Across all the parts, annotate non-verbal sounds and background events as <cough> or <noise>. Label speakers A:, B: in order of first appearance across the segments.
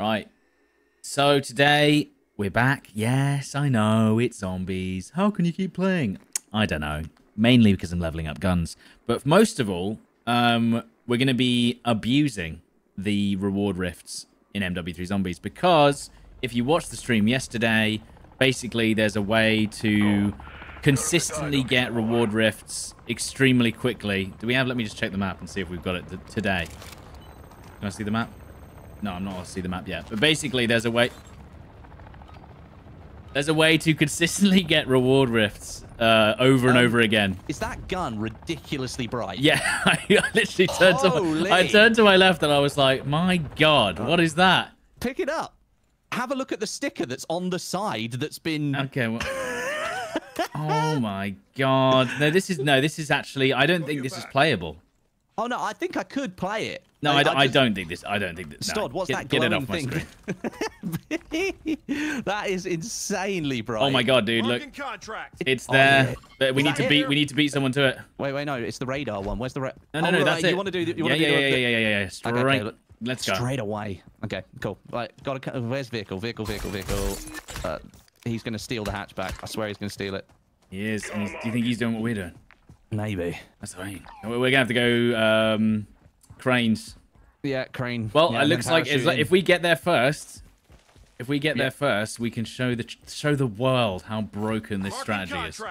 A: Right. So today we're back. Yes, I know it's zombies. How can you keep playing? I don't know. Mainly because I'm leveling up guns, but most of all, um, we're going to be abusing the reward rifts in MW3 Zombies because if you watched the stream yesterday, basically there's a way to consistently get reward rifts extremely quickly. Do we have? Let me just check the map and see if we've got it today. Can I see the map? No, I'm not going to see the map yet. But basically, there's a way. There's a way to consistently <laughs> get reward rifts uh, over and
B: Um,
A: over again.
B: Is that gun ridiculously bright?
A: Yeah, <laughs> I literally turned to
B: Holy.
A: I turned to my left and I was like, "My God, what is that?"
B: Pick it up. Have a look at the sticker that's on the side that's been.
A: Okay. Well... <laughs> oh my God! No, this is no. This is actually. I don't think this is playable.
B: Oh no, I think I could play it.
A: No, I, d- I
B: just-
A: don't think this. I don't think that. no.
B: Stod, what's
A: get,
B: that
A: Get it
B: glowing
A: off my screen. <laughs>
B: that is insanely bright.
A: Oh my God, dude! Look,
C: Marking contract.
A: it's
B: Oh,
A: there.
B: yeah.
A: We
B: Is
A: need to
B: it?
A: beat. We need to beat someone to it.
B: Wait, wait, no, it's the radar one. Where's the ra-
A: No, no,
B: oh,
A: no.
B: right,
A: That's it.
B: You want to do? The, you
A: yeah,
B: want
A: yeah,
B: do
A: yeah,
B: the,
A: yeah, yeah, yeah, yeah. Straight.
B: Okay, okay, look,
A: Let's go.
B: Straight away. Okay, cool. Right, got to. Where's vehicle? Vehicle, vehicle, vehicle. Uh, he's gonna steal the hatchback. I swear he's gonna steal it.
A: He is. Do you think he's doing what we're doing?
B: Maybe.
A: That's what I mean. We're we're gonna have to go um, cranes.
B: Yeah, crane.
A: Well,
B: yeah,
A: it looks like, it's like if we get there first, if we get
B: Yeah.
A: there first, we can show the show the world how broken this
C: Marking
A: strategy is.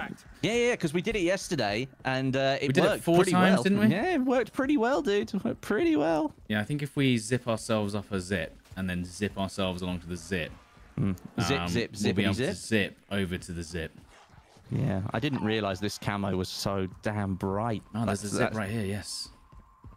B: Yeah, yeah, because we did it yesterday, and uh, it
A: We did it
B: worked
A: four
B: pretty
A: times,
B: well.
A: didn't we?
B: Yeah, it worked pretty well, dude. It worked pretty well.
A: Yeah, I think if we zip ourselves off a zip and then zip ourselves along to the zip,
B: Zip,
A: um,
B: zip,
A: we'll be able
B: zip.
A: to zip over to the zip.
B: Yeah, I didn't realize this camo was so damn bright.
A: Oh, there's a zip
B: that's-
A: right here. Yes.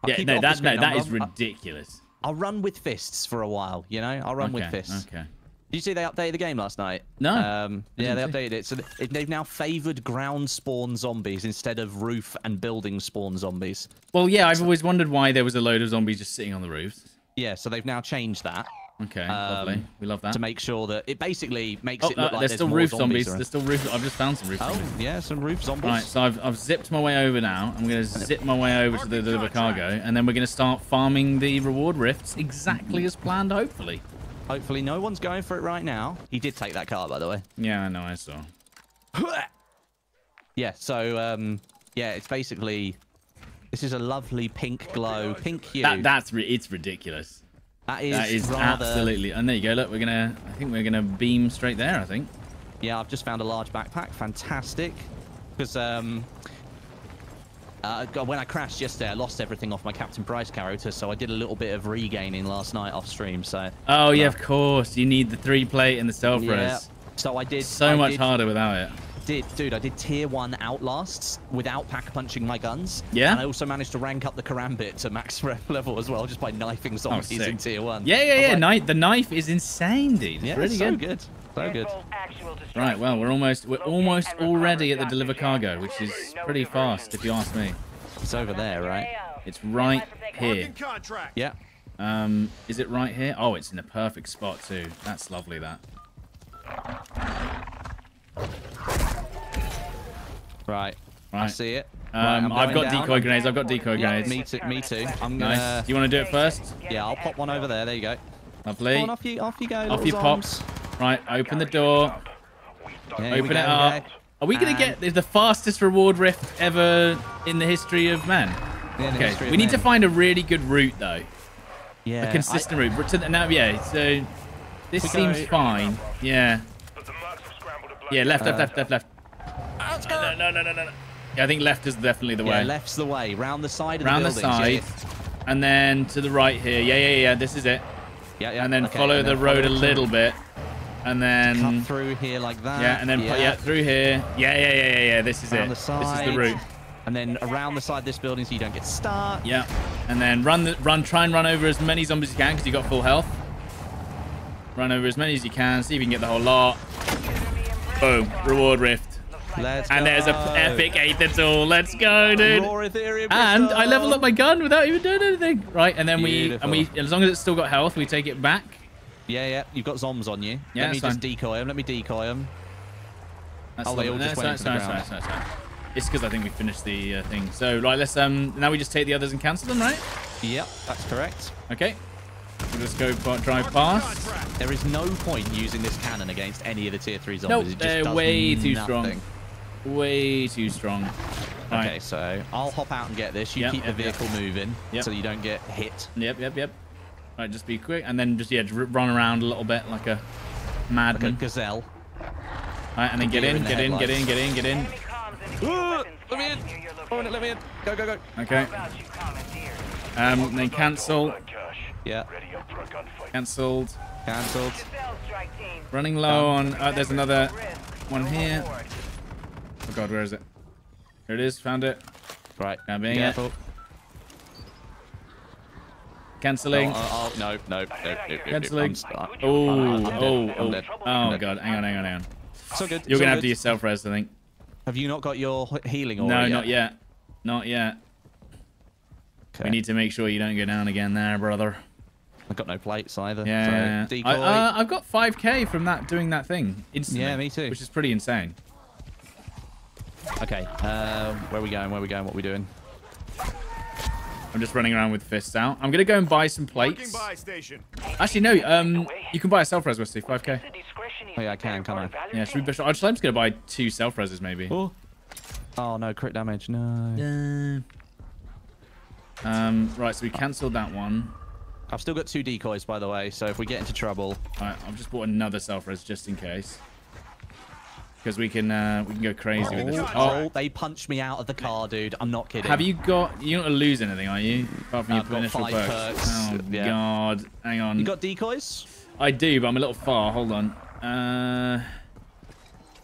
B: I'll
A: Yeah, no, that no, that
B: I'll
A: is
B: run-
A: ridiculous.
B: I'll run with fists for a while. You know, I'll run with fists.
A: Okay.
B: Did you see they updated the game last night?
A: No,
B: Um, yeah, they updated it. So they've now favoured ground spawn zombies instead of roof and building spawn zombies.
A: Well, yeah, I've always wondered why there was a load of zombies just sitting on the roofs.
B: Yeah, so they've now changed that
A: Okay, lovely. We love that.
B: to make sure that it basically makes
A: Oh,
B: it look
A: uh,
B: like
A: there's
B: there's
A: still roof
B: zombies.
A: zombies. There's still roof. I've just found some roof
B: Oh,
A: zombies.
B: yeah, some roof zombies.
A: Right, so I've, I've zipped my way over now. I'm going to zip my way over to the deliver cargo, and then we're going to start farming the reward rifts exactly as planned, hopefully.
B: Hopefully, no one's going for it right now. He did take that car, by the way.
A: Yeah, I know, I saw. <laughs>
B: Yeah, so um, yeah, it's basically this is a lovely pink glow, pink hue.
A: That that's it's ridiculous.
B: That is,
A: That is
B: rather.
A: absolutely. And there you go. Look, we're gonna. I think we're gonna beam straight there. I think.
B: Yeah, I've just found a large backpack. Fantastic, because um. Uh, when I crashed yesterday, I lost everything off my Captain Price character, so I did a little bit of regaining last night off stream. So
A: Oh yeah, of course. You need the three plate and the self
B: yeah, so I did
A: So
B: I
A: much
B: did,
A: harder without it.
B: Did dude? I did tier one outlasts without pack punching my guns.
A: Yeah?
B: and I also managed to rank up the karambit to max <laughs> rep level as well, just by knifing zombies
A: Oh, sick.
B: tier one.
A: Yeah, yeah, yeah.
B: like,
A: Knife, the knife is insane, dude. It's
B: Yeah,
A: really
B: so
A: good.
B: good. So good.
A: Right, well, we're almost we're almost already at the deliver cargo, which is pretty fast if you ask me.
B: It's over there, right?
A: It's right here.
B: Yeah.
A: Um, is it right here? Oh, it's in a perfect spot too. That's lovely. That.
B: Right. I
A: Right.
B: see it.
A: Um,
B: I'm
A: I've got
B: down.
A: decoy grenades. I've got decoy
B: Yeah,
A: grenades.
B: me too. Me too. I'm gonna.
A: Nice. Do you want to do it first?
B: Yeah, I'll pop one over there. There you go.
A: Lovely.
B: On, off you, off you go.
A: Off you pop.
B: zombs.
A: Right, open the door.
B: Yeah,
A: Open
B: go,
A: it up.
B: go.
A: Are we gonna get the fastest reward rift ever in the history of man?
B: Yeah,
A: Okay, we need to find a really good route though.
B: yeah,
A: A consistent route. But Now, yeah. So this
B: We
A: seems
B: go-
A: fine. Yeah. Yeah, left, left,
B: Uh,
A: left, left, left. No, no, no, no, no. no. Yeah, I think left is definitely the
B: I, yeah,
A: way.
B: left's the way. Round the side of
A: Round
B: the building.
A: Round the
B: buildings.
A: side, and then to the right here. Yeah, yeah, yeah. This is it.
B: Yeah, yeah. yeah.
A: And then
B: okay,
A: follow
B: and
A: the road a little bit, and then
B: Cut through here like that.
A: yeah, and then yeah. yeah through here. Yeah, yeah, yeah, yeah, yeah. This is
B: Around
A: it.
B: the
A: This is the route.
B: And then around the side of this building so you don't get stuck.
A: Yeah, and then run the run. Try and run over as many zombies as you can because you got full health. Run over as many as you can. See if you can get the whole lot. Boom! Reward rift.
B: Let's
A: And there's a epic aether tool. Let's go, dude. And I leveled up my gun without even doing anything. Right, and then we and we as long as it's still got health, we take it back.
B: Yeah, yeah. You've got zombs on you.
A: Yeah,
B: Let me
A: that's
B: just decoy them. Let me decoy them.
A: That's
B: Oh, they all just went
A: fine, fine, fine, fine. It's because I think we finished the uh, thing. So right, let's um now we just take the others and cancel them, right?
B: Yep, that's correct.
A: Okay. We'll just go drive past.
B: There is no point using this cannon against any of the tier three zombies.
A: Nope,
B: it just
A: they're
B: does
A: way too strong. Way too strong. Right.
B: Okay, so I'll hop out and get this. You
A: Yep,
B: keep
A: yep,
B: the
A: yep.
B: vehicle moving
A: Yep.
B: so you don't get hit.
A: Yep, yep, yep. Right, just be quick, and then just yeah, just run around a little bit like a
B: Like a gazelle.
A: Right, and then get
B: deer
A: in,
B: in the
A: get in, get in, get in, get in.
C: Enemy comms indicate
B: Uh, let me in.
C: cache near your
B: Oh, let me in. Go, go, go.
A: Okay.
C: About you, commandeer.
A: Um, then cancel,
B: Yeah,
A: cancelled.
B: cancelled.
C: Gazelle strike team.
A: Running low on. Uh, there's another one here. Oh god, where is it? There it is. Found it.
B: Right,
A: Can I
B: be
A: bang it? Cancelling.
B: Oh, oh, oh, no, no, no, no, no, no.
A: Cancelling.
B: I'm st- I'm
A: Oh, oh, oh. Oh god, hang on, hang on, hang on.
B: So good.
A: You're
B: so
A: gonna have to use self res, I think.
B: Have you not got your h- healing
A: No,
B: already?
A: not yet. Not yet.
B: Okay.
A: We need to make sure you don't go down again there, brother.
B: I've got no plates either.
A: Yeah.
B: So, decoy.
A: I, uh, I've got 5k from that doing that thing instantly.
B: Yeah, me too.
A: Which is pretty insane.
B: Okay. Uh, where are we going? Where are we going? What are we doing?
A: I'm just running around with fists out. I'm gonna go and buy some plates.
D: by station.
A: Actually, no. Um, you can buy a self res, Wesley. 5k.
B: Oh, yeah, I can, can I?
A: Yeah, should we? Push? I'm just I'm just gonna buy two self reses maybe.
B: Oh. Oh no, crit damage. No.
A: Uh, um, right, so we cancelled that one.
B: I've still got two decoys, by the way. So if we get into trouble,
A: Alright, I've just bought another self res just in case. Because we can uh, we can go crazy with this.
B: oh,
A: Oh,
B: they punched me out of the car, dude. I'm not kidding.
A: have you got? You don't lose anything, are you? Apart from
B: I've
A: your
B: got
A: initial
B: five
A: perks.
B: perks,
A: Oh
B: yeah.
A: god, hang on.
B: You got decoys?
A: I do, but I'm a little far. Hold on. Uh,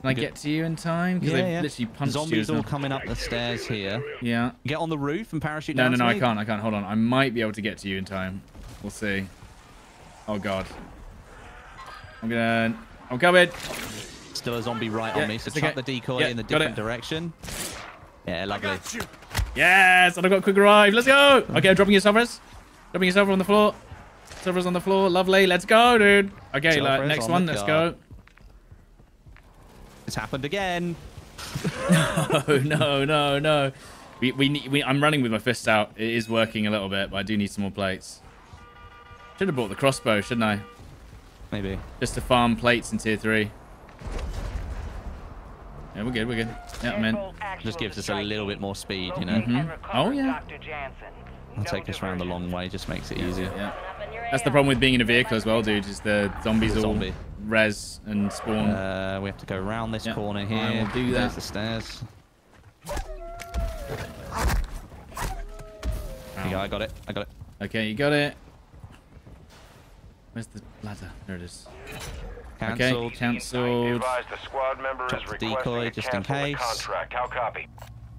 A: can I get to you in time? Because
B: Yeah, yeah.
A: literally punched you.
B: Zombies all coming up the stairs here.
A: Yeah.
B: Get on the roof and parachute
A: No,
B: down.
A: no,
B: to
A: no, I can't. I can't. Hold on. I might be able to get to you in time. We'll see. Oh god. I'm gonna. I'm coming.
B: Still a zombie right
A: Yeah,
B: on me, so
A: it's
B: chuck
A: okay.
B: the decoy
A: Yeah,
B: in the different
A: it.
B: direction. Yeah, lovely.
A: Yes, and I've got a quick arrive. Let's go. Okay, I'm dropping your suffers. Dropping your suffer on the floor. Suffers on the floor. Lovely. Let's go, dude. Okay, like, next
B: on
A: one. Let's go.
B: It's happened again.
A: no, <laughs> no, no, no. We, we, need, we, I'm running with my fists out. It is working a little bit, but I do need some more plates. Should have bought the crossbow, shouldn't I?
B: Maybe.
A: Just to farm plates in tier three. Yeah, we're good, we're good. Yeah, I'm in.
B: Just gives us a little bit more speed, you know.
C: Locate and
A: Mhm. Oh, yeah.
C: Dr. Jansen.
B: I'll take us around the long way, just makes it easier.
A: Yeah. That's the problem with being in a vehicle as well, dude. Is the zombies all
B: zombie.
A: res and spawn.
B: Uh, we have to go around this
A: Yeah,
B: corner
A: I
B: here.
A: will do
B: There's
A: that.
B: the stairs. There you I got it. I got it.
A: Okay, you got it. Where's the ladder? There it is.
B: Cancelled.
A: Okay, cancelled.
E: Advise the squad member
B: Drop
E: is
B: the decoy just in
E: cancel the
B: case.
E: contract. How copy?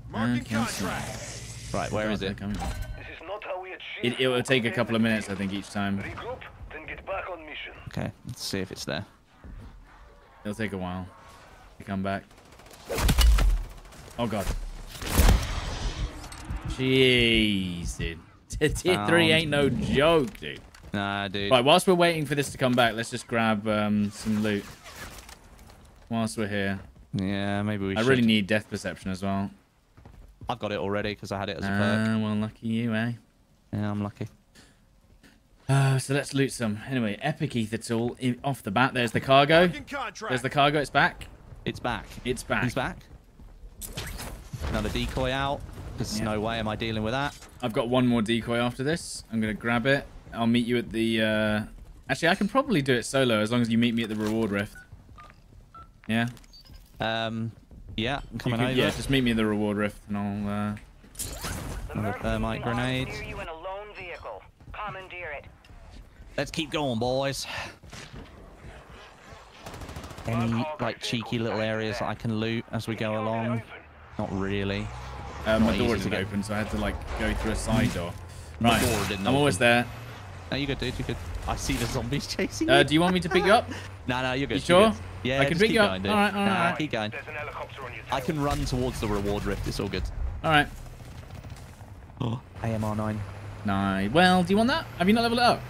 D: Marking
A: cancel.
D: contract.
B: Right, where
A: God,
B: is it?
A: coming.
E: This is not how we achieve.
A: It, it will take a couple of minutes, I think, each time.
E: Regroup, then get back on mission.
B: Okay, let's see if it's there.
A: It'll take a while to come back. Oh god. Jeez, dude. Tier 3 ain't no um, joke, dude.
B: Nah, dude.
A: Right, whilst we're waiting for this to come back, let's just grab um, some loot. Whilst we're here.
B: Yeah, maybe we
A: I
B: should.
A: really need death perception as well.
B: I've got it already because I had it as a perk.
A: Ah, well, lucky you, eh?
B: Yeah, I'm lucky.
A: Uh, so let's loot some. Anyway, epic aether tool i- off the bat. There's the cargo. There's the cargo. It's back.
B: It's back.
A: It's back.
B: He's back. Another decoy out. Because
A: Yeah.
B: no way am I dealing with that.
A: I've got one more decoy after this. I'm gonna grab it. I'll meet you at the. Uh... Actually, I can probably do it solo as long as you meet me at the reward rift. Yeah.
B: Um, yeah, I'm coming
A: can-
B: over.
A: yeah, just meet me in the reward rift, and I'll. Uh...
C: The
B: thermite grenade.
C: you in a lone vehicle. Commandeer it.
B: Let's keep going, boys. Any like cheeky little areas that I can loot as we go along? Not really.
A: Uh, my door
B: easy
A: isn't open, so I had to like go through a side door. Right, I'm always there.
B: No, you good, dude. You good. I see the zombies <laughs> chasing
A: Uh, do you want me to pick you up? <laughs>
B: No, no, you're good.
A: You
B: you're
A: sure?
B: good. Yeah,
A: I can pick
B: keep
A: you up.
B: going, dude.
A: All right, all right,
B: Nah,
A: all right.
B: keep going.
E: There's an helicopter on your
B: I can run towards the reward rift. It's all good.
A: All right.
B: Oh, AMR nine.
A: Nine. Well, do you want that? Have you not leveled it up?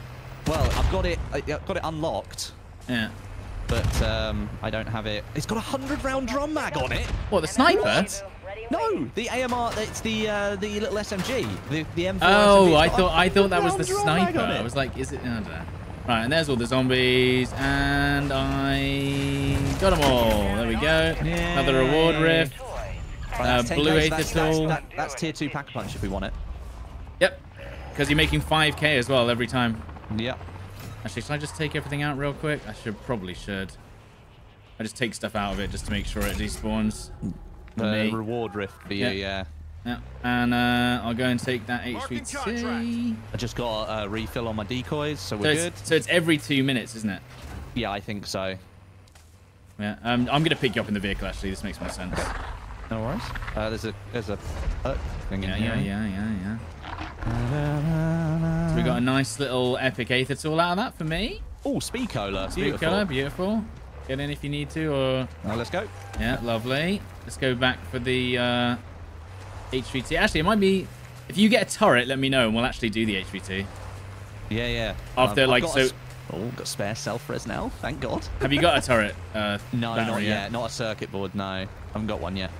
B: Well, I've got it. I- I've got it unlocked,
A: Yeah.
B: but um, I don't have it. It's got a hundred round drum mag on it.
A: What, the sniper?
B: No, the AMR. It's the uh, the little SMG. The the M4.
A: Oh,
B: SMG.
A: I thought I thought that was the sniper. I was like, is it? I don't know. Right, and there's all the zombies, and I got them all. There we go. Another reward
B: Yay.
A: rift.
B: Right,
A: uh, blue aether
B: that's, that's,
A: tool.
B: that, that's tier two pack a punch if we want it.
A: Yep. Because you're making 5k as well every time.
B: Yep.
A: Actually, should I just take everything out real quick? I should probably should. I just take stuff out of it just to make sure it despawns.
B: The
A: me.
B: reward rift for you.
A: Yeah.
B: Yeah.
A: Yeah. And uh, I'll go and take that
D: Marking
A: HVT.
B: I just got a refill on my decoys, so
A: So
B: we're good.
A: so it's every two minutes, isn't it?
B: Yeah, I think so.
A: Yeah. Um, I'm gonna pick you up in the vehicle. Actually, this makes more sense.
B: No worries. Uh, there's a there's a uh, thing
A: Yeah,
B: in
A: yeah,
B: here.
A: yeah, yeah, yeah. So we got a nice little epic aether tool out of that for me.
B: Oh, speed cola.
A: Beautiful.
B: beautiful.
A: Get in if you need to, or
B: Now let's go.
A: yeah, lovely. Let's go back for the uh, HVT. Actually, it might be if you get a turret, let me know, and we'll actually do the HVT.
B: Yeah, yeah.
A: After,
B: I've
A: like, so-
B: oh, got spare self res now. Thank God.
A: Have you got a turret? <laughs> Uh,
B: No,
A: battery
B: not yet. Not a circuit board. No, I haven't got one yet.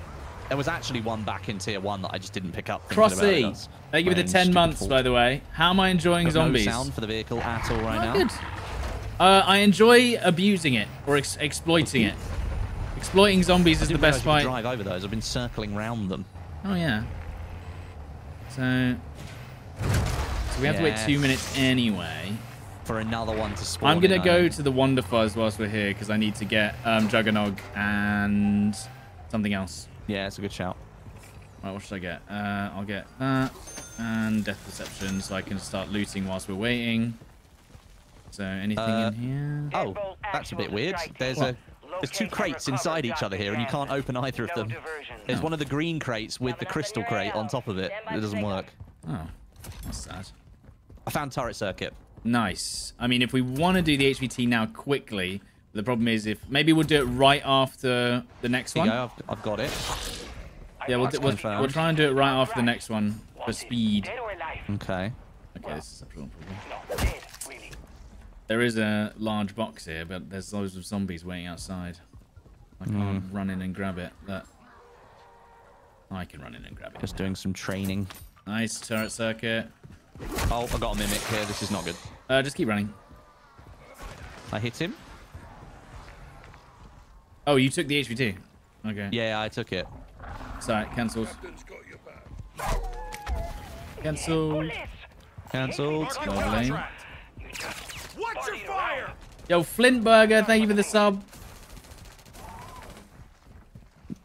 B: There was actually one back in tier one that I just didn't pick up.
A: Crossy, thank you for the 10 months,
B: fault.
A: by the way. How am I enjoying
B: Got
A: zombies?
B: No sound for the vehicle at all right
A: Oh,
B: now.
A: good. Uh, I enjoy abusing it or ex- exploiting it. Exploiting zombies is the best fight.
B: drive over those. I've been circling round them.
A: Oh yeah. So, so we have to wait two minutes anyway.
B: for another one to spawn.
A: I'm gonna go to the Wunderfizz whilst we're here because I need to get um, Juggernog and something else.
B: Yeah, it's a good shout.
A: Right, what should I get? Uh, I'll get that and Death Perception so I can start looting whilst we're waiting. So anything
B: Uh,
A: in here?
B: Oh, that's a bit weird. There's
C: team.
B: a there's two crates inside each other here, and you can't open either of them. There's one of the green crates with the crystal crate on top of it. It doesn't work.
A: Oh, that's sad.
B: I found turret circuit.
A: Nice. I mean, if we want to do the HVT now quickly, the problem is if maybe we'll do it right after the next one.
B: go. I've, I've got it.
A: Yeah, we'll,
B: That's
A: we'll, we'll try and do it right after the next one for speed.
C: Dead or alive?
B: Okay.
A: Okay, this is a problem.
C: No, dead, really.
A: There is a large box here, but there's loads of zombies waiting outside. I can't
B: Hmm.
A: run in and grab it. But I can run in and grab it.
B: Just doing some training.
A: Nice turret circuit.
B: Oh, I got a mimic here. This is not good.
A: Uh, just keep running.
B: I hit him.
A: Oh, you took the HVT. Okay.
B: Yeah, I took it.
A: Sorry, cancelled. Cancelled.
C: Police!
B: Cancelled.
D: Marking
A: Lovely.
D: Contract. Watch your fire!
A: Yo, Flintburger, thank you for the sub.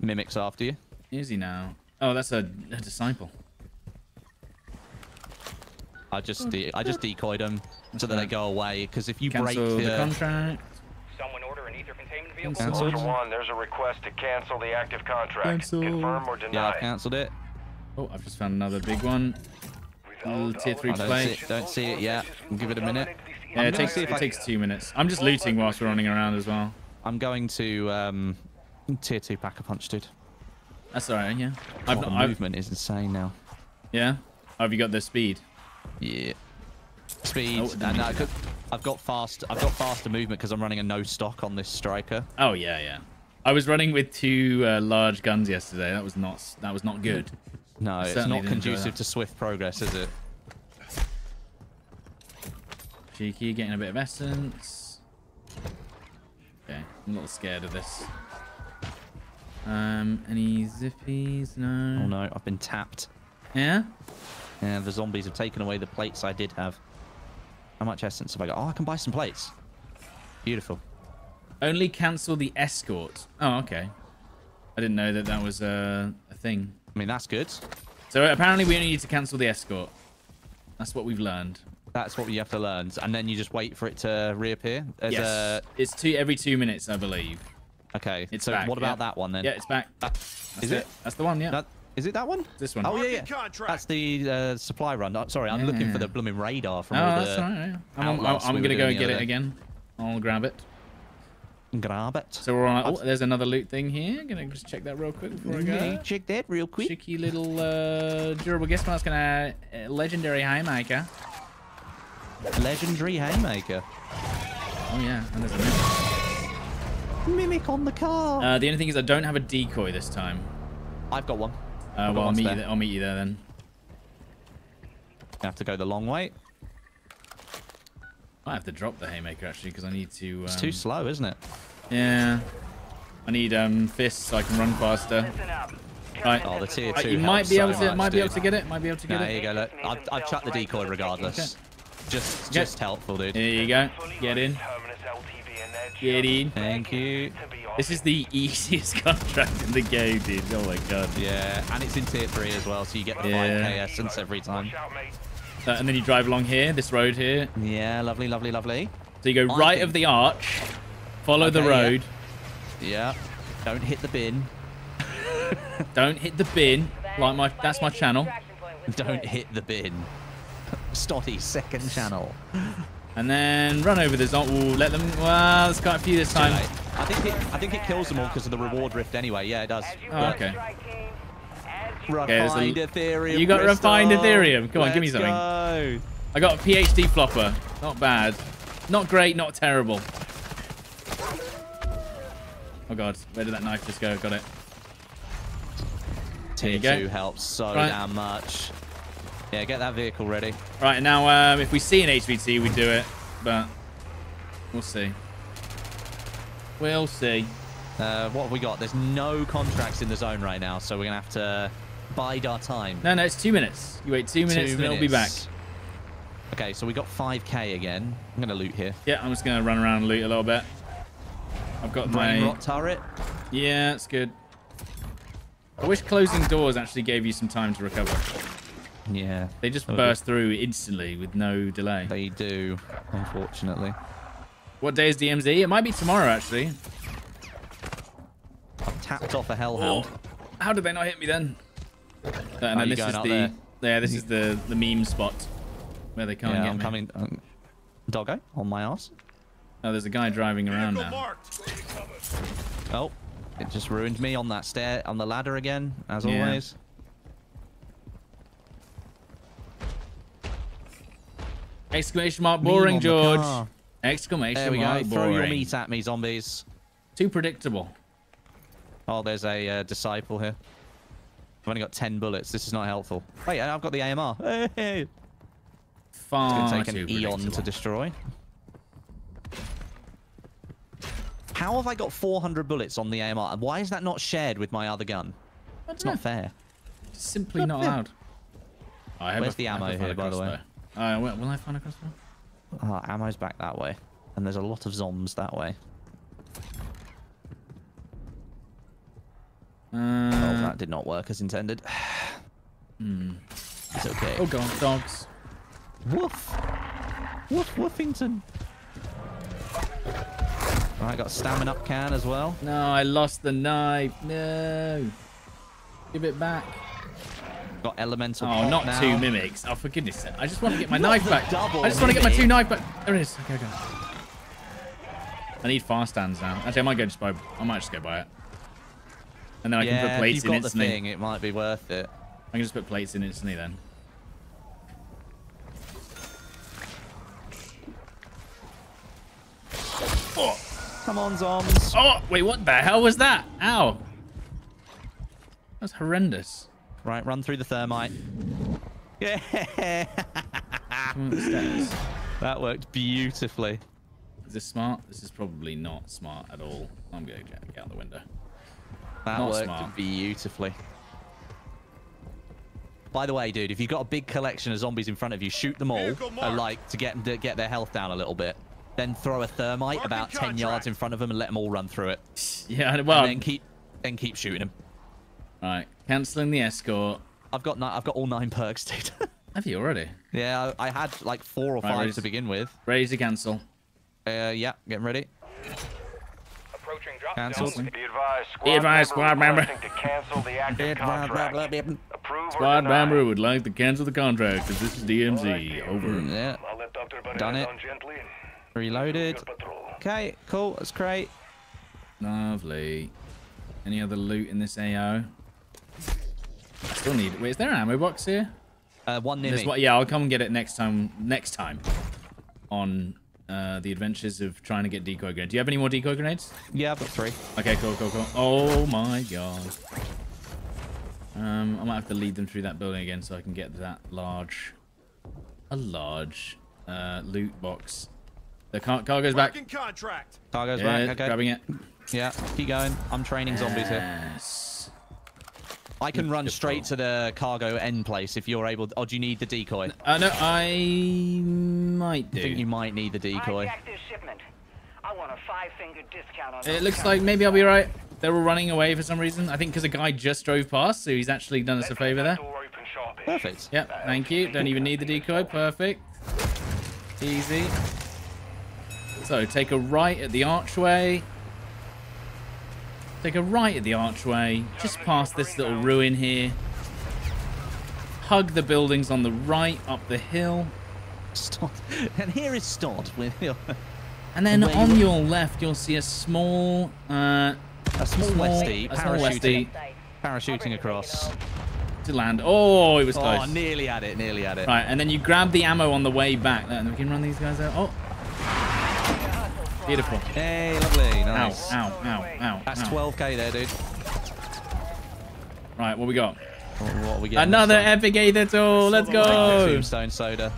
B: Mimics after you.
A: Is he now? Oh, that's a, a disciple.
B: I just de- I just decoyed them so that they go away. Because if you
A: Cancel
B: break
A: the
B: the,
A: contract.
E: Someone order an ether containment vehicle?
A: Cancel.
E: One, there's a request to cancel the active contract.
A: Cancel.
E: Confirm or deny.
B: yeah, I've cancelled it.
A: Oh, I've just found another big one. Little tier three
B: I don't
A: play.
B: see, don't see it yet. We'll give it a minute.
A: Yeah, it takes it takes two minutes. I'm just looting whilst we're running around as well.
B: I'm going to um, tier two pack a punch, dude.
A: That's alright, yeah.
B: Oh,
A: I've,
B: the
A: I've
B: movement is insane now.
A: yeah. Oh, have you got the speed?
B: Yeah. Speed.
A: Oh, didn't
B: and
A: mean
B: could, I've got fast. I've got faster movement because I'm running a no stock on this striker.
A: Oh yeah, yeah. I was running with two uh, large guns yesterday. That was not that was not good.
B: No, it's not conducive to swift progress, is it?
A: Cheeky, getting a bit of essence. Okay, I'm a little scared of this. Um, any zippies? No.
B: Oh no, I've been tapped.
A: Yeah.
B: Yeah, the zombies have taken away the plates I did have. How much essence have I got? Oh, I can buy some plates. Beautiful.
A: Only cancel the escort. Oh, okay. I didn't know that that was a, a thing.
B: I mean, that's good.
A: So apparently we only need to cancel the escort. That's what we've learned.
B: That's what you have to learn, and then you just wait for it to reappear. As
A: yes.
B: a
A: It's two every two minutes, I believe.
B: okay.
A: It's
B: so
A: back,
B: what about
A: yeah.
B: that one then?
A: Yeah, it's back. That's
B: is it?
A: That's the one. Yeah.
B: That, is it that one?
A: This one.
B: Oh yeah, yeah.
D: contract.
B: That's the uh, supply run. Oh, sorry, I'm looking for the blooming radar from
A: Oh,
B: all
A: that's
B: the.
A: all right. Yeah. I'm, I'm, I'm
B: we
A: gonna go and get it
B: day.
A: again. I'll grab it.
B: Grab it.
A: So we're on. Oh, there's another loot thing here. Gonna just check that real quick before I go.
B: Check that real quick.
A: Cheeky little uh, durable. Guess what? It's gonna uh, legendary haymaker.
B: Legendary haymaker.
A: Oh yeah, and there's a mimic.
B: Mimic on the car.
A: Uh, the only thing is I don't have a decoy this time.
B: I've got one.
A: Uh,
B: I've got
A: well, I'll
B: one
A: meet, you there, I'll meet you there then.
B: You have to go the long way.
A: I have to drop the haymaker actually because I need to. Um,
B: It's too slow, isn't it?
A: Yeah. I need um fists so I can run faster. Right.
B: Oh, the tier
A: Right,
B: two.
A: you might
B: helps
A: be able
B: so
A: to
B: much,
A: might be able to get it. Might be able to get
B: it. there you go. Look, I've, I've chucked the decoy regardless. Just,
A: Okay.
B: just helpful, dude.
A: There you go. Get in.
E: Terminus LTV and edge.
A: Get in.
B: Thank you.
A: This is the easiest <laughs> contract in the game, dude. Oh my god.
B: Yeah, and it's in tier three as well, so you get the
A: Yeah.
B: 5k essence every time.
E: Watch out, mate.
A: Uh, and then you drive along here, this road here.
B: Yeah, lovely, lovely, lovely.
A: So you go
B: I
A: right
B: think-
A: of the arch, follow the
B: Okay, yeah.
A: road,
B: Yeah. Don't hit the bin.
A: don't hit the bin. Like my, that's my channel. <laughs>
B: Don't hit the bin. Stoddy's second <laughs> channel.
A: And then run over the zombie. Oh, ooh, let them. Well, there's quite a few this time.
B: I think it, I think it kills them all because of the reward rift anyway. Yeah, it does.
A: Oh, okay. there's a-
B: Refined Aetherium.
A: You got refined. Aetherium. Come on, give me something.
B: go.
A: I got a PhD flopper. Not bad. Not great, not terrible. Oh god, where did that knife just go? Got it. There
B: Tier
A: you go.
B: two helps so
A: Right.
B: damn much. Yeah, get that vehicle ready.
A: Right, now um, if we see an HVT, we do it. But we'll see. We'll see.
B: Uh, what have we got? There's no contracts in the zone right now, so we're gonna have to bide our time.
A: No, no, it's two minutes. You wait two minutes and it'll be back.
B: Okay, so we got 5k again. I'm gonna loot here.
A: Yeah, I'm just gonna run around and loot a little bit. I've got
B: Brain
A: my
B: rot turret.
A: yeah, it's good. I wish closing doors actually gave you some time to recover.
B: Yeah,
A: They just
B: That would be-
A: burst through instantly with no delay.
B: they do, unfortunately.
A: What day is DMZ? It might be tomorrow actually.
B: I've tapped off a hellhound.
A: Oh, how did they not hit me then? Uh, and then this is the
B: there?
A: yeah, this is the the meme spot where they can't
B: yeah,
A: get
B: I'm
A: me.
B: coming. Um, doggo on my ass.
A: Oh, there's a guy driving around now.
B: Oh, it just ruined me on that stair on the ladder again, as
A: Yeah.
B: always.
A: Exclamation mark boring,
B: the
A: George.
B: car.
A: Exclamation
B: There we go.
A: mark
B: Throw your meat at me, zombies.
A: Too predictable.
B: Oh, there's a uh, disciple here. I've only got 10 bullets. This is not helpful. Wait, I've got the AMR. Hey! <laughs> It's going to take an eon to destroy. How have I got 400 bullets on the AMR? And why is that not shared with my other gun? It's not fair.
A: It's simply not allowed. Oh, I hope
B: Where's
A: I-
B: the ammo here, by the way?
A: Uh, will, will I find a crossbow?
B: Ah, ammo's back that way. And there's a lot of zombs that way.
A: Uh,
B: Oh, that did not work as intended. <sighs> It's okay.
A: oh god, dogs.
B: Woof! Woof Woofington! I got a stamina up can as well.
A: No, I lost the knife. No. Give it back.
B: Got elemental
A: Oh, not
B: now.
A: two mimics. Oh, for goodness sake. I just want to get my
B: Not
A: knife back. I just want to get my two knife back. There it is. Okay, okay. I need fast stands now. Actually, I might go just buy. I might just go buy it. And then I can put plates in instantly.
B: thing, it might be worth it.
A: I can just put plates in instantly then. Oh.
B: Come on, zombs.
A: Oh, wait, what the hell was that? Ow. That's horrendous.
B: Right, run through the thermite. Yeah,
A: Come up the stairs. <laughs>
B: that worked beautifully.
A: Is this smart? This is probably not smart at all. I'm going to get out the window.
B: That
A: Not
B: worked
A: smart.
B: beautifully. By the way, dude, if you've got a big collection of zombies in front of you, shoot them all,
D: Vehicle
B: uh, like to get them to get their health down a little bit. Then throw a thermite
D: Marking
B: about 10 yards in front of them and let them all run through it. <laughs>
A: Yeah, well,
B: and then keep then keep shooting them.
A: right. Cancelling the escort.
B: I've got ni- I've got all nine perks, dude. <laughs>
A: Have you already?
B: yeah, I, I had like four or
A: Right,
B: five
A: ready
B: to
A: to-
B: begin with.
A: Ready to cancel.
B: Uh, yeah, getting ready.
E: Approaching drop
B: Cancelled.
E: zone. Be advised, squad
A: Be advised,
E: member
A: squad member.
E: requesting to cancel the active contract. Approve or
A: Squad member would like to cancel the contract because this is DMZ. Over.
B: Yeah,
E: I'll let
B: Done it. reloaded. Okay, cool. That's great.
A: Lovely. Any other loot in this AO? I still need. Wait, is there an ammo box here?
B: Uh, one near
A: There's
B: me.
A: what? Yeah, I'll come and get it next time. Next time. On uh, the adventures of trying to get decoy grenades. Do you have any more decoy grenades?
B: Yeah, I've got three.
A: Okay, cool, cool, cool. Oh my god. Um, I might have to lead them through that building again so I can get that large, a large uh, loot box. The car, car goes back.
D: Fucking contract.
B: Cargo's
A: Yeah,
B: back. Okay.
A: grabbing it.
B: Yeah, keep going. I'm training zombies here.
A: Yes.
B: I can run straight to the cargo end place if you're able. Oh, do you need the decoy?
A: Uh, no, I might do.
B: I think you might need the decoy.
C: Hijack this shipment. I want a five-finger discount on
A: It looks like maybe I'll be right. They're all running away for some reason. I think because a guy just drove past, so he's actually done us a favor there.
E: that door open sharpish.
B: Perfect.
A: Yep, thank you. Don't even need the decoy. Perfect. Easy. So take a right at the archway. Take a right at the archway, just past this little ruin here. Hug the buildings on the right up the hill.
B: Stod. <laughs> And here is Stod with your,
A: And then
B: Where you
A: on
B: were-
A: your left, you'll see a small, uh,
B: a small
A: small
B: parachuting,
A: Westie
B: parachuting across.
A: to land. Oh, it was
B: Oh,
A: close.
B: nearly had it. Nearly had it.
A: Right, and then you grab the ammo on the way back. And we can run these guys out. Oh, beautiful.
B: Hey, lovely. Nice.
A: ow, ow, ow. ow.
B: That's
A: ow.
B: 12k there, dude.
A: Right, what we got?
B: What, what are we getting?
A: Another
B: this time?
A: epic Aether tool. Let's go.
B: Tombstone soda.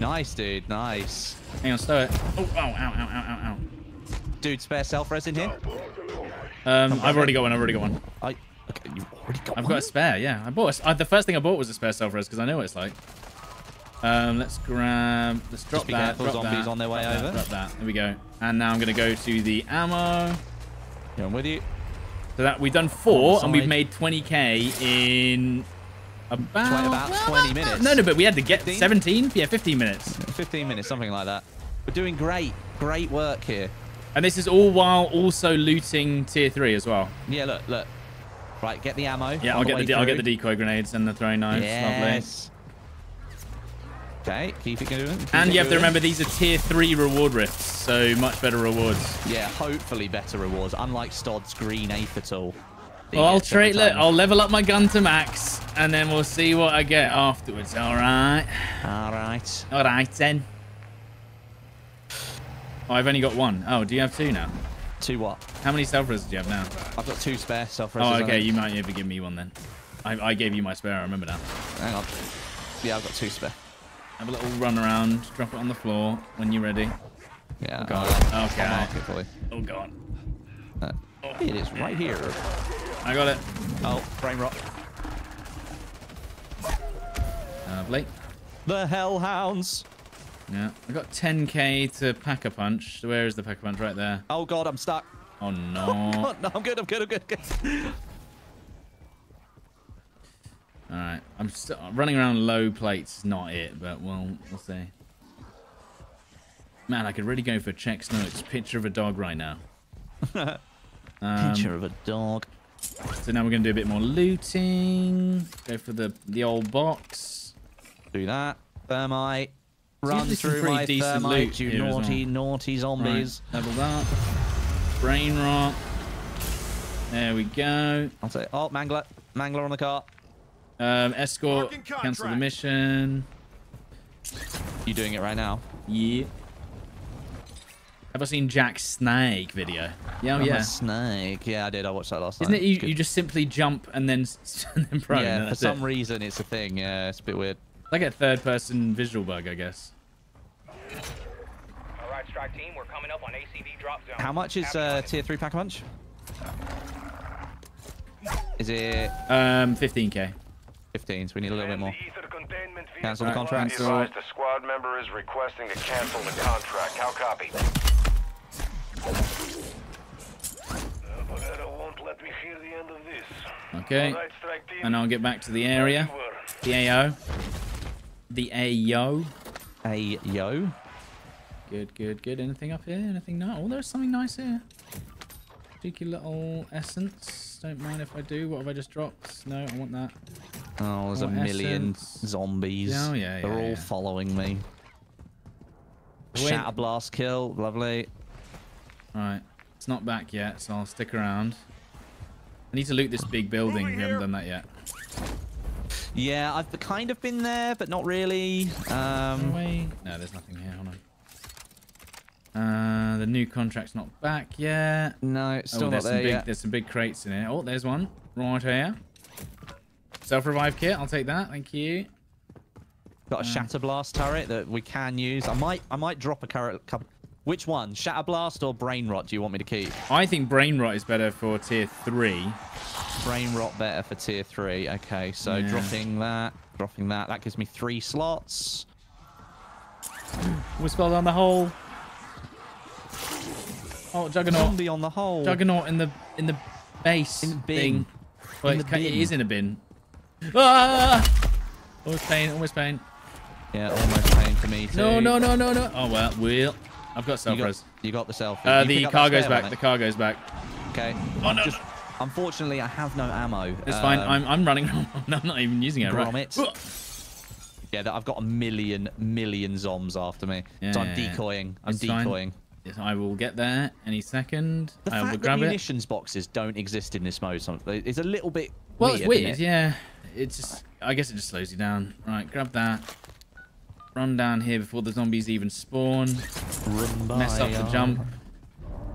B: Nice, dude. Nice.
A: Hang on, stow it. Oh, ow, ow, ow, ow, ow,
B: Dude, spare self res in here?
A: Um, I've already got one. I've already got one.
B: I. Okay, you've already got
A: I've
B: one?
A: got a spare. Yeah, I bought. A, uh, the first thing I bought was a spare self res because I know what it's like. Um, let's grab. Let's drop
B: be
A: that.
B: careful,
A: drop
B: zombies
A: that,
B: on their way
A: drop that,
B: over.
A: Drop that. There we go. And now I'm gonna go to the ammo.
B: Yeah, I'm with you.
A: So that we've done four, and we've made 20k in about
B: about 20 minutes.
A: No, no, but we had to get
B: 15?
A: 17. Yeah, 15 minutes.
B: 15 minutes, something like that. We're doing great. Great work here.
A: And this is all while also looting tier three as well.
B: Yeah, look, look. Right, get the ammo.
A: Yeah, I'll get the I'll get the decoy grenades and the throwing knives.
B: Yes. Okay, keep it going. keep
A: And
B: it
A: you have to remember these are tier three reward rifts, so much better rewards.
B: Yeah, hopefully better rewards. Unlike Stod's green Aether tool. that he
A: Well, I'll trade. Look. I'll level up my gun to max, and then we'll see what I get afterwards. All right.
B: All right.
A: All right then. Oh, I've only got one. Oh, do you have two now?
B: Two what?
A: How many self res do you have now?
B: I've got two spare self
A: Oh, okay. You might ever give me one then. I, I gave you my spare. I remember that.
B: Hang on. Yeah, I've got two spare.
A: Have a little run around. Drop it on the floor when you're ready.
B: Yeah.
A: Oh, God. Okay.
B: I'll mark it for you.
A: Oh god.
B: Uh, it is right here.
A: I got it.
B: Oh, frame rot.
A: Lovely.
B: The Hellhounds.
A: Yeah. I got 10k to pack a punch. Where is the pack a punch? Right there.
B: Oh God, I'm stuck.
A: Oh no. <laughs>
B: Oh, no, I'm good. I'm good. I'm good. good.
A: All right. I'm running around low plates. is Not it, but we'll we'll see. Man, I could really go for Check Snook's picture of a dog right now. Um, <laughs>
B: Picture of a dog.
A: So now we're gonna do a bit more looting. Go for the the old box.
B: Do that. Thermite. Run
A: to
B: through my thermite,
A: loot
B: you naughty,
A: well.
B: naughty zombies.
A: Right, level that. Brain rot. There we go.
B: I'll say, oh, Mangler. Mangler on the car.
A: Um, escort. Cancel the mission.
B: You doing it right now?
A: Yeah. Have I seen Jack Snake video? Yeah, oh,
B: I'm a
A: yeah.
B: snake. Yeah, I did. I watched that last
A: Isn't
B: night.
A: it? You,
B: good.
A: you just simply jump and then <laughs> and then prone.
B: yeah,
A: and
B: for some
A: it.
B: reason it's a thing. Yeah, it's a bit weird.
A: like a third-person visual bug, I guess.
E: All right, strike team, we're coming up on ACV drop zone.
B: How much is
E: Happy
B: uh, tier three pack a punch? Is it
A: Um, 15k.
B: 15? So we need a little bit more.
E: The ether containment vehicle.
B: Cancel the contract.
A: Cancel.
E: advised, the squad member is requesting to cancel the contract. How copy? Uh, Bolero won't let me hear the end of this.
A: Okay.
E: All right.
A: And I'll get back to the area.
E: Where you were.
A: The AO. The AO.
B: Hey, yo.
A: Good, good, good. Anything up here? Anything nice? Oh, there's something nice here. Cheeky little essence. Don't mind if I do. What have I just dropped? No, I want that.
B: Oh, there's a million
A: essence.
B: zombies.
A: Oh, yeah,
B: They're all
A: yeah.
B: following me.
A: Wait.
B: Shatter blast kill. Lovely.
A: Alright. It's not back yet, so I'll stick around. I need to loot this big building. We haven't done that yet.
B: Yeah, I've kind of been there, but not really.
A: No
B: Um.
A: No, there's nothing here. Hold on. Uh, the new contract's not back yet.
B: no, it's
A: Oh,
B: still not
A: there's some
B: there
A: big
B: yet.
A: there's some big crates in here. Oh, there's one right here. Self-revive kit. I'll take that. Thank you.
B: Got a shatter blast turret that we can use. I might I might drop a current couple. Which one? Shatter blast or brain rot? Do you want me to keep?
A: I think brain rot is better for tier three.
B: Brain rot better for tier three. Okay, so
A: Yeah.
B: dropping that, dropping that. That gives me three slots.
A: Whisper down the hole. Oh, Juggernaut.
B: Zombie on the hole.
A: Juggernaut in the in the base
B: In the bin.
A: thing. Well,
B: bin.
A: is in a bin. Ah! Almost pain. Almost pain.
B: Yeah, almost paying for me too.
A: No, no, no, no, no. Oh well, we'll. I've got
B: You
A: self
B: got,
A: res.
B: you got the selfie.
A: Uh, the
B: pick up that
A: cargo's
B: spare
A: back. The
B: eh?
A: cargo's back.
B: Okay.
A: Oh, no,
B: Just, unfortunately, I have no ammo.
A: It's fine.
B: Um,
A: I'm I'm running. <laughs> I'm not even using it. Right.
B: Grommet. Yeah, I've got a million, million zombs after me. so I'm
A: Yeah, yeah, yeah.
B: decoying. I'm
A: It's fine.
B: Decoying.
A: Yes, I will get there any second.
B: The
A: I will
B: fact that
A: grab it.
B: boxes don't exist in this mode some- is a little bit
A: Well,
B: weird.
A: it's weird.
B: it?
A: Yeah. It's just. I guess it just slows you down. Right. Grab that. Run down here before the zombies even spawn. Mess up the jump.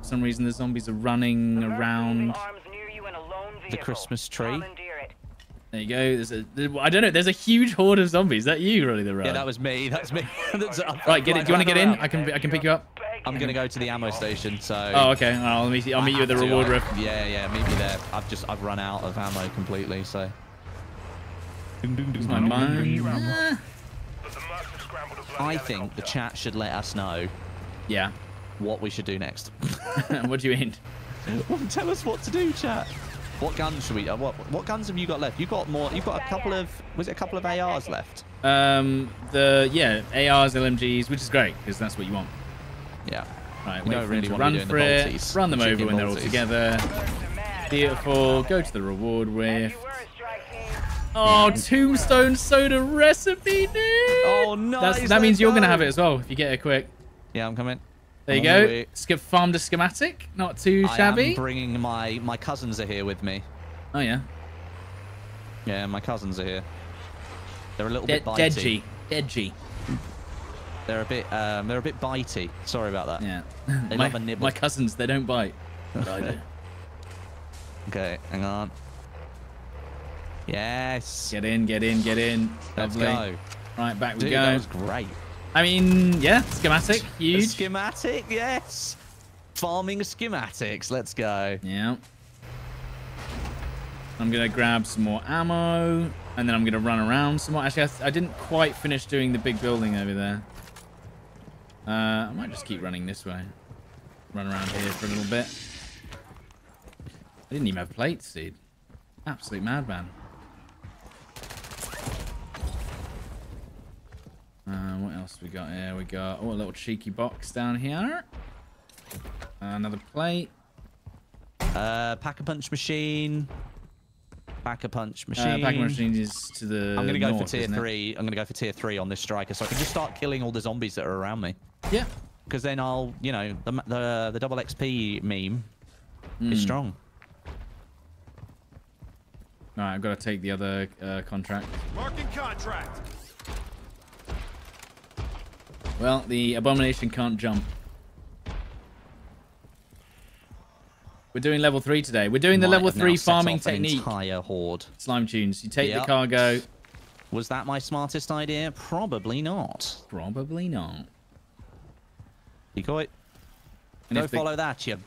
A: For some reason the zombies are running around.
C: Arms near you in a lone
B: The. Christmas tree?
C: Commandeer it.
A: There you go. There's a. there- I don't know. There's a huge horde of zombies. Is that you, really? The
B: Yeah, that was me. <laughs> That's me. <laughs> That's-
A: Right. Get it. Do you want to get in? I can. I can pick you up.
B: I'm gonna go to the ammo station. So.
A: Oh, okay. All right, I'll meet you. I'll
B: I
A: meet you at the
B: have
A: reward
B: I-
A: rift.
B: Yeah, yeah. Meet me there. I've just I've run out of ammo completely. So.
A: My mind.
E: But the mercs have scrambled a bloody
B: I think the chat should let us know
A: Yeah.
B: what we should do next. <laughs>
A: what do you mean?
B: Tell us what to do, chat. What guns should we? Uh, what what guns have you got left? You've got more. You've got a couple of. Was it a couple of ARs left?
A: Um. The yeah ARs, LMGs, which is great because that's what you want.
B: Yeah.
A: Right.
B: You
A: wait
B: don't
A: for
B: really wanna
A: run
B: be doing
A: for
B: the
A: it.
B: Balties,
A: Run them over
B: chicken
A: when they're all together. Beautiful. Go to the reward
C: As
A: rift.
C: you were, strike team.
A: Oh, tombstone soda recipe, dude.
B: Oh,
A: That's,
B: nice,
A: that means
B: let's
A: you're gonna have it as well if you get it quick.
B: Yeah, I'm coming.
A: There you go. Skip farm to schematic. Not too shabby.
B: I am bringing my my cousins are here with me.
A: oh yeah.
B: Yeah, my cousins are here. They're a little
A: De-
B: bit bitey.
A: Deadgy. Deadgy.
B: They're a bit um, they're a bit bitey. Sorry about that.
A: Yeah.
B: They
A: my,
B: love a nibble.
A: my cousins, they don't bite. I do. <laughs>
B: Okay, hang on. Yes.
A: Get in, get in, get in.
B: Let's
A: Lovely.
B: go.
A: Right, back we
B: Dude,
A: go.
B: that was great.
A: I mean, yeah, schematic,
B: A
A: huge.
B: schematic, yes. Farming schematics. Let's go.
A: yeah. I'm gonna grab some more ammo, and then I'm gonna run around some more. Actually, I, th- I didn't quite finish doing the big building over there. Uh, I might just keep running this way. Run around here for a little bit. I didn't even have plates, dude. Absolute madman. Uh, what else we got here? We got oh a little cheeky box down here. Uh, another plate.
B: Uh, pack a punch machine. Pack a punch machine.
A: Uh, packing machine is to the.
B: I'm gonna go
A: north,
B: for tier
A: isn't it?
B: three. I'm gonna go for tier three on this striker, so I can just start killing all the zombies that are around me.
A: Yeah.
B: Because then I'll, you know, the the the double XP meme
A: Hmm.
B: is strong.
A: All right, I've got to take the other uh, contract.
D: Marking contract.
A: Well, the abomination can't jump. We're doing level three today. We're doing the level three farming technique.
B: Entire horde.
A: Slime tunes. You take
B: Yep.
A: the cargo.
B: Was that my smartest idea? Probably not.
A: Probably not.
B: Decoy.
A: And
B: Go
A: the,
B: follow that, you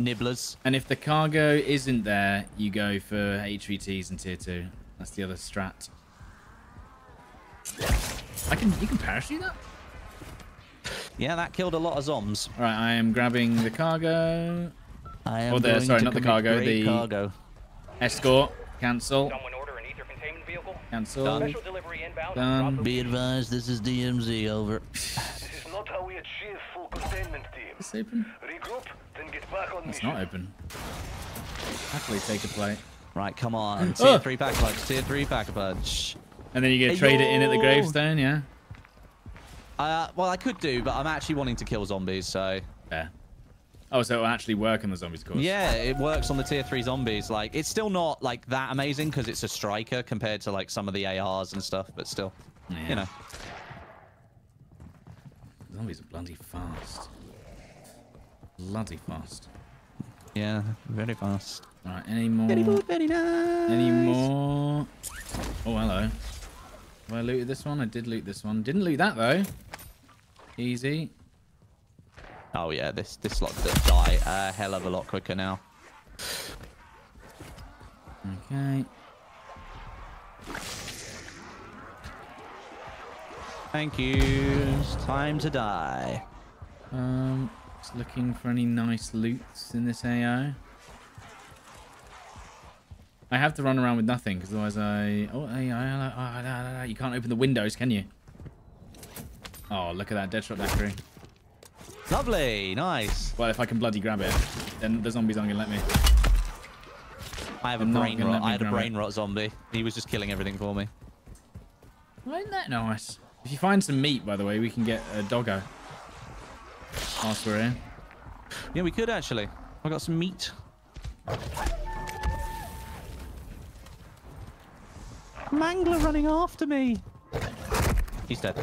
B: nibblers.
A: and if the cargo isn't there, you go for HVTs and tier two. That's the other strat. I can. You can parachute that.
B: Yeah, that killed a lot of zombs.
A: All right, I am grabbing the cargo.
B: I am oh,
A: Or the-
B: going
A: sorry,
B: to
A: not the
B: commit
A: cargo, the-
B: cargo.
A: Escort. Cancel.
C: Someone order an ether containment vehicle.
A: Cancel.
C: Special delivery inbound.
A: Done.
B: Be advised, this is DMZ. Over. <laughs>
E: This is not how we achieve full containment, team.
A: It's open.
E: Regroup, then get back on
A: It's not open. Happily take a plate.
B: Right, come on. Tier <gasps>
A: Oh.
B: three pack a punch. Tier three pack a punch.
A: And then you get
B: Hey,
A: trade it in at the gravestone, yeah?
B: Uh, well, I could do, but I'm actually wanting to kill zombies, so
A: Yeah. Oh, so it'll actually work on the zombies, of course.
B: yeah, it works on the tier three zombies. Like, it's still not like that amazing because it's a striker compared to like some of the ARs and stuff, but still,
A: Yeah.
B: you know.
A: Zombies are bloody fast. Bloody fast.
B: Yeah, very fast.
A: All right, any more?
B: Very very nice.
A: Any more? Oh, hello. Have I looted this one? I did loot this one. Didn't loot that though. Easy.
B: Oh yeah, this this lot that die a hell of a lot quicker now.
A: Okay.
B: Thank you. It's time to die.
A: Um, just looking for any nice loots in this AO. I have to run around with nothing because otherwise I. Oh, I, I, I, you can't open the windows, can you? Oh, look at that Deadshot Daiquiri.
B: Lovely, nice.
A: Well, if I can bloody grab it, then the zombies aren't gonna let me.
B: I have a
A: They're
B: brain rot. I had a brain
A: it.
B: rot zombie. He was just killing everything for me.
A: Well, isn't that nice? If you find some meat, by the way, we can get a doggo. Whilst we're here.
B: Yeah, we could actually. I got some meat. Mangler running after me. He's dead.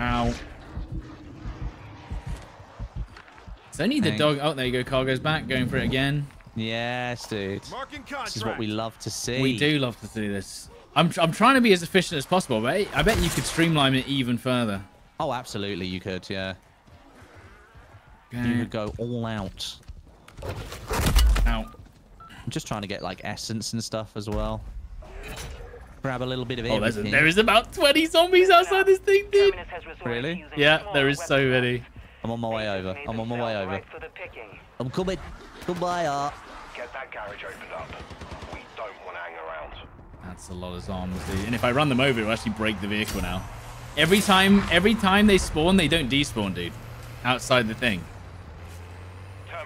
A: Ow. It's only the
B: Thank-
A: dog. Oh, there you go. Cargo's back. Going for it again.
B: Yes, dude. This is what we love to see.
A: We do love to do this. I'm, I'm trying to be as efficient as possible, but I bet you could streamline it even further.
B: Oh, absolutely, you could. Yeah, you could go all out.
A: Ow.
B: I'm just trying to get like essence and stuff as well. Grab a little bit of
A: Oh, there's a,
B: everything.
A: there is about 20 zombies outside this thing, dude.
C: Terminus has resorted
B: Really?
A: Yeah, there is so many.
B: I'm on my way over. I'm on my way over.
C: right for the picking.
B: I'm coming. Goodbye, Art.
E: Get that garage opened up. We don't want to hang around.
A: That's a lot of zombies, dude. And if I run them over, it'll actually break the vehicle now. Every time, every time they spawn, they don't despawn, dude. Outside the thing.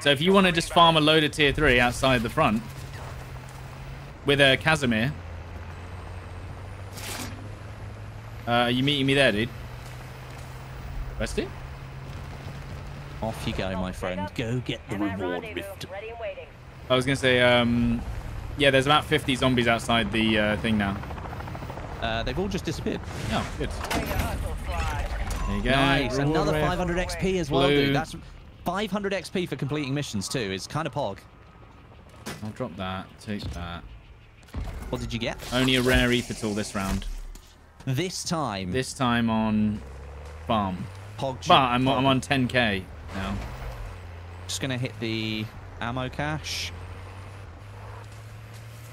A: So if you want to just farm a load of tier 3 outside the front with a Casimir, uh, are you meeting me there, dude? Rusty?
B: Off you go, my friend. Go get the reward rift.
C: ready and waiting.
A: I was going to say, um, yeah, there's about 50 zombies outside the uh, thing now.
B: Uh, they've all just disappeared.
A: Oh, good.
C: Bring your hustle slide.
A: There you go.
B: Nice.
A: Reward
B: Another
A: rift.
B: 500 XP as well,
A: Blue.
B: dude. That's 500 XP for completing missions too. It's kind of pog.
A: I'll drop that. Take that.
B: What did you get?
A: Only a rare aether tool this round.
B: This time,
A: This time on farm.
B: pog.
A: But I'm, I'm on 10k now.
B: Just gonna hit the ammo cache.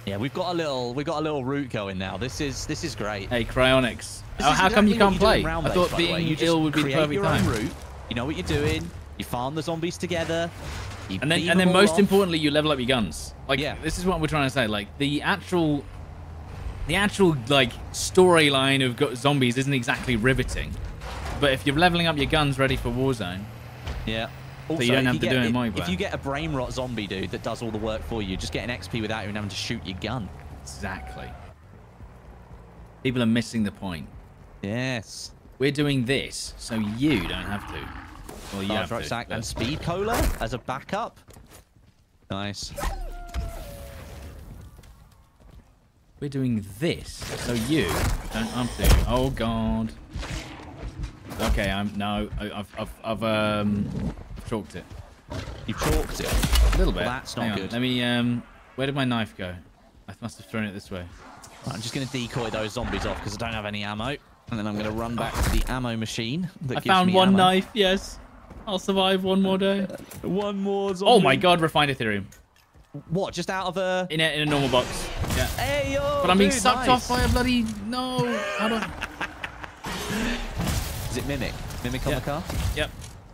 B: Yeah, we've got a little, we've got a little route going now. This is, this is great.
A: Hey, Cryonics. Oh, how come you can't play? I
B: base,
A: thought
B: by the way.
A: being
B: you
A: ill would be the perfect
B: your
A: time.
B: Own route. You know what you're doing. You farm the zombies together. You
A: And then, and then most
B: off.
A: importantly, you level up your guns. Like,
B: Yeah.
A: this is what we're trying to say. Like, the actual, the actual like storyline of zombies isn't exactly riveting. But if you're leveling up your guns ready for Warzone,
B: Yeah.
A: you don't
B: if
A: have to
B: get-
A: do it in
B: if- you get a brain rot zombie dude that does all the work for you, just get an XP without even having to shoot your gun.
A: exactly. People are missing the point.
B: Yes.
A: We're doing this so you don't have to. Well, you
B: Large
A: have to. but-
B: and speed cola as a backup. Nice.
A: We're doing this so you don't to. Oh god. Okay, I'm no. I- I've I've I've um chalked it
B: You chalked it.
A: a little bit.
B: Well, that's not
A: Hang on,
B: good.
A: Let me um. Where did my knife go? I must have thrown it this way.
B: Right, I'm just going to decoy those zombies off because I don't have any ammo. And then I'm going to run back to the ammo machine. That
A: I
B: gives
A: found
B: me
A: one
B: ammo.
A: knife. Yes, I'll survive one more day.
B: One more zombie.
A: Oh my god, refined Aetherium
B: What? Just out of a.
A: in a in a normal box. Yeah.
B: Hey yo!
A: But I'm being
B: dude,
A: sucked
B: nice.
A: off by a bloody no. How do I... <laughs>
B: Is it Mimic? Mimic on
A: Yeah.
B: the car?
A: Yep.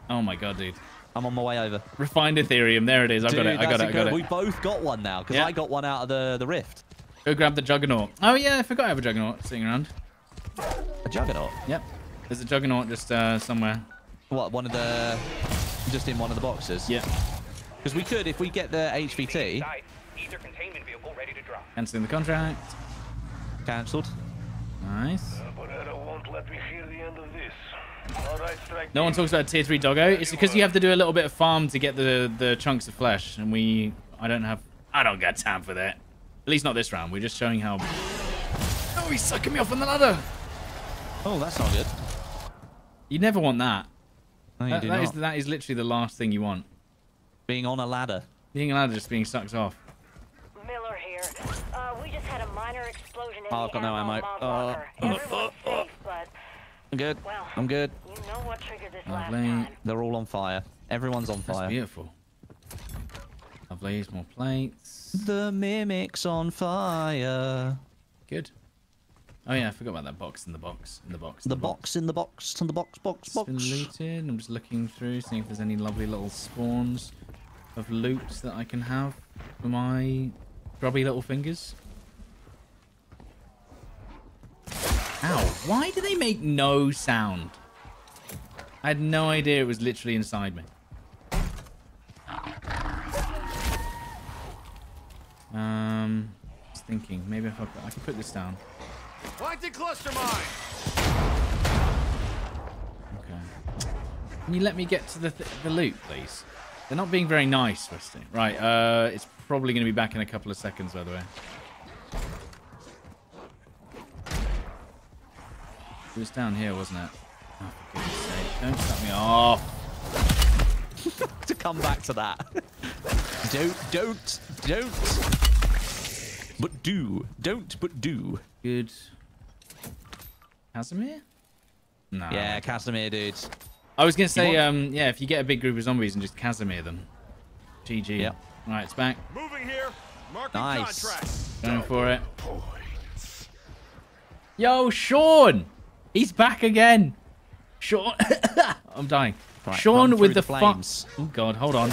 A: Oh my god, dude.
B: I'm on my way over.
A: Refined Aetherium. There it is. I got it. I got it. I got it.
B: We both got one now because
A: Yeah.
B: I got one out of the, the rift.
A: Go grab the Juggernaut. Oh yeah, I forgot I have a Juggernaut sitting around.
B: A juggernaut.
A: Yep. There's a Juggernaut just uh, somewhere.
B: What? One of the. Just in one of the boxes?
A: Yeah.
B: Because we could, if we get the HVT,
C: Side. Aether containment vehicle ready to drop.
A: Canceling the contract.
B: cancelled.
A: Nice.
E: Uh, Operator won't let me hear the end of this. All right, strike
A: No one talks about tier three doggo. It's because you have to do a little bit of farm to get the the chunks of flesh, and we. I don't have. I don't got time for that. At least not this round. We're just showing how. Oh, he's sucking me off on the ladder.
B: Oh, that's not good.
A: You never want that.
B: No, you
A: That,
B: do
A: that
B: not.
A: is that is literally the last thing you want.
B: Being on a ladder.
A: Being allowed just being sucked off.
F: Miller here. Uh, we just had a minor explosion in
B: Oh,
F: the
B: I've got no
F: ammo
B: ammo.
F: mod
B: Uh, uh,
F: safe, but
B: I'm good.
F: Well.
B: I'm good.
F: you know what triggered this last time.
B: They're all on fire. Everyone's on fire.
A: That's
B: fire.
A: beautiful. Lovely. Some more plates.
B: The mimic's on fire.
A: Good. Oh yeah, I forgot about that box in the box. In the box. in
B: The box in the box and the box, box,
A: It's
B: box.
A: been looted. I'm just looking through, seeing if there's any lovely little spawns of loot that I can have for my grubby little fingers. Ow! Why do they make no sound? I had no idea it was literally inside me. Um, just thinking, maybe if I, I can put this down.
D: Planted cluster mine.
A: Okay. Can you let me get to the th the loot, please? They're not being very nice, Westie. Right, uh, it's probably going to be back in a couple of seconds, by the way. It was down here, wasn't it? Oh, for goodness sake. Don't cut me off. <laughs>
B: to come back to that. <laughs> don't, don't, don't. But do. Don't, but do.
A: Good. Casimir? No.
B: Yeah, Casimir, dude.
A: I was going to say,
B: want-
A: um, yeah, if you get a big group of zombies and just Casimir them. GG.
B: Yep.
A: Right, it's back.
D: Moving here. Marking
B: Nice.
D: contract.
A: Going for it. Yo, Sean! He's back again. Sean, <coughs> I'm dying.
B: Right,
A: Sean with the,
B: the flames.
A: Oh God, hold on.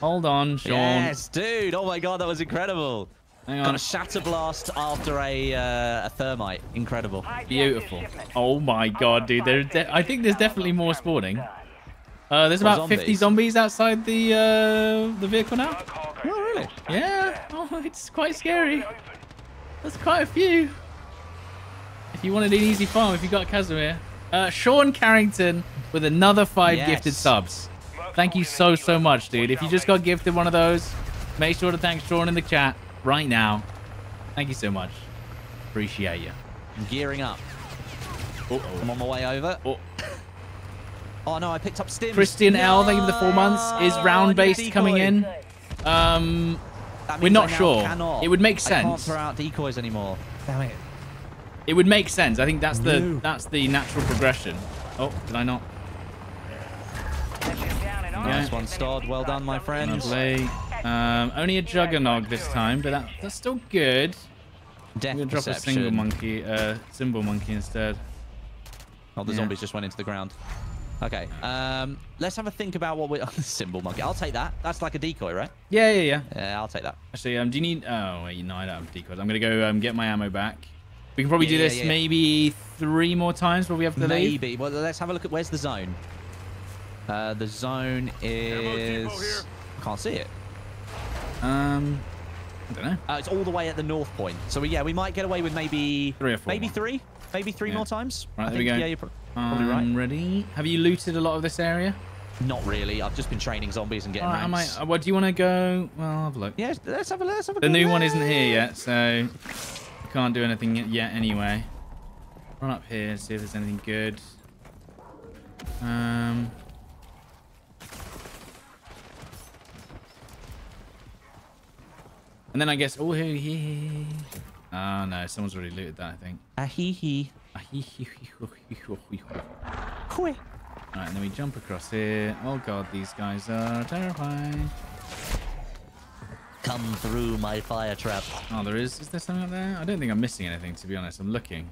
A: Hold on, Sean.
B: Yes, dude. Oh my god, that was incredible.
A: Hang
B: Got
A: on.
B: a shatter blast after a uh, a thermite. Incredible.
A: Beautiful. Oh my God, dude. There, de- I think there's definitely more spawning. Uh, there's
B: More
A: about 50
B: zombies?
A: zombies outside the uh, the vehicle now.
B: Oh, really?
A: Yeah. Oh, it's quite scary. There's quite a few. If you wanted an easy farm, if you got Casimir. Uh, Sean Carrington with another five
B: Yes.
A: gifted subs. Thank you so, so much, dude. If you just got gifted one of those, make sure to thank Sean in the chat right now. Thank you so much. Appreciate you.
B: I'm gearing up.
A: Uh-oh.
B: I'm on my way over.
A: Oh. <coughs>
B: Oh no, I picked up stims.
A: Christian L, thank you for the four months. Is round
B: I need
A: based coming in? Um, We're not
B: I
A: sure.
B: Cannot.
A: It would make sense.
B: I can't
A: sense.
B: throw out decoys anymore. Damn it.
A: it would make sense. I think that's the
B: No.
A: that's the natural progression. Oh, did I not?
B: Nice one, Stod. Well done, my friends.
A: Lovely. Um, only a juggernog this time, but that, that's still good.
B: Death
A: I'm gonna drop a single monkey, uh, cymbal monkey instead.
B: Oh, the
A: Yeah.
B: zombies just went into the ground. Okay. Um, let's have a think about what we're... <laughs> cymbal monkey. I'll take that. That's like a decoy, right?
A: Yeah, yeah, yeah.
B: Yeah, I'll take that.
A: Actually, um, do you need? Oh, wait, no, I don't have decoys. I'm gonna go um, get my ammo back. We can probably
B: Yeah,
A: do this
B: yeah, yeah.
A: maybe three more times before we have to leave.
B: Maybe. Well, let's have a look at where's the zone. Uh, the zone is... I Can't see it.
A: Um, I don't know.
B: Uh, it's all the way at the north point. So we, yeah, we might get away with maybe
A: Three or four
B: Maybe
A: more.
B: three. Maybe three
A: Yeah.
B: more times.
A: Right,
B: I
A: there we
B: think,
A: go.
B: Yeah, you're pro- probably right.
A: Ready? Have you looted a lot of this area?
B: Not really. I've just been training zombies and getting
A: I might,
B: ranks.
A: uh, what do you want to go? Well, I'll have a look.
B: Yeah, let's have a let's have a
A: The new
B: there.
A: one isn't here yet, so can't do anything yet anyway. Run up here, and see if there's anything good. Um. And then I guess, oh, here, here, here. Oh, no, someone's already looted that, I think.
B: Ah, hee hee.
A: Alright, and then we jump across here. Oh god, these guys are terrifying.
B: Come through my fire trap.
A: Oh, there is. Is there something up there? I don't think I'm missing anything, to be honest. I'm looking.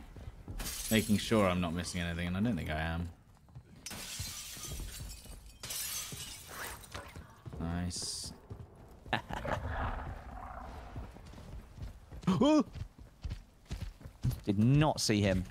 A: Making sure I'm not missing anything, and I don't think I am. Nice. <laughs> <gasps>
B: Did not see him.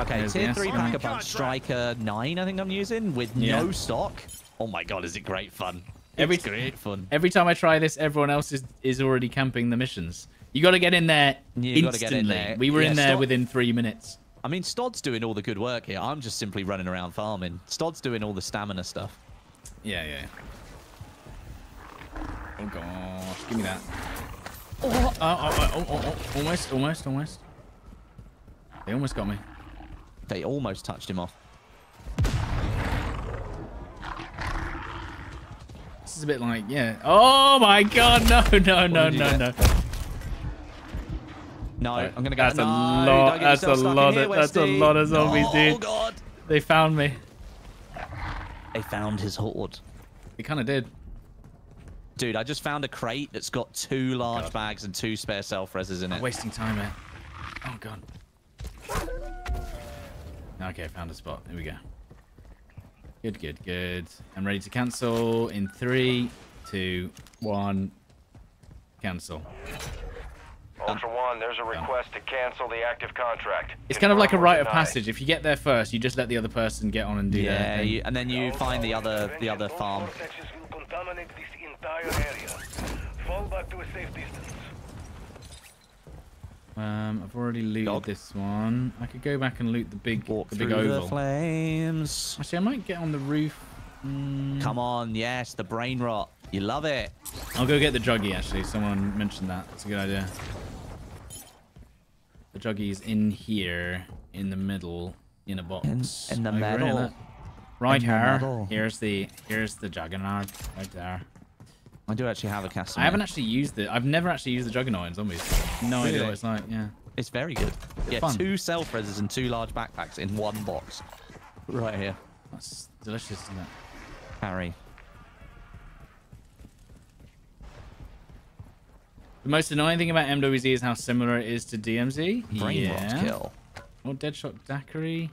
B: Okay,
A: There's the
B: tier 3
A: S1.
B: pack oh a punch striker 9 I think I'm using with
A: Yeah.
B: no stock. Oh my god, is it great fun.
A: Every-
B: it's great fun.
A: Every time I try this, everyone else is, is already camping the missions. You got to get in there
B: You gotta
A: instantly.
B: get in there.
A: We were
B: Yeah,
A: in there
B: stop.
A: within three minutes.
B: I mean, Stod's doing all the good work here. I'm just simply running around farming. Stod's doing all the stamina stuff.
A: Yeah, yeah. Oh gosh, give me that. Oh, oh, oh, oh, oh, oh, almost, almost, almost. They almost got me.
B: They almost touched him off.
A: This is a bit like, yeah. Oh my god, no, no, no, no, no.
B: No, I'm gonna go.
A: that's a
B: no,
A: lot- that's a lot
B: here,
A: of- that's a lot of zombies,
B: oh,
A: dude.
B: God.
A: They found me.
B: They found his horde.
A: They kind of did.
B: Dude, I just found a crate that's got two oh large
A: God.
B: bags and two spare self reses in
A: I'm
B: it.
A: wasting time, man. Oh god. Okay, found a spot. Here we go. Good, good, good. I'm ready to cancel in three, two, one. Cancel.
E: Ultra One, there's a request to cancel the active contract.
A: It's kind of like a rite of passage. If you get there first, you just let the other person get on and do their
B: Yeah,
A: thing.
B: you, and then you find the other the other farm.
C: Vortexes will contaminate this entire area. Fall back to a safe distance.
A: Um, I've already looted
B: Dog.
A: this one. I could go back and loot the big,
B: Walk
A: the big
B: through the flames.
A: Actually, I might get on the roof. Mm,
B: Come on, yes, the brain rot. You love it.
A: I'll go get the juggy. Actually, someone mentioned that. It's a good idea. The juggy is in here, in the middle, in a box.
B: In- in the
A: Over
B: middle.
A: Right
B: In
A: here.
B: middle.
A: Here's the here's the juggernaut right there.
B: I do actually have a cast.
A: I haven't actually used it. I've never actually used the juggernaut in zombies. No idea
B: Really?
A: what it's like. Yeah.
B: It's very good. Yeah,
A: fun.
B: two self reses and two large backpacks in one box. Right here.
A: That's delicious, isn't it?
B: Harry.
A: The most annoying thing about MWZ is how similar it is to DMZ.
B: Brain
A: yeah.
B: rot kill.
A: Or Deadshot Daiquiri.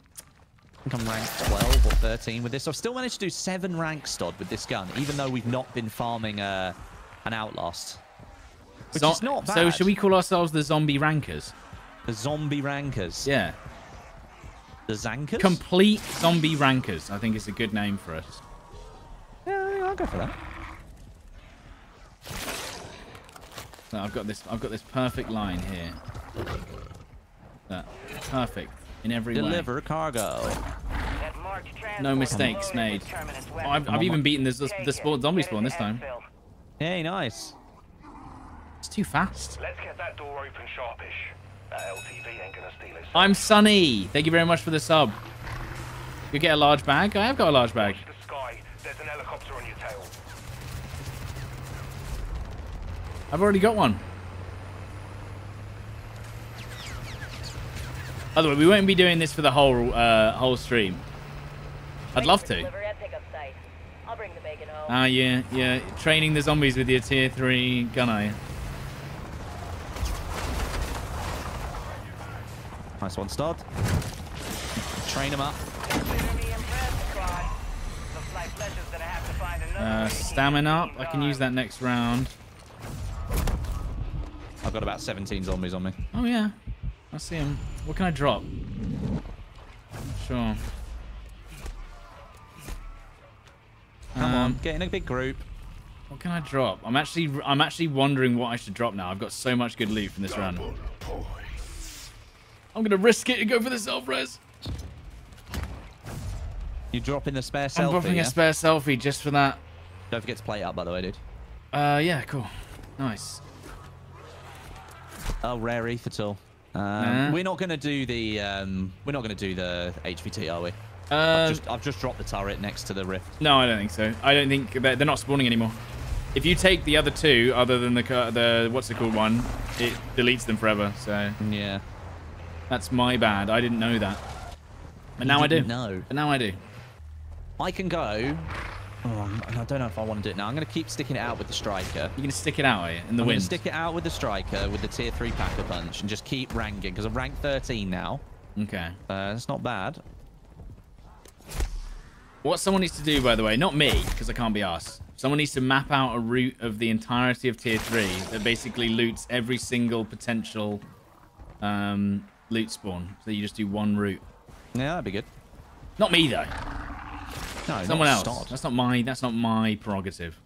B: I think I'm ranked 12 or 13 with this. I've still managed to do seven rank stod with this gun, even though we've not been farming uh, an Outlast. Which
A: So-
B: is not bad.
A: So should we call ourselves the zombie rankers?
B: The zombie rankers.
A: Yeah.
B: The Zankers?
A: Complete zombie rankers. I think it's a good name for us.
B: yeah, I'll go for that.
A: So I've got this. I've got this perfect line here. That perfect in every
B: Deliver cargo.
C: That marked
A: No mistakes made.
C: with terminus
A: way. Oh, I've. I've even beaten this the,
C: Take
A: the spawn, zombie spawn this time.
B: Hey, nice.
A: It's too fast.
C: Let's get that door open sharpish. That LTV ain't gonna steal it.
A: I'm Sunny. Thank you very much for the sub. You get a large bag. I have got a large bag.
C: Watch the sky. There's an helicopter on your tail.
A: I've already got one. By the way, we won't be doing this for the whole uh, whole stream. I'd love to.
F: Delivery at pickup site. I'll bring the bacon home.
A: Ah, yeah, yeah. Training the zombies with your tier three gun eye.
B: Nice one, start. Train them up.
C: Consider me impressed, squad. Looks like Fletcher's gonna have to find another
A: Uh,
C: way to keep
A: stamina up. I can use that next round.
B: I've got about 17 zombies on me.
A: Oh yeah, I see him. What can I drop? Sure.
B: Come
A: Um,
B: on, get in a big group.
A: What can I drop? I'm actually I'm actually wondering what I should drop now. I've got so much good loot from this run. I'm gonna risk it and go for the self res.
B: You drop in the spare
A: I'm
B: selfie.
A: dropping
B: yeah?
A: a spare selfie just for that.
B: Don't forget to play it up, by the way, dude.
A: Uh, yeah, cool, nice.
B: Oh, rare aether tool. Um,
A: Nah.
B: We're not gonna do the um, we're not gonna do the HVT, are we?
A: Um,
B: just I've just dropped the turret next to the rift.
A: no, I don't think so. I don't think they're, they're not spawning anymore. If you take the other two, other than the the what's it called one, it deletes them forever. So
B: Yeah.
A: that's my bad. I didn't know that. But now I do.
B: know.
A: But now I do.
B: I can go. Oh, I don't know if I want to do it now. I'm gonna keep sticking it out with the striker.
A: You're gonna stick it out, are you? In the
B: I'm
A: wind.
B: stick it out with the striker with the tier three pack-a-punch and just keep ranking because I'm rank 13 now.
A: Okay.
B: Uh, it's not bad.
A: What someone needs to do, by the way, not me, because I can't be asked. Someone needs to map out a route of the entirety of tier three that basically loots every single potential um, loot spawn. So you just do one route.
B: Yeah, that'd be good.
A: Not me though.
B: No,
A: Someone else. That's not my. That's not my prerogative.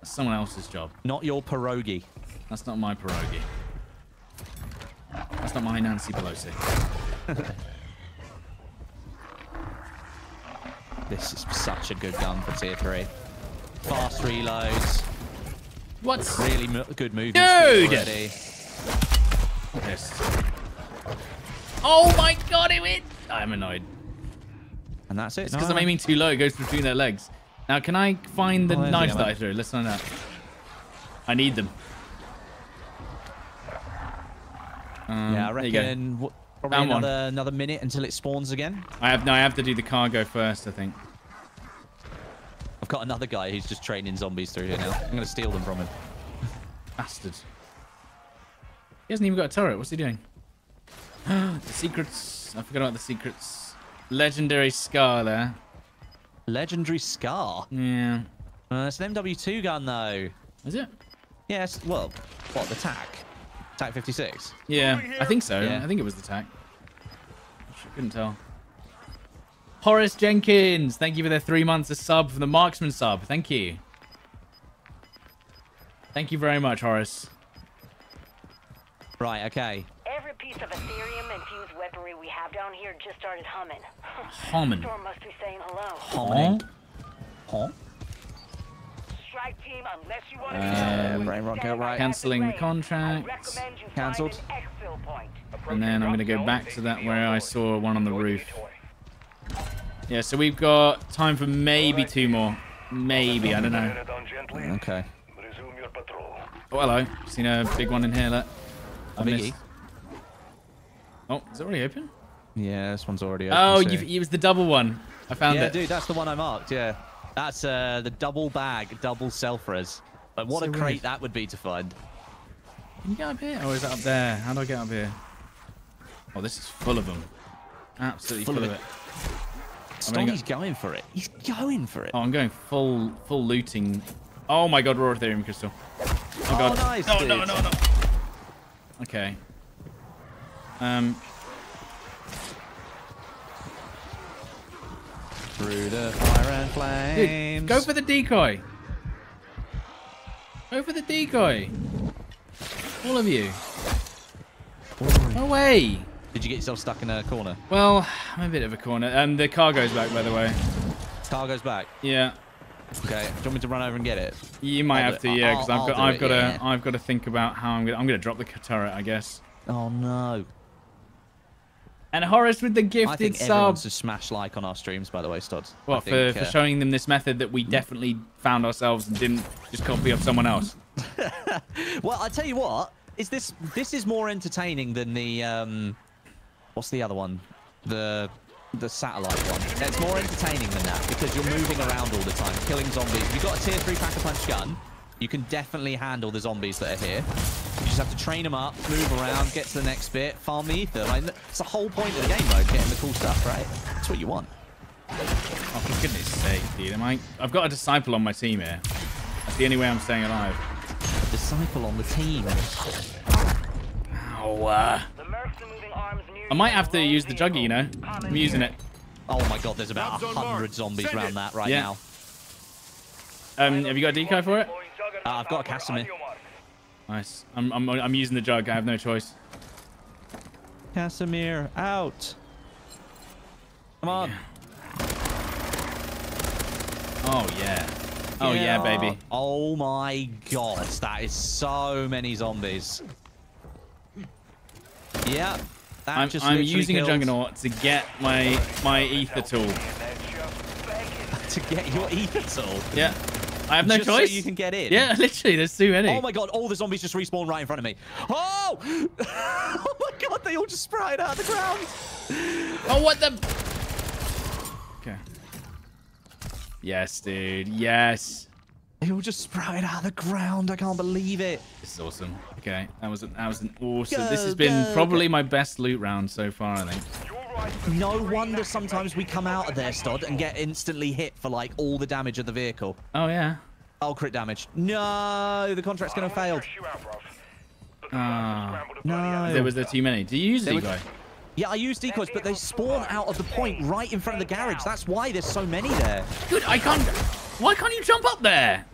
A: That's someone else's job.
B: Not your pierogi.
A: That's not my pierogi. That's not my Nancy Pelosi. <laughs>
B: This is such a good gun for tier three. Fast reloads,
A: What's
B: really mo good movement
A: Dude!
B: speed already.
A: this? Oh my god, it went! I'm annoyed.
B: And that's it.
A: It's because
B: No,
A: I'm aiming too low. It goes between their legs. Now, can I find the
B: Oh,
A: knives that I threw? Let's find out. I need them. Um,
B: yeah, I
A: there you go.
B: reckon probably
A: one.
B: another another minute until it spawns again.
A: I have no. I have to do the cargo first. I think.
B: I've got another guy who's just training zombies through here now. I'm going to steal them from him. <laughs>
A: Bastard. He hasn't even got a turret. What's he doing? <gasps> the secrets. I forgot about the secrets. Legendary scar there.
B: Legendary Scar.
A: Yeah.
B: Uh, it's an MW2 gun, though.
A: Is it?
B: Yes, well, what, the TAC? TAC 56?
A: Yeah, I think so.
B: Yeah.
A: I think it was the tack. Couldn't tell. Horace Jenkins, thank you for the three months of sub for the marksman sub. Thank you. Thank you very much, Horace.
B: Right, okay.
F: Every piece of Aetherium infused weaponry we have down here just started humming.
A: Common.
F: Storm must be saying hello.
B: Harmony. Huh?
C: Strike team, unless you want to
B: Uh,
C: be
B: brain rock, go right.
A: Cancelling the
C: I
A: contracts.
B: Cancelled.
C: an.
A: And then I'm going to go back to that where I saw one on the roof. Yeah, so we've got time for maybe two more. Maybe, I don't know.
C: Turn it on gently.
B: Okay.
C: Resume your patrol.
A: Oh, hello. Seen a big one in here, look. I
B: biggie?
A: missed. Oh, is it already open?
B: Yeah, this one's already open.
A: Oh, it was the double one. I found
B: Yeah,
A: it.
B: dude, that's the one I marked, yeah. That's uh, the double bag, double self-res. But what
A: So
B: a crate
A: weird.
B: that would be to find.
A: Can you get up here? Or is it up there? How do I get up here? Oh, this is full of them. Absolutely full,
B: Full
A: of
B: of
A: it. I've only
B: going for it. He's going for it.
A: Oh, I'm going full full looting. Oh my god, raw Aetherium crystal. Oh god.
B: nice,
A: no, no, no, no. Okay. Um,
B: Through the fire and
A: dude, go for the decoy. Go for the decoy. All of you. No way.
B: Did you get yourself stuck in a corner?
A: Well, I'm a bit of a corner. Um, the cargo's back, by the way.
B: Car goes back.
A: Yeah.
B: Okay. Do you want me to run over and get it?
A: You might
B: I'll
A: have to,
B: it.
A: yeah, because I've got, I've got to,
B: yeah.
A: I've got to think about how I'm gonna, I'm gonna drop the turret, I guess.
B: Oh no.
A: And Horace with the
B: I
A: gifted
B: think
A: sub.
B: everyone should smash like on our streams, by the way, Stods. I
A: What for,
B: think,
A: for
B: uh,
A: showing them this method that we definitely found ourselves and didn't just copy off someone else. <laughs>
B: Well, I tell you what, is this this is more entertaining than the um, what's the other one? The the satellite one. It's more entertaining than that because you're moving around all the time, killing zombies. You've got a tier three pack a punch gun, you can definitely handle the zombies that are here. You just have to train them up, move around, get to the next bit, farm the aether. I mean, it's the whole point of the game mode, getting the cool stuff, right? That's what you want.
A: Oh, for goodness sake, dude. Am I, I've got a disciple on my team here. That's the only way I'm staying alive.
B: A Disciple on the team.
A: Ow. uh,
F: The mercs are moving arms near
A: I might have to use the juggy, you know? I'm using it.
B: Oh my god, there's about a hundred zombies around that right
A: Yeah.
B: now.
A: Um, have you got a decoy for it?
B: Uh, I've got a Casimir.
A: Nice. I'm, I'm, I'm using the jug. I have no choice.
B: Casimir, out. Come on.
A: Oh, yeah. Oh, yeah, baby.
B: Oh my god, that is so many zombies. Yeah. That
A: I'm,
B: just
A: I'm
B: literally
A: using a juggernaut to get my my aether tool. <laughs>
B: to get your aether tool.
A: Yeah. I have no
B: Just so
A: choice.
B: you can get in.
A: Yeah, <laughs> literally, there's too many.
B: Oh my god, all the zombies just respawn right in front of me. Oh! <laughs> oh my god, they all just sprouted out of the ground.
A: Oh, what the? Okay. Yes, dude. Yes.
B: They all just sprouted out of the ground. I can't believe it.
A: This is awesome. Okay, that was that was an awesome. this
B: Go,
A: has been
B: go,
A: probably my best loot round so far. I think.
B: No wonder sometimes we come out of there, Stod, and get instantly hit for like all the damage of the vehicle.
A: Oh yeah.
B: Oh, crit damage. No, the contract's gonna fail.
A: Ah.
B: No.
A: There was there too many. Do you use decoy?
B: Yeah, I use decoys, but they spawn out of the point right in front of the garage. That's why there's so many there.
A: Good. I can't. Why can't you jump up there?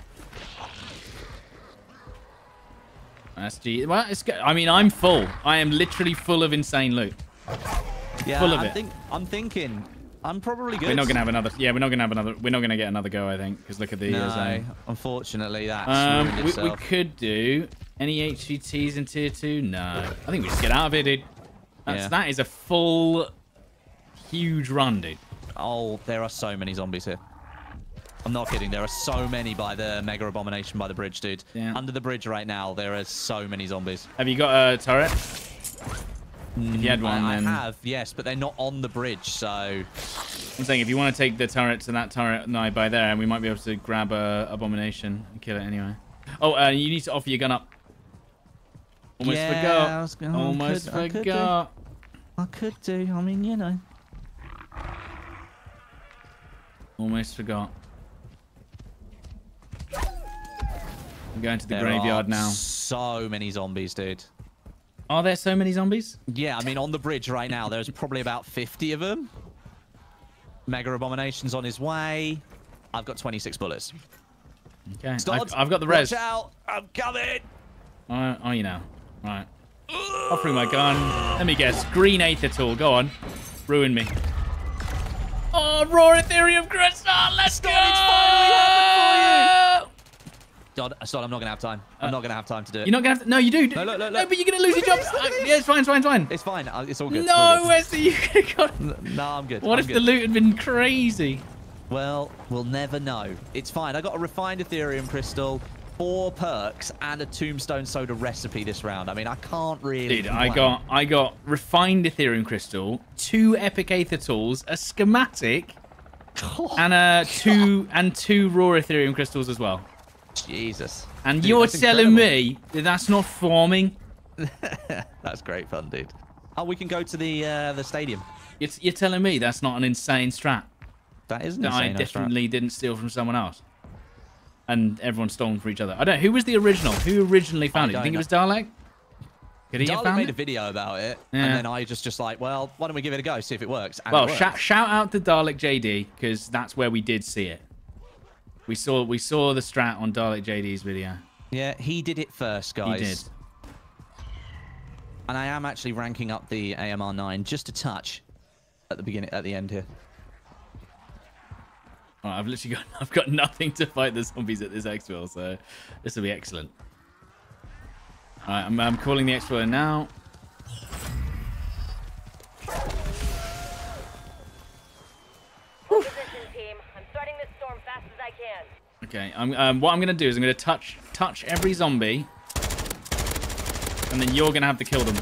A: That's G. Well, it's. go- I mean, I'm full. I am literally full of insane loot.
B: Yeah,
A: Full of
B: I'm,
A: it.
B: think- I'm thinking. I'm probably good.
A: We're not gonna have another. Yeah, we're not gonna have another. We're not gonna get another go. I think because look at the.
B: No,
A: zone.
B: unfortunately, that's
A: Um, we, we could do any HVTs in tier two. No, I think we just get out of it, dude. That's,
B: Yeah.
A: That is a full, huge run, dude.
B: Oh, there are so many zombies here. I'm not kidding. There are so many by the Mega Abomination by the bridge, dude.
A: Yeah.
B: Under the bridge right now, there are so many zombies.
A: Have you got a turret? If you had one,
B: I, I have, yes, but they're not on the bridge, so...
A: I'm saying if you want to take the turret to that turret nigh by there, and we might be able to grab a abomination and kill it anyway. Oh, uh, you need to offer your gun up. Almost
B: Yeah,
A: forgot.
B: Gonna-
A: Almost
B: could- I could do.
A: forgot.
B: I could do. I mean, you know.
A: Almost forgot. I'm going to the
B: There
A: graveyard
B: are
A: now.
B: So many zombies, dude.
A: Are there so many zombies?
B: Yeah, I mean, on the bridge right now, there's probably about 50 of them. Mega Abomination's on his way. I've got 26 bullets.
A: Okay, I've, I've got the
B: watch out! I'm coming!
A: Oh, oh, you know. Right. Offering my gun. Let me guess. Green Aether tool. Go on. Ruin me. Oh, raw Aetherium Crystal. Let's go.
B: Stod, it's finally happened Stod, Stod, I'm not gonna have time. I'm
A: Uh,
B: not gonna have time to do it.
A: You're not gonna have to. No, you do.
B: No, look, look,
A: No, but you're gonna lose your job. <laughs> Uh, yeah, it's fine. It's fine. It's fine.
B: It's fine. uh, It's all good.
A: No. Wesley, you could have got. <laughs>
B: No, I'm good.
A: What
B: I'm
A: if
B: good.
A: the loot had been crazy?
B: Well, we'll never know. It's fine. I got a refined Aetherium crystal, four perks, and a tombstone soda recipe this round. I mean, I can't really.
A: Dude, I got I got refined Aetherium crystal, two epic Aether tools, a schematic, <laughs> and a two and two raw Aetherium crystals as well.
B: Jesus.
A: And
B: Dude,
A: you're telling
B: incredible.
A: me that that's not farming? <laughs>
B: That's great fun, dude. Oh, we can go to the uh, the stadium.
A: You're, you're telling me that's not an insane strat
B: That is
A: that I
B: right.
A: definitely didn't steal from someone else, and everyone's stolen for each other. I don't. Who was the original? Who originally found it? You
B: don't
A: think it was Dalek? Could he have found
B: made
A: it?
B: a video about it,
A: Yeah.
B: and then I just just like, well, why don't we give it a go, see if it works? And
A: Well,
B: it
A: shout, shout out to Dalek JD because that's where we did see it. We saw we saw the strat on Dalek JD's video.
B: yeah, he did it first, guys.
A: He
B: guys.
A: did.
B: And I am actually ranking up the AMR nine just a touch at the beginning, at the end here.
A: All right, I've literally got <laughs> I've got nothing to fight the zombies at this exfil, so this will be excellent. All right, I'm, I'm calling the exfil now.
F: Position team. I'm starting this storm fast as I can.
A: Okay, I'm, um, what I'm gonna do is I'm gonna touch touch every zombie, and then you're gonna have to kill them.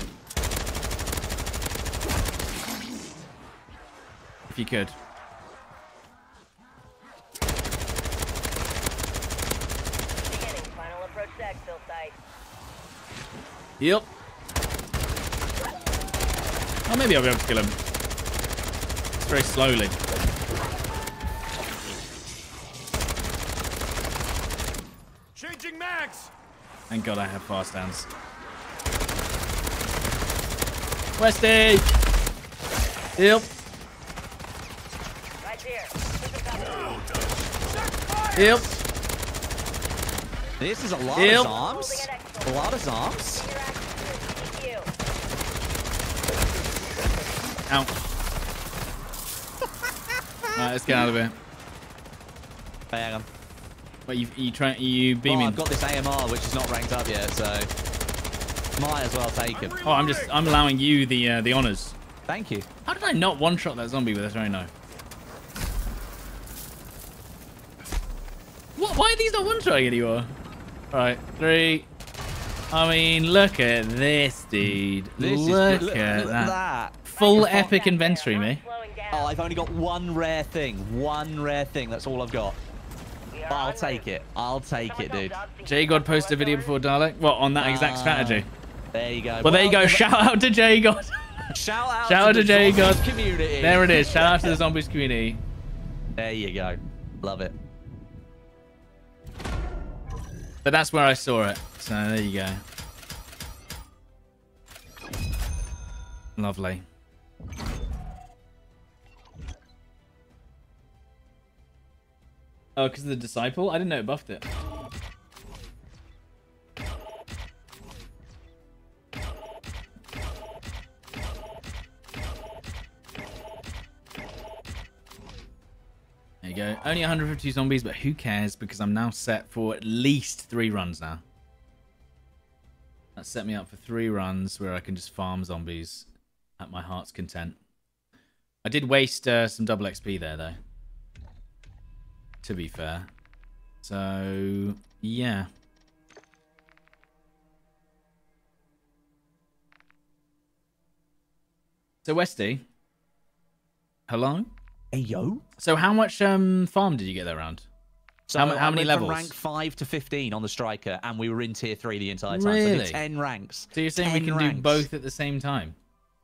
A: If you could.
F: To.
A: Yep. Oh, maybe I'll be able to kill him. It's very slowly.
D: Changing mags.
A: Thank God I have fast hands. Westie! Yep.
F: Right here. Push.
A: Yep.
B: This is a lot
A: Yep.
B: of arms. A lot of arms.
F: Your
A: Ow. Alright, let's get out of here.
B: Hey, hang on.
A: Wait, you, you try, you
B: Well,
A: beaming?
B: I've got this AMR, which is not ranked up yet, so might as well take him.
A: Oh, I'm just, I'm allowing you the uh, the honors.
B: Thank you.
A: How did I not one-shot that zombie with a throwing knife? What? Why are these not one-shotting anymore? Alright, three. I mean, look at this, dude.
B: This
A: look
B: is look,
A: at
B: look
A: that.
B: that.
A: Full epic inventory, me.
B: Oh, I've only got one rare thing. One rare thing. That's all I've got.
F: Are
B: I'll take it. I'll take it, dude.
A: J God posted a video before Dalek. What on that exact strategy?
B: There you go.
A: Well, there you go. Shout out to J God.
B: Shout out
A: Shout out
B: to
A: to
B: zombies
A: God.
B: community.
A: there it is. Shout out to the <laughs> zombies community.
B: There you go. Love it.
A: But that's where I saw it. So there you go. Lovely. Oh, because of the disciple? I didn't know it buffed it. There you go. Only 150 zombies, but who cares? Because I'm now set for at least three runs now. That set me up for three runs where I can just farm zombies at my heart's content. I did waste uh, some double XP there, though. To be fair. So, yeah. So, Westie. Hello?
B: Hey, yo.
A: So, how much um farm did you get there around?
B: So
A: How how many levels?
B: rank 5 to 15 on the striker, and we were in tier 3 the entire time.
A: Really?
B: did 10 ranks.
A: So, you're saying we can
B: ranks.
A: do both at the same time?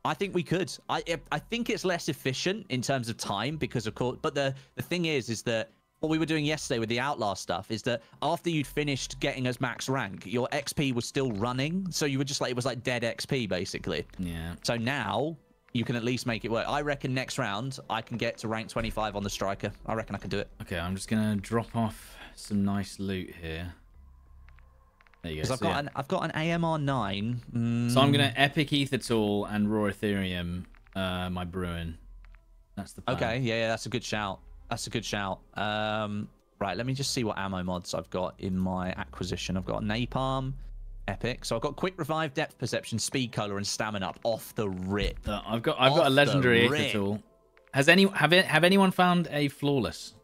B: I think we could. I I think it's less efficient in terms of time because of course. But the the thing is, is that what we were doing yesterday with the outlaw stuff is that after you'd finished getting us max rank, your XP was still running. So you were just like it was like dead XP basically.
A: Yeah.
B: So now you can at least make it work. I reckon next round I can get to rank 25 on the striker. I reckon I can do it.
A: Okay, I'm just gonna drop off some nice loot here. There you go.
B: I've
A: So,
B: got
A: yeah.
B: an I've got an AMR nine. Mm,
A: So I'm gonna epic aether tool and raw aetherium uh my Bruin. That's the plan.
B: Okay, yeah, yeah, that's a good shout. That's a good shout. Um, right, let me just see what ammo mods I've got in my acquisition. I've got napalm, epic. So I've got quick revive, depth perception, speed cola, and stamina up off the rip.
A: Uh, I've got I've got a legendary aether
B: rip.
A: tool. Has any have it have anyone found a flawless?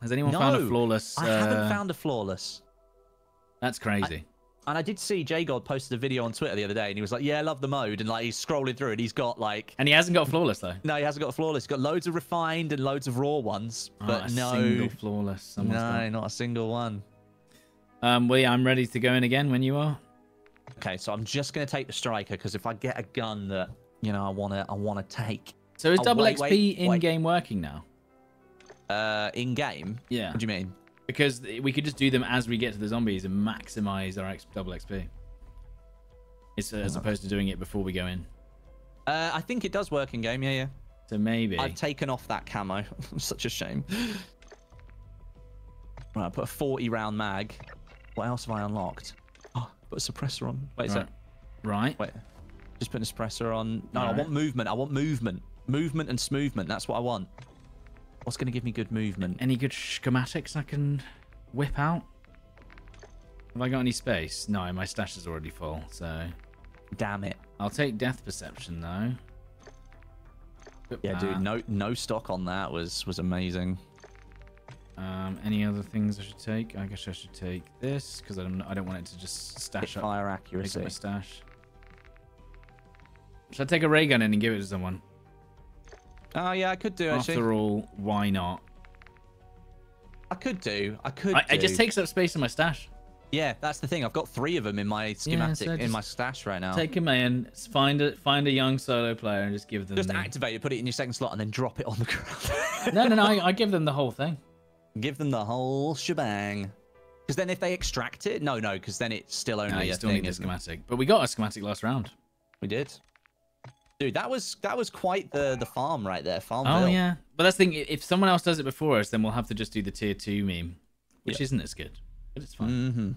A: Has anyone found a
B: No,
A: flawless?
B: I haven't
A: uh,
B: found a flawless.
A: That's crazy.
B: And I did see J God posted a video on Twitter the other day, and he was like, "Yeah, I love the mode," and like he's scrolling through, and he's got like.
A: and he hasn't got flawless though.
B: No, he hasn't got flawless. He's got loads of refined and loads of raw ones,
A: Oh,
B: but
A: a
B: no,
A: single flawless. Someone's
B: no,
A: got.
B: not a single one.
A: Um, well, yeah, I'm ready to go in again when you are.
B: Okay, so I'm just gonna take the striker because if I get a gun that you know I wanna I wanna take
A: So is
B: Oh,
A: double
B: wait,
A: XP
B: wait,
A: in
B: wait.
A: game working now?
B: uh in game.
A: Yeah.
B: What do you mean?
A: Because we could just do them as we get to the zombies and maximize our X- double XP. It's, uh, as opposed to doing it before we go in.
B: Uh, I think it does work in game. Yeah, yeah.
A: So maybe.
B: I've taken off that camo. <laughs> Such a shame. Right, I put a 40 round mag. What else have I unlocked? <gasps> Oh, put a suppressor on. Wait, is
A: right.
B: that
A: right.
B: wait? Just put a suppressor on. No, I
A: Alright.
B: want movement. I want movement. Movement and smoothment. That's what I want. What's going to give me good movement?
A: Any good schematics I can whip out? Have I got any space? No, my stash is already full, so
B: Damn it.
A: I'll take death perception though.
B: Yeah,
A: that.
B: dude. No, no stock on that was was amazing.
A: Um, any other things I should take? I guess I should take this because I don't. I don't want it to just stash up.
B: Fire
A: Take
B: accuracy.
A: my stash. Should I take a ray gun in and give it to someone?
B: Oh yeah, I could do actually.
A: After all, why not?
B: I could do. I could.
A: I, it just takes up space in my stash.
B: Yeah, that's the thing. I've got three of them in my schematic
A: so
B: in my stash right now.
A: Take them in, find a find a young solo player, and just give them.
B: Just
A: the...
B: activate it, put it in your second slot, and then drop it on the <laughs> ground.
A: No, no, no. I, I give them the whole thing.
B: Give them the whole shebang. Because then if they extract it, no, no, because then it's still only
A: No, you
B: a
A: still
B: thing.
A: need the
B: it?
A: schematic, but we got a schematic last round.
B: We did. Dude, that was that was quite the the farm right there. Farm.
A: Oh yeah, but that's the thing. If someone else does it before us, then we'll have to just do the tier two meme, which
B: Yeah.
A: isn't as good, but it's fine.
B: Mm-hmm.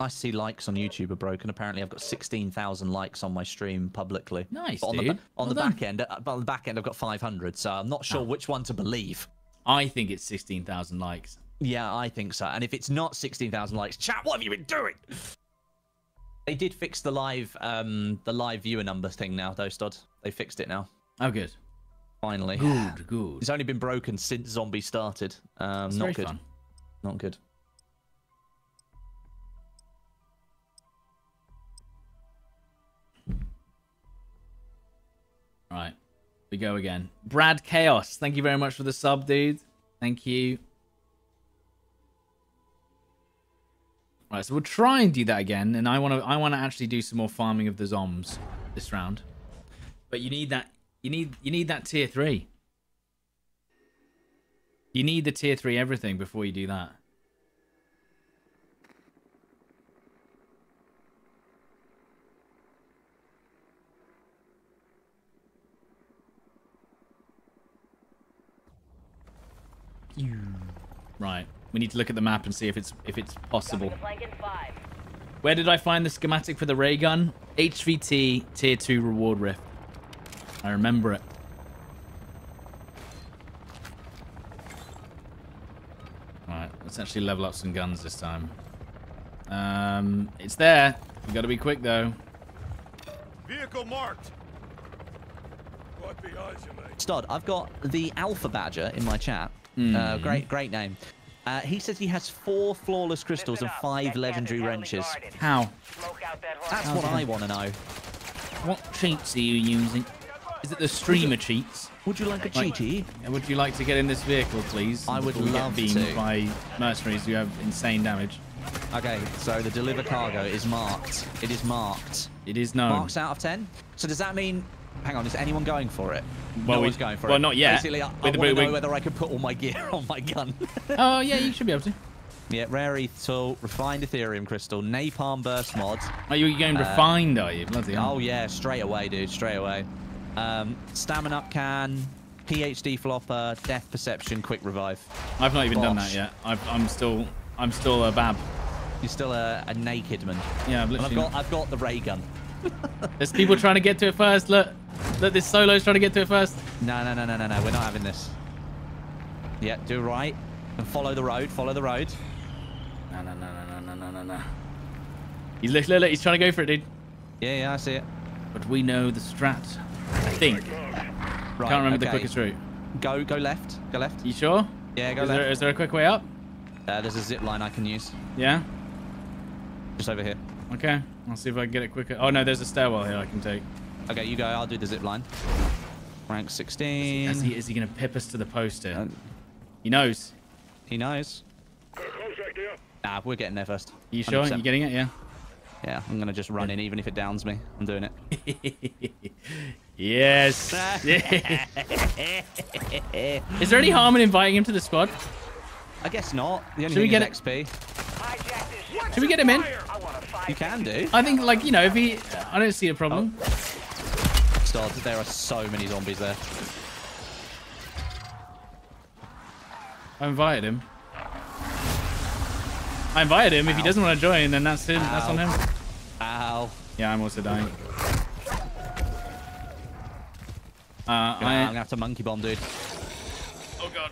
B: I see likes on YouTube are broken. Apparently, I've got sixteen thousand likes on my stream publicly.
A: Nice,
B: But on the
A: dude.
B: ba- on
A: Well
B: the
A: done.
B: back end, uh, but on the back end, I've got five hundred. So I'm not sure
A: Oh.
B: which one to believe.
A: I think it's sixteen thousand likes.
B: Yeah, I think so. And if it's not 16,000 likes, chat, what have you been doing? They did fix the live um the live viewer number thing now, though, Stod. They fixed it now.
A: Oh, good,
B: Finally.
A: good, good.
B: It's only been broken since Zombie started. Um, not good.
A: fun.
B: Not good.
A: Right, we go again. Brad Chaos, thank you very much for the sub, dude. Thank you. Right, so we'll try and do that again, and I want to I want to actually do some more farming of the zombs this round. But you need that you need you need that tier three. You need the tier three everything before you do that. Right. We need to look at the map and see if it's if it's possible.
F: Dropping a flank in five.
A: Where did I find the schematic for the ray gun? HVT tier 2 reward rift. I remember it. Right, let's actually level up some guns this time. Um, it's there. You gotta be quick though.
D: Vehicle marked. Right behind you, mate.
B: Stod, I've got the Alpha Badger in my chat. Uh, great, great name. Uh, he says he has four flawless crystals and five legendary wrenches.
A: How?
C: Smoke out that
B: That's
C: horde.
B: what I want to know.
A: What cheats are you using? Is it the streamer cheats?
B: Would you like a
A: Like-
B: cheaty?
A: Would you like to get in this vehicle, please?
B: I would
A: before we get
B: love
A: beamed
B: to.
A: by mercenaries who have insane damage.
B: Okay, so the deliver cargo is marked. It is marked.
A: It is known.
B: Marks out of 10. So does that mean... Hang on, is anyone going for it?
A: Well,
B: no
A: we-
B: one's going for
A: well,
B: it.
A: Well, not yet.
B: Basically, I, I
A: With
B: want to know whether I can put all my gear <laughs> on my gun. <laughs>
A: Oh yeah, you should be able to.
B: yeah, rare aether tool, refined aetherium crystal, napalm burst mod.
A: Are you going refined? Are you bloody? hell.
B: Uh, Oh yeah, straight away, dude, straight away. Um, stamina up can, PhD flopper, death perception, quick revive.
A: I've not even done that yet. I've, I'm still, I'm still a bab.
B: You're still a, a naked man.
A: Yeah, I've
B: And I've got I've got the ray gun.
A: There's people trying to get to it first. Look, look, this solo's trying to get to it first.
B: No, no, no, no, no, no. We're not having this. Yeah, do right and follow the road. Follow the road.
A: No, no, no, no, no, no, no, no. He's look, look, look, he's trying to go for it, dude.
B: Yeah, yeah, I see it.
A: But we know the strat. I think.
B: Right.
A: Can't remember the quickest route.
B: Go, go left. Go left.
A: You sure?
B: Yeah, go
A: is
B: left.
A: There, is there a quick way up?
B: Uh, there's a zip line I can use.
A: Yeah.
B: Just over here.
A: Okay. I'll see if I can get it quicker. Oh no, there's a stairwell here I can take.
B: Okay, you go. I'll do the zip line. Rank 16.
A: Is he, is he gonna pip us to the poster?
B: Uh,
A: He knows.
B: he knows.
C: Close.
B: Nah, we're getting there first.
A: You sure?
B: 100%.
A: You getting it? Yeah.
B: Yeah, I'm gonna just run in, even if it downs me. I'm doing it. <laughs>
A: yes. <laughs> is there any harm in inviting him to the squad?
B: I guess not. The only
A: Should we get
B: is XP.
C: Hijack this shit.
A: Should we get him in?
B: You can do.
A: I think, like, you know, if he, I don't see a problem.
B: Start. There are so many zombies there.
A: I invited him. I invited him. If he doesn't want to join, then that's him. That's on him.
B: Ow.
A: Yeah, I'm also dying. Uh,
B: I'm gonna have to monkey bomb, dude.
A: oh god.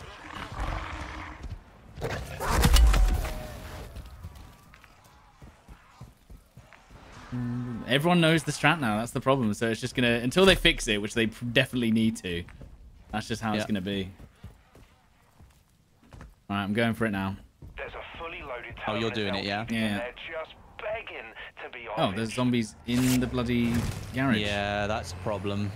A: Mm, everyone knows the strat now. That's the problem. So it's just gonna until they fix it, which they definitely need to. That's just how it's gonna be. All right, I'm going for it now.
C: There's a fully loaded
B: Oh, you're
C: terminus
B: doing it, yeah?
A: Yeah.
C: just begging to be
A: Oh, there's zombies in the bloody garage.
B: Yeah, that's a problem.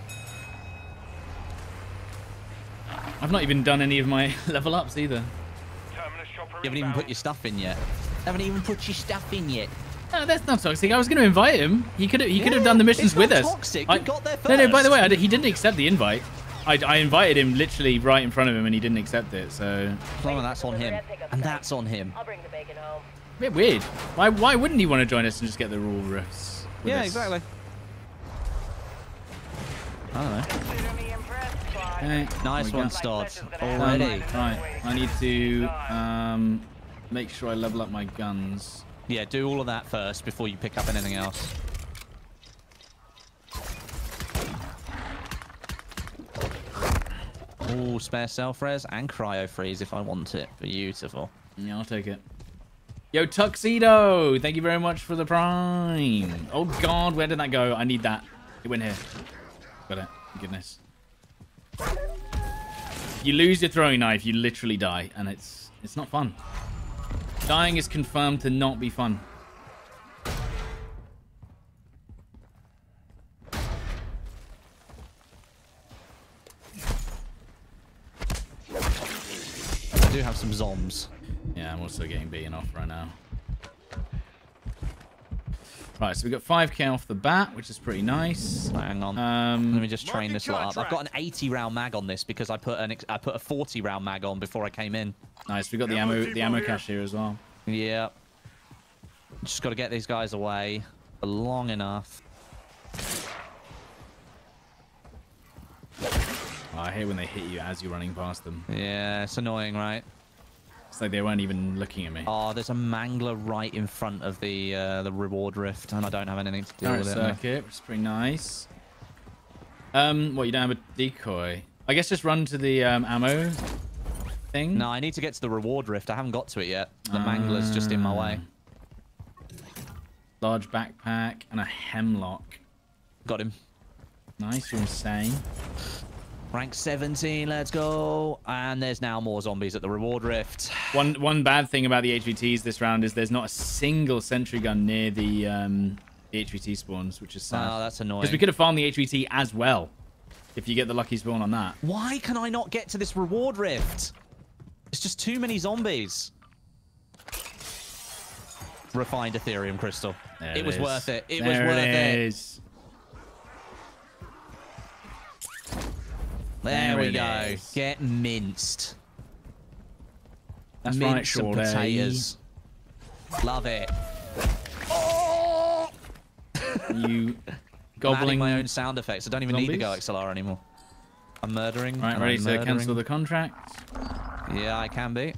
A: I've not even done any of my <laughs> level ups either.
B: You haven't even put your stuff in yet. Haven't even put your stuff in yet.
A: No, that's not toxic. I was going to invite him. He could have. He could have done the missions with
B: not
A: us.
B: toxic.
A: I,
B: You got there first.
A: No, no. By the way, I he didn't accept the invite. I, I invited him literally right in front of him, and he didn't accept it. So
B: Oh, that's on him. And that's on him.
F: I'll bring the bacon home.
A: a bit weird. Why? Why wouldn't he want to join us and just get the rule riffs?
B: Yeah,
A: us?
B: exactly. I don't know.
C: Consider me impressed, Clyde.
A: Okay,
B: Nice
A: we go.
B: one, Stods.
A: Um,
B: Already.
A: Right. I need to um, make sure I level up my guns.
B: Yeah, do all of that first before you pick up anything else. Oh, spare self res and cryo freeze if I want it. Beautiful.
A: Yeah, I'll take it. Yo, Tuxedo! Thank you very much for the prime. Oh, God, where did that go? I need that. It went here. Got it. Goodness. You lose your throwing knife, you literally die, and it's it's not fun. Dying is confirmed to not be fun.
B: I do have some zombs.
A: Yeah, I'm also getting beaten off right now. Right, so we got 5k off the bat, which is pretty nice.
B: Hang on. Let
A: Um,
B: me just train
D: Marking
B: this lot up. I've got an 80 round mag on this because I put an ex- I put a 40 round mag on before I came in.
A: nice. We got the ammo, the ammo cache here as well.
B: Yeah. Just got to get these guys away for long enough.
A: Oh, I hate when they hit you as you're running past them.
B: Yeah, it's annoying, right?
A: It's like they weren't even looking at me.
B: Oh, there's a mangler right in front of the uh, the reward rift, and I don't have anything to deal
A: Turret
B: with it. now.
A: circuit, which is pretty nice. Um, what you don't have a decoy? I guess just run to the um, ammo thing.
B: No, I need to get to the reward rift. I haven't got to it yet. The mangler's just in my way.
A: Large backpack and a hemlock.
B: Got him.
A: Nice, you're insane.
B: Rank 17, let's go. And there's now more zombies at the reward rift.
A: One one bad thing about the HVTs this round is there's not a single sentry gun near the um, HVT spawns, which is sad.
B: Oh, that's annoying.
A: Because we could have farmed the HVT as well, if you get the lucky spawn on that.
B: Why can I not get to this reward rift? It's just too many zombies. Refined Aetherium crystal.
A: There
B: it was worth it. It
A: there
B: was worth
A: it
B: it.
A: Is.
B: There,
A: There
B: we go.
A: is.
B: Get minced.
A: That's right,
B: Mince some potatoes. Love it.
A: You <laughs> gobbling.
B: my own sound effects. I don't even need the Go? XLR anymore. I'm murdering.
A: Right, ready
B: I'm
A: to cancel the contract?
B: Yeah, I can be.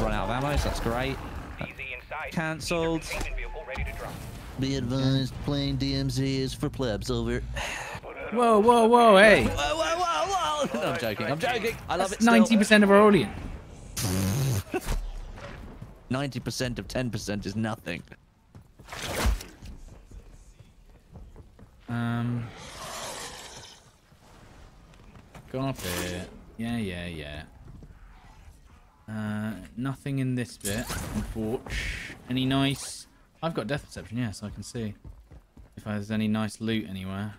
B: Run out of ammo, so that's great. Cancelled.
C: Containment vehicle ready.
B: Be advised, playing DMZ is for plebs over.
A: Whoa, whoa, whoa, hey.
B: Whoa, whoa, whoa, whoa! <laughs> No, I'm joking. I'm joking. I love
A: That's
B: it.
A: ninety percent of our audience. <laughs>
B: Ninety percent of ten percent is nothing.
A: Um, got it. Yeah, yeah, yeah. Uh, nothing in this bit, unfortunately. Any nice? I've got death perception, yeah, so I can see if there's any nice loot anywhere.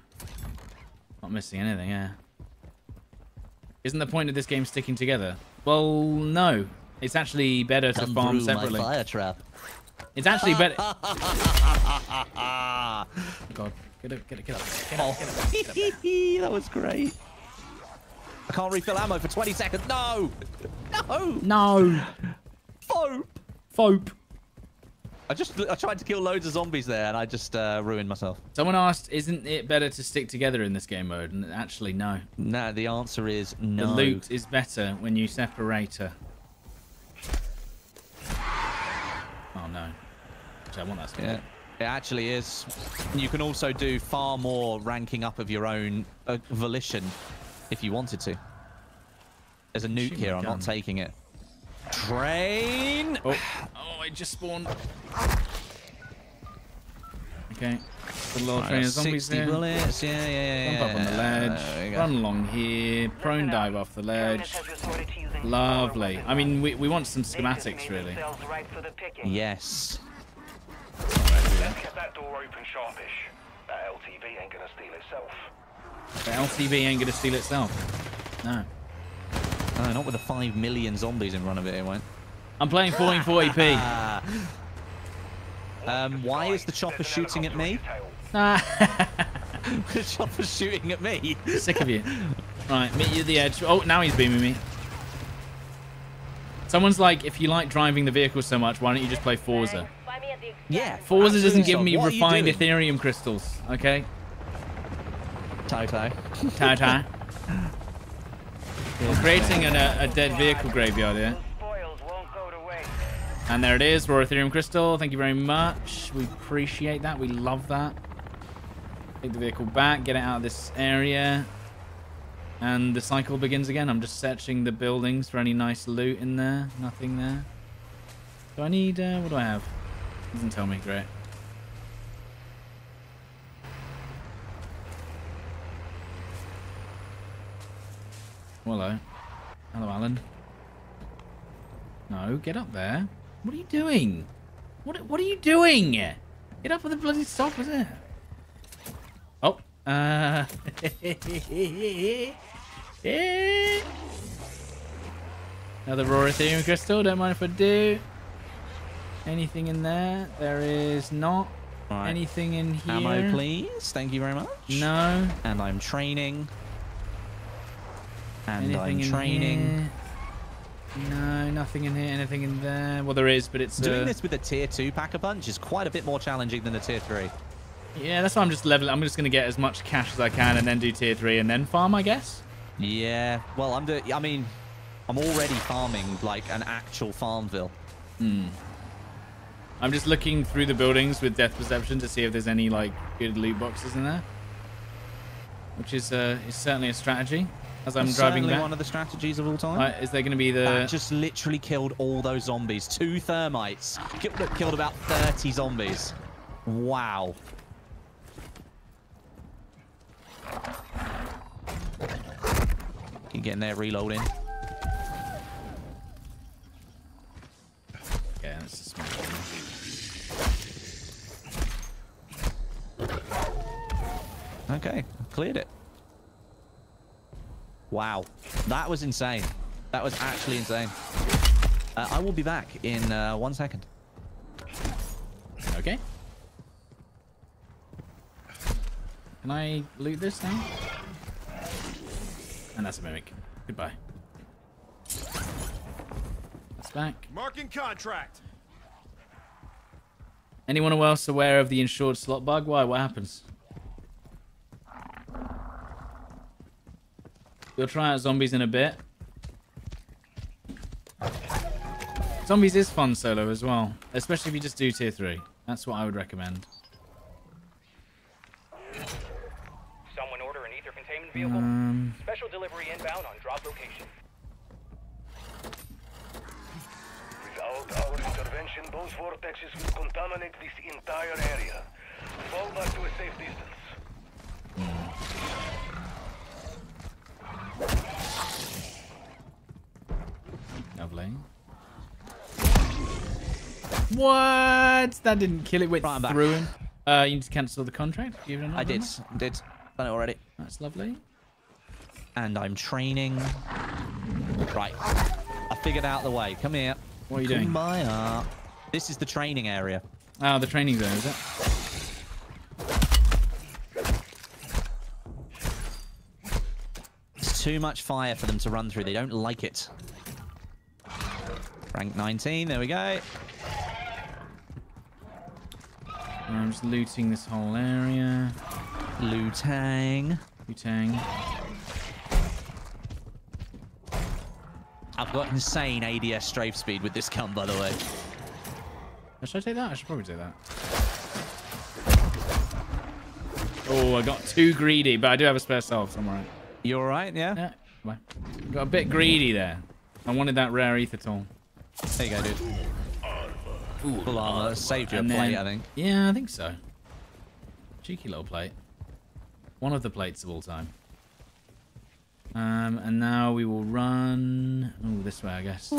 A: Not missing anything, yeah. Isn't the point of this game sticking together? Well, no. It's actually better to farm separately.
B: My fire trap.
A: It's actually better. God, get it, get it, get up. Get up, get up, get up there. Oh. <laughs>
B: that was great. I can't refill ammo for 20 seconds. No! No!
A: No,
B: Fope!
A: Fope.
B: I just I tried to kill loads of zombies there and I just uh, ruined myself.
A: Someone asked, isn't it better to stick together in this game mode? And actually, no.
B: No, the answer is no.
A: The loot is better when you separate her. Oh no. Actually, I want that. Stuff.
B: Yeah, it actually is. You can also do far more ranking up of your own uh, volition if you wanted to. There's a nuke
A: Shoot
B: here. I'm
A: gun.
B: not taking it. Train.
A: Oh, oh, I just spawned. Okay. Put a little
B: Right,
A: train of
B: that's
A: zombies
B: 60
A: there.
B: bullets. Yeah, yeah, yeah.
A: Jump up on the ledge.
B: There.
A: Run along here. Prone dive off the ledge. Lovely. I mean, we, we want some schematics, really.
B: Yes.
C: Kept that door open sharpish. That LTV ain't gonna steal itself.
A: The LTV ain't going to steal itself. No.
B: No, not with the 5 million zombies in front of it, it won't.
A: I'm playing 1440p.
B: Ah. <laughs> Um, why is the chopper shooting at me?
C: helicopter on your tail.
B: the chopper's shooting at me.
A: Sick of you. Right, meet you at the edge. Oh, now he's beaming me. Someone's like, if you like driving the vehicle so much, why don't you just play Forza?
F: Find me at the
B: Yeah.
F: extraction
A: Forza doesn't give me
B: What
A: refined? Aetherium crystals, okay?
B: Toto.
A: Ta-ta. <laughs> We're creating an, a, a dead vehicle graveyard here. And there it is, raw Aetherium crystal. Thank you very much. We appreciate that. We love that. Take the vehicle back, get it out of this area. And the cycle begins again. I'm just searching the buildings for any nice loot in there. Nothing there. Do I need, uh, what do I have? Doesn't tell me, great. Hello. Hello, Alan. No, get up there. What are you doing? What What are you doing? Get up with the bloody stop, is it? Oh. Uh. <laughs> Another raw Aetherium crystal. Don't mind if I do. Anything in there? There is not.
B: Right.
A: Anything in here?
B: Ammo, please. Thank you very much.
A: No.
B: And I'm training. And
A: Anything
B: I'm
A: in
B: training.
A: here? No, nothing in here. Anything in there? Well, there is, but it's
B: Doing
A: uh,
B: this with a tier 2 pack a punch is quite a bit more challenging than a tier 3.
A: Yeah, that's why I'm just leveling. I'm just gonna get as much cash as I can, and then do tier three, and then farm, I guess.
B: Yeah. Well, I'm doing. I mean, I'm already farming like an actual Farmville. Hmm.
A: I'm just looking through the buildings with death perception to see if there's any like good loot boxes in there, which is uh, is certainly a strategy. As I'm
B: That's
A: driving
B: certainly
A: back,
B: one of the strategies of all time.
A: uh, is there going to be the?
B: That just literally killed all those zombies. Two thermites killed, killed about 30 zombies. Wow. Keep getting there, reloading.
A: Yeah, that's a smart one.
B: Okay, cleared it. Wow, that was insane. That was actually insane. Uh, I will be back in uh, one second.
A: Okay. Can I loot this now? And that's a mimic. Goodbye. That's back.
D: Marking contract.
A: Anyone else aware of the insured slot bug? Why? What happens? We'll try out zombies in a bit. Zombies is fun solo as well, especially if you just do tier 3. That's what I would recommend.
G: Someone order an aether containment vehicle.
A: Um,
G: Special delivery inbound on drop location.
C: Without our intervention, those vortexes will contaminate this entire area. Fall back to a safe distance.
A: Lovely. What? That didn't kill it. Went
B: Right,
A: through him. Uh, you need to cancel the contract. Give
B: I
A: another
B: did,
A: one?
B: did, done it already.
A: That's lovely.
B: And I'm training. Right, I figured out the way. Come here.
A: What are you doing?
B: Kumbaya. This is the training area.
A: Oh, the training zone, is it?
B: Too much fire for them to run through. They don't like it. Rank 19, there we go.
A: I'm just looting this whole area.
B: Lutang.
A: Lutang.
B: I've got insane ADS strafe speed with this gun, by the way.
A: Oh, should I take that? I should probably take that. Oh, I got too greedy, but I do have a spare salve, so I'm alright.
B: You alright, yeah?
A: Yeah. Got a bit greedy there. I wanted that rare aether tool.
B: There you go, dude. Full armor. That saved you a
A: And
B: plate, I think.
A: Yeah, I think so. Cheeky little plate. One of the plates of all time. Um, and now we will run. Oh, this way, I guess. The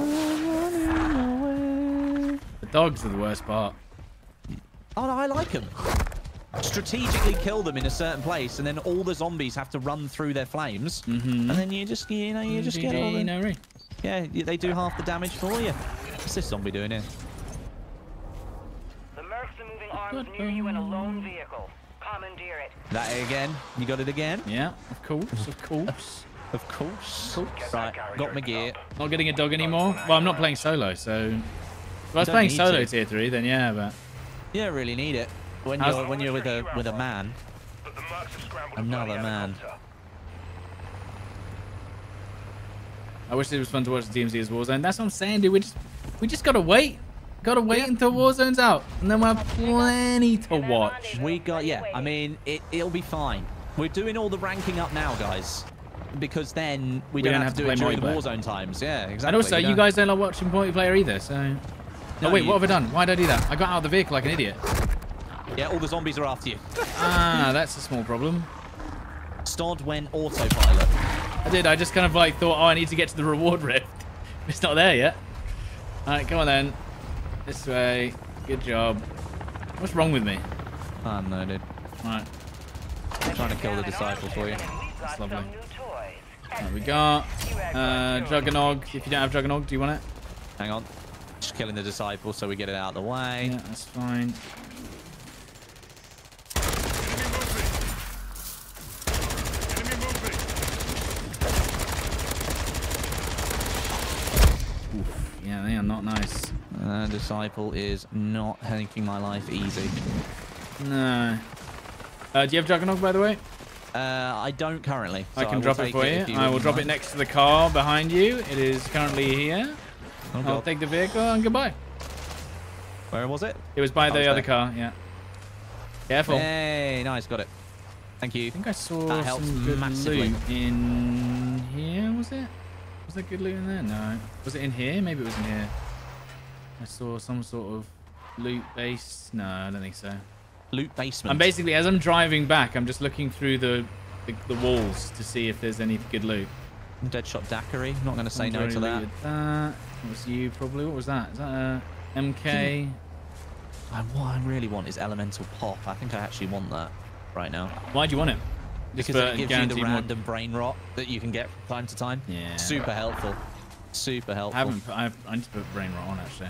A: dogs are the worst part.
B: Oh, no, I like them. Strategically kill them in a certain place, and then all the zombies have to run through their flames.
A: Mm-hmm.
B: And then you just, you know, you just get all the...
A: no.
B: Yeah, they do half the damage for you. What's this zombie doing here?
F: The Mercs are moving arms near you in a lone vehicle. Commandeer it.
B: That again? You got it again?
A: Yeah, of course, of course. <laughs>
B: Of course.
C: Get
B: Right, got my gear.
A: Not getting a dog anymore. Well, I'm not playing solo, so. If I was playing solo
B: to.
A: tier three, then yeah, but
B: You don't really need it when
A: How's-
B: you're when you're with a with a man.
C: But the Mercs a
B: Another man.
A: I wish it was fun to watch the DMZ as Warzone. That's what I'm saying, dude. We just we just gotta wait. Gotta wait until Warzone's out, and then we'll have plenty to watch.
B: We got yeah. I mean, it it'll be fine. We're doing all the ranking up now, guys, because then we, don't, have, to do it during the Warzone times. Yeah, exactly.
A: And also, you
B: don't-
A: guys don't like watching multiplayer either, so.
B: No,
A: oh wait,
B: you-
A: what have I done? Why did I do that? I got out of the vehicle like an idiot.
B: Yeah, all the zombies are after you.
A: ah, that's a small problem.
B: Stod went autopilot.
A: I did. I just kind of like thought, oh, I need to get to the reward <laughs> rift. It's not there yet. All right, come on then. This way. Good job. What's wrong with me?
B: I oh, no, dude.
A: All right.
B: I'm trying to kill the disciple for you.
A: That's lovely. There we got uh, Juggernog. If you don't have Juggernog, do you want it?
B: Hang on. Just killing the disciple so we get it out of the way.
A: Yeah, that's fine. Yeah, they are not nice.
B: Uh, disciple is not making my life easy.
A: No. Uh, do you have Juggernog, by the way?
B: Uh, I don't currently.
A: I can
B: will
A: drop it for
B: if
A: you. I will drop it next to the car behind you. It is currently here.
B: Oh,
A: I'll
B: God.
A: take the vehicle and goodbye.
B: Where was it?
A: It was by
B: Oh,
A: the
B: it's
A: other
B: there.
A: car, yeah. Careful.
B: Hey, nice, got it. Thank you.
A: I think I saw
B: That
A: some good
B: massively.
A: loot in here, was it? Was there good loot in there? No. Was it in here? Maybe it was in here. I saw some sort of loot base. No, I don't think so.
B: Loot basement.
A: I'm basically, as I'm driving back, I'm just looking through the, the, the walls to see if there's any good loot.
B: Deadshot Daiquiri. Not going to say no to that.
A: that. That was you probably. What was that? Is that uh, a MK?
B: I, what I really want is Elemental Pop. I think I actually want that right now.
A: Why do you want it?
B: Because it gives you the
A: more-
B: random brain rot that you can get from time to time.
A: Yeah.
B: Super helpful. Super helpful.
A: I haven't. I've, I need to put brain rot on actually.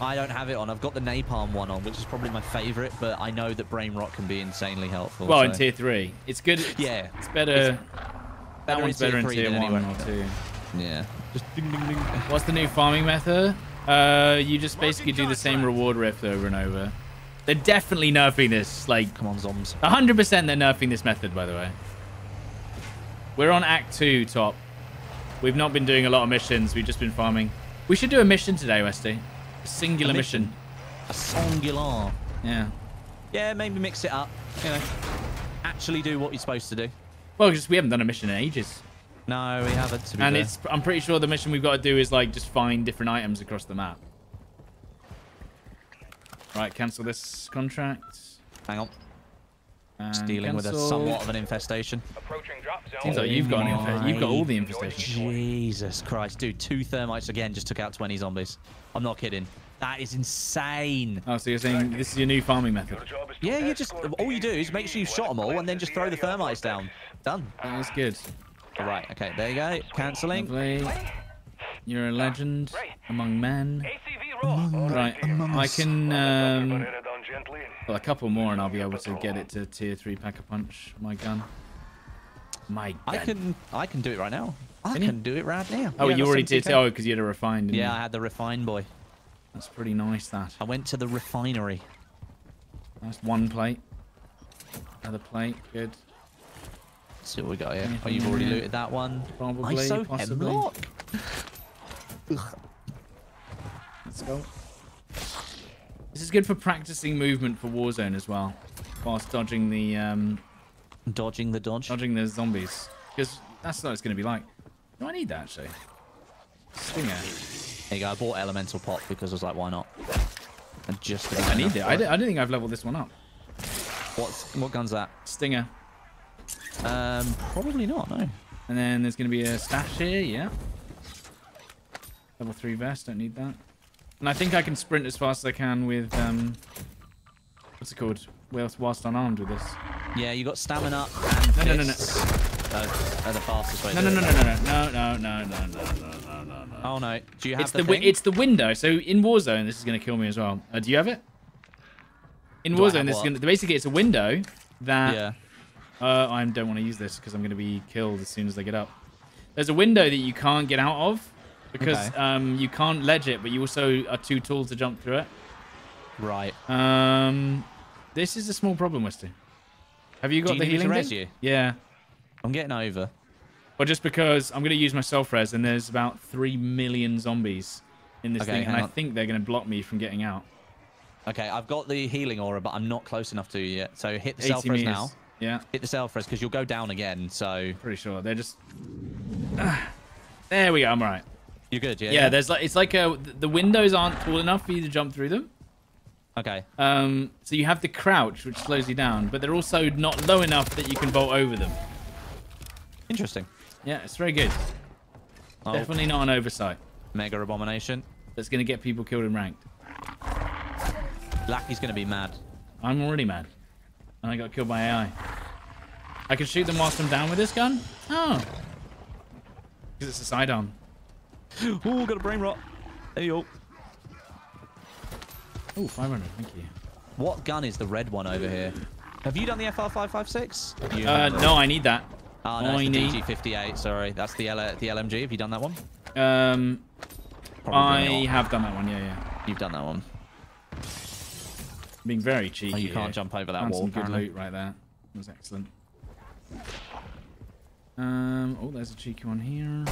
B: I don't have it on. I've got the Napalm one on, which is probably my favourite, but I know that Brain Rot can be insanely helpful.
A: Well,
B: so-
A: in tier three, it's good. It's, <laughs>
B: Yeah.
A: it's better. that
B: better in
A: one's
B: tier
A: better in tier one
B: anywhere
A: or two.
B: Yeah. Just ding, ding, ding.
A: What's the new farming method? Uh, you just basically do the same reward rift over and over. They're definitely nerfing this. Like,
B: Come on, Zoms.
A: 100% they're nerfing this method, by the way. We're on Act 2, top. We've not been doing a lot of missions. We've just been farming. We should do a mission today, Westie. A singular
B: A
A: mission.
B: mission? A singular.
A: Yeah.
B: Yeah, maybe mix it up. You know, actually do what you're supposed to do.
A: Well, because we haven't done a mission in ages.
B: No, we haven't.
A: And
B: fair.
A: it's I'm pretty sure the mission we've got to do is like just find different items across the map. Right, cancel this contract.
B: hang on.
A: And
B: It's dealing with a somewhat of an infestation.
G: Approaching drop zone.
A: Seems like you've got an you've got all the
B: my
A: infestation.
B: Jesus Christ, dude! Two thermites again just took out 20 zombies. I'm not kidding. That is insane.
A: Oh, so you're saying this is your new farming method?
C: Your job is to
B: Yeah, you just all you do is make sure you've shot them all and then just throw the
C: cleansing area
B: thermites down. Done.
A: That's good.
B: All right. Okay. There you go. Canceling.
A: Lovely. You're a legend among men.
G: ACV raw.
A: Right, I can um,
C: Barrera down gently.
A: well, a couple more, and I'll be able to get it to tier three pack a punch. My gun. My gun.
B: I can I can do it right now. I
A: Can
B: can, do it right now.
A: Oh,
B: Yeah,
A: you already did.
B: 70K.
A: Oh, because you had a refined.
B: Yeah,
A: you?
B: I had the refine boy.
A: That's pretty nice. That.
B: I went to the refinery.
A: That's one plate. Another plate. Good.
B: Let's see what we got here. Oh, you've already
A: here?
B: looted that one.
A: Probably,
B: ISO
A: possibly.
B: hemlock. <laughs>
A: Let's go. This is good for practicing movement for Warzone as well, whilst dodging the um,
B: Dodging the dodge.
A: dodging the zombies, because that's what it's going to be like. Do I need that actually? Stinger.
B: There you go. I bought elemental pop because I was like, why not? And just about
A: I need it. I don't, I don't think I've leveled this one up.
B: What's what gun's that?
A: Stinger.
B: Um, probably not. No.
A: And then there's going to be a stash here. Yeah. Level three vest. Don't need that. And I think I can sprint as fast as I can with um, what's it called? Whilst, whilst unarmed with this.
B: Yeah, you got stamina and
A: No, no, no, no.
B: Uh, are the fastest way.
A: No,
B: to
A: no, no, no, no, no, no, no, no, no, no, no, no, no.
B: Oh no. Do you have
A: It's
B: the,
A: the,
B: thing?
A: it's the window. So in Warzone, this is going to kill me as well. Uh, do you have it? In
B: Do
A: Warzone, this is going to basically it's a window that
B: Yeah.
A: uh, I don't want to use this because I'm going to be killed as soon as they get up. There's a window that you can't get out of because
B: Okay.
A: um, you can't ledge it, but you also are too tall to jump through it.
B: Right.
A: Um, this is a small problem, Westie. Have you got
B: you
A: the
B: need me to
A: healing?
B: res you?
A: Yeah.
B: I'm getting over.
A: Well, just because I'm going to use my self res, and there's about three million zombies in this
B: Okay,
A: thing, and
B: hang
A: I think they're going to block me from getting out.
B: Okay, I've got the healing aura, but I'm not close enough to you yet. So hit the
A: 80
B: self res
A: meters.
B: now.
A: Yeah,
B: Hit the self res because you'll go down again. So
A: pretty sure they're just. <sighs> There we go. I'm all right.
B: You're good. Yeah.
A: Yeah, there's like it's like a the windows aren't tall enough for you to jump through them.
B: Okay.
A: Um, so you have the crouch, which slows you down, but they're also not low enough that you can vault over them.
B: Interesting.
A: Yeah, it's very good.
B: Oh,
A: Definitely not an oversight.
B: mega abomination.
A: That's going to get people killed in ranked.
B: Blacky's gonna be mad.
A: I'm already mad. And I got killed by AI. I can shoot them whilst I'm down with this gun? Oh. Because it's a sidearm. <laughs>
B: Oh, got a brain rot. Hey yo.
A: Oh, 500. Thank you.
B: What gun is the red one over here? Have you done the FR556?
A: Uh, no, I need that.
B: Oh, no,
A: I need-
B: DG58. Sorry, that's the L the LMG. Have you done that one?
A: Um,
B: Probably
A: I
B: not.
A: have done that one. Yeah, yeah.
B: You've done that one.
A: Being very cheeky.
B: Oh, you can't jump over that
A: Found
B: wall.
A: some good loot right there. That was excellent. Um, oh, there's a cheeky one here.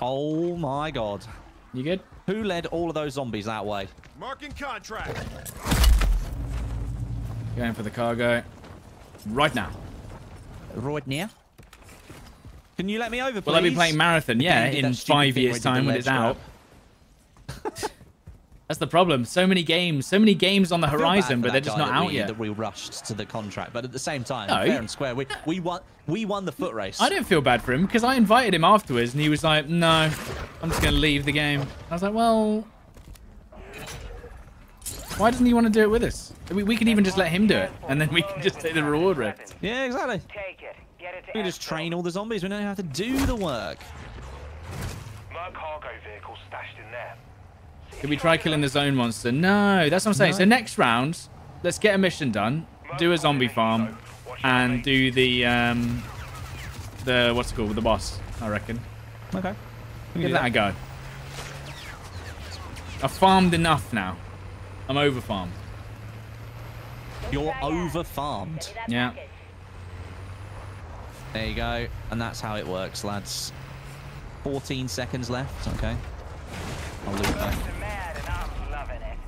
B: Oh my god.
A: You good?
B: Who led all of those zombies that way?
D: Marking contract.
A: Going for the cargo. Right now.
B: Right now. Can you let me over, please?
A: Will I be playing Marathon? Yeah, in five years'
B: where I did
A: time when it's out. <laughs>
B: grab.
A: That's the problem. So many games, so many games on the
B: I feel bad
A: horizon, but they're just not out
B: we,
A: yet.
B: That we rushed to the contract, but at the same time,
A: No.
B: fair and square, we we won we won the foot race.
A: I don't feel bad for him because I invited him afterwards and he was like, no, I'm just going to leave the game. I was like, well, why doesn't he want to do it with us? We, we can even just let him do it and then we can just take the reward rift.
B: Yeah, exactly.
F: Take it. Get it
B: We can just train all the zombies. We don't have to do the work.
C: No cargo vehicles stashed in there.
A: Did we try killing the zone monster? No, that's what I'm saying. So next round, let's get a mission done, do a zombie farm, and do the, um, the, what's it called, the boss, I reckon.
B: Okay.
A: Give that a go. I've farmed enough now. I'm over farmed.
B: You're over farmed.
A: Yeah.
B: There you go. And that's how it works, lads. 14 seconds left. Okay. I'll loot that.
F: and I'm loving it.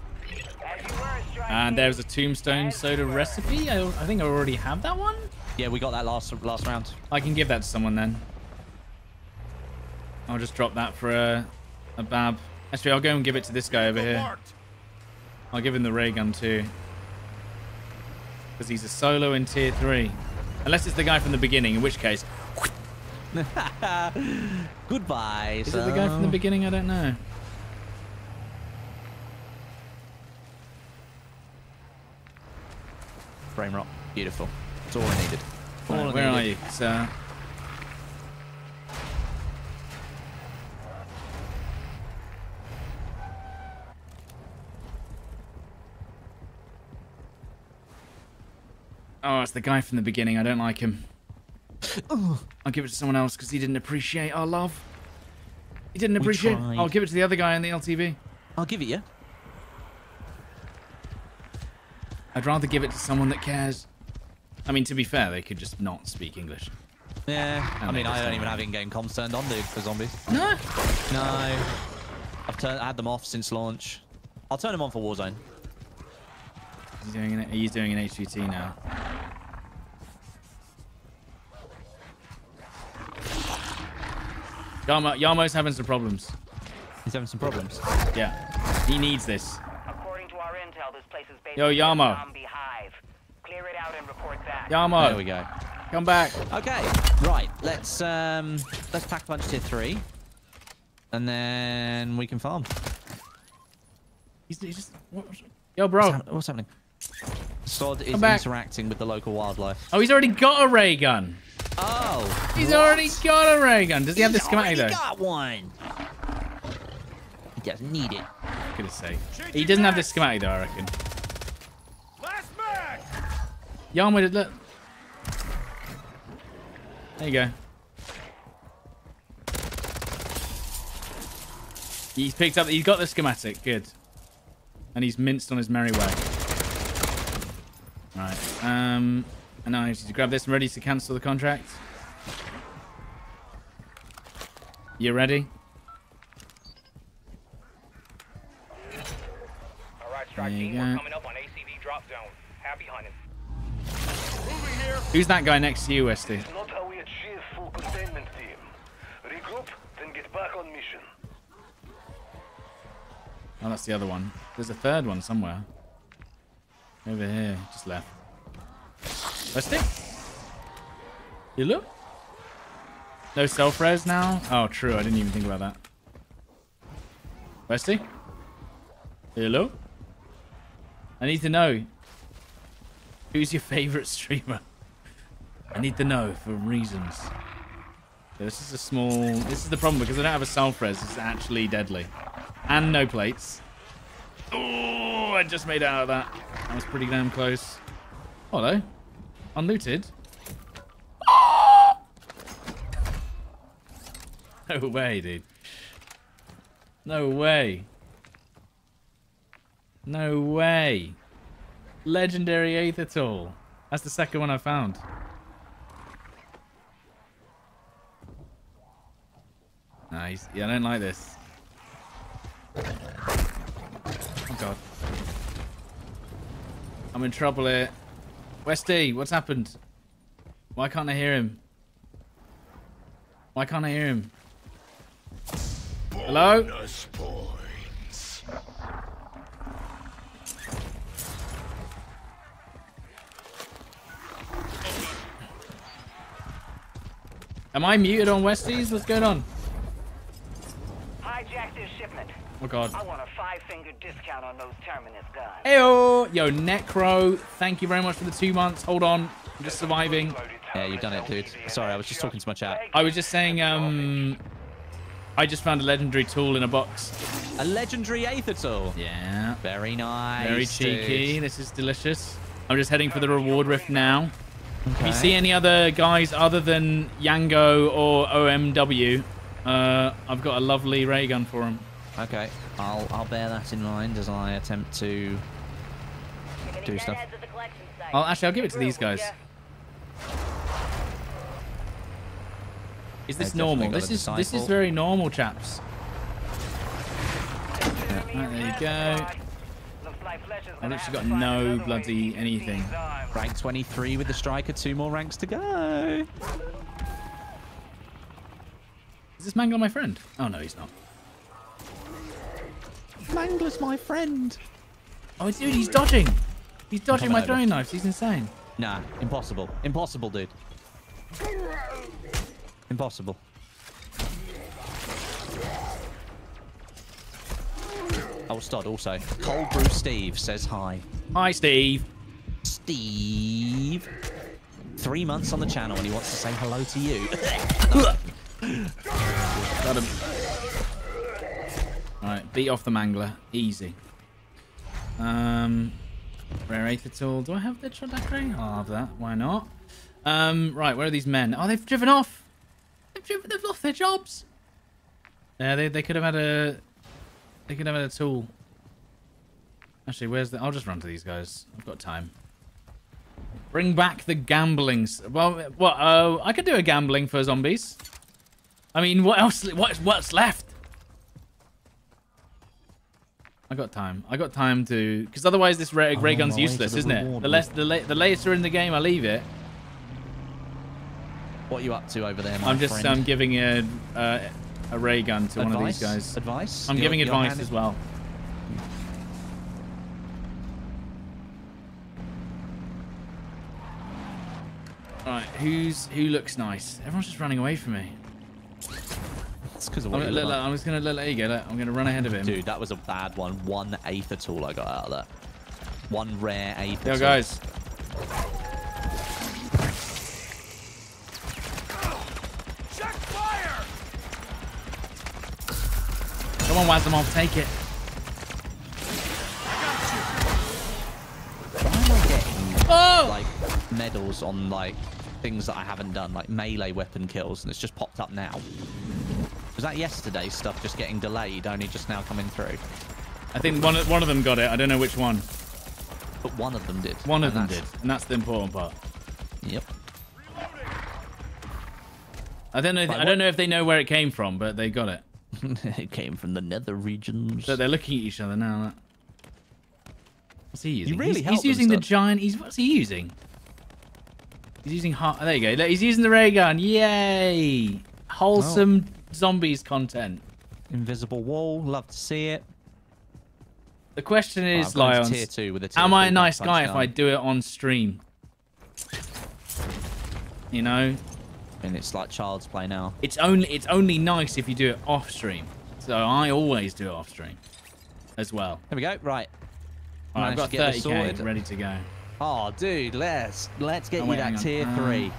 F: As you were, Strike
A: And
F: Team.
A: there's a tombstone soda recipe. I, I think I already have that one.
B: Yeah, we got that last last round.
A: I can give that to someone then. I'll just drop that for a, a bab. Actually, I'll go and give it to this guy over here. I'll give him the ray gun too. Because he's a solo in tier 3. Unless it's the guy from the beginning, in which case... <laughs>
B: Goodbye.
A: Is it the guy from the beginning? I don't know.
B: Frame rock. Beautiful. That's all I needed. All I
A: where are you? sir? Oh, it's the guy from the beginning. I don't like him. I'll give it to someone else because he didn't appreciate our love. He didn't appreciate. I'll give it to the other guy on the LTV.
B: I'll give it you.
A: I'd rather give it to someone that cares. I mean, to be fair, they could just not speak English.
B: Yeah. I mean, I don't
A: don't
B: even have in-game comms turned on, dude, for zombies.
A: No.
B: No. I've turned, had them off since launch. I'll turn them on for Warzone.
A: He's doing an, he's doing an HVT now. Yama, Yamo's having some problems.
B: He's having some problems.
A: Yeah. He needs this.
F: According to our intel, this place is basically
A: Yo, Yama.
F: a zombie hive. Clear it out and report back.
A: Yamo,
B: There we go.
A: come back.
B: Okay, right. Let's um, let's pack a bunch tier three, and then we can farm.
A: He's, he's just... What, yo, bro.
B: What's, hap- what's happening? Sod is
A: back.
B: interacting with the local wildlife.
A: Oh, he's already got a ray gun.
B: Oh,
A: He's
B: what?
A: already got a ray gun. Does he have the
B: He's
A: schematic,
B: already
A: though?
B: got one. He doesn't need it.
A: Goodness sake. He doesn't have the schematic, though, I reckon. Yamo, look. There you go. He's picked up. He's got the schematic. Good. And he's minced on his merry way. Right. Um. And now I need to grab this and ready to cancel the contract. You ready?
G: All right, Strike
A: There you
G: Team, we're coming up on ACV drop zone. Happy hunting.
D: Moving here.
A: Who's that guy next to you, Westie?
C: It's not how we achieve full containment, team. Regroup, then get back on mission.
A: Oh, that's the other one. There's a third one somewhere. Over here. Just left. Westie? You look? No self-res now? Oh, true. I didn't even think about that. Westie? Hello? I need to know. Who's your favorite streamer? I need to know for reasons. This is a small... This is the problem because I don't have a self-res. It's actually deadly. And no plates. Oh, I just made out of that. That was pretty damn close. Hello. Unlooted. Oh! <gasps> No way, dude. No way. No way. Legendary Aether Tool. That's the second one I found. Nice. Yeah, I don't like this. Oh god. I'm in trouble here. Westie, what's happened? Why can't I hear him? Why can't I hear him? Hello? Am I muted on Westies? What's going on?
H: Hijack this shipment.
A: Oh god.
H: I want a five-finger discount on those Terminus guns.
A: Heyo! Yo, Necro, thank you very much for the two months. Hold on. I'm just surviving.
B: Yeah, you've done it, dude. Sorry, I was just talking to my chat.
A: I was just saying, um... I just found a legendary tool in a box.
B: A legendary Aether tool.
A: Yeah.
B: Very nice.
A: Very cheeky.
B: dude.
A: This is delicious. I'm just heading for the reward rift now. If you see any other guys other than Yango or OMW, uh, I've got a lovely ray gun for them.
B: Okay, I'll I'll bear that in mind as I attempt to. Do stuff.
F: deadheads at the collection site,
A: I'll, actually, I'll give it to these guys. Is this
B: I've
A: normal? This
B: a
A: is this is very normal, chaps. Right, there you go.
H: Looks like Fletcher's
A: I've
H: gonna
A: literally got no
H: another way to
A: bloody anything.
H: these.
B: Rank 23 with the striker, two more ranks to go.
A: Is this Mangler my friend? Oh no, he's not.
B: Mangler's my friend.
A: Oh, dude, he's dodging. He's dodging my throwing knives. He's insane.
B: Nah, impossible. Impossible, dude. Impossible. Oh, Stod also. Cold Brew Steve says hi.
A: Hi, Steve.
B: Steve. Three months on the channel and he wants to say hello to you. <laughs>
A: Got him. All right, beat off the Mangler. Easy. Um, rare Aether tool. Do I have the Trodacre? I'll have that. Why not? Um, right, where are these men? Oh, they've driven off. They've driven. They've lost their jobs. Yeah, they they could have had a. They could have had a tool. Actually, where's the? I'll just run to these guys. I've got time. Bring back the gamblings. Well, what? Oh, I could do a gambling for zombies. I mean, what else? What's what's left? I got time. I got time to, because otherwise this ray, ray gun's
B: my way to
A: useless, isn't it? The less, the, la the later in the game I leave it,
B: What are you up to over there, my
A: I'm just
B: friend?
A: um, giving a uh, a ray gun to
B: advice?
A: one of these guys.
B: Advice?
A: I'm
B: You're-
A: giving
B: you're
A: advice as well. Right, who's who looks nice? Everyone's just running away from me.
B: It's because of
A: I'm,
B: you
A: look,
B: look
A: look,
B: like.
A: I'm just gonna let, let you go. look, I'm gonna run ahead of him.
B: Dude, that was a bad one. One Aether tool I got out of that. One rare Aether
A: Yo,
B: tool.
A: guys. Come on, Wazamov, take it.
B: Why am I getting
A: Oh!
B: like medals on like things that I haven't done, like melee weapon kills, and it's just popped up now? Was that yesterday's stuff just getting delayed, only just now coming through?
A: I think one of, one of them got it. I don't know which one.
B: But one of them did.
A: One of them did, and that's the important part.
B: Yep.
A: I don't know. I don't know if they know where it came from, but they got it. <laughs>
B: it came from the nether regions.
A: So they're looking at each other now. look. What's he using?
B: really
A: he's, he's
B: them,
A: using the giant. He's what's he using? He's using hot. There you go. He's using the ray gun. Yay! Wholesome zombies content.
B: Invisible wall, love to see it.
A: The question is,
B: I've gone
A: Lions,
B: tier two with a tier
A: am I a nice
B: punch
A: guy if. I do it on stream? You know,
B: And it's like child's play now.
A: it's only it's only nice if you do it off stream. So I always do it off stream, as well.
B: There we go. Right.
A: All right, I've got
B: to get this
A: 30k
B: sorted.
A: ready to go.
B: Oh, dude, let's let's get
A: Oh,
B: you
A: wait, hang
B: that tier
A: Um,
B: three.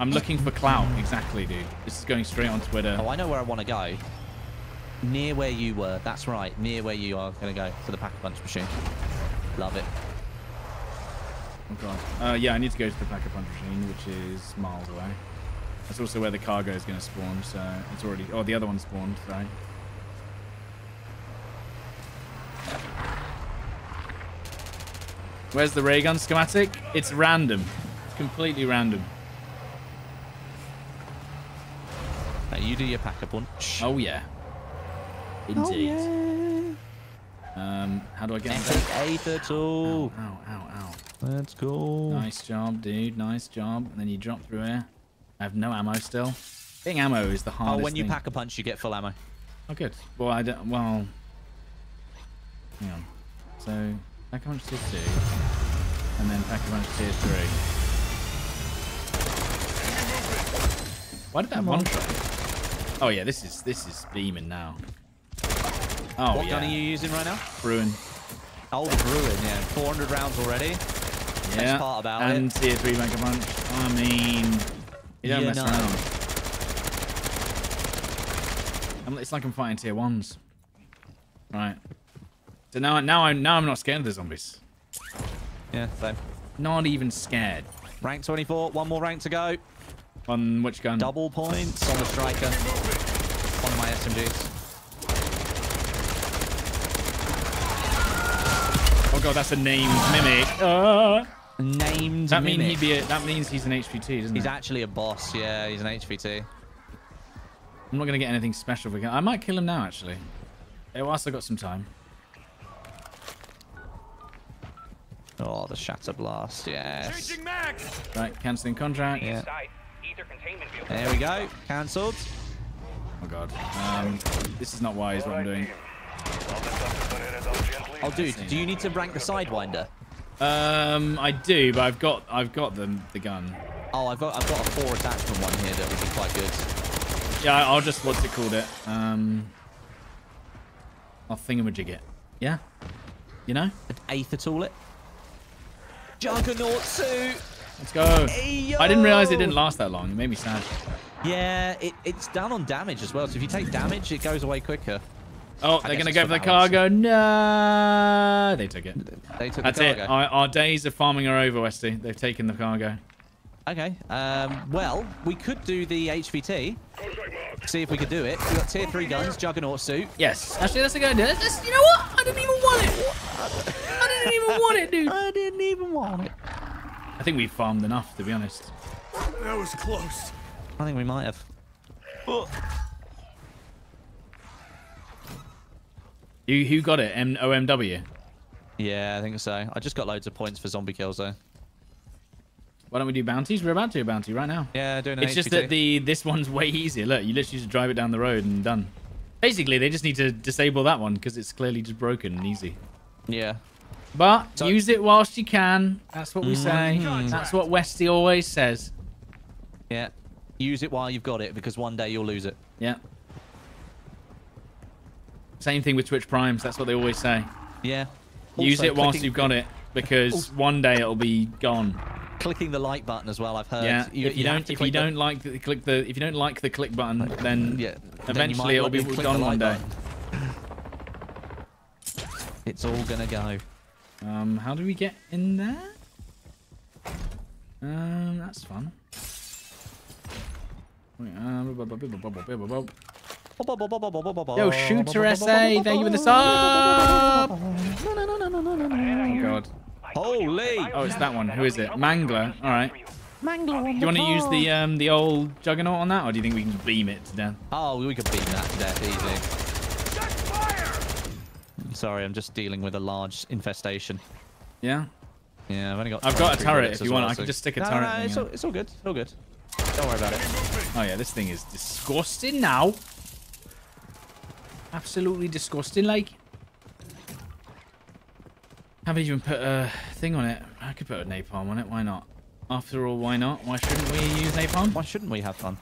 A: I'm looking for clout. Exactly, dude. This is going straight on Twitter.
B: Oh, I know where I want to go. Near where you were. That's right. Near where you are going to go for the pack a punch machine. Love it.
A: Oh god. Uh, yeah, I need to go to the pack a punch machine, which is miles away. That's also where the cargo is going to spawn. So it's already. Oh, the other one spawned. Sorry. Where's the ray gun schematic? It's random. It's completely random.
B: Now you do your pack a punch.
A: Oh yeah. Indeed. Um, how do I get
B: Epic
A: there?
B: Aether tool.
A: Ow, ow, ow.
B: Let's go.
A: Nice job, dude. Nice job. And then you drop through here. I have no ammo still. Getting ammo is the hardest.
B: Oh, when you
A: thing.
B: pack a punch, you get full ammo.
A: Oh, good. Well, I don't. Well, hang on. So, pack a punch tier two, and then pack a punch tier three. Why did that one shot? Oh yeah, this is this is beaming now. Oh
B: what
A: yeah,
B: gun are you using right now?
A: Bruen.
B: Oh, Bruen, yeah. 400 rounds already.
A: Yeah,
B: part about
A: and
B: it.
A: tier three mega punch. I mean, you don't
B: Yeah,
A: mess
B: no.
A: around. It's like I'm fighting tier ones. Right. So now, now I'm now I'm not scared of the zombies.
B: Yeah, same.
A: Not even scared.
B: Rank 24, one more rank to go.
A: On which gun?
B: Double points on the striker. Of my SMGs.
A: Oh god, that's a named mimic. Uh,
B: Named
A: that mean
B: Mimic.
A: he'd be. A, that means he's an HVT, doesn't
B: He's
A: it?
B: actually a boss, yeah, he's an HVT.
A: I'm not gonna get anything special for. I might kill him now, actually. Whilst I got some time.
B: Oh, the Shatter Blast, yes.
D: Changing mags.
A: Right, cancelling contract.
B: Yeah.
G: Inside. Aether containment vehicle.
B: There we go, cancelled.
A: Oh god. Um, this is not wise what I'm doing.
C: All the doctors are headed out gently.
B: Oh, dude, do you need to rank the Sidewinder?
A: Um, I do, but I've got I've got the the gun.
B: Oh, I've got I've got a four attachment one here that would be quite good.
A: Yeah, I'll just what's it called it? Um, I'll thingamajig it. Yeah, you know.
B: Eighth at all it. Juggernaut suit.
A: Let's go.
B: Hey,
A: I didn't realize it didn't last that long. It made me sad.
B: Yeah, it, it's down on damage as well. So if you take damage, it goes away quicker.
A: Oh,
B: I
A: they're gonna go
B: for
A: for the
B: balance.
A: cargo. No, they took it.
B: They took
A: That's
B: the
A: it. Our, our days of farming are over, Westie. They've taken the cargo.
B: Okay. Um, well, we could do the HVT. See if we could do it. We've got tier three guns, Juggernaut suit.
A: Yes, actually, that's a good idea. That's, you know what? I didn't even want it. I didn't even want it, dude.
B: I didn't even want it.
A: I think we've farmed enough, to be honest.
D: That was close.
B: I think we might have.
A: You who got it? M O M W.
B: Yeah, I think so. I just got loads of points for zombie kills though.
A: Why don't we do bounties? We're about to do a bounty right now.
B: Yeah, doing an
A: It's just
B: HVT.
A: that the this one's <laughs> way easier. Look, you literally just drive it down the road and done. Basically, they just need to disable that one because it's clearly just broken and easy.
B: Yeah.
A: But
B: So-
A: use it whilst you can. That's what we say.
B: Mhm.
A: That's what Westie always says.
B: Yeah. Use it while you've got it because one day you'll lose it.
A: Yeah. Same thing with Twitch Primes. That's what they always say.
B: Yeah.
A: Use
B: Also,
A: it whilst
B: clicking-
A: you've got it because one day it'll be gone.
B: Clicking the like button as well. I've heard.
A: Yeah. if you,
B: have
A: don't, if you don't like the click the, if you don't like the click button, then
B: yeah,
A: eventually
B: might
A: it'll be
B: the
A: gone one day.
B: button. It's all gonna go.
A: Um, how do we get in there? Um, that's fun. Wait, Yo, Shooter SA, thank you for the sub. Oh, God.
B: Holy.
A: Oh, it's that one. Who is it? Mangler. All right.
B: Mangler.
A: Do you want to use the um, the old Juggernaut on that, or do you think we can beam it to death?
B: Oh, we can beam that to death easy. Sorry, I'm just dealing with a large infestation.
A: Yeah?
B: Yeah, I've only got...
A: I've got a turret if you want.
B: Well,
A: I can
B: so.
A: just stick a
B: no,
A: turret
B: no, it's, all, it's all good. It's all good. Don't worry about it.
A: Oh, yeah, this thing is disgusting now. Absolutely disgusting, like. Haven't even put a thing on it. I could put a napalm on it. Why not? After all, why not? Why shouldn't we use napalm?
B: Why shouldn't we have fun?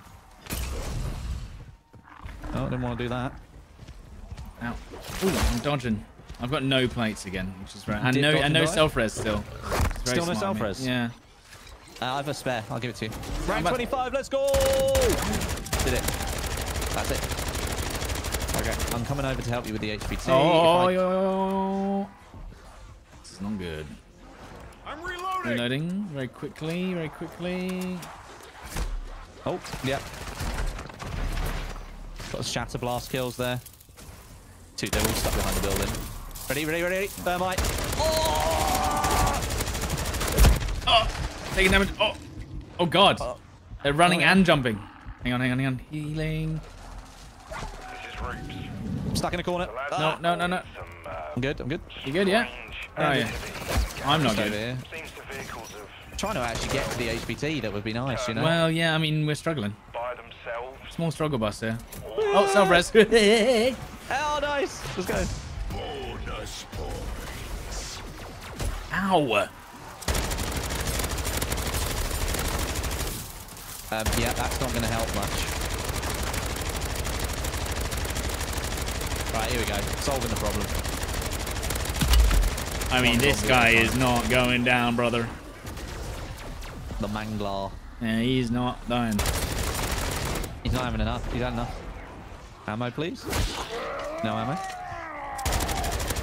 B: Oh, I didn't want to do that.
A: Ow. Ooh, I'm dodging. I've got no plates again, which is right. And no, and
B: and
A: no self-res still.
B: Still no
A: smart of me.
B: self-res?
A: Yeah.
B: Uh, I have a spare. I'll give it to you. Rank 25, let's go! Did it. That's it. Okay, I'm coming over to help you with the HVT.
A: Oh,
B: If I- oh,
A: yo. This is not good.
D: I'm reloading.
A: Reloading very quickly, very quickly.
B: Oh, yeah. Got shatter blast kills there. Two, they're all stuck behind the building. Ready, ready, ready. Thermite. Oh! oh!
A: Taking damage. Oh, oh God. Uh, they're running
B: Oh, yeah.
A: and jumping. Hang on, hang on, hang on. Healing.
B: Stuck in a corner.
A: No, no, no, no.
C: Uh,
B: I'm good, I'm good.
A: You good? Yeah. Oh yeah. I'm not good.
B: here.
C: Seems the vehicles have
B: Trying to actually get to the HVT, that would be nice, you know?
A: Well, yeah. I mean, we're struggling.
C: by themselves.
A: Small struggle bus here. Oh, self res. <laughs>
B: oh, nice. Let's go.
D: Bonus points.
A: Ow.
B: Um, yeah, that's not going to help much. Right, here we go. Solving the problem.
A: I mean,
B: One
A: this guy is not going down, brother.
B: The Mangler.
A: Yeah, he's not dying.
B: He's not having enough. He's had enough. Ammo, please. No ammo.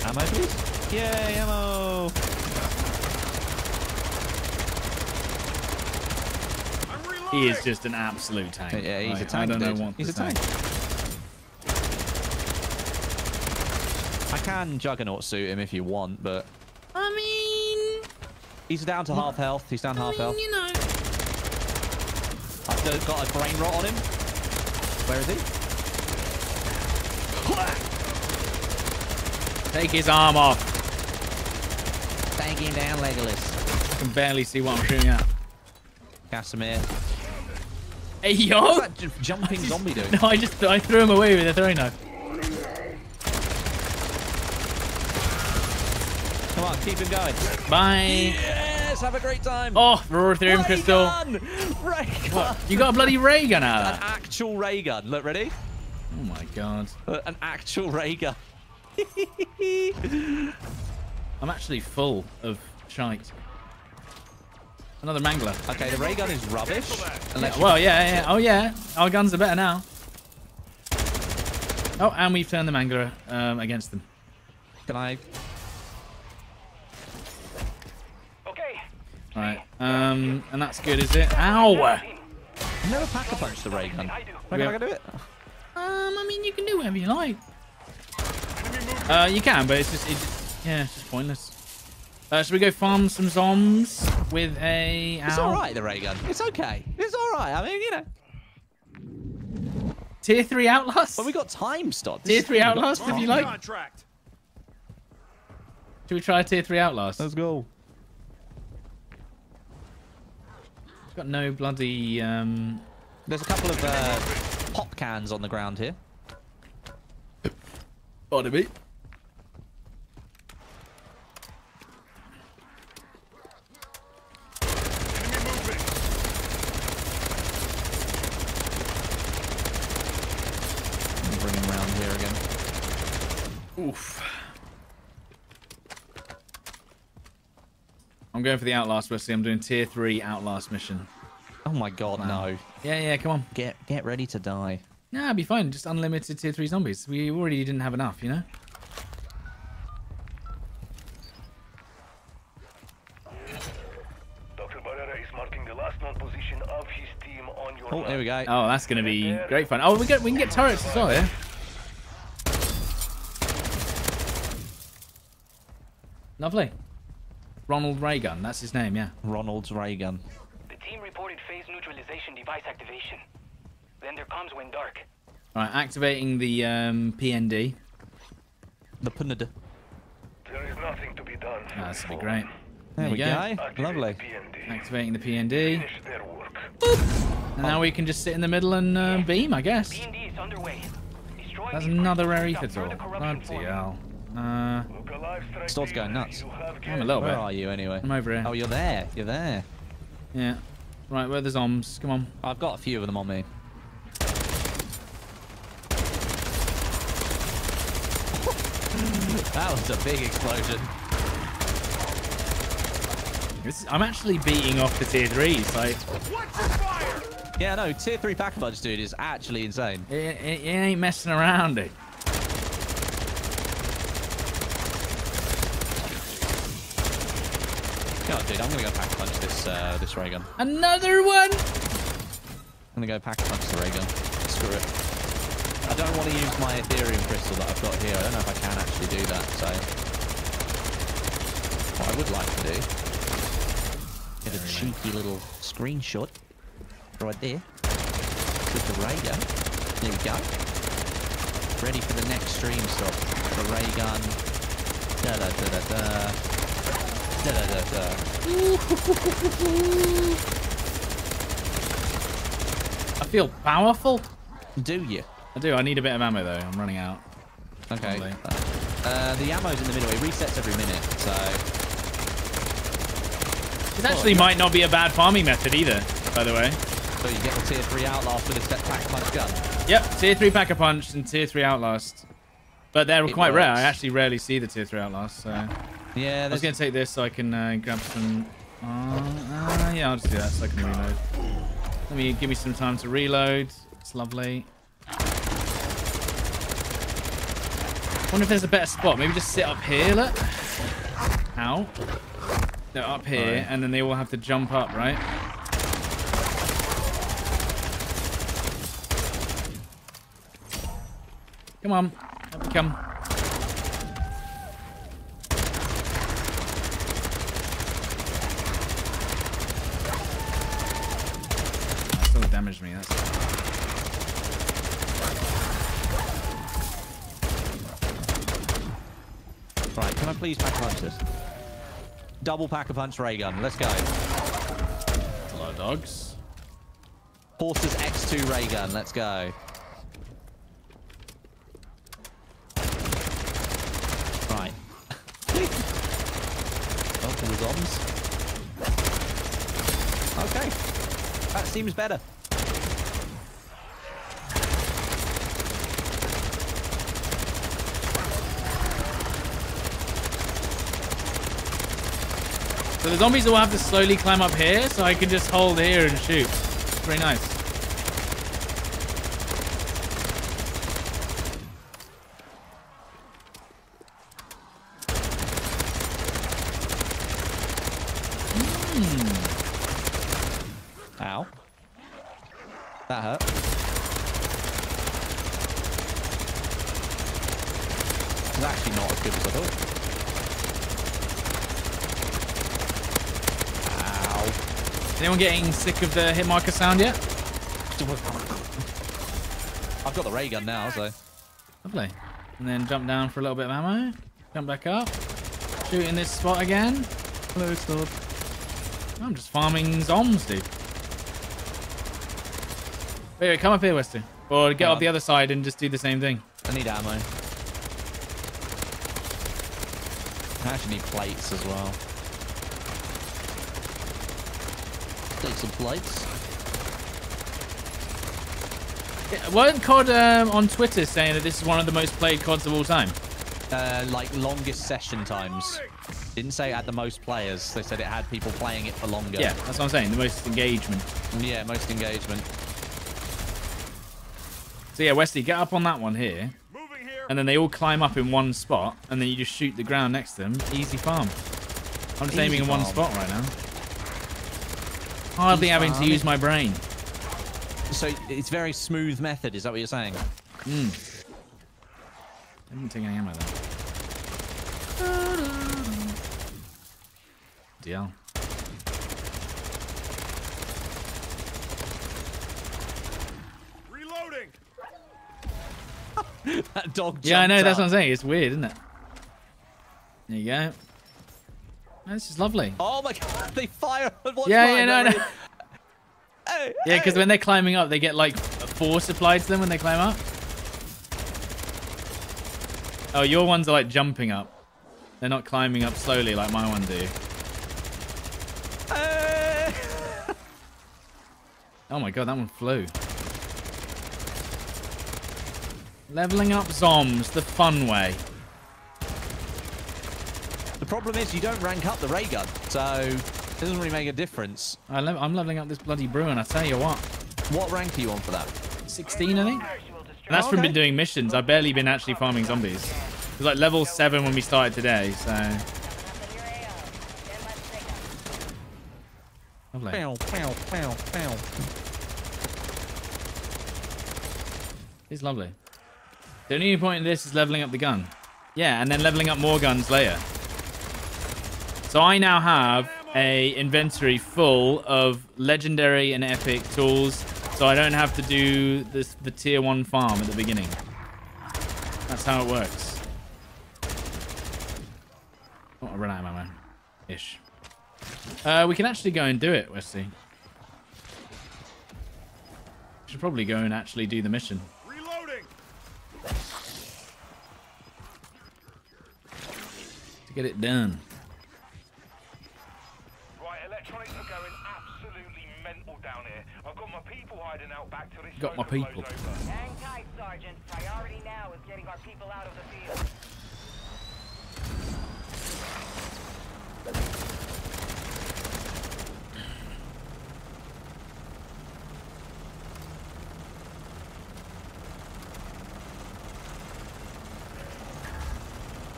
B: Ammo, please. Yay, ammo.
A: He is just an absolute tank.
B: Yeah, he's
A: Like,
B: a tank.
A: I don't
B: dude.
A: know what
B: He's a tank. I can juggernaut suit him if you want, but
A: I mean,
B: he's down to half health. He's down half health.
A: you know.
B: I've still got a brain rot on him. Where is he?
A: Take his arm off.
B: Bang him down, Legolas.
A: I can barely see what I'm shooting at.
B: Casimir.
A: Hey, yo!
B: What's that jumping <laughs> zombie doing? <laughs>
A: No, I just I threw him away with a throwing knife.
B: On, keep him going.
A: Bye.
B: Yes, have a great time.
A: Oh, roar through him,
B: ray
A: Crystal.
B: gun! Ray gun!
A: You got a bloody ray gun out
B: An
A: of that.
B: actual ray gun. Look, ready?
A: Oh my god.
B: Uh, An actual ray gun. <laughs>
A: I'm actually full of shite. Another mangler.
B: Okay, the ray gun is rubbish. Unless you
A: Well, yeah, yeah. Oh, yeah. Our guns are better now. Oh, and we've turned the mangler um, against them.
B: can I?
C: Okay.
A: Right. Um, and that's good, is it? Ow!
B: I've never pack a punch the ray gun.
C: I do.
B: Reckon I do it?
A: Um, I mean, you can do whatever you like. Uh, you can, but it's just, it just yeah, it's just pointless. Uh, should we go farm some zombs with a Owl?
B: It's all right, the ray gun. It's okay. It's all right. I mean, you know.
A: Tier 3 Outlast?
B: But we got time stopped.
A: Tier 3 Outlast, if you like.
D: Contract.
A: Should we try a Tier 3 Outlast?
B: Let's go.
A: It's got no bloody... Um...
B: There's a couple of uh, pop cans on the ground here.
A: Body beat.
D: Enemy movement.
B: Let me bring him round here again.
A: Oof. I'm going for the Outlast, Wesley. I'm doing Tier 3 Outlast mission.
B: Oh my god, no.
A: Yeah, yeah, come on.
B: Get get ready to die.
A: Nah, it'll be fine. Just unlimited Tier 3 zombies. We already didn't have enough, you know?
C: Dr. Barrera is marking the last known position of his team on your
B: Oh, there we go.
A: Oh, that's going to be great fun. Oh, we get we can get turrets as well, yeah? Lovely. Ronald Reagan, that's his name, yeah.
B: Ronald's ray gun.
H: The team reported phase neutralization device activation. Then there comes when dark.
A: Right, activating the um, PND.
B: The punad.
C: There is nothing to be done.
A: Oh, that's going to be great.
B: There, we go.
C: Activate
B: Lovely.
C: PND.
A: Activating the PND.
C: Finish their work.
A: And now we can just sit in the middle and uh, beam, I guess.
H: PND is underway. Destroying
A: That's another rare
H: precipices
A: Aether
H: stop
A: tool.
H: further
A: Bloody hell. Uh,
C: Look alive, strike
B: Storm's
C: team.
B: going nuts.
A: I'm a little
B: Where
A: bit.
B: are you anyway?
A: I'm over here.
B: Oh, you're there. You're there.
A: Yeah. Right, where are the zombs? Come on.
B: I've got a few of them on me. <laughs> that was a big explosion.
A: This is, I'm actually beating off the tier threes. Like,
D: Watch your fire.
B: Yeah, no, tier 3 pack a punch, dude, is actually insane.
A: it, it, it ain't messing around, dude.
B: God, dude, I'm gonna go pack a punch this uh, this ray gun.
A: Another one.
B: I'm gonna go pack a punch the ray gun. Screw it. I don't want to use my Aetherium crystal that I've got here. I don't know if I can actually do that, so... What I would like to do... Get a cheeky little screenshot right there. With the ray gun. There we go. Ready for the next stream stop. The ray gun. Da da da da da. Da da da da.
A: I feel powerful.
B: Do you?
A: I do. I need a bit of ammo though. I'm running out.
B: Okay. Uh, the ammo's in the middle. It resets every minute, so
A: This actually might not be a bad farming method either. By the way.
B: So you get the tier three outlast with a step pack punch gun.
A: Yep, tier three pack a punch and tier three outlast. But they're
B: It
A: quite rare. I actually rarely see the tier three outlast. So I
B: Yeah,
A: was gonna take this so I can uh, grab some. Uh, uh, yeah, I'll just do that so I can reload. Let me give me some time to reload. It's lovely. wonder if there's a better spot. Maybe just sit up here. Look. Ow. They're up here,
B: Alright.
A: and then they all have to jump up, right? Come on. Up you come. That still damaged me. That's
B: right. Can I please pack a punch this? Double pack a punch ray gun. Let's go.
A: of dogs.
B: Porter's X2 ray gun. Let's go. Right. oh, for the zombies. Okay. That seems better.
A: So the zombies will have to slowly climb up here, so I can just hold here and shoot. Very nice. Hmm.
B: Ow. That hurt. It's actually not as good as I thought.
A: Anyone getting sick of the hit marker sound yet?
B: I've got the ray gun now, so.
A: Lovely. And then jump down for a little bit of ammo. Jump back up. Shoot in this spot again. Hello, stop. I'm just farming zombs, dude. Wait, wait, come up here, Wester. Or get
B: Hang
A: up
B: on.
A: the other side and just do the same thing.
B: I need ammo. I actually need plates as well. Take some plates.
A: Weren't COD um, on Twitter saying that this is one of the most played CODs of all time?
B: Uh, like longest session times. Didn't say it had the most players. They said it had people playing it for longer.
A: Yeah, that's what I'm saying. The most engagement.
B: Yeah, most engagement.
A: So yeah, Wesley, get up on that one here.
D: Here.
A: And then they all climb up in one spot. And then you just shoot the ground next to them. Easy farm. I'm just
B: Easy
A: aiming in one spot right now. Hardly
B: Easy
A: having to use my brain.
B: So it's very smooth method. Is that what you're saying? Hmm.
A: I didn't take any ammo though. DL.
D: Reloading. <laughs>
B: that dog.
A: Yeah, I know.
B: jumped
A: That's what I'm saying. It's weird, isn't it? There you go. This is lovely.
B: Oh my god! They fire. What's
A: Yeah, yeah, no, no.
B: Hey,
A: Yeah, because
B: hey.
A: when they're climbing up, they get like force applied to them when they climb up. Oh, your ones are like jumping up. They're not climbing up slowly like my one do.
B: Hey.
A: Oh my god, that one flew. Leveling up zombs the fun way.
B: The problem is you don't rank up the ray gun, so it doesn't really make a difference.
A: I le- I'm leveling up this bloody Bruen, I tell you what.
B: What rank are you on for that?
A: 16, I think? And that's from
B: Okay.
A: been doing missions. I've barely been actually farming zombies. It was like level 7 when we started today, so... Lovely.
B: Pow, pow, pow, pow.
A: It's lovely. The only point in this is leveling up the gun. Yeah, and then leveling up more guns later. So I now have a inventory full of legendary and epic tools, so I don't have to do this the tier one farm at the beginning. That's how it works. Oh, I ran out of ammo. Ish. Uh, we can actually go and do it, Wesley. Should probably go and actually do the mission.
D: Reloading.
A: to get it done.
C: Got my people.
H: Hang tight, Sergeant. Priority now is getting our people out of the field.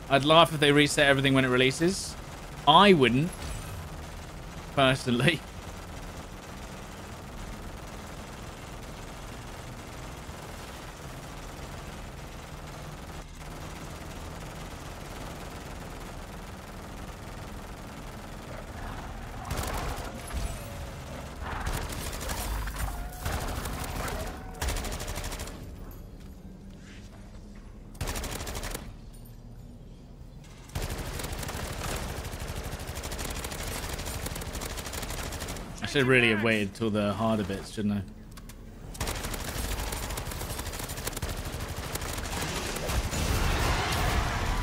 A: I'd laugh if they reset everything when it releases. I wouldn't. Personally. <laughs> should really have waited till the harder bits, shouldn't I?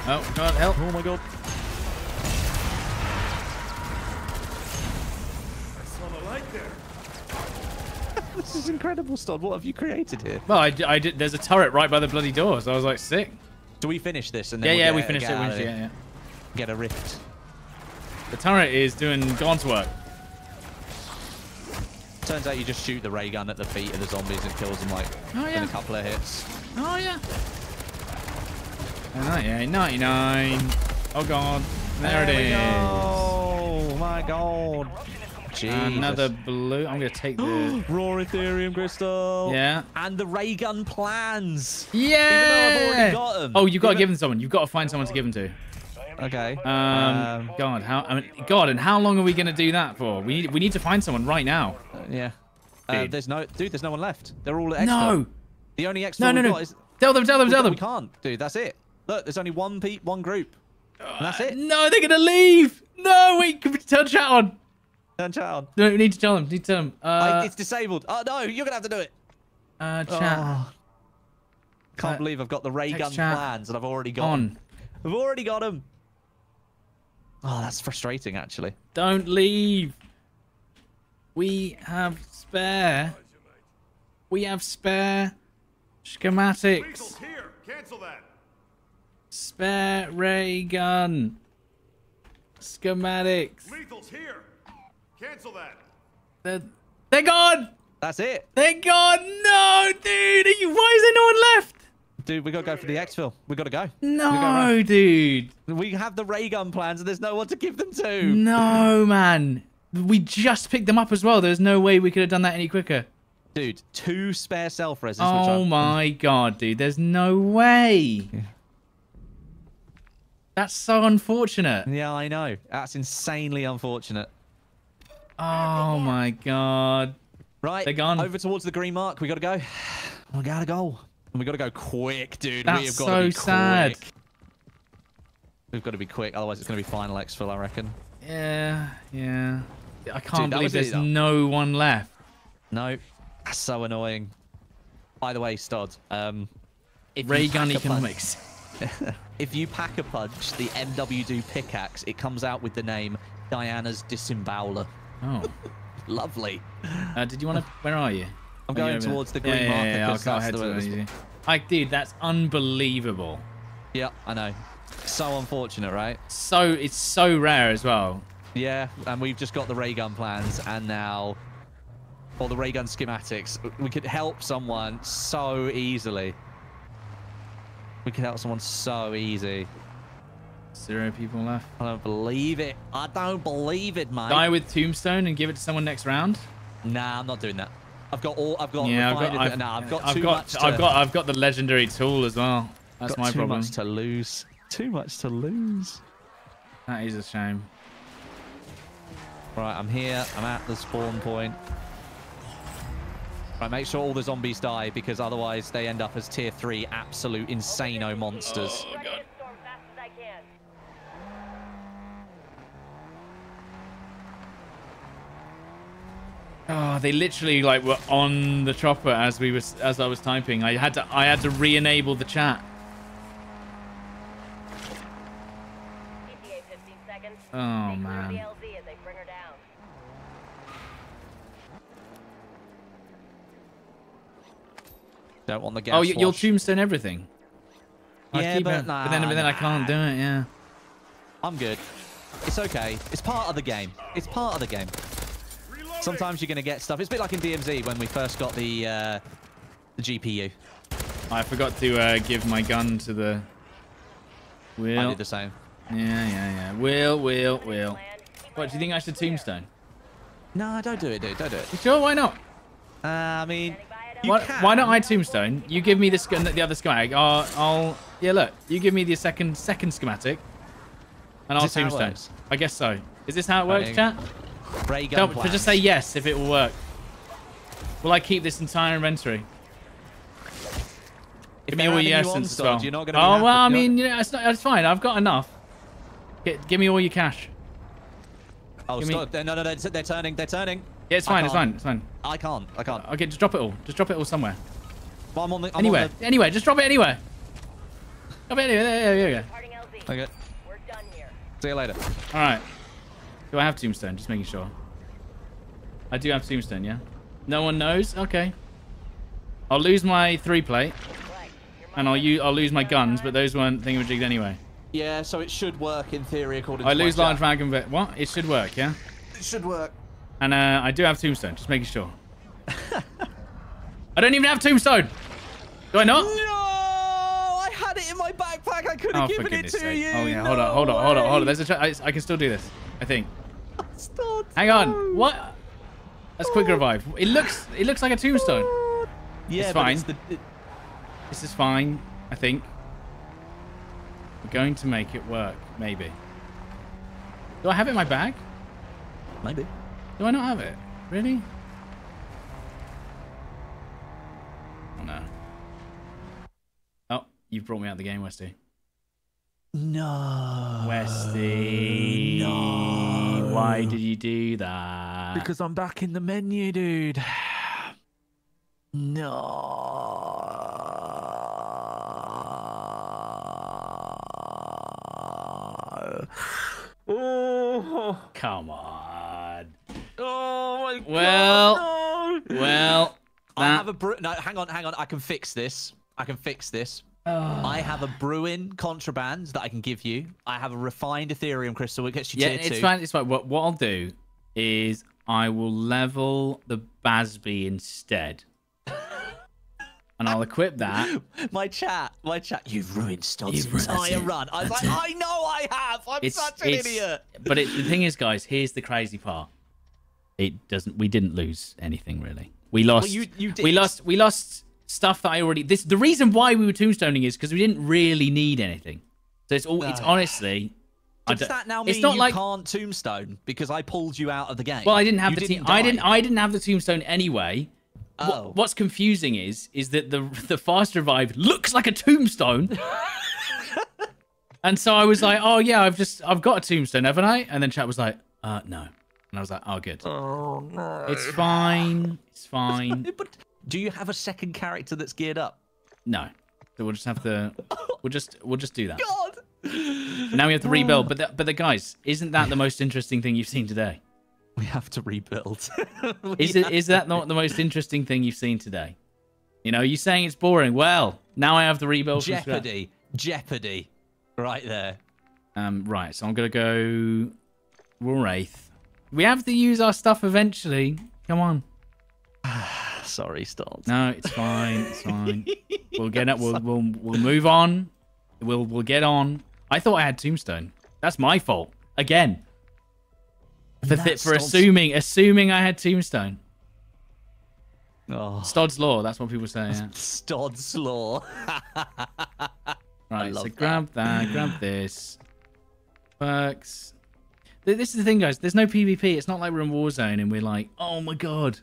A: Oh, God, help.
B: Oh my god.
D: I saw the light there. <laughs>
B: This is incredible, Stod. What have you created here?
A: Well, I, I did, there's a turret right by the bloody door, so I was like, sick.
B: Do we finish this and
A: Yeah,
B: we'll
A: yeah,
B: get-
A: we finished
B: get
A: it.
B: out
A: we
B: of
A: finished it,
B: here?
A: yeah, yeah.
B: Get a rift.
A: The turret is doing God's work.
B: Turns out you just shoot the ray gun at the feet of the zombies and kills them like
A: Oh,
B: in a couple of hits.
A: Oh, yeah. Oh, 98, 99. Oh, God. There, it
B: we
A: is.
B: Oh my god. Jesus.
A: Another blue. I'm going to take the... <gasps>
B: raw Aetherium crystal.
A: Yeah.
B: And the ray gun plans.
A: Yeah!
B: I've already got 'em.
A: Oh, you've got to
B: Even-
A: give them someone. You've got to find someone to give them to.
B: Okay.
A: Um,
B: Um,
A: God, how? I mean, God, and how long are we gonna do that for? We need, we need to find someone right now.
B: yeah. Uh,
A: Dude.
B: there's no dude. There's no one left. They're all at exfil.
A: No,
B: The only exfil
A: no, no, no.
B: got is
A: Tell them, tell them,
B: we,
A: tell
B: we can't, dude. That's it. Look, there's only one pe one group. And that's it.
A: No, they're gonna leave. No, wait, can we turn chat on?
B: Turn chat on.
A: No, we need to tell them. Need to tell them.
B: I-
A: Uh,
B: it's disabled. Oh no, you're gonna have to do it.
A: uh, chat
B: Oh. Can't
A: Uh,
B: believe I've got the ray gun
A: chat
B: plans and I've already got 'em.
A: on.
B: I've already got them. Oh, that's frustrating, actually.
A: Don't leave. We have spare. We have spare schematics.
D: Lethal's here. Cancel that.
A: Spare ray gun. Schematics.
D: Lethal's here. Cancel that.
A: They're, they're gone.
B: That's it.
A: They're gone. No, dude. Are you, why is there no one left?
B: Dude, we gotta go for the exfil. We gotta go.
A: No, dude.
B: We have the ray gun plans and there's no one to give them to.
A: No, man. We just picked them up as well. There's no way we could have done that any quicker.
B: Dude, two spare self reses.
A: Oh my god, dude. There's no way. That's so unfortunate.
B: Yeah, I know. That's insanely unfortunate.
A: Oh my god.
B: Right,
A: They're gone.
B: over towards the green mark. We gotta go. <sighs> We gotta go. And we gotta go quick, dude. we
A: That's
B: have got
A: so
B: to be
A: sad.
B: quick. We've got to be quick, otherwise it's gonna be final exfil, I reckon.
A: Yeah, yeah. I can't
B: Dude,
A: believe
B: it,
A: there's no one left.
B: No, that's so annoying. By the way, Stod, um, if
A: Ray gun
B: pack a punch-
A: economics. <laughs>
B: if you pack a punch, the MW do pickaxe, it comes out with the name Diana's Disemboweler.
A: Oh. <laughs>
B: Lovely.
A: Uh, did you want to? Where are you?
B: I'm going towards the green
A: yeah,
B: marker
A: Yeah, yeah, I'll,
B: 'cause
A: I'll
B: that's
A: head
B: the
A: to
B: way
A: where
B: it
A: you
B: is.
A: do. Like, dude, that's unbelievable.
B: Yeah, I know. So unfortunate, right?
A: So it's so rare as well.
B: Yeah, and we've just got the ray gun plans, and now, or the ray gun schematics. We could help someone so easily. We could help someone so easy.
A: Zero people left.
B: I don't believe it. I don't believe it, mate.
A: Die with tombstone and give it to someone next round.
B: Nah, I'm not doing that. I've got all. I've got.
A: yeah, I've got. I've,
B: nah, I've got
A: I've
B: too
A: got.
B: much. To,
A: I've got. I've got the legendary tool as well. That's
B: got
A: my
B: too
A: problem.
B: much to lose. Too much to lose.
A: That is a shame.
B: Right, I'm here. I'm at the spawn point. Right, make sure all the zombies die because otherwise they end up as tier three absolute insano monsters.
F: Oh, Ready
A: Oh, they literally like were on the chopper as we was as I was typing. I had to I had to re-enable the chat. Oh man.
B: Don't want the oh, gas.
A: Oh, you,
B: will
A: tombstone everything.
B: Yeah, but,
A: it, nah, but then, but then nah. I can't do it. Yeah.
B: I'm good. It's okay. It's part of the game. It's part of the game. Sometimes you're going to get stuff. It's a bit like in DMZ when we first got the uh, the GPU.
A: I forgot to uh, give my gun to the.
B: I did the same.
A: Yeah, yeah, yeah. Will, will, will. What do you think I should tombstone?
B: No, don't do it, dude. Don't do it.
A: You sure? Why not?
B: Uh, I mean,
A: Why, why don't I tombstone? You give me the sch- the other schematic. I'll, I'll. Yeah, look. You give me the second second schematic, and I'll
B: this how it
A: tombstone. I guess so. Is this how it works, chat?
B: Ray
A: Tell,
B: gun
A: so just say yes if it will work. Will I keep this entire inventory?
B: If
A: Give me all your essence as well.
B: You're not going to.
A: oh well, I mean, you know, it's not. It's fine. I've got enough. Get, give me all your cash.
B: oh,
A: give
B: stop. They're, no, no, they're, they're turning. They're turning.
A: Yeah, it's fine. It's fine. It's fine.
B: I can't. I can't.
A: Okay, just drop it all. Just drop it all somewhere.
B: Well, I'm on the. I'm
A: Anywhere.
B: On
A: Anywhere. Just drop it anywhere. Drop it anywhere. There, there, there you go.
F: Parting LZ.
B: the... Okay.
F: We're done here.
B: See you later.
A: All right. Do I have tombstone? Just making sure. I do have tombstone. Yeah. No one knows. Okay. I'll lose my three plate, and I'll use I'll lose my guns, but those weren't thingamajigged anyway.
B: Yeah, so it should work in theory according
A: I
B: to I
A: lose large dragon, but what? It should work. Yeah.
B: It should work.
A: And uh, I do have tombstone. Just making sure. I don't even have tombstone. Do I not?
B: No, I had it in my backpack. I could
A: Oh,
B: have
A: for
B: given it to
A: sake.
B: you.
A: Oh, yeah.
B: No
A: Hold on, hold on, hold on, hold on. There's a I can still do this. I think.
B: Stop.
A: Hang on. What? That's quick revive. It looks it looks like a tombstone.
B: Yeah,
A: It's
B: but
A: fine.
B: the- it-
A: This is fine, I think. We're going to make it work, maybe. Do I have it in my bag?
B: maybe.
A: Do I not have it? Really? Oh no. Oh, you've brought me out of the game, Westie.
B: No.
A: Westie.
B: no.
A: Why did you do that?
B: Because I'm back in the menu, dude. No. Oh, <sighs>
A: Come on.
B: oh my god.
A: Well,
B: no.
A: Well,
B: I have a brew. No, hang on, hang on. I can fix this. I can fix this.
A: Oh.
B: I have a Bruen contraband that I can give you. I have a refined Aetherium crystal. It gets you
A: yeah,
B: tier
A: it's
B: two.
A: fine. It's fine. What what I'll do is I will level the BAS-B instead, <laughs> and I'll equip that.
B: My chat, my chat. You've ruined
A: You've ruined-
B: entire
A: it.
B: run. I was
A: That's
B: like,
A: it.
B: I know I have. I'm
A: It's,
B: such an idiot.
A: But it, the thing is, guys, here's the crazy part. It doesn't. We didn't lose anything really. We lost.
B: you- you
A: We lost. We lost stuff that I already. This the reason why we were tombstoning is because we didn't really need anything. So it's all. It's
B: No.
A: honestly. I
B: Does
A: don't-
B: that now mean
A: it's not
B: you
A: like
B: can't tombstone because I pulled you out of the game?
A: Well, I didn't have
B: You
A: the team.
B: didn't
A: I didn't. I didn't have the tombstone anyway. Wha-
B: Oh.
A: what's confusing is is that the <laughs> the fast revive looks like a tombstone. <laughs> and so I was like, oh yeah, I've just I've got a tombstone, haven't I? And then chat was like, uh no. And I was like, oh good.
B: Oh no.
A: It's fine. It's <laughs> fine.
B: But do you have a second character that's geared up?
A: No. So we'll just have to we'll just we'll just do that.
B: God.
A: Now we have to rebuild. But the, but the guys, isn't that the most interesting thing you've seen today?
B: We have to rebuild. <laughs>
A: Is it is that not the most interesting thing you've seen today? You know, you're saying it's boring. Well, now I have to rebuild.
B: Jeopardy? Jeopardy. Right there.
A: Um, right, so I'm gonna go Wraith. We have to use our stuff eventually. Come on. <sighs>
B: Sorry, Stolz.
A: No, it's fine. It's fine. <laughs> we'll get it. We'll we'll we'll move on. We'll we'll get on. I thought I had Tombstone. That's my fault again. For, th- for
B: Stod's-
A: assuming assuming I had Tombstone.
B: Oh.
A: Stod's law. That's what people say. Yeah. <laughs>
B: Stod's Law.
A: Right, so
B: that.
A: grab that, <sighs> grab this. Perks. This is the thing, guys. There's no PvP. It's not like we're in Warzone and we're like, oh my god,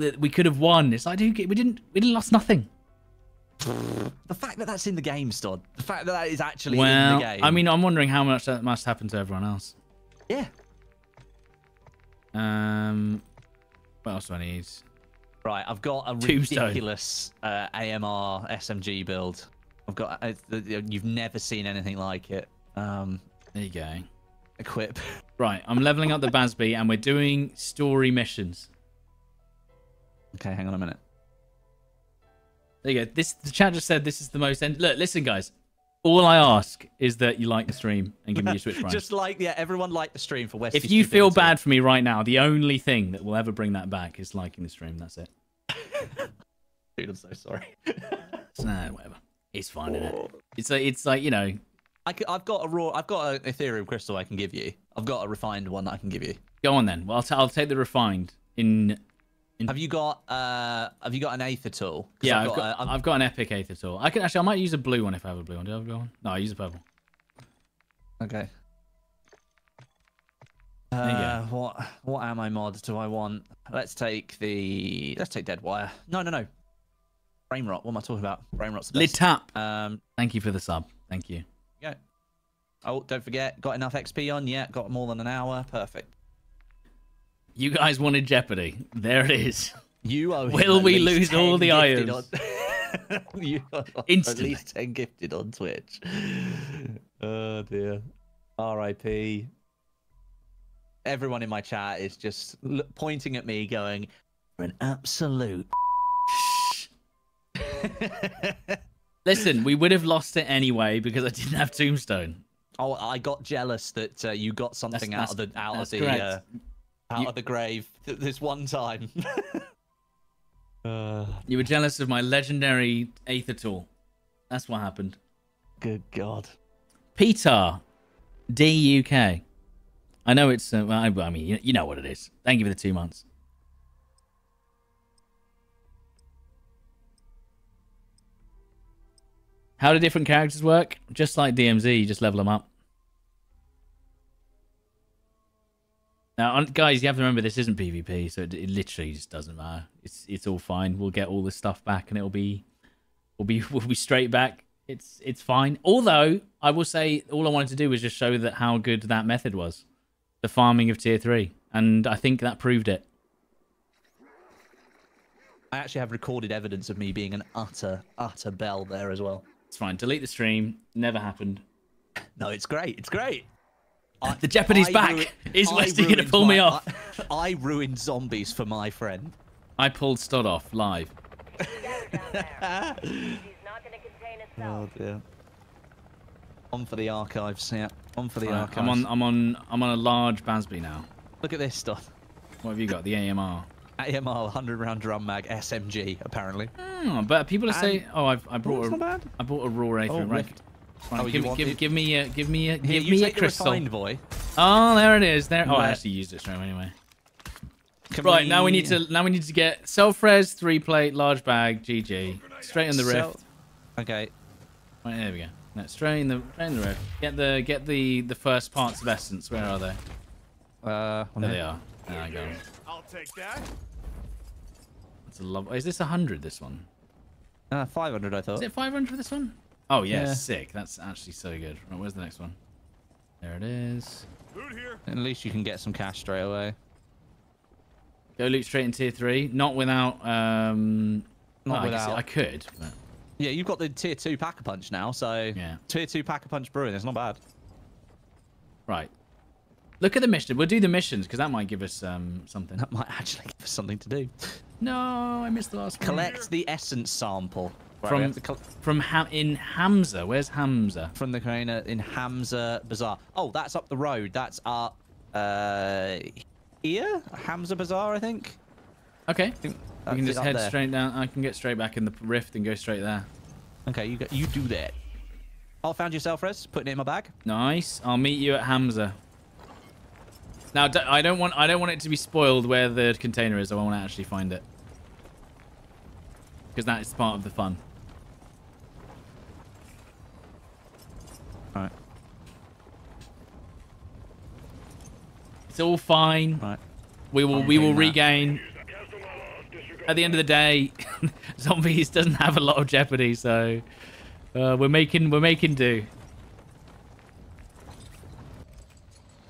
A: th- we could have won. It's like, dude, we didn't, we didn't lost nothing.
B: the fact that that's in the game, Stod. The fact that that is actually
A: well,
B: in the game.
A: I mean, I'm wondering how much that must happen to everyone else.
B: yeah.
A: Um, what else do I need?
B: Right, I've got a
A: Tombstone.
B: ridiculous uh, AMR SMG build. I've got. Uh, you've never seen anything like it. Um,
A: There you go.
B: equip.
A: Right, I'm leveling up the BAS-B and we're doing story missions.
B: Okay, hang on a minute.
A: There you go. This the chat just said this is the most. End- Look, listen, guys. All I ask is that you like the stream and give me your Twitch <laughs> Prime.
B: Just like yeah, everyone liked the stream for West.
A: if you feel bad for me right now, the only thing that will ever bring that back is liking the stream. That's it. <laughs>
B: dude, I'm so sorry. <laughs>
A: Nah, whatever. It's fine, isn't it? Oh. It's like it's like you know.
B: I have got a raw. I've got an Aetherium crystal I can give you. I've got a refined one that I can give you.
A: Go on then. Well, I'll, t- I'll take the refined. In
B: Have you got uh Have you got an Aether tool? 'Cause
A: yeah,
B: I've
A: I've got,
B: a- I've-
A: got an epic Aether tool. I can actually I might use a blue one if I have a blue one. Do I have a blue one? No, I use a purple.
B: Okay. Uh, what what ammo mods do I want? Let's take the let's take dead wire. No, no, no. Brain rot. What am I talking about? Brain rot's the
A: Lid
B: best.
A: tap.
B: Um,
A: Thank you for the sub. Thank you.
B: yeah. Oh, don't forget, got enough XP on? Yeah, got more than an hour. Perfect.
A: You guys wanted Jeopardy. There it is.
B: You owe
A: Will we lose all the irons?
B: on- <laughs> you at
A: Instantly.
B: least 10 gifted on Twitch. Oh dear. RIP. Everyone in my chat is just l- pointing at me going, "You're an absolute <laughs>
A: Listen, we would have lost it anyway because I didn't have Tombstone.
B: Oh, I got jealous that uh, you got something out of the out of the uh, out
A: You-
B: of the grave th- this one time. <laughs> uh,
A: You were jealous of my legendary Aether tool. That's what happened.
B: good God.
A: Peter, DUK. I know it's. Uh, well, I, I mean, you, you know what it is. Thank you for the two months. How do different characters work? Just like DMZ, you just level them up. Now, guys, you have to remember this isn't PvP, so it, it literally just doesn't matter. It's it's all fine. We'll get all this stuff back, and it'll be we'll be <laughs> we'll be straight back. It's it's fine. Although I will say, all I wanted to do was just show that how good that method was, the farming of tier three, and I think that proved it.
B: I actually have recorded evidence of me being an utter, utter bell there as well.
A: It's fine. Delete the stream. Never happened.
B: No, it's great. It's great.
A: The Jeopardy's
B: I
A: back.
B: ru-
A: Is
B: I
A: Westie going to
B: ruined
A: pull me off?
B: I, I ruined zombies for my friend.
A: I pulled Stod off live.
F: Down there. He's not gonna contain himself.
B: Oh dear. On for the archives. Yeah, on for the
A: Right,
B: archives.
A: I'm on. I'm on. I'm on a large BAS-B now.
B: Look at this stuff.
A: What have you got? The AMR.
B: AMR 100 round drum mag SMG apparently.
A: Oh, but people are saying, "Oh, I've I brought
B: it's
A: a,
B: not bad.
A: I bought a raw Aether
B: Oh,
A: right.
B: Rift. Oh,
A: give,
B: want
A: give, give me a give me a give
B: you
A: me a
B: take
A: crystal.
B: refined boy.
A: Oh, there it is. There. Oh, I
B: Right.
A: actually used this straight away anyway.
B: Can
A: Right now we need to now we need to get self res three plate large bag GG straight in the rift.
B: Sell- Okay.
A: Right there we go. No, straight in the straight in the rift. Get the get the the first parts of essence. Where are they?
B: Uh,
A: There they are. There I go.
D: I'll take that.
A: That's a love. Is this a hundred? This one.
B: Uh, 500 I thought.
A: Is it 500 for this one? Oh yeah,
B: Yeah.
A: sick. That's actually so good. Right, where's the next one? There it is.
D: Loot here.
B: At least you can get some cash straight away.
A: Go loot straight in tier three. Not without. Um,
B: Not
A: well, I,
B: without.
A: I could. But
B: Yeah, you've got the tier 2 pack a punch now, so
A: Yeah.
B: tier 2 pack a punch brewing, it's not bad.
A: right. Look at the mission. We'll do the missions because that might give us um something.
B: That might actually give us something to do.
A: No, I missed the last one.
B: Collect the essence sample. Right,
A: from from Ham in Hamza. Where's Hamza?
B: from the trainer in Hamza Bazaar. Oh, that's up the road. That's up uh here? Hamza Bazaar, I think.
A: Okay.
B: I think
A: We can just head
B: there.
A: straight down. I can get straight back in the rift and go straight there.
B: Okay, you go, you do that. Oh, found yourself, Res. Putting it in my bag.
A: Nice. I'll meet you at Hamza. Now, I don't want I don't want it to be spoiled where the container is. I want to actually find it because that is part of the fun.
B: Right.
A: It's all fine.
B: Right.
A: We will
B: I'm
A: we will
B: that.
A: regain. At the end of the day, <laughs> zombies doesn't have a lot of jeopardy, so uh, we're making we're making do.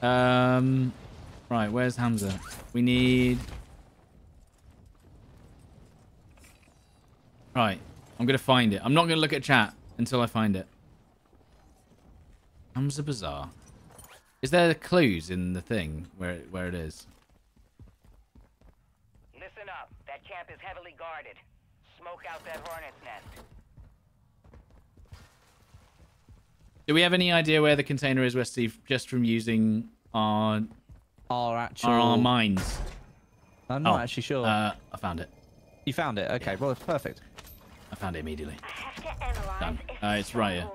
A: Um, right, where's Hamza? We need. Right, I'm gonna find it. I'm not gonna look at chat until I find it. Hamza Bazaar. Is there clues in the thing where it, where it is?
H: Listen up. That camp is heavily guarded. smoke out that hornet's nest.
A: Do we have any idea where the container is, West Steve, just from using our
B: Our actual.
A: our, our mines?
B: I'm not
A: Oh,
B: actually sure.
A: Uh, I found it.
B: you found it. Okay. Well, it's perfect.
A: I found it immediately.
F: I have to analyze
A: Done.
F: if
A: Uh, it's right here.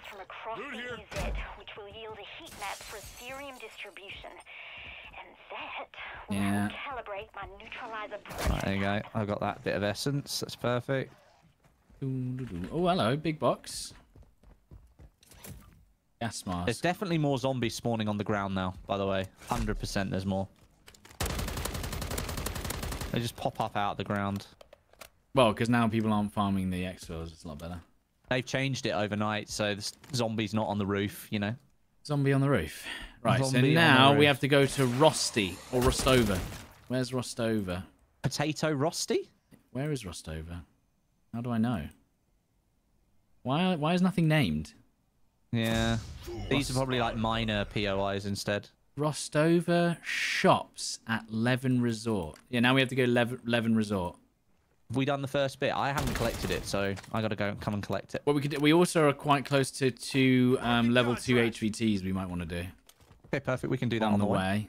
F: Samples from across
D: Good
F: the
D: here.
F: EZ, which will yield a heat map for Aetherium distribution. And that will
A: Yeah.
F: calibrate my neutralizer
B: Right, there you go. I've got that bit of essence. That's perfect.
A: Oh, hello, big box. Gas mask.
B: There's definitely more zombies spawning on the ground now, by the way. 100% there's more. They just pop up out of the ground.
A: Well, because now people aren't farming the exfils. It's a lot better.
B: They've changed it overnight, so the zombies not on the roof, you know.
A: Zombie on the roof. Right, so
B: Zombie the
A: now we have to go to Rosti or Rostova. Where's Rostova?
B: Potato Rosty?
A: Where is Rostova? How do I know? Why why is nothing named?
B: Yeah. These are probably like minor POIs instead.
A: Rostova shops at Levin Resort. Yeah, now we have to go Lev- Levin Resort.
B: Have we done the first bit? I haven't collected it, so I gotta go and come and collect it.
A: What we could do, we also are quite close to two um, level two HVTs. We might want to do
B: Okay, perfect. We can do that
A: on,
B: on,
A: the
B: way.
A: way.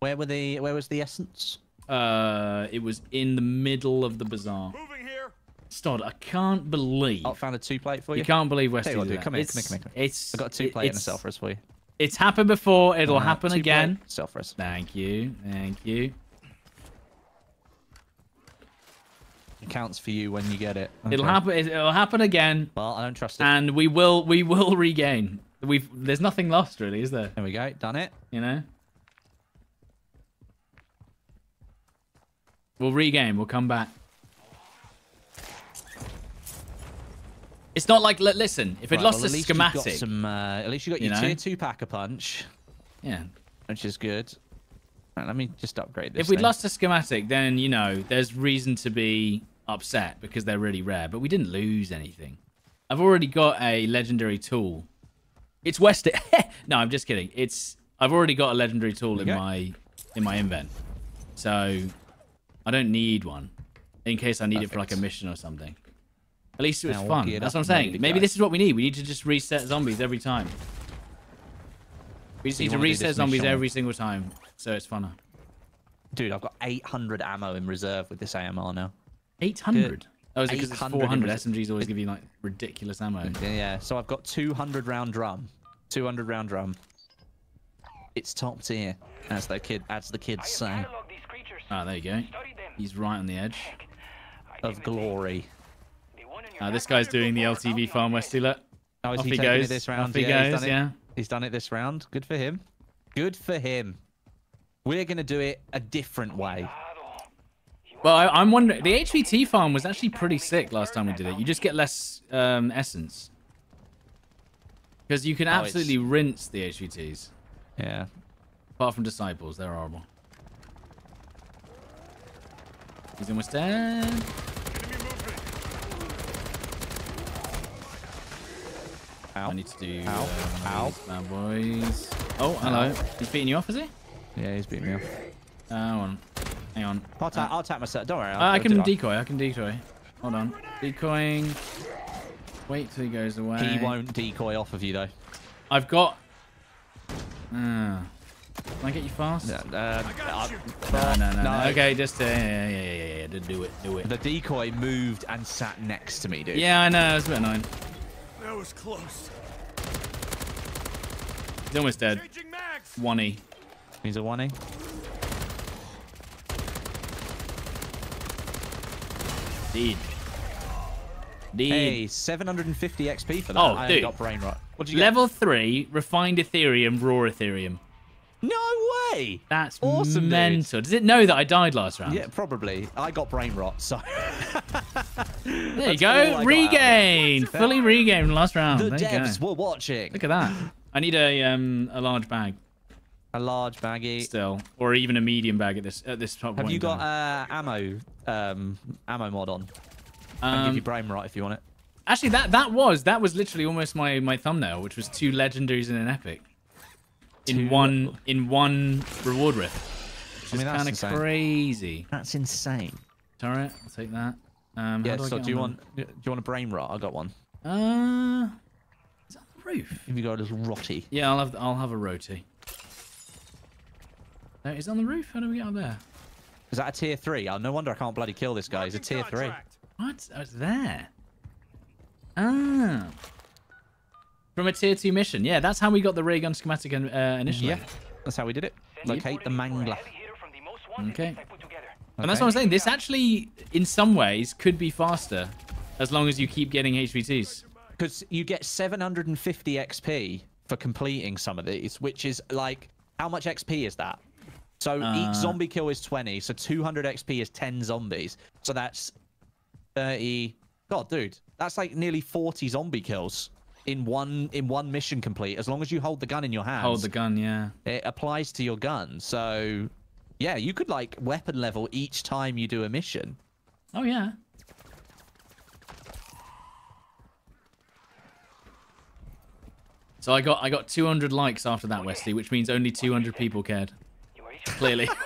B: Where were the where was the essence?
A: Uh, it was in the middle of the bazaar.
D: Moving here.
A: Stod, I can't believe
B: Oh, found a two plate for you.
A: you can't believe Westie
B: Tell you what,
A: did
B: dude,
A: that.
B: come here,
A: it's,
B: come here, come here, come here.
A: It's
B: I got a two
A: it-
B: plate and a
A: it's-
B: self for you.
A: It's happened before. It'll
B: Uh,
A: happen
B: two plate,
A: again.
B: Self-res.
A: Thank you. Thank you.
B: It counts for you when you get it.
A: It'll happen. It'll happen again,
B: Well, I don't trust it.
A: and we will. We will regain. We've. There's nothing lost, really, is there?
B: there we go. Done it.
A: You know. We'll regain. We'll come back. It's not like. Listen, if it
B: Right,
A: lost
B: well, least you've got
A: schematic,
B: some, uh, at least you got
A: you
B: your
A: know?
B: tier two pack a punch,
A: yeah.
B: which is good. Right, let me just upgrade this.
A: If we'd
B: thing.
A: lost a schematic, then you know there's reason to be upset because they're really rare. But we didn't lose anything. I've already got a legendary tool. It's West. <laughs> no, I'm just kidding. It's I've already got a legendary tool in my in my invent, so I don't need one in case I need it for like a mission or something. At least it was
B: Now
A: fun.
B: it
A: That's what I'm saying. Maybe this is what we need. We need to just reset zombies every time. We just
B: So
A: need to reset zombies
B: mission?
A: every single time, so it's funner.
B: dude, I've got 800 ammo in reserve with this AMR now.
A: 800. Oh, is it because it's 400? SMGs always give you like ridiculous ammo.
B: Yeah, yeah. So I've got 200 round drum, 200 round drum. It's top tier, as the kid, as the kids
H: have
B: say,
H: cataloged these.
A: Ah, there you go. He's right on the edge.
B: Of glory.
H: the one in your
A: Uh, this guy's doing the LTV farm,
H: on
A: Westie. Look.
B: Oh, is
A: Off
B: he,
A: he goes.
B: this round?
A: Off he
B: yeah, he's
A: goes,
B: done
A: yeah.
B: It. He's done it this round. Good for him. Good for him. We're gonna do it a different way.
A: Well, I, I'm wondering. The HVT farm was actually pretty sick last time we did it. You just get less um, essence. Because you can
B: Oh,
A: absolutely rinse the HVTs.
B: Yeah.
A: Apart from Disciples. They're horrible. He's almost dead.
B: Ow.
A: I need to do
B: Ow.
A: uh,
B: Ow.
A: bad boys. Oh, hello. He's beating you off, is he?
B: Yeah, he's beating me up.
A: Uh, hang on.
B: I'll, ta- I'll tap myself. Don't worry. I'll,
A: Uh, I can decoy. I can decoy. Hold on. Decoying. Wait till he goes away.
B: He won't decoy off of you though.
A: I've got. Uh, can I get you fast?
B: Yeah, uh,
D: got
B: uh,
D: you.
A: No, no, no, no.
B: No.
A: Okay, just uh, yeah, yeah, yeah, yeah, yeah. Do it, do it.
B: The decoy moved and sat next to me, dude.
A: Yeah, I know. It's a bit annoying.
D: That was close.
A: He's almost dead.
D: Changing.
A: One E.
B: He's a one e.
A: Deed. Deed.
B: Hey, 750 XP for that.
A: Oh,
B: I
A: dude.
B: got brain rot. What did you get?
A: Level three, refined Aetherium, raw Aetherium.
B: No way.
A: That's
B: Awesome, dude.
A: mental. Does it know that I died last round?
B: Yeah, probably. I got brain rot, so <laughs>
A: There you
B: That's I
A: go.
B: got out of
A: Regained. Fully regained last round.
B: the
A: there you
B: devs were watching.
A: Look at that. I need a um a large bag
B: A large baggie.
A: still, or even a medium bag at this at this top
B: Have you got uh, ammo, um, ammo mod on? I can give you
A: Um,
B: brain rot if you want it.
A: actually, that that was that was literally almost my my thumbnail, which was two legendaries and an epic in
B: Two-
A: one in one reward rift. Which
B: I mean,
A: is
B: that's
A: kind of crazy.
B: That's insane.
A: Turret, I'll take that. Um,
B: Yeah.
A: do
B: So do you want do you want a brain rot? I got one.
A: Uh, is that on the roof?
B: Have you got a little rotty?
A: Yeah, I'll have I'll have a roti. No, is it on the roof? How do we get up there?
B: Is that a tier three? Oh, no wonder I can't bloody kill this guy. He's a tier three.
D: Contract.
A: What? Oh, it's there. Ah. From a tier two mission. Yeah, that's how we got the ray gun schematic uh, initially.
B: Yeah, that's how we did it. Locate the mangler.
A: Okay. And that's what I'm saying. This actually, in some ways, could be faster, as long as you keep getting HVTs.
B: Because you get 750 XP for completing some of these, which is like, how much XP is that? So
A: Uh,
B: each zombie kill is 20, so 200 XP is 10 zombies. So that's 30. God, dude, that's like nearly 40 zombie kills in one in one mission complete. As long as you hold the gun in your hands,
A: Hold the gun, yeah.
B: it applies to your gun. So, yeah, you could like weapon level each time you do a mission.
A: Oh yeah. So I got I got 200 likes after that, Wesley, which means only 200 people cared. Clearly. <laughs>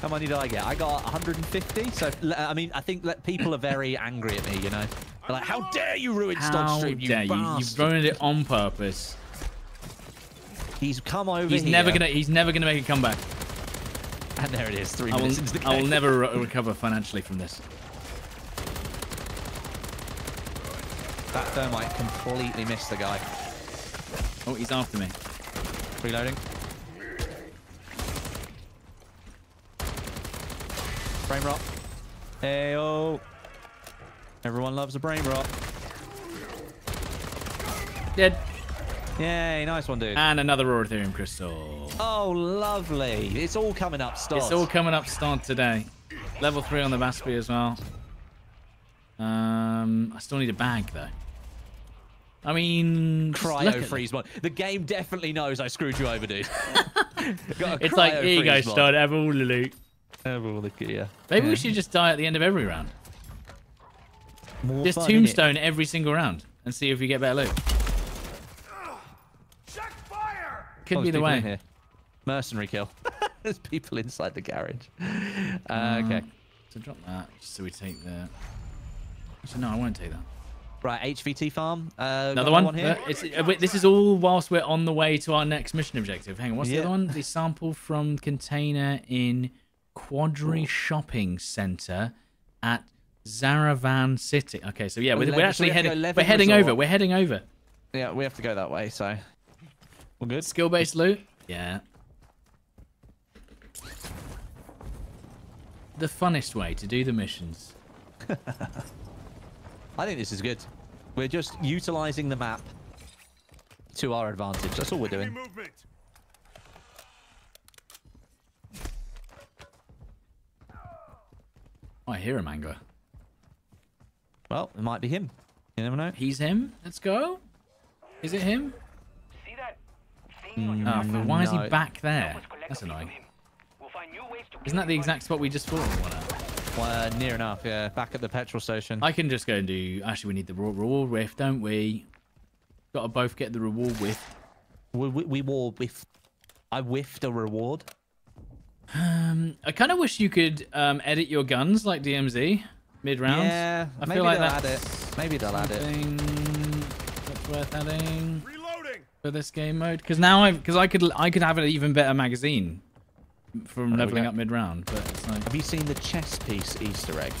B: How many did I get? I got 150. So, I mean, I think that people are very angry at me, you know? They're like, how dare you ruin Stod
A: How
B: Stream, you
A: dare you? You've ruined it on purpose.
B: He's come over
A: He's
B: here.
A: never gonna he's never gonna make a comeback.
B: And there it is, three
A: I will,
B: minutes into the
A: I will never re- recover financially from this.
B: That thermite completely missed the guy.
A: Oh, he's after me.
B: Reloading. Brain rot. Heyo. Everyone loves a brain rot.
A: Dead.
B: Yay, nice one, dude.
A: And another raw Aetherium crystal.
B: oh, lovely. It's all coming up, start.
A: It's all coming up start today. Level three on the BAS-B as well. Um, I still need a bag though. I mean,
B: cryo freeze one. The game definitely knows I screwed you over, dude. <laughs>
A: It's like here you go,
B: mod.
A: stud. Have all the loot.
B: Have all the gear.
A: Maybe we should just die at the end of every round.
B: More
A: Just
B: fun,
A: tombstone every single round and see if we get better loot.
D: Check fire!
A: Could
B: Oh,
A: be the way.
B: here. Mercenary kill. <laughs> There's people inside the garage. Uh, okay.
A: So drop that just so we take the. Actually, no, I won't take that.
B: Right, HVT farm. Uh,
A: Another
B: got
A: one.
B: here.
A: Uh, it's, uh, this is all whilst we're on the way to our next mission objective. Hang on, what's the other one? The sample from container in Quadri Shopping Centre at Zaravan City. Okay, so yeah, oh, we're, we're
B: Eleven- so
A: actually
B: we have to go
A: heading. We're heading
B: resort.
A: over. We're heading over.
B: Yeah, we have to go that way, so. We're good.
A: Skill-based loot. Yeah. The funnest way to do the missions. <laughs>
B: I think this is good. We're just utilizing the map to our advantage. That's all we're
D: Enemy
B: doing.
A: Oh, I hear a mango.
B: Well, it might be him. You never know.
A: He's him. Let's go. Is it him?
H: See that thing on your
A: Oh, but why is he back there? That's
H: a piece of
A: annoying.
H: We'll find new ways to
A: Isn't that the exact spot we just fought or whatever?
B: Well, uh, near enough, yeah. Back at the petrol station.
A: I can just go and do. Actually, we need the raw- reward whiff, don't we? Got to both get the reward whiff.
B: We, we, we wore whiff. I whiffed a reward.
A: Um, I kind of wish you could um, edit your guns like DMZ mid round.
B: Yeah,
A: I
B: maybe
A: feel like
B: they'll add it. Maybe they'll add it.
A: that's worth adding
D: Reloading.
A: for this game mode. Because now I, because I could, I could have an even better magazine from
B: we
A: leveling up mid round. But it's like,
B: Have you seen the chess piece Easter egg?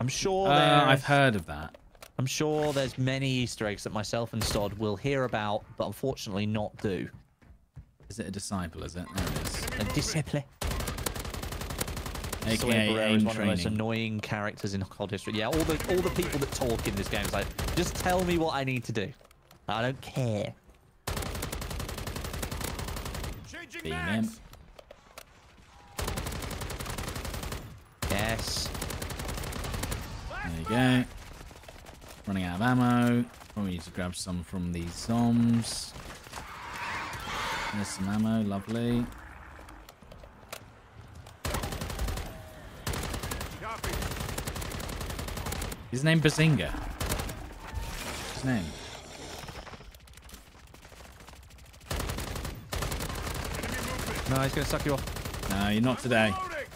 B: I'm sure.
A: uh,
B: there's-
A: I've heard of that.
B: I'm sure there's many Easter eggs that myself and Stod will hear about, but unfortunately not do.
A: Is it a disciple? Is it? There it is.
B: A disciple.
A: AKA
B: Sawyer
A: aim
B: is one of the most annoying characters in COD history. Yeah, all the all the people that talk in this game is like, just tell me what I need to do. I don't care.
D: Changing
A: Beam
D: mags.
A: him.
B: Yes.
A: There you go. Running out of ammo. Oh, Probably need to grab some from these zombs. There's some ammo, lovely. His name Bazinga. His name.
B: No, he's gonna suck you off.
A: No, you're not today.
D: Loading.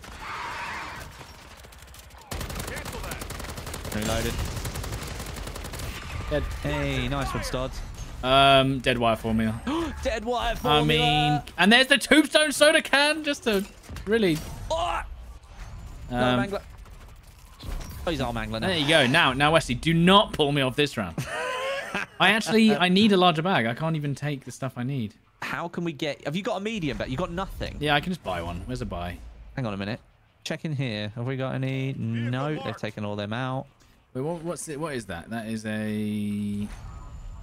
D: Cancel that.
B: Reloaded.
A: Dead.
B: Hey, nice one, Stods.
A: Um, dead wire formula. <gasps>
B: Dead wire formula.
A: I mean, and there's the tombstone soda can just to really.
B: Oh, no,
A: Um,
B: Mangler. He's arm angler now.
A: there you go. Now, now, Wesley, do not pull me off this round. <laughs> I actually, I need a larger bag. I can't even take the stuff I need.
B: How can we get... Have you got a medium bag? You got nothing?
A: Yeah, I can just buy one. Where's a buy?
B: Hang on a minute. Check in here. Have we got any? No, they've taken all them out.
A: Wait, what, what's it? What is that? That is a,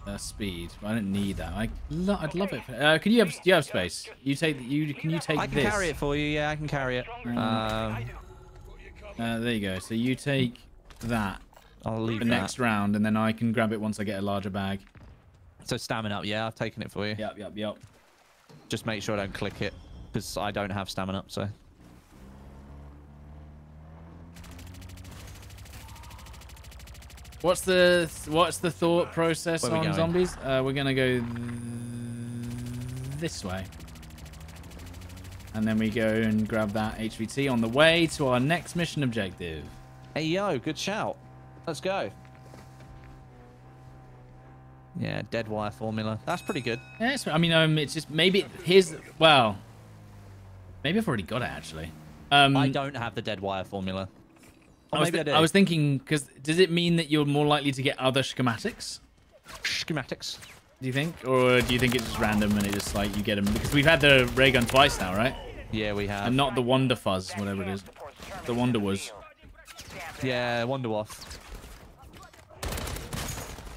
A: a speed. I don't need that. I, lo I'd love it. Uh, can you have? Do you have space? You take. You can you take this?
B: I can
A: this?
B: carry it for you. Yeah, I can carry it. Um,
A: Uh, there you go. So you take that
B: I'll leave
A: the
B: that.
A: next round, and then I can grab it once I get a larger bag.
B: So stamina up. Yeah, I've taken it for you.
A: Yep, yep, yep.
B: Just make sure I don't click it because I don't have stamina up. So
A: What's the what's the thought process on
B: going?
A: zombies? Uh, we're gonna go th- this way, and then we go and grab that HVT on the way to our next mission objective.
B: hey yo, good shout. Let's go. Yeah, dead wire formula. That's pretty good.
A: Yes, I mean, um, it's just maybe here's well, maybe I've already got it actually. Um,
B: I don't have the dead wire formula.
A: I was,
B: maybe I.
A: I was thinking because does it mean that you're more likely to get other schematics?
B: schematics.
A: Do you think, or do you think it's just random and it just like you get them because we've had the ray gun twice now, right?
B: Yeah, we have.
A: And not the Wonder Fuzz, whatever it is. The Wonder was.
B: Yeah, Wonder Waff.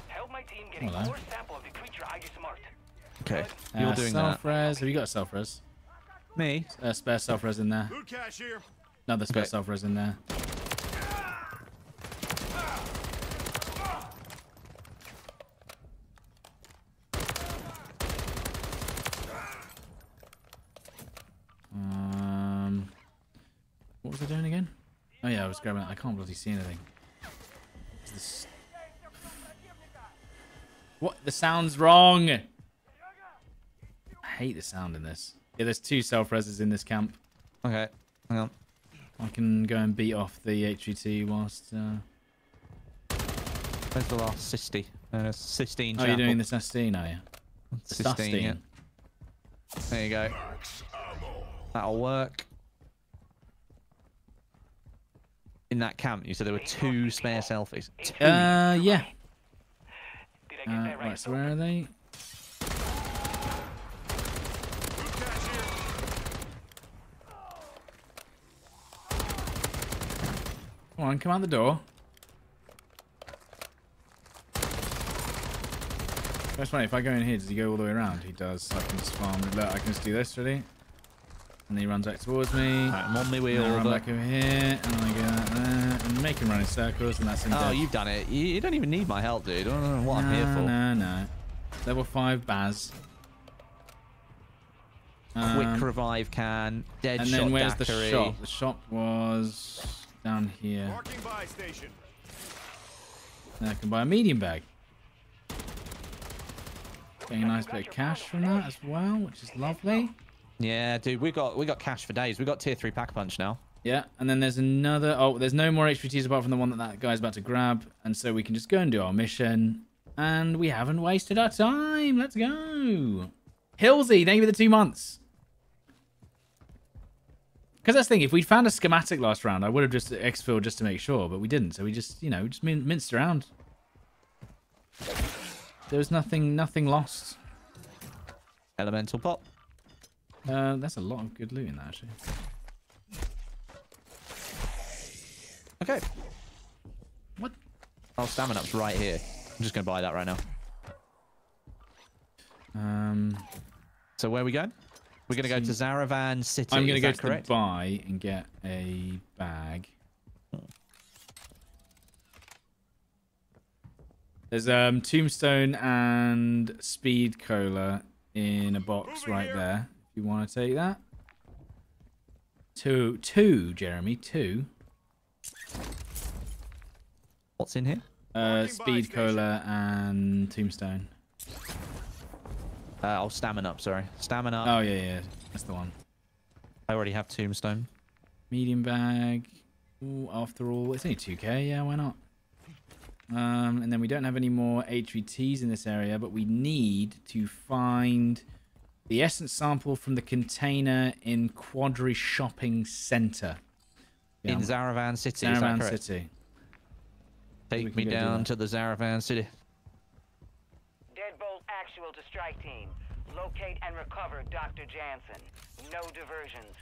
H: Help my team getting
A: Hello.
H: more sample of the creature I just marked.
B: Okay, you're
A: Uh,
B: doing that.
A: self-res. Have you got a self-res?
B: Me?
A: Uh, spare self-res in there.
D: Loot cache.
A: Another spare
B: Okay.
A: self-res in there. Um, what was I doing again? Oh yeah, I was grabbing. I can't bloody see anything. Is this... What? The sound's wrong. I hate the sound in this. Yeah, there's two self-reses in this camp.
B: Okay, hang on.
A: I can go and beat off the HVT whilst. Uh...
B: Where's the last Sistine? Uh, Sistine
A: Oh, you're doing the Sustine, are you? The
B: Sistine, yeah. There you go. That'll work. In that camp, you said there were two spare selfies. Two.
A: Uh, yeah.
H: Did I get
A: Uh,
H: right?
A: right, so where are they?
D: Loot cache here.
A: Come on, come out the door. That's funny. If I go in here, does he go all the way around? He does. I can just farm. Look, I can just do this, ready? And he runs back towards me.
B: Right, I'm on my
A: And
B: wheel.
A: then I run back over here, and I go like that, and make him run in circles, and that's him
B: Oh,
A: dead.
B: you've done it. You, you don't even need my help, dude. I don't know what I'm here for.
A: No, no. Level 5 Baz.
B: Quick
A: Um,
B: revive can. Dead
A: and
B: shot
A: then where's
B: daiquiri.
A: the shop? The shop was down here.
D: Marking buy station.
A: Now I can buy a medium bag. Getting a nice bit of cash from that as well, which is lovely.
B: Yeah, dude, we got we got cash for days. We got tier three pack punch now.
A: Yeah, and then there's another. Oh, there's no more HVTs apart from the one that that guy's about to grab, and so we can just go and do our mission. And we haven't wasted our time. Let's go. Hillsy, thank you for the two months. Because that's the thing, if we'd found a schematic last round, I would have just exfilled just to make sure, but we didn't. So we just, you know, just min- minced around. There was nothing, nothing lost.
B: Elemental pop.
A: Uh, that's a lot of good loot in that, actually.
B: Okay.
A: What?
B: Oh, stamina up's right here. I'm just gonna buy that right now.
A: Um,
B: So where are we going? We're gonna go to Zaravan City.
A: I'm going to go to
B: correct?
A: the buy and get a bag. There's um tombstone and speed cola in a box
D: Over
A: right
D: here.
A: there. You want to take that. Two, two, Jeremy, two.
B: What's in here?
A: Uh, speed cola and tombstone.
B: Uh, oh, stamina up. Sorry, stamina. up.
A: Oh yeah, yeah, that's the one.
B: I already have tombstone.
A: Medium bag. Ooh, after all, it's only 2k. Yeah, why not? Um, and then we don't have any more HVTs in this area, but we need to find the essence sample from the container in Quadri Shopping Center. Yeah,
B: In Zaravan City. is
A: Zaravan? City.
B: Take me
A: go do
B: down to the Zaravan City.
H: Deadbolt actual to strike team. Locate and recover Dr. Jansen. No diversions.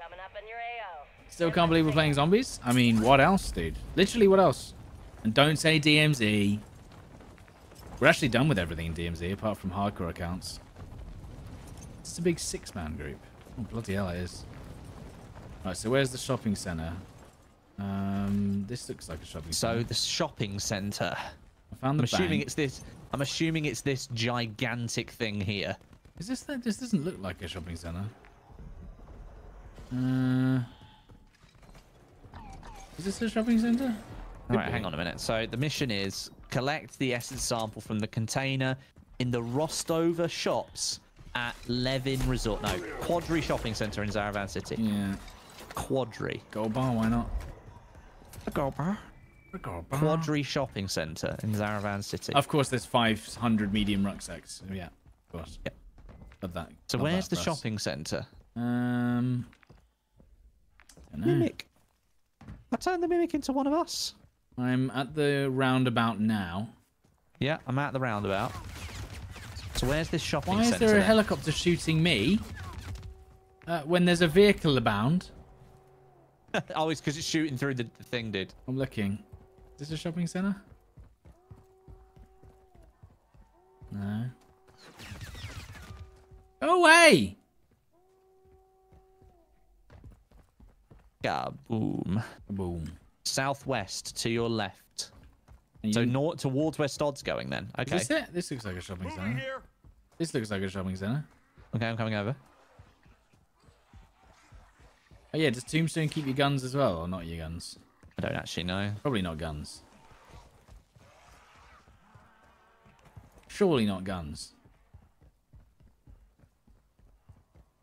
F: Coming up in your AO.
A: Still can't believe we're playing zombies? I mean, what else, dude? Literally, what else? And don't say DMZ. We're actually done with everything in DMZ, apart from hardcore accounts. It's a big six-man group. Oh, bloody hell, it is. Right, so where's the shopping centre? Um, this looks like a shopping
B: So
A: centre.
B: So the shopping centre.
A: I found the
B: I'm
A: the
B: assuming it's this. I'm assuming it's this gigantic thing here.
A: Is this that? This doesn't look like a shopping centre. Uh, is this a shopping centre?
B: All right, hang on a minute. So the mission is collect the essence sample from the container in the Rostova shops at Levin Resort. No, Quadri Shopping Centre in Zaravan City.
A: Yeah.
B: Quadri.
A: Gold bar, why not?
B: Gold bar.
A: Gold bar.
B: Quadri Shopping Centre in Zaravan City.
A: Of course, there's 500 medium rucksacks. Yeah, of course.
B: Yep.
A: Love that.
B: so
A: love
B: where's
A: that
B: the shopping centre?
A: Um.
B: Mimic. I turned the mimic into one of us.
A: I'm at the roundabout now.
B: Yeah, I'm at the roundabout. So where's this shopping
A: Why is
B: centre?
A: there a
B: then?
A: helicopter shooting me uh, when there's a vehicle abound? <laughs>
B: oh, it's because it's shooting through the, the thing, dude.
A: I'm looking. Is this a shopping centre? No. Go away!
B: Kaboom.
A: Boom.
B: Southwest to your left.
A: And
B: So north towards where Stod's going then.
A: Is
B: Okay.
A: this it? This looks like a shopping
D: Moving
A: centre.
D: here.
A: This looks like a shopping centre.
B: Okay, I'm coming over.
A: Oh yeah, does Tombstone keep your guns as well, or not your guns?
B: I don't actually know.
A: Probably not guns. Surely not guns.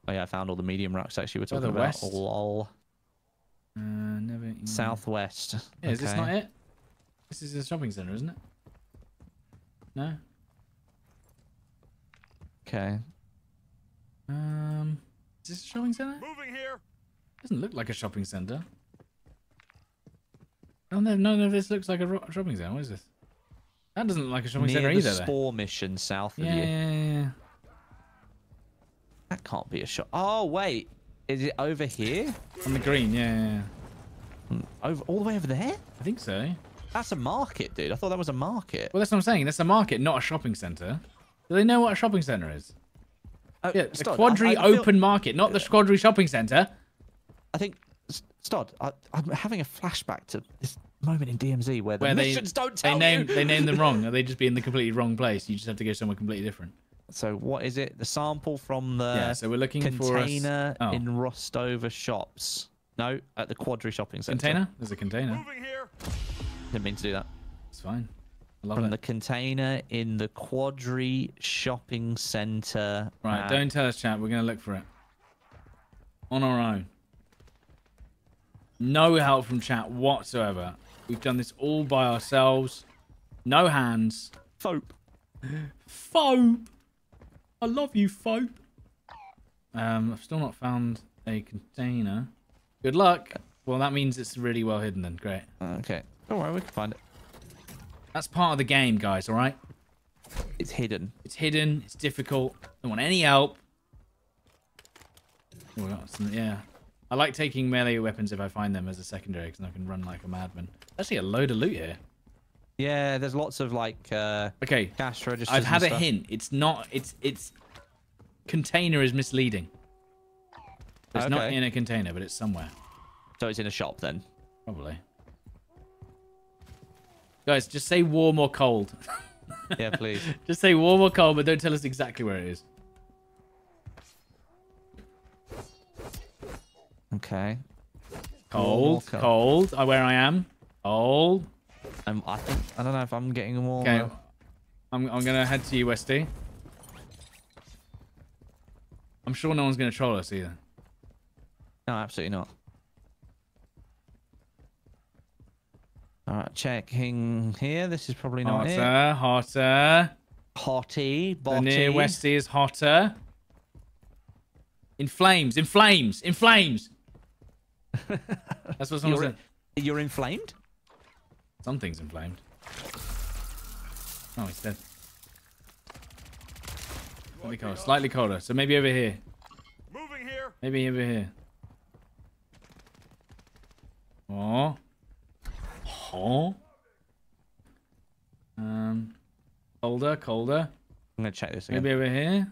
B: Oh yeah, I found all the medium rucksacks you were talking about.
A: west.
B: Lol.
A: Uh, never.
B: Southwest.
A: Yeah, is this not it? This is a shopping centre, isn't it? No.
B: Okay.
A: Um, is this a shopping centre?
D: Moving here.
A: Doesn't look like a shopping centre. Oh no, none of this looks like a shopping centre. What is this? That doesn't look like a shopping
B: Near
A: centre
B: the
A: either. though.
B: spore mission south of
A: Yeah,
B: you.
A: yeah, yeah, yeah.
B: That can't be a shop. Oh wait, is it over here?
A: On the green. Yeah, yeah, yeah.
B: Over all the way over there?
A: I think so.
B: That's a market, dude. I thought that was a market.
A: Well, that's what I'm saying. That's a market, not a shopping centre. Do they know what a shopping centre is?
B: Oh,
A: Yeah, the
B: Stod,
A: Quadri
B: I- I feel-
A: Open Market, not the Quadri Shopping Centre.
B: I think Stod, I, I'm having a flashback to this moment in DMZ where the
A: Where they
B: missions don't
A: they
B: tell
A: name
B: you.
A: they name them wrong. Or <laughs> they just be in the completely wrong place. You just have to go somewhere completely different.
B: So what is it? The sample from the
A: yeah. So we're looking for a s-
B: container
A: oh,
B: in Rostova shops. No, at the Quadri shopping centre.
A: container. There's a container.
D: Moving here.
B: Didn't mean to do that.
A: It's fine. Love
B: From
A: it.
B: the container in the Quadri shopping centre.
A: Right.
B: at-
A: Don't tell us, chat. We're gonna look for it on our own. No help from chat whatsoever. We've done this all by ourselves. No hands.
B: Fope.
A: Fope. I love you, Fope. Um, I've still not found a container. Good luck. Well, that means it's really well hidden then. Great.
B: Okay. Don't worry, we can find it.
A: That's part of the game, guys, all right?
B: It's hidden.
A: It's hidden. It's difficult. Don't want any help. Oh, some- yeah. I like taking melee weapons if I find them as a secondary because I can run like a madman. Actually, a load of loot here.
B: Yeah, there's lots of like uh,
A: Okay,
B: cash registers.
A: I've had a hint. It's not. It's it's. Container is misleading. It's not in a container, but it's somewhere.
B: So it's in a shop then.
A: Probably. Guys, just say warm or cold. <laughs>
B: Yeah, please. <laughs>
A: just say warm or cold, but don't tell us exactly where it is.
B: okay.
A: Cold,
B: or
A: cold. Uh, where I am. Cold.
B: Um, I think I don't know if I'm getting them all.
A: Okay. I'm, I'm gonna head to you, Westie. I'm sure no one's gonna troll us either.
B: No, absolutely not. All Alright, checking here. This is probably not it.
A: Hotter, hotter.
B: Hottie,
A: The
B: botty.
A: near westie is hotter. In flames, in flames, in flames. That's what someone <laughs>
B: You're,
A: said.
B: you're inflamed?
A: Something's inflamed. Oh, he's dead. Slightly colder, slightly colder. So maybe over here.
D: Moving here.
A: Maybe over here. Oh. Oh. Um. Colder, colder.
B: I'm gonna check this again.
A: Maybe over here.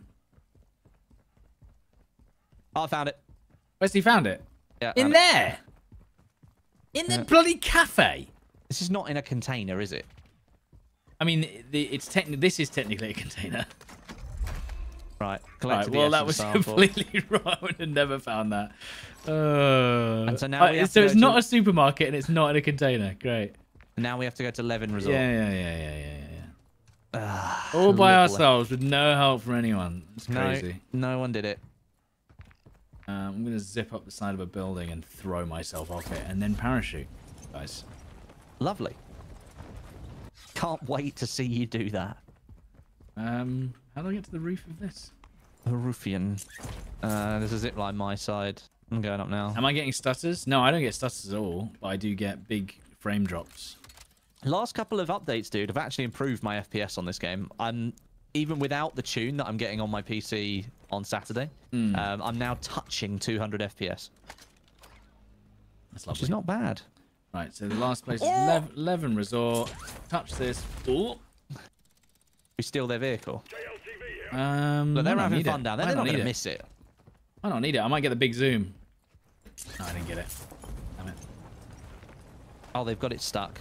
B: Oh, I found it.
A: Where's he found it?
B: Yeah,
A: In
B: found it.
A: there. In the bloody cafe.
B: This is not in a container, is it?
A: I mean, the, it's technically this is technically a container. <laughs>
B: Right.
A: Right. Well, that was <laughs>
B: sample.
A: completely <laughs> wrong. I would have never found that. Uh,
B: And so now
A: uh, so it's not
B: to-
A: a supermarket and it's not in a container. Great.
B: Now we have to go to Levin Resort.
A: yeah, yeah, yeah, yeah, yeah. yeah. All by ourselves with no help from anyone. It's
B: No,
A: crazy.
B: no one did it.
A: Um, I'm gonna zip up the side of a building and throw myself off it, and then parachute, guys.
B: Lovely. Can't wait to see you do that.
A: Um, how do I get to the roof of this?
B: A ruffian. Uh, there's a zip line my side. I'm going up now.
A: Am I getting stutters? No, I don't get stutters at all, but I do get big frame drops.
B: Last couple of updates, dude, have actually improved my FPS on this game. I'm even without the tune that I'm getting on my PC on Saturday.
A: Hmm.
B: Um, I'm now touching 200 FPS,
A: That's
B: which
A: lovely.
B: is not bad.
A: Right, so the last place is Lev- Levin Resort. Touch this. Ooh.
B: We steal their vehicle.
A: Um,
B: Look, they're having fun
A: it.
B: down there. They're not going to miss it.
A: I don't need it. I might get the big zoom. No, I didn't get it. Damn it.
B: Oh, they've got it stuck.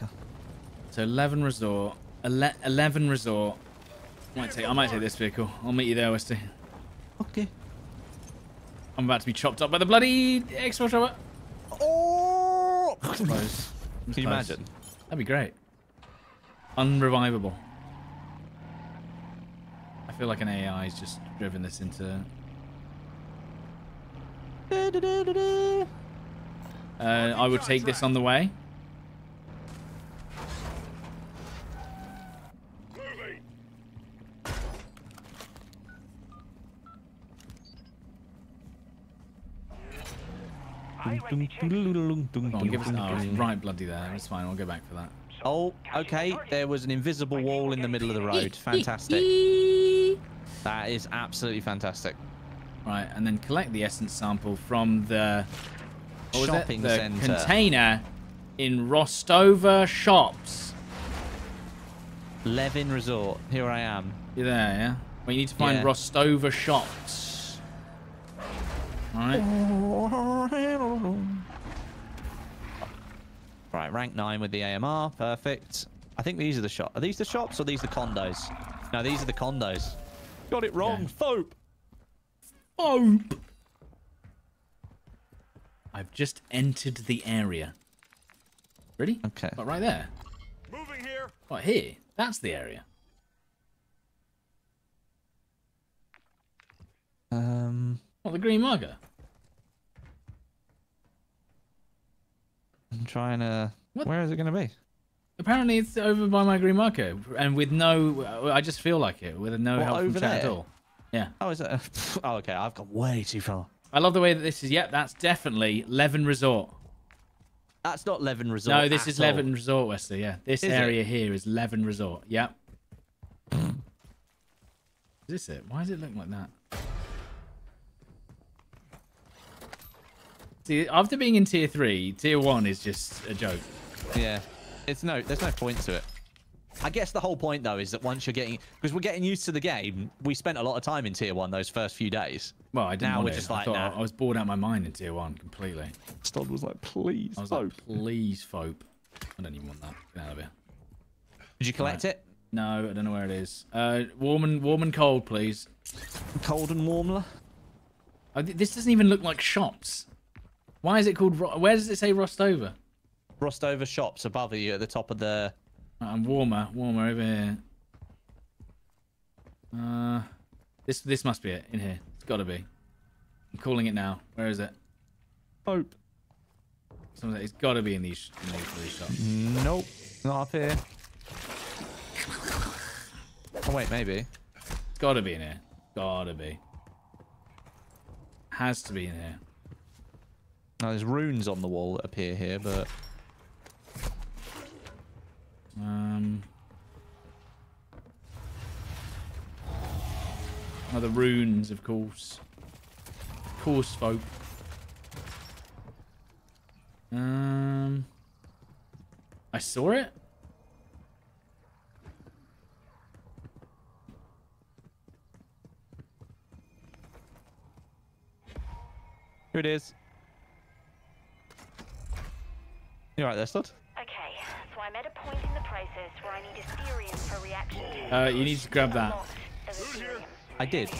A: So Eleven Resort. Ele- Eleven Resort. Might take. I might take this vehicle. I'll meet you there, Westie.
B: Okay.
A: I'm about to be chopped up by the bloody extra chopper.
B: Oh!
A: Close.
B: Can you imagine?
A: That'd be great. Unrevivable. I feel like an AI AI's just driven this into. Uh, I would take this on the way. Come on, give us. Oh, right bloody there. It's fine. I'll go back for that.
B: Oh, okay. There was an invisible wall in the middle of the road. Fantastic. That is absolutely fantastic.
A: Right, and then collect the essence sample from the
B: Shopping?
A: The
B: centre.
A: container in Rostova Shops.
B: Levin Resort. Here I am.
A: You there, yeah? Well, you need to find
B: Yeah.
A: Rostova Shops. All right.
B: Right, rank 9 with the AMR. Perfect. I think these are the shops. Are these the shops or these the condos? No, these are the condos. Got it wrong.
A: Yeah.
B: Fope.
A: Boop. I've just entered the area. Ready?
B: Okay.
A: What, right there?
D: Moving here.
A: What, here? That's the area.
B: Um,
A: What, the green marker?
B: I'm trying to...
A: What?
B: Where is it going to be?
A: Apparently it's over by my green marker, and with no, I just feel like it, with no
B: What,
A: help from
B: over
A: chat at
B: there?
A: all. Yeah.
B: Oh, is it? <laughs> oh, okay. I've got way too far.
A: I love the way that this is. Yep, that's definitely Leven Resort.
B: That's not Levin Resort.
A: no, this is
B: all.
A: Leven Resort, Wesley. Yeah, this
B: Is it?
A: area here is Leven Resort. Yep. is this it? Why does it look like that? See, after being in tier three, tier one is just a joke.
B: Yeah. It's no, there's no point to it. I guess the whole point though is that once you're getting, because we're getting used to the game, we spent a lot of time in tier one those first few days.
A: Well, I didn't
B: Now
A: want
B: we're
A: it.
B: just
A: I
B: like,
A: thought
B: nah.
A: I was bored out of my mind in tier one completely.
B: Stod was like, please,
A: I was like, please, Fope. I don't even want that. Get out of here.
B: Did you collect it?
A: No, I don't know where it is. Uh, warm and warm and cold, please.
B: Cold and warmler.
A: Oh, th- this doesn't even look like shops. Why is it called? Ro- Where does it say Rostova?
B: Rostova shops above you at the top of the.
A: I'm warmer, warmer over here. Uh, this this must be it in here. It's got to be. I'm calling it now. Where is it?
B: Hope.
A: Some of that- It's got to be in these, in these three shots.
B: Nope. Not up here. Oh, wait, maybe.
A: It's got to be in here. Got to be. Has to be in here.
B: Now, there's runes on the wall that appear here, but
A: Um. Oh, the runes, of course. Of course, folk. Um. I saw it.
B: here it is. You alright there, stud?
F: Okay, so I'm at a point in where I need Aetherium for reaction
A: Uh, you need to grab that.
F: lot of Aetherium.
B: I did.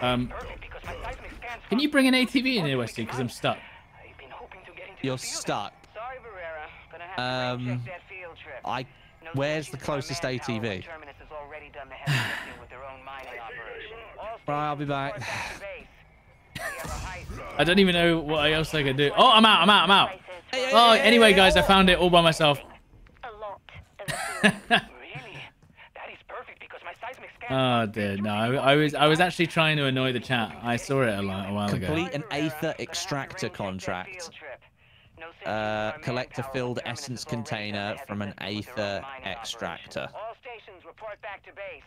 A: Um,
G: Perfect, because my seismic scans
A: can you bring an ATV in here, Westie? Because I'm stuck.
G: I've been hoping to get into
B: You're stuck.
H: Sorry, Barrera. Gonna have to
B: Um,
H: recheck that field trip.
B: I.
H: No
B: Where's the closest ATV?
H: when Terminus has already done the heavy lifting with their own mining <laughs> operation. All
B: Right, I'll be back.
H: report back to base. We have a <laughs> high
A: I don't even know what else I can do. Oh, I'm out. I'm out. I'm out. Oh, anyway, guys, I found it all by myself. <laughs>
G: Really? That is perfect because my seismic scans
A: Oh dear, no. I, I was I was actually trying to annoy the chat. I saw it a, li- a while ago.
B: Complete an Aether
H: Gonna have to
B: extractor contract.
H: field trip. No switches to
B: Uh, collect a filled essence
H: has already done
B: container from an
H: lifting with their own
B: Aether extractor.
H: All stations report back to base.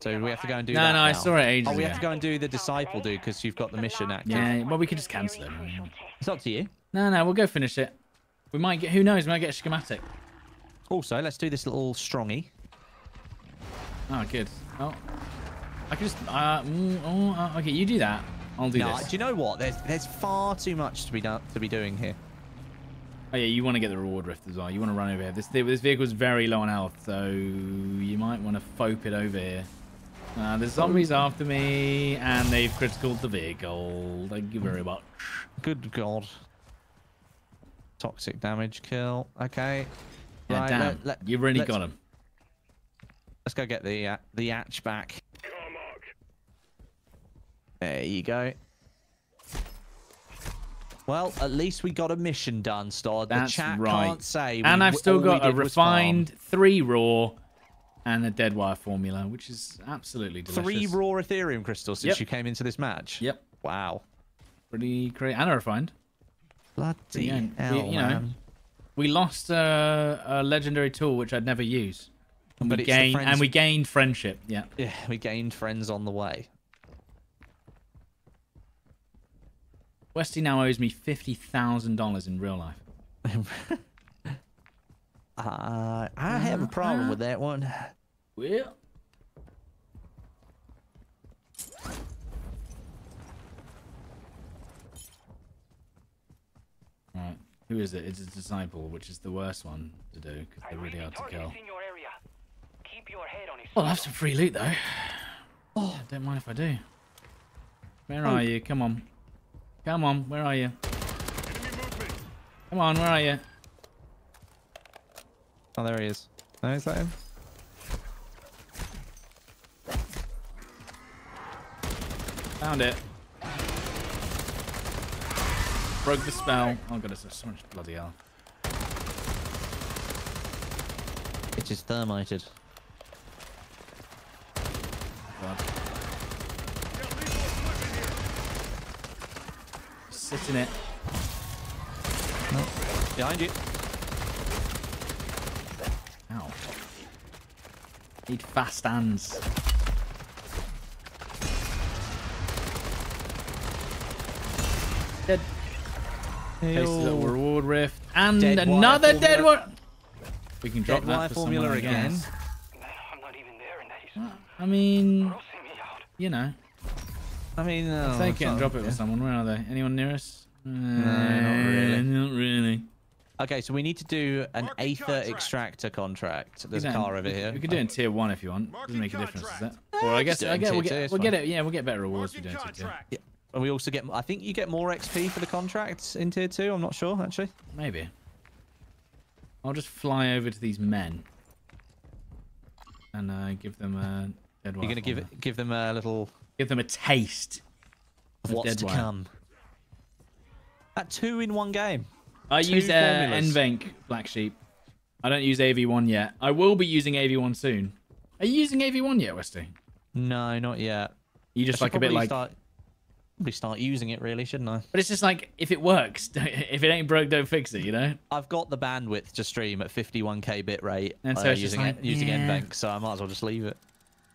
B: So we have to go and do
A: No,
B: that.
A: no, no,
B: I
A: saw it ages
B: Oh, we
A: ago.
B: have to go and do the disciple dude because you've got the mission active.
A: Yeah, well, we could just cancel it.
B: It's up to you.
A: No, no, we'll go finish it. We might get. Who knows? We might get a schematic.
B: Also, let's do this little strongy.
A: Oh, good. Oh, I can just. Uh, mm, oh, uh, okay, you do that. I'll do
B: No,
A: this.
B: do you know what? There's there's far too much to be done to be doing here.
A: Oh yeah, you want to get the reward rift as well. You want to run over here. This this vehicle's very low on health, so you might want to fope it over here. Uh, there's zombies after me, and they've critical the vehicle. Thank you very much.
B: Good God. Toxic damage kill. Okay.
A: Yeah,
B: Right,
A: damn.
B: let- let-
A: you really got him.
B: Let's go get the uh, the atch back. There you go. Well, at least we got a mission done, Stod. The
A: That's
B: chat
A: right.
B: can't say.
A: and
B: we-
A: I've still got a
B: did was farm.
A: refined three raw and a dead wire formula, which is absolutely delicious.
B: three raw Aetherium crystals since
A: Yep.
B: you came into this match.
A: Yep.
B: Wow.
A: Pretty great. And a refined.
B: Bloody
A: yeah,
B: hell,
A: you know,
B: man.
A: We lost a, a legendary tool which I'd never use. And
B: But
A: we gained
B: friends-
A: and we gained friendship. Yeah.
B: Yeah, we gained friends on the way.
A: Westie now owes me fifty thousand dollars in real life. <laughs>
B: Uh, I have a problem with that one.
A: Well. Right. Who is it? It's a disciple, which is the worst one to do because they're really
G: the
A: hard to kill.
G: is in your area. Keep your head on his
A: Well, I'll have some free loot though. Oh, don't mind if I do. Where are you? Come on. Come on, where are you? Come on, where are you?
B: Oh, there he is. No, is that him?
A: Found it. Broke the spell. Oh god, it's so much bloody hell.
B: It is thermited.
A: God. Sit in it.
B: Behind you.
A: Ow. Need fast hands. Dead. Taste a little reward rift. And
B: Dead wire
A: another dead one. We can drop
B: Dead
A: that for
B: formula
A: someone,
B: again.
A: guess.
G: I'm not even there, and that is
A: I mean,
G: me
A: you know.
B: I mean, no,
A: I'll take
B: it's
A: it and drop it
B: yeah.
A: for someone. Where are they? Anyone near us?
B: No, not really.
A: Uh, Not really.
B: Okay, so we need to do an
D: Marking
B: Aether
D: contract.
B: extractor contract. There's
A: We
B: a
A: can-
B: car over here.
A: We could do it in tier one if you want. Doesn't
D: Marking
A: make a difference, does
D: contract.
A: that? Or I guess I
B: in
A: get we'll get we'll get it. Yeah, we'll get better rewards if we do it in tier two.
B: Yeah. And we also get, I think you get more XP for the contracts in tier two. I'm not sure, actually.
A: Maybe. I'll just fly over to these men and uh, give them a dead
B: You're going to give give them a little
A: give them a taste
B: of
A: of
B: what's to
A: wire.
B: come. At two in one game.
A: I
B: two
A: use uh. NVENC Black Sheep. I don't use AV1 yet. I will be using AV1 soon. Are you using AV1 yet, Westie?
B: No, not yet.
A: You just like a bit like,
B: start, probably start using it really, shouldn't I?
A: but it's just like if it works, <laughs> if it ain't broke, don't fix it. You know?
B: I've got the bandwidth to stream at 51k bit rate
A: And so
B: uh, using
A: like,
B: it, using
A: yeah.
B: NVENC, so I might as well just leave it.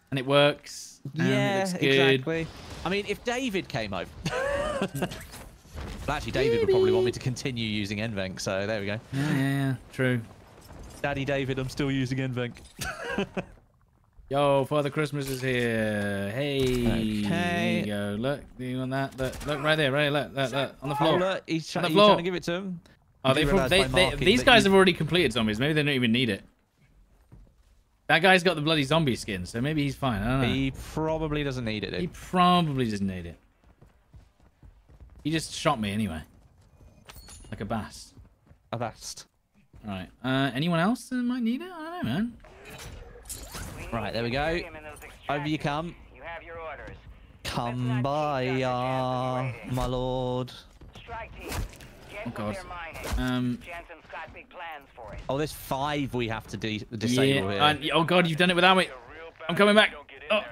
A: And it works. Yeah, it
B: exactly. I mean, if David came over. <laughs> well, actually, David would probably want me to continue using NVENC, so there we go.
A: Yeah, yeah, yeah, true.
B: Daddy David, I'm still using NVENC. <laughs>
A: Yo, Father Christmas is here. Hey.
B: Okay.
A: There you go. Look, do you want that? Look, look right there, right? Look, look, look. On the
B: Oh,
A: floor.
B: look, he's, try-
A: On the floor.
B: trying to give it to him.
A: Oh, they, they, they these guys
B: you-
A: have already completed zombies. Maybe they don't even need it. That guy's got the bloody zombie skin, so maybe he's fine. I don't know.
B: He probably doesn't need it.
A: He probably doesn't need it. He just shot me anyway. Like a bass.
B: Avast.
A: Alright. Uh, anyone else that might need it? I don't know, man.
B: Right, there we go.
H: Him in those
B: Over you come.
H: You have your orders.
B: Come by, uh, my lord.
H: Strike team. Get
A: Oh, God. Um,
H: Jansen's got big plans for it.
B: Oh, there's five we have to de-
A: yeah.
B: disable here.
A: and- oh, God, you've done it without me. I'm coming back. Oh,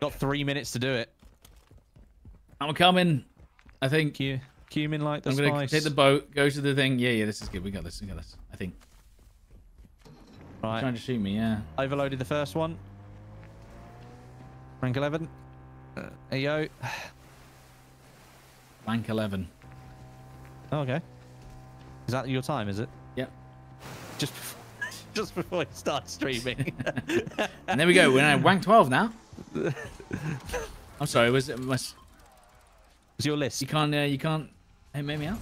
B: Got three minutes to do it.
A: I'm coming. I think.
B: Cu- cumin like the
A: I'm going to
B: spice.
A: take the boat, go to the thing. Yeah, yeah, this is good. We got this. We got this. I think.
B: Right.
A: Trying to shoot me, yeah.
B: Overloaded the first one. Rank 11. Uh, there you go.
A: Bank <sighs> 11.
B: Oh, okay. Is that your time, is it?
A: Yep.
B: Just before, <laughs> just before I start streaming. <laughs>
A: And there we go. We're at rank 12 now. <laughs> I'm sorry. Was it was
B: Was your list?
A: you can't uh, you can't hey, make me out?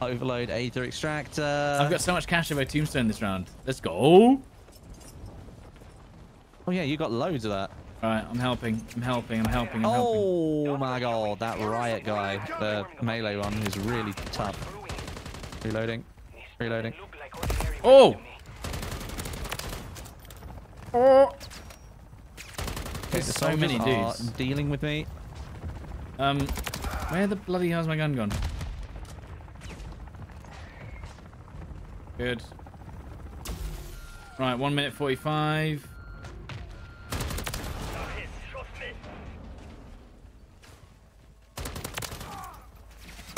B: Overload Aether Extractor.
A: I've got so much cash in my tombstone this round. Let's go.
B: Oh, yeah, you got loads of that.
A: All right, I'm helping. I'm helping. I'm helping. I'm helping.
B: Oh, my god. That Riot guy, the melee one, is really tough. Reloading. Reloading.
A: Oh.
B: Oh!
A: There's so many dudes.
B: dealing with me.
A: Um, where the bloody hell's my gun gone? Good. Right, one minute forty-five.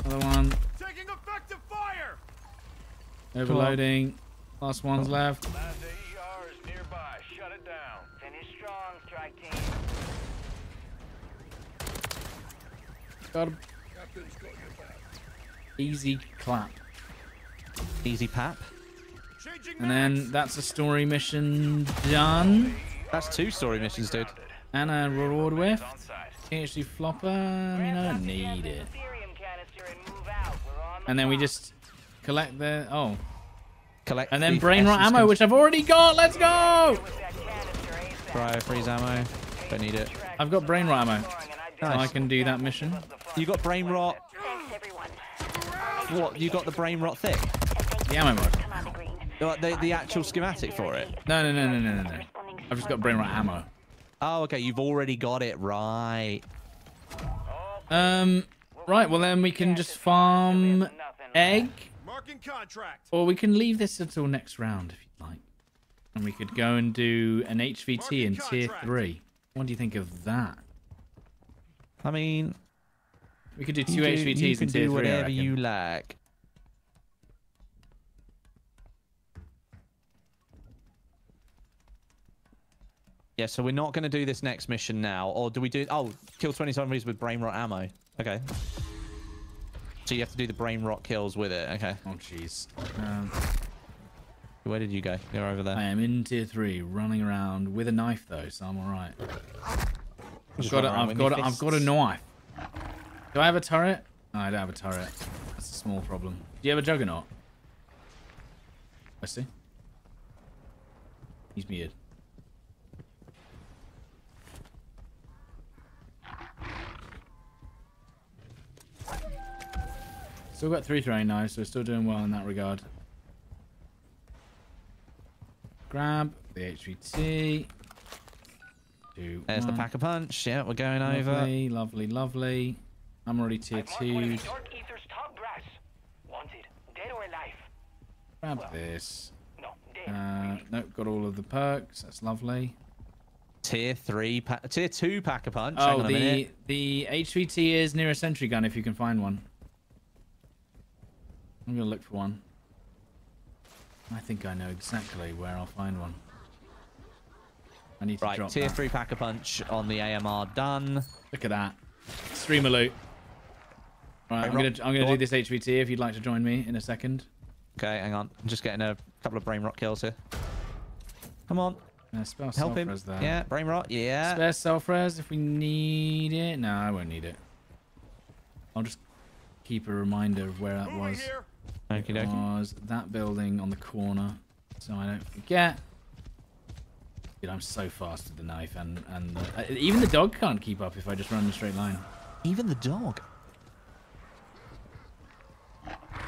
A: Another one.
D: Taking effective fire!
A: Overloading. Last one's oh. left.
C: Last AER is nearby. Shut it down.
H: Finish strong, strike team.
A: Got him. Easy clap.
B: Easy pap.
A: And then that's a story mission done.
B: That's two story missions, dude.
A: And a reward with
C: On site.
A: PhD Flopper. I mean, I don't need it.
H: the Aetherium canister and move out. We're on the
A: And then we just collect the oh,
B: Collect
A: and then
B: the
A: brain rot
B: essence
A: ammo, which I've already got. Let's go!
H: With that canister ASAP.
B: Cryo freeze ammo. Don't need it.
A: I've got brain rot ammo,
H: Scoring, and I
A: so I can do that mission.
B: You got brain rot. What? You got the brain rot thing?
F: And thank
A: The ammo mod.
F: Commander Green.
B: Like the, the actual schematic for it?
A: No, no, no, no, no, no, no. I've just got brain rot ammo.
B: Oh, okay. You've already got it. Right.
A: Um, right. Well, then we can just farm egg,
D: Marking contract.
A: or we can leave this until next round if you'd like, and we could go and do an HVT in tier three. What do you think of that?
B: I mean,
A: We could do two
B: do-
A: HVTs in
B: can
A: tier
B: do
A: three. I
B: whatever you like. Yeah, so we're not going to do this next mission now, or do we do? Oh, kill 20 zombies with brain rot ammo. Okay. So you have to do the brain rot kills with it. Okay.
A: Oh, jeez. Um,
B: Where did you go? You're over there.
A: I am in tier three, running around with a knife though, so I'm all right. I've got, a, I've got, a, I've got a knife. Do I have a turret? No, I don't have a turret. That's a small problem. Do you have a juggernaut? I see. He's muted. Still got three throwing knives, so we're still doing well in that regard. Grab the HVT. Two,
B: There's the
A: one.
B: pack a punch. Yeah, we're going over.
A: Lovely, lovely, lovely. I'm already tier two.
G: Dark Ether's top brass. Wanted. dead or alive?
A: Grab this.
G: No.
A: Uh, nope, got all of the perks. That's lovely.
B: Tier three, pa- tier two pack a punch. Hang
A: Oh,
B: on
A: the
B: minute.
A: the HVT is near a sentry gun if you can find one. I'm gonna look for one. I think I know exactly where I'll find one. I need to
B: Right,
A: drop
B: tier
A: that.
B: three pack a punch on the AMR done.
A: Look at that. Streamer loot. Right, I'm
B: Rock,
A: gonna I'm gonna
B: go
A: do
B: on.
A: this HVT if you'd like to join me in a second.
B: Okay, hang on. I'm just getting a couple of brain rot kills here. Come on,
A: spell
B: help him.
A: there.
B: Yeah, brain rot. Yeah.
A: Spare self res if we need it. No, I won't need it. I'll just keep a reminder of where that
D: Moving
A: was.
D: here.
B: Okie dokie.
A: was that building on the corner, so I don't forget. Dude, I'm so fast with the knife, and and the, uh, even the dog can't keep up if I just run in a straight line.
B: Even the dog.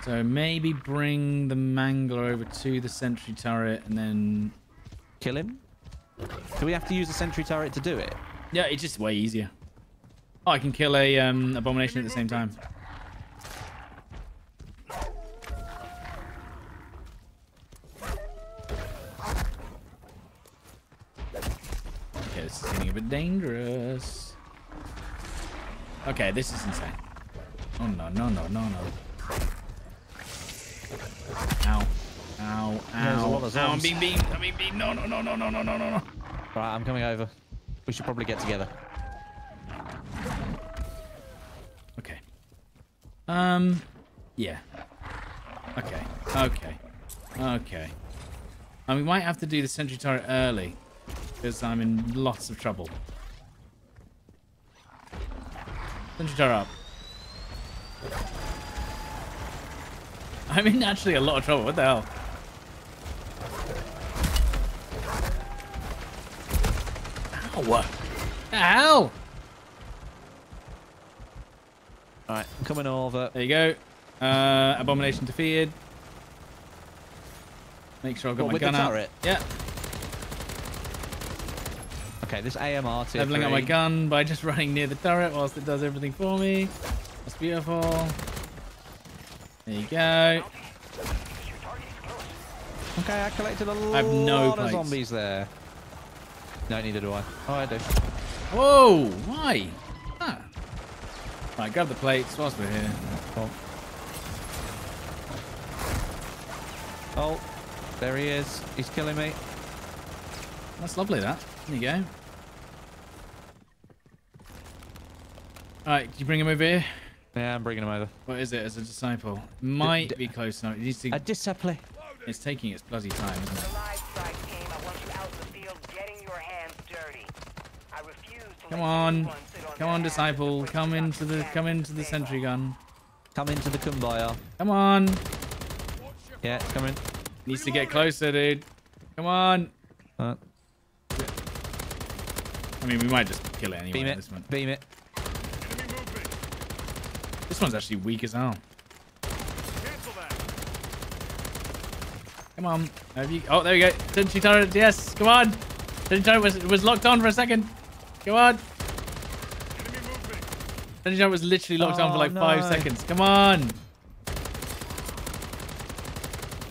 A: So maybe bring the mangler over to the sentry turret, and then
B: Kill him. Do we have to use a sentry turret to do it?
A: yeah, it's just way easier. Oh, I can kill a um, abomination at the same time. Is getting a bit dangerous. Okay, this is insane. Oh no, no, no, no, no. Ow. Ow, ow. Ow, I'm being beamed. I'm being beamed. No, no, no, no, no, no, no, no, no.
B: Right, I'm coming over. We should probably get together.
A: Okay. Um, yeah. Okay. Okay. Okay. And we might have to do the sentry turret early because I'm in lots of trouble. Turret up. I'm in actually a lot of trouble. What the hell? Ow! What the hell?
B: Alright, I'm coming over.
A: There you go. Uh, abomination defeated. Make sure I've got
B: What,
A: my gun out. Yeah,
B: Okay, this AMR tier
A: leveling up my gun by just running near the turret whilst it does everything for me. That's beautiful. There you go.
B: Okay, I collected a
A: I have no
B: lot of zombies there. No, neither do I. Oh, I do.
A: Whoa! Why? Ah. Right, grab the plates whilst we're here.
B: Oh. oh, there he is. He's killing me.
A: That's lovely. That. There you go. All right, can you bring him over here?
B: Yeah, I'm bringing him over.
A: What is it as a disciple? Might
B: d-
A: be close enough. It needs to,
B: A disciple.
A: it's taking its bloody time, isn't it?
H: The live strike team, I want you out in the field getting your hands dirty. I refuse to
A: Come on.
H: anyone sit on
A: Come on, disciple. Come into the come into the sentry gun.
B: Come into the kumbaya.
A: Come on.
B: Yeah, it's coming.
A: Needs to get closer, dude. Come on.
B: Uh,
A: I mean, we might just kill it anyway.
B: beam it.
A: This one.
B: Beam it.
D: Enemy movement.
A: This one's actually weak as hell.
D: Cancel that.
A: Come on. Have you? Oh, there we go. Sentry turret. Yes. Come on. Sentry turret was was locked on for a second. Come on.
D: Enemy movement.
A: Sentry turret was literally locked on for
B: Oh,
A: like five seconds. Come on.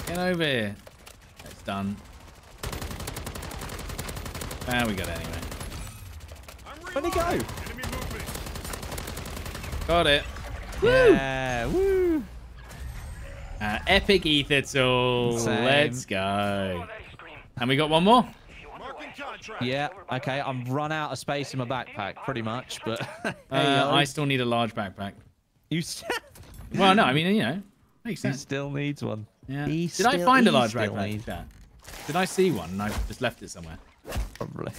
A: Get over here. It's done. Ah, we got it anyway.
D: I'm
B: Where'd he go?
D: reloading. Enemy movement.
A: Got it.
B: Yeah. Woo.
A: Uh, epic ether tool.
B: Same.
A: Let's go. And we got one more.
B: Yeah. Okay, I'm run out of space in my backpack, pretty much. But <laughs>
A: Uh,
B: Hey-o.
A: I still need a large backpack.
B: you, st- <laughs>
A: Well, no, I mean, you know, makes
B: he
A: sense.
B: still needs one.
A: Yeah.
B: he
A: Did I find a large backpack?
B: needs-
A: Yeah. Did I see one and I just left it somewhere?
B: Probably.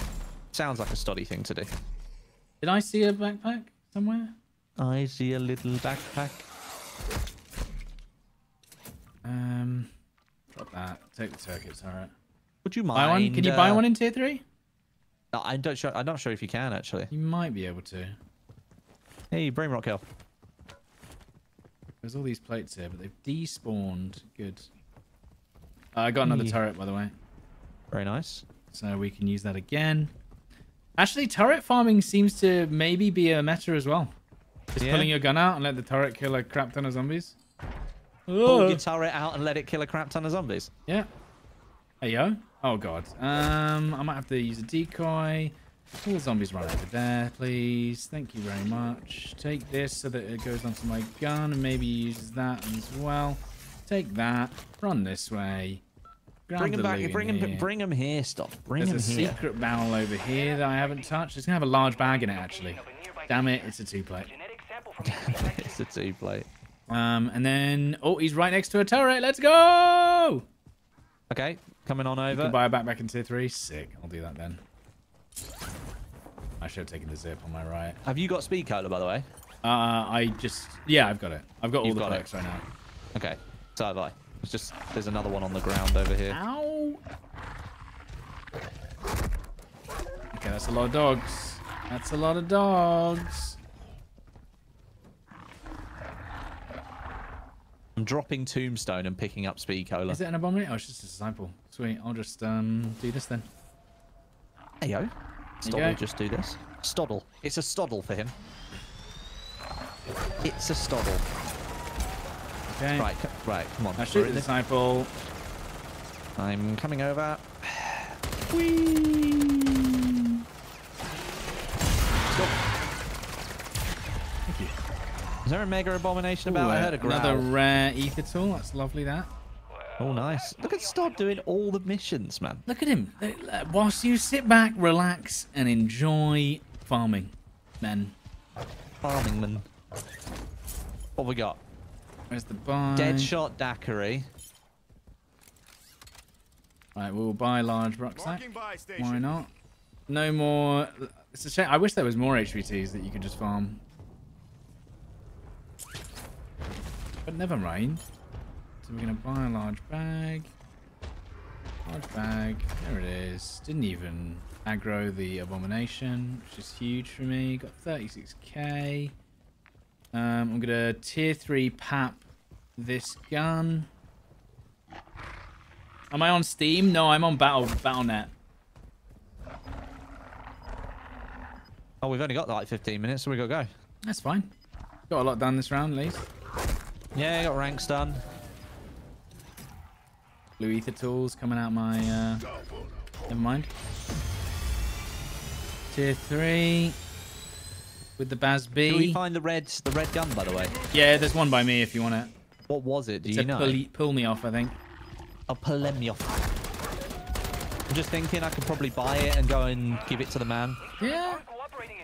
B: Sounds like a study thing to do.
A: Did I see a backpack somewhere?
B: I see a little backpack.
A: Um, got that. Take the circuits. All right.
B: Would you mind?
A: Buy one? Can you buy
B: uh,
A: one in tier three?
B: No, I don't sure. I'm not sure if you can actually.
A: You might be able to.
B: Hey, brain rot kill.
A: There's all these plates here, but they've despawned. Good. Uh, I got another
B: Hey.
A: turret, by the way,
B: Very nice.
A: so we can use that again. Actually, turret farming seems to maybe be a meta as well. Just
B: Yeah.
A: pulling your gun out and let the turret kill a crap ton of zombies.
B: Pull
A: Oh.
B: your turret out and let it kill a crap ton of zombies.
A: Yeah. There you go. Oh god. Um, I might have to use a decoy. All the zombies run over there, please. Thank you very much. Take this so that it goes onto my gun and maybe uses that as well. Take that. Run this way. Grab
B: Bring him
A: the
B: back.
A: loot in
B: Bring him.
A: here.
B: Bring him here. Stop. Bring
A: There's a
B: him here.
A: secret barrel over here that I haven't touched. It's gonna have a large bag in it actually. Damn it, it's a two plate.
H: Genetic sample from the <laughs>
B: it's a two plate.
A: Um, and then oh, he's right next to a turret. Let's go!
B: Okay, coming on
A: You
B: over.
A: can buy a backpack in tier three. Sick. I'll do that then. I should have taken the zip on my right.
B: Have you got speed cola, by the way?
A: Uh, I just yeah, I've got it. I've got all
B: You've
A: the
B: got it.
A: perks right now.
B: Okay, so have I. It's just there's another one on the ground over here.
A: Ow! Okay, that's a lot of dogs. That's a lot of dogs.
B: I'm dropping tombstone and picking up speed cola.
A: Is it an abomination? Oh, it's just a disciple. Sweet. I'll just um do this then.
B: Hey yo, Stoddle, just do this. Stoddle. It's a stoddle for him. It's a stoddle.
A: Okay.
B: Right, right, come on. We're
A: shoot the disciple.
B: I'm coming over. <sighs>
A: Thank
B: Is there a mega abomination
A: Ooh,
B: about? I
A: uh,
B: heard a growl.
A: another rare ether tool. That's lovely. That.
B: Oh, nice. Look at Stod doing all the missions, man.
A: Look at him. Whilst you sit back, relax, and enjoy farming, men.
B: Farming man. What we got?
A: Where's the buy?
B: Deadshot daiquiri.
A: Right, we'll buy large rucksack.
D: Marking buy station.
A: Why not? No more. It's a shame. I wish there was more HVTs that you could just farm. But never mind. So we're gonna buy a large bag. Large bag. There it is. Didn't even aggro the abomination, which is huge for me. Got 36k. Um, I'm gonna tier three pap this gun. Am I on Steam? No, I'm on Battle BattleNet.
B: Oh, we've only got like 15 minutes, so we got to go.
A: That's fine. Got a lot done this round, at least.
B: Yeah, I got ranks done.
A: Blue ether tools coming out my. Uh... Never mind. Tier three with the BAS-B.
B: Did we find the red, the red gun, by the way?
A: Yeah, there's one by me if you want it.
B: What was it? Do
A: It's
B: you
A: a
B: know?
A: pull, pull me off, I think.
B: A pull me off. I'm just thinking I could probably buy it and go and give it to the man.
A: Yeah.
G: Aren't cooperating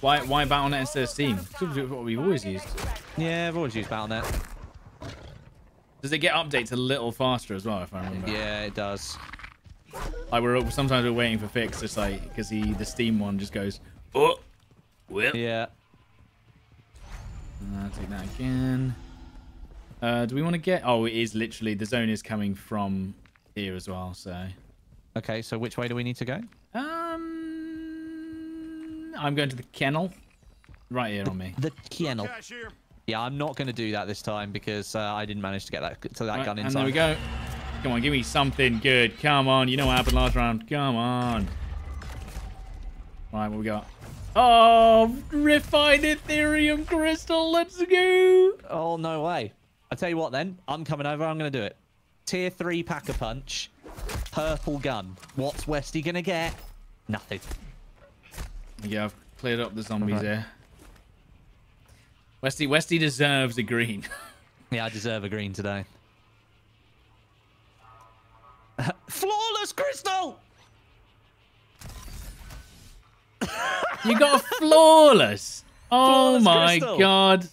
A: Why why BattleNet instead of Steam? It's what we've always used.
B: Yeah, I've always used Battle.net.
A: Does it get updates a little faster as well, if I remember?
B: Yeah, it does.
A: Like we're sometimes we're waiting for fix, just like because he the Steam one just goes, oh, well.
B: Yeah.
A: Uh, take that again. Uh, do we want to get? Oh, it is literally the zone is coming from here as well. So,
B: Okay, so which way do we need to go?
A: um, I'm going to the kennel, right here on me.
B: The kennel. Yeah, I'm not going to do that this time because uh, I didn't manage to get that to that
A: Right,
B: gun inside.
A: and there we go. Come on, give me something good. Come on, you know what happened last round. Come on. Right, what we got? Oh, refined Aetherium crystal. Let's go.
B: Oh no way! I tell you what, then I'm coming over. I'm going to do it. Tier three pack a punch, purple gun. What's Westie going to get? Nothing.
A: Yeah, I've cleared up the zombies
B: Right.
A: here. Westie, Westie deserves a green. <laughs>
B: Yeah, I deserve a green today. <laughs> Flawless crystal.
A: you got a flawless. <laughs> Oh
B: Flawless
A: my
B: crystal.
A: god.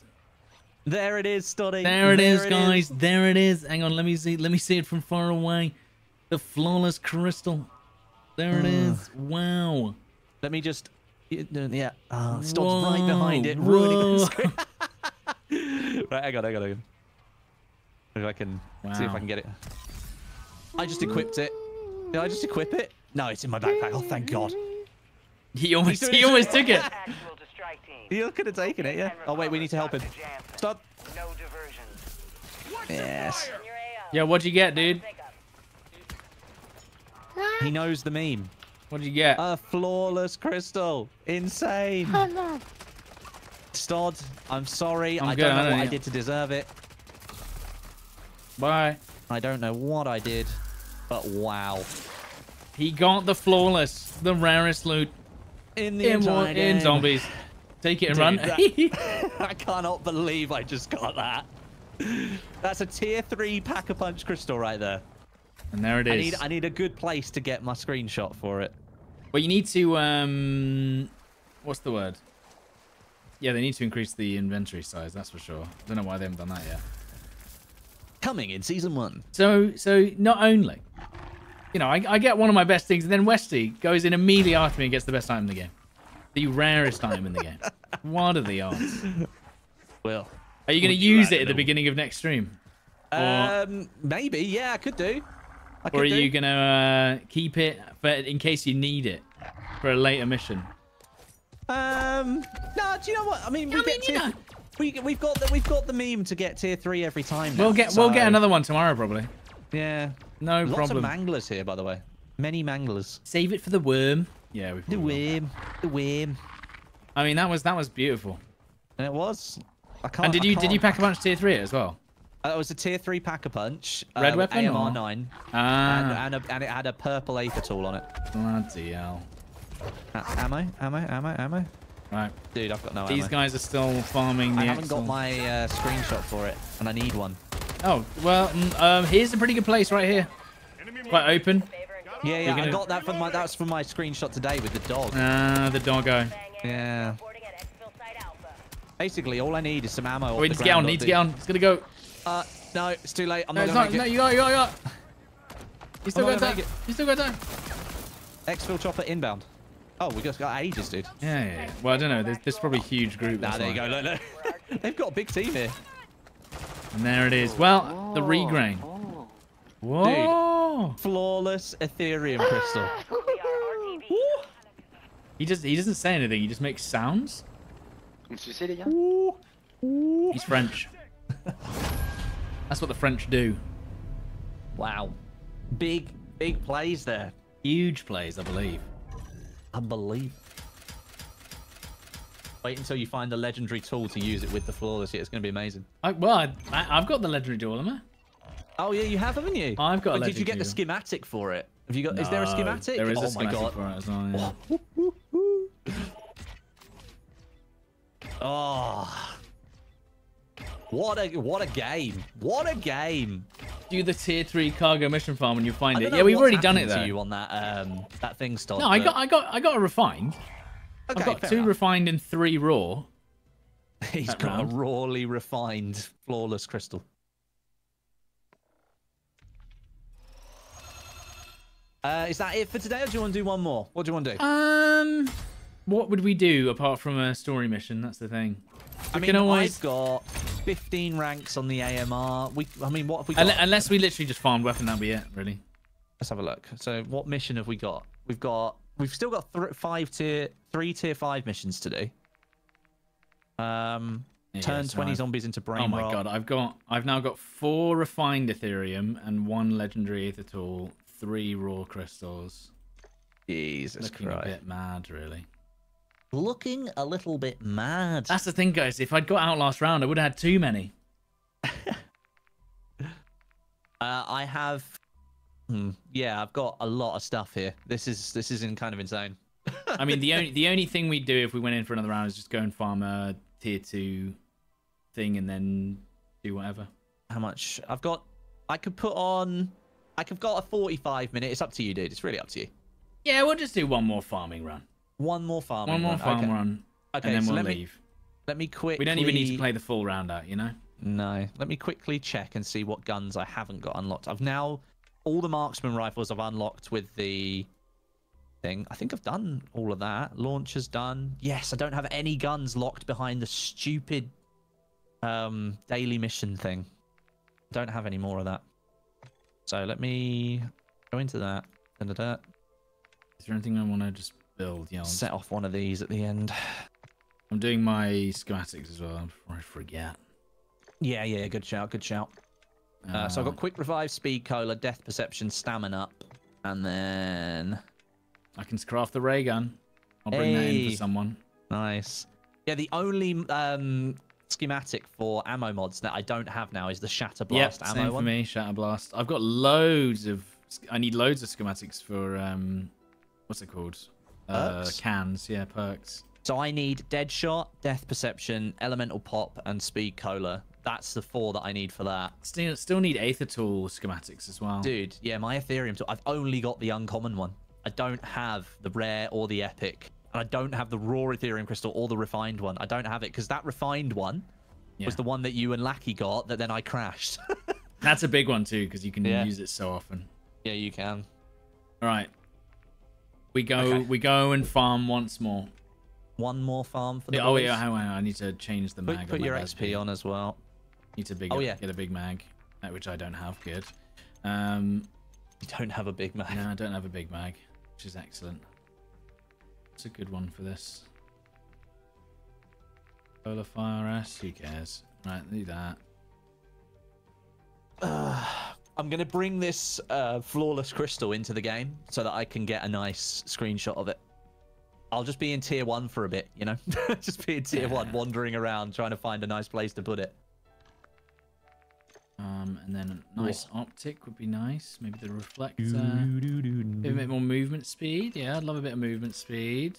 B: There it is, Stoddy.
A: There it is, guys. There it is. Hang on, let me see. Let me see it from far away. The flawless crystal. There it is. Wow.
B: Let me just. Yeah. Ah, oh, Stod's right behind it,
A: Whoa,
B: ruining the
A: whoa.
B: screen. <laughs> right, hang on, hang on, hang on. If I can see if I can get it. I just equipped it. Did I just equip it? No, it's in my backpack. Oh, thank God.
A: He almost, he
B: it.
A: almost took it.
H: Actual to strike team.
B: You could have taken it, yeah. Oh, wait, we need to help him. Stop.
H: No diversions.
B: Yes.
A: Yeah, what'd you get, dude?
B: He knows the meme.
A: What did you get?
B: A flawless crystal. Insane. Oh, Stod, I'm sorry.
A: I'm
B: I don't
A: I
B: know
A: know
B: what I did to deserve it.
A: Bye.
B: I don't know what I did, but wow.
A: He got the flawless, the rarest loot
B: In the
A: in,
B: entire
A: in zombies. Take it and
B: Dude,
A: run.
B: that- <laughs> I cannot believe I just got that. That's a tier three pack a punch crystal right there.
A: And there it is.
B: I need I need a good place to get my screenshot for it.
A: Well, you need to um, what's the word? Yeah, they need to increase the inventory size. That's for sure. I Don't know why they haven't done that yet.
B: Coming in season one.
A: So, so not only, you know, I, I get one of my best things, and then Westie goes in immediately after me and gets the best item in the game, the rarest item in the game. <laughs> What are the odds?
B: Well,
A: Are you going to use it at the beginning of next stream, Or-
B: um, maybe yeah, I could do. I
A: or are
B: do.
A: you going to uh, keep it for in case you need it for a later mission?
B: Um, no, do you know what? I mean, we
A: I
B: get
A: mean, you
B: tier,
A: know.
B: we we've got the we've got the meme to get tier three every time.
A: We'll
B: now,
A: get we'll get another one tomorrow probably.
B: Yeah,
A: No
B: lots
A: problem.
B: of manglers here, by the way. Many manglers.
A: Save it for the worm. Yeah, we
B: The worm, the worm.
A: I mean, that was that was beautiful.
B: And it was. I can't.
A: And did you did you pack a bunch of tier three as well?
B: Uh, it was a tier three pack a punch.
A: Red
B: uh,
A: weapon
B: AMR
A: or-
B: nine,
A: Ah,
B: and and, a, and it had a purple Aether tool on it.
A: bloody hell!
B: Uh, ammo, ammo, ammo, ammo.
A: Right,
B: Dude, I've got no
A: these
B: ammo.
A: guys are still farming the.
B: I haven't
A: Excel.
B: got my uh, screenshot for it, and I need one.
A: Oh well, um, here's a pretty good place right here. Quite open.
B: Yeah, yeah, I
A: gonna-
B: got that from my. That's from my screenshot today with the dog.
A: Ah, the doggo.
B: Yeah. Basically, all I need is some ammo.
A: Oh, we need to get on. Need to get on. It's gonna go.
B: Uh, no, it's too late. I'm
A: No,
B: not
A: it's
B: gonna
A: not.
B: make
A: No,
B: it.
A: you got. You got. You got. You still got
B: gonna
A: time.
B: make it.
A: You still got time.
B: Exfil chopper inbound. Oh, we just got ages, dude.
A: Yeah, yeah, yeah. Well, I don't know. There's, there's probably a huge group.
B: Nah,
A: that's
B: there you go. Look, look. <laughs> They've got a big team here.
A: And there it is. Well, the regrain. Whoa!
B: Flawless Aetherium crystal. <laughs>
A: He just he doesn't say anything. He just makes sounds.
I: Vous me sucez, les
A: He's French. <laughs> That's what the French do.
B: Wow. Big, big plays there.
A: Huge plays, I believe.
B: I believe. Wait until you find the legendary tool to use it with the flawless. Yeah, it's going to be amazing.
A: I, well, I, I've got the legendary tool, am I?
B: Oh yeah, you have, haven't you?
A: I've got
B: But did you get the schematic for it? Have you got? Is there a schematic?
A: There is
B: oh
A: a schematic
B: my god.
A: for it as well. Yeah. <laughs>
B: Oh. What a what a game! What a game!
A: Do the tier three cargo mission farm when you find it. Yeah, we've already done it though.
B: you on that um that thing stop.
A: No, I got, I got, I got a refined.
B: Okay,
A: I've got two
B: enough.
A: refined and three raw. <laughs>
B: He's got
A: round.
B: a rawly refined, flawless crystal. Uh, is that it for today, or do you want to do one more? What do you want to do?
A: Um, what would we do apart from a story mission? That's the thing.
B: I mean,
A: can always,
B: I've got 15 ranks on the AMR. We, I mean, what have we got?
A: Unle- unless we literally just farmed weapon, that'll be it, really.
B: Let's have a look. So, what mission have we got? We've got, we've still got th- five tier, three tier five missions to do. Um,
A: Yeah,
B: turn
A: so
B: 20
A: I've-
B: zombies into brain
A: Oh my god, I've got, I've now got four refined Aetherium and one legendary Aether tool, three raw crystals.
B: Jesus
A: Looking
B: Christ.
A: a bit mad, really.
B: Looking a little bit mad.
A: That's the thing, guys. If I'd got out last round, I would have had too many. <laughs>
B: Uh, I have, hmm, yeah, I've got a lot of stuff here. This is this is in kind of insane.
A: I mean, the <laughs> only the only thing we'd do if we went in for another round is just go and farm a tier two thing and then do whatever.
B: How much I've got? I could put on. I could got a 45 minute. It's up to you, dude. It's really up to you.
A: Yeah, we'll just do one more farming run.
B: One more farm.
A: one more farm
B: okay.
A: run,
B: Okay,
A: and then
B: so
A: we'll
B: let me
A: leave.
B: let me quickly.
A: We don't even need to play the full round out, you know.
B: No, let me quickly check and see what guns I haven't got unlocked. I've now all the marksman rifles I've unlocked with the thing. I think I've done all of that. Launcher's done. Yes, I don't have any guns locked behind the stupid um daily mission thing. Don't have any more of that. So let me go into that. Da-da-da.
A: Is there anything I want to just build? Yeah, I'll
B: Set off one of these at the end.
A: I'm doing my schematics as well before I forget.
B: Yeah, yeah, good shout, good shout. Uh, so I've
A: Uh,
B: got quick revive, speed cola, death perception, stamina up, and then
A: I can craft the ray gun. I'll bring that in for someone.
B: Nice. Yeah, the only um, schematic for ammo mods that I don't have now is the Shatter
A: Yep,
B: Blast ammo
A: same for
B: one.
A: me. Shatter Blast. I've got loads of. I need loads of schematics for um, what's it called? Uh,
B: Perks?
A: cans. Yeah, perks.
B: So I need Deadshot, Death Perception, Elemental Pop, and Speed Cola. That's the four that I need for that.
A: Still, still need Aether Tool schematics as well.
B: Dude, yeah, my Aetherium tool. I've only got the uncommon one. I don't have the rare or the epic. And I don't have the raw Aetherium crystal or the refined one. I don't have it because that refined one
A: Yeah.
B: was the one that you and Lackey got that then I crashed. <laughs>
A: That's a big one too because you can
B: Yeah.
A: use it so often.
B: yeah, you can.
A: All right. We go.
B: Okay.
A: We go and farm once more.
B: One more farm for the
A: Yeah, oh yeah, hang on. I need to change the mag.
B: Put, put your. XP on as well.
A: Need to big
B: Oh, yeah.
A: get a big mag, uh, which I don't have. Good. Um,
B: You don't have a big mag.
A: no, I don't have a big mag, which is excellent. It's a good one for this. Solar Fire S. Who cares? Right, do that.
B: I'm gonna bring this uh, flawless crystal into the game so that I can get a nice screenshot of it. I'll just be in tier one for a bit, you know, <laughs> just be in tier one, wandering around trying to find a nice place to put it.
A: Um, and then a nice optic would be nice. Maybe the reflector. Maybe a bit more movement speed. Yeah, I'd love a bit of movement speed.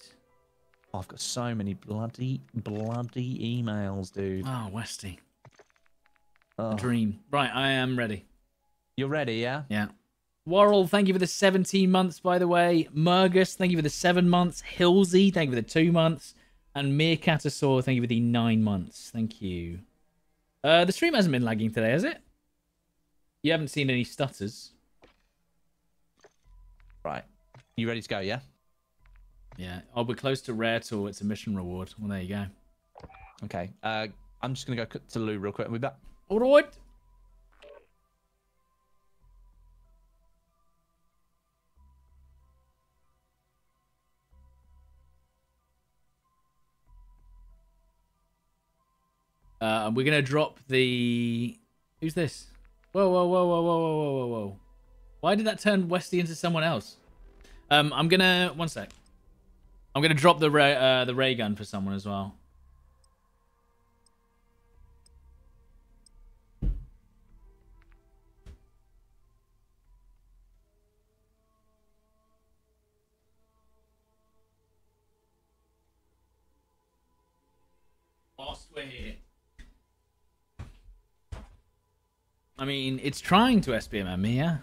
B: Oh, I've got so many bloody, bloody emails, dude.
A: Oh, Westie.
B: Oh.
A: Dream. Right, I am ready.
B: You're ready, yeah?
A: Yeah. Worrell, thank you for the 17 months, by the way. Murgus, thank you for the seven months. Hilsey, thank you for the two months. And Meerkatasaur, thank you for the nine months. Thank you. Uh, the stream hasn't been lagging today, has it? You haven't seen any stutters.
B: Right. You ready to go, yeah?
A: Yeah. Oh, we're close to rare tool. It's a mission reward. Well, there you go.
B: Okay. Uh, I'm just gonna go to loo real quick. And We'll be back.
A: All right. Uh, and we're going to drop the... Who's this? Whoa, whoa, whoa, whoa, whoa, whoa, whoa, whoa. Why did that turn Westie into someone else? Um, I'm going to... One sec. I'm going to drop the ray, uh, the ray gun for someone as well. I mean, it's trying to SBMM me, yeah.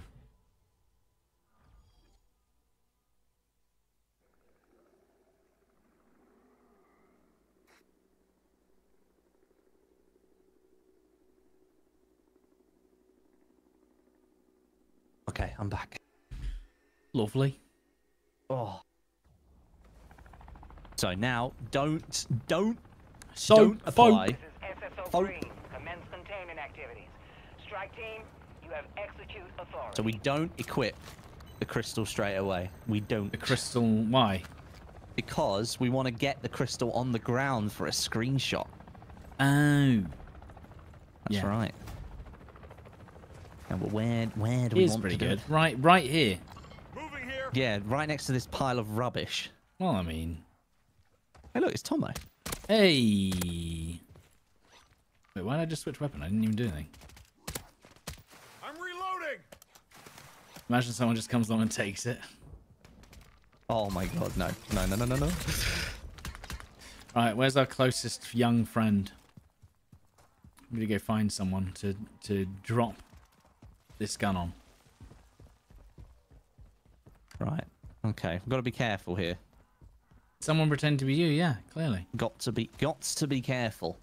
B: Okay, I'm back.
A: Lovely.
B: Oh. So now, don't, don't,
A: So,
B: don't apply.
H: This is SSO
B: Fo-
H: Green. Commence containment activities. Strike team, you have execute authority.
B: So we don't equip the crystal straight away. We don't.
A: The crystal. Why?
B: Because we want to get the crystal on the ground for a screenshot.
A: Oh.
B: That's
A: Yeah.
B: right. Now, but where, where do we
A: Here's
B: want
A: pretty
B: to do
A: good.
B: it?
A: Right, right here.
D: Moving here.
B: Yeah, right next to this pile of rubbish.
A: Well, I mean,
B: Hey, look, it's Tomo.
A: hey. Wait, why did I just switch weapon? I didn't even do anything.
D: I'm reloading.
A: Imagine someone just comes along and takes it.
B: Oh my god, no. No, no, no, no, no.
A: Right, where's our closest young friend? I'm gonna go find someone to to drop this gun on.
B: Right. Okay, we've got to be careful here.
A: Someone pretend to be you, yeah, clearly.
B: Got to be, got to be careful.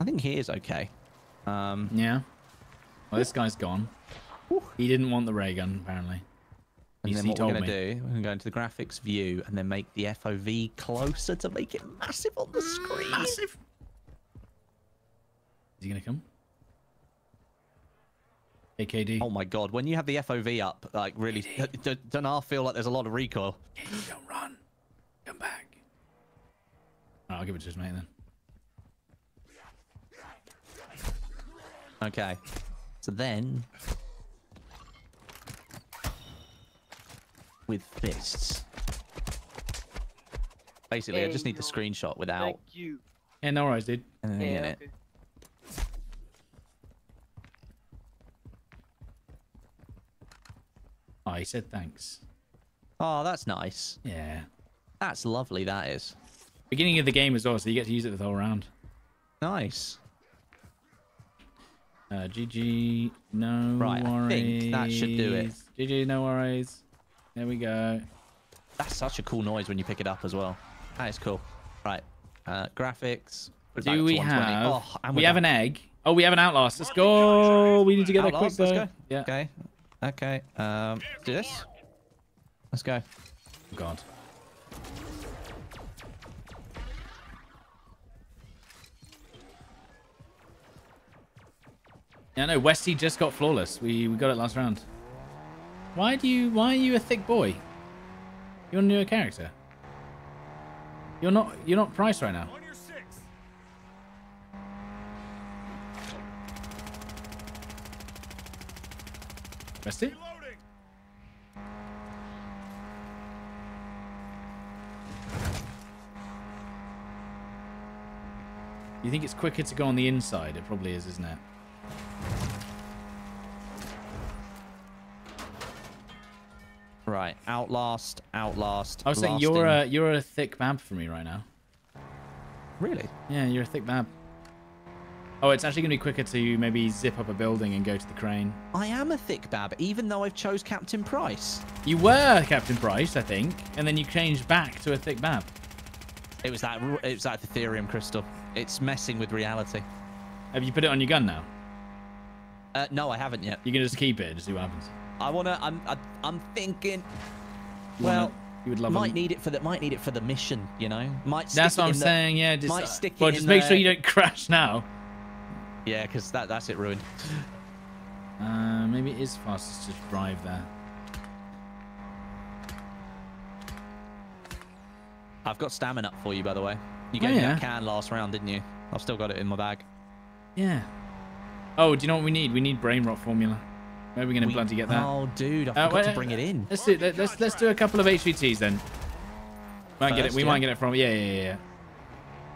B: I think he is okay. Um,
A: Yeah. Well, this guy's gone. He didn't want the ray gun, apparently.
B: and
A: He-
B: then what we're
A: told
B: going to
A: me.
B: do, we're going to go into the graphics view and then make the FOV closer to make it massive on the screen.
A: Massive. Is he gonna come? AKD.
B: Oh my god, when you have the FOV up, like really, don't I feel like there's a lot of recoil?
A: KD, don't run. Come back. Alright, I'll give it to his mate then.
B: Okay. So then, with fists. Basically, I just need the screenshot without
I: Thank you.
A: Yeah, no worries, dude.
B: anything in
I: Yeah,
B: it.
I: okay.
A: Oh, he said thanks.
B: Oh, that's nice.
A: Yeah.
B: That's lovely. That is
A: Beginning of the game as well, so you get to use it the whole round.
B: nice.
A: Uh, GG, no
B: Right, I think that should do it.
A: GG, no worries. There we go.
B: That's such a cool noise when you pick it up as well. That is cool. Right. Uh, graphics. Put it back
A: Do we have?
B: Oh,
A: we have
B: done.
A: an egg. Oh, we have an outlast. Let's go. We need to get that quick though.
B: let's go.
A: Yeah.
B: Okay. Okay. Um, do this. Let's go.
A: Oh, God. Yeah, no. Westie just got flawless. We we got it last round. Why do you? Why are you a thick boy? You're a newer character. You're not. You're not priced right now.
D: Westie.
A: You think it's quicker to go on the inside? It probably is, isn't it?
B: Right. Outlast. Outlast.
A: I was saying you're a you're a thick bab for me right now.
B: Really?
A: Yeah, you're a thick bab. Oh, it's actually gonna be quicker to maybe zip up a building and go to the crane.
B: I am a thick bab, even though I've chose Captain Price.
A: You were Captain Price, I think, and then you changed back to a thick bab.
B: It was that. It was that Aetherium crystal. It's messing with reality.
A: Have you put it on your gun now?
B: Uh, no, I haven't yet.
A: You can just keep it and just see what happens.
B: I wanna. I'm. I, I'm thinking. Well,
A: you would love
B: might
A: a-
B: need it for the. Might need it for the mission. You know. Might. Stick
A: That's what I'm
B: the-
A: saying. Yeah, just
B: might stick it
A: well, just make sure you don't <laughs> crash now.
B: Yeah, because that. That's it ruined.
A: Uh, maybe it is fastest to drive there.
B: I've got stamina up for you, by the way. You
A: Oh,
B: gave me
A: yeah.
B: that can last round, didn't you? I've still got it in my bag.
A: Yeah. Oh, do you know what we need? We need brain rot formula. Where are we gonna
B: We-
A: bloody get that?
B: Oh, dude, I
A: Uh,
B: forgot
A: wait,
B: to bring it in.
A: Let's do let, let's let's do a couple of HVTs then. Might get it. We
B: yeah.
A: might get it from yeah yeah yeah. yeah.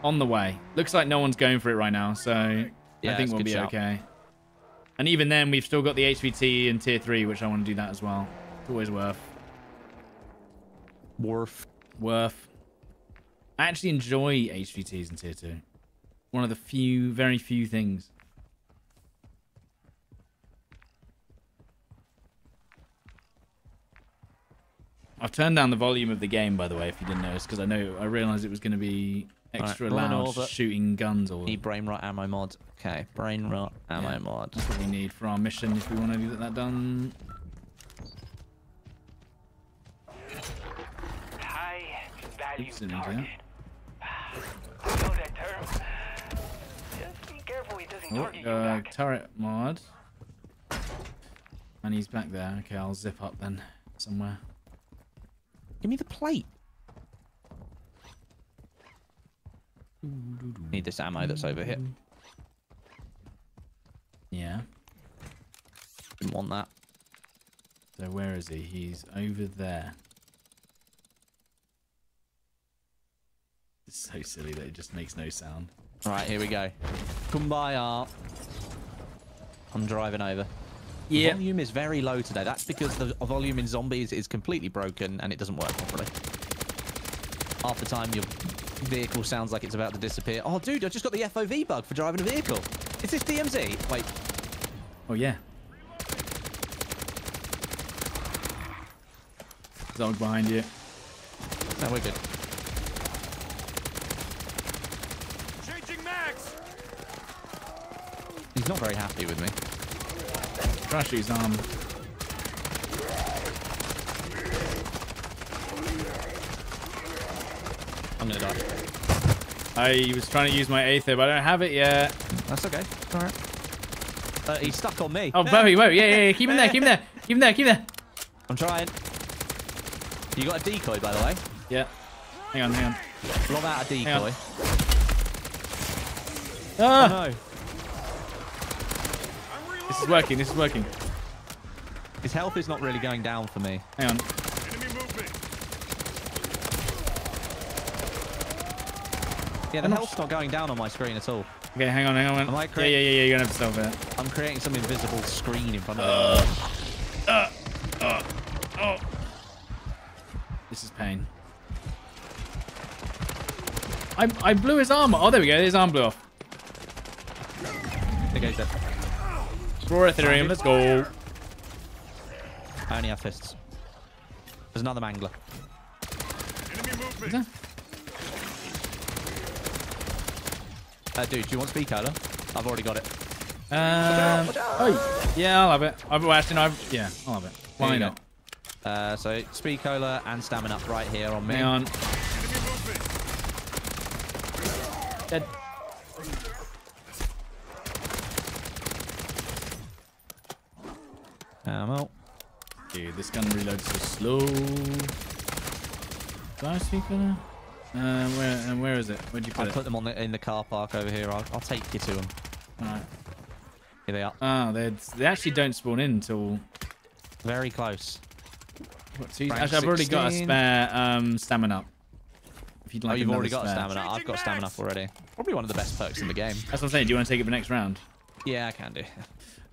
A: On the way. Looks like no one's going for it right now, so
B: Yeah,
A: I think we'll be
B: shout.
A: okay. And even then, we've still got the HVT in tier three, which I want to do that as well. It's always worth
B: Worth.
A: worth. I actually enjoy HVTs in tier two. One of the few, very few things. I've turned down the volume of the game, by the way, if you didn't notice, because I know I realised it was going to be extra
B: Right, run
A: loud
B: over.
A: shooting guns or
B: Need brain rot ammo mod. Okay, brain rot ammo
A: Yeah.
B: mod.
A: that's what we need for our mission if we want to get that done.
G: High value
A: Oops,
G: target.
A: do
G: know that term. Just be careful he doesn't
A: Oh,
G: target you
A: uh,
G: back.
A: turret mod. And he's back there. Okay, I'll zip up then somewhere.
B: Give me the plate. Need this ammo that's over here.
A: Yeah.
B: Didn't want that.
A: So where is he? He's over there. It's so silly that it just makes no sound.
B: Right, here we go. Kumbaya. I'm driving over. The
A: Yeah.
B: volume is very low today. That's because the volume in zombies is completely broken and it doesn't work properly. Half the time your vehicle sounds like it's about to disappear. Oh, dude, I just got the FOV bug for driving a vehicle. Is this DMZ? Wait,
A: Oh yeah. Dog behind you.
B: no, we're good.
D: Changing mags.
B: He's not very happy with me.
A: Crash his arm.
B: I'm gonna die.
A: I was trying to use my Aether, but I don't have it yet.
B: That's okay. All right. Uh, he's stuck on me.
A: Oh, Bowie, Bowie. Yeah, yeah, yeah. Keep him there. Keep him there. Keep him there. Keep him there.
B: I'm trying. You got a decoy, by the way.
A: Yeah. Hang on, hang on.
B: Lob out a decoy.
A: Ah!
B: Oh, no.
A: This is working. This is working.
B: His health is not really going down for me.
A: Hang on.
D: Enemy movement.
B: Yeah, the health's not going down on my screen at all.
A: Okay, hang on, hang on.
B: Am I
A: yeah,
B: correct?
A: yeah, yeah, yeah. You're gonna have to stop it.
B: I'm creating some invisible screen in front of me.
A: Uh, uh, uh, oh. This is pain. I I blew his armor. Oh, there we go. His arm blew off.
B: There goes dead.
A: Raw Aetherium. Let's go.
B: I only have fists. There's another mangler.
D: Enemy movement.
B: Uh, dude, do you want speed cola? I've already got it.
A: Um. Oh, yeah, I'll have it. I've well, actually, no, I've, yeah, I'll have it.
B: There
A: Why not?
B: Uh, so speed cola and stamina up right here on me.
A: Hang on. Dead.
B: Ammo.
A: Dude, this gun reloads so slow. Do I speak for that? Uh, where, and where is it? Where'd you
B: I
A: put it?
B: I put them on the, in the car park over here. I'll, I'll take you to them.
A: Alright.
B: Here they are.
A: Oh, they they actually don't spawn in until
B: Very close.
A: what, two, actually I've already got a spare um stamina. up. If you'd like
B: oh, you've already got
A: spare.
B: stamina. I've got stamina up already. Probably one of the best perks in the game.
A: That's what I'm saying. Do you want to take it for next round?
B: Yeah, I can do. <laughs>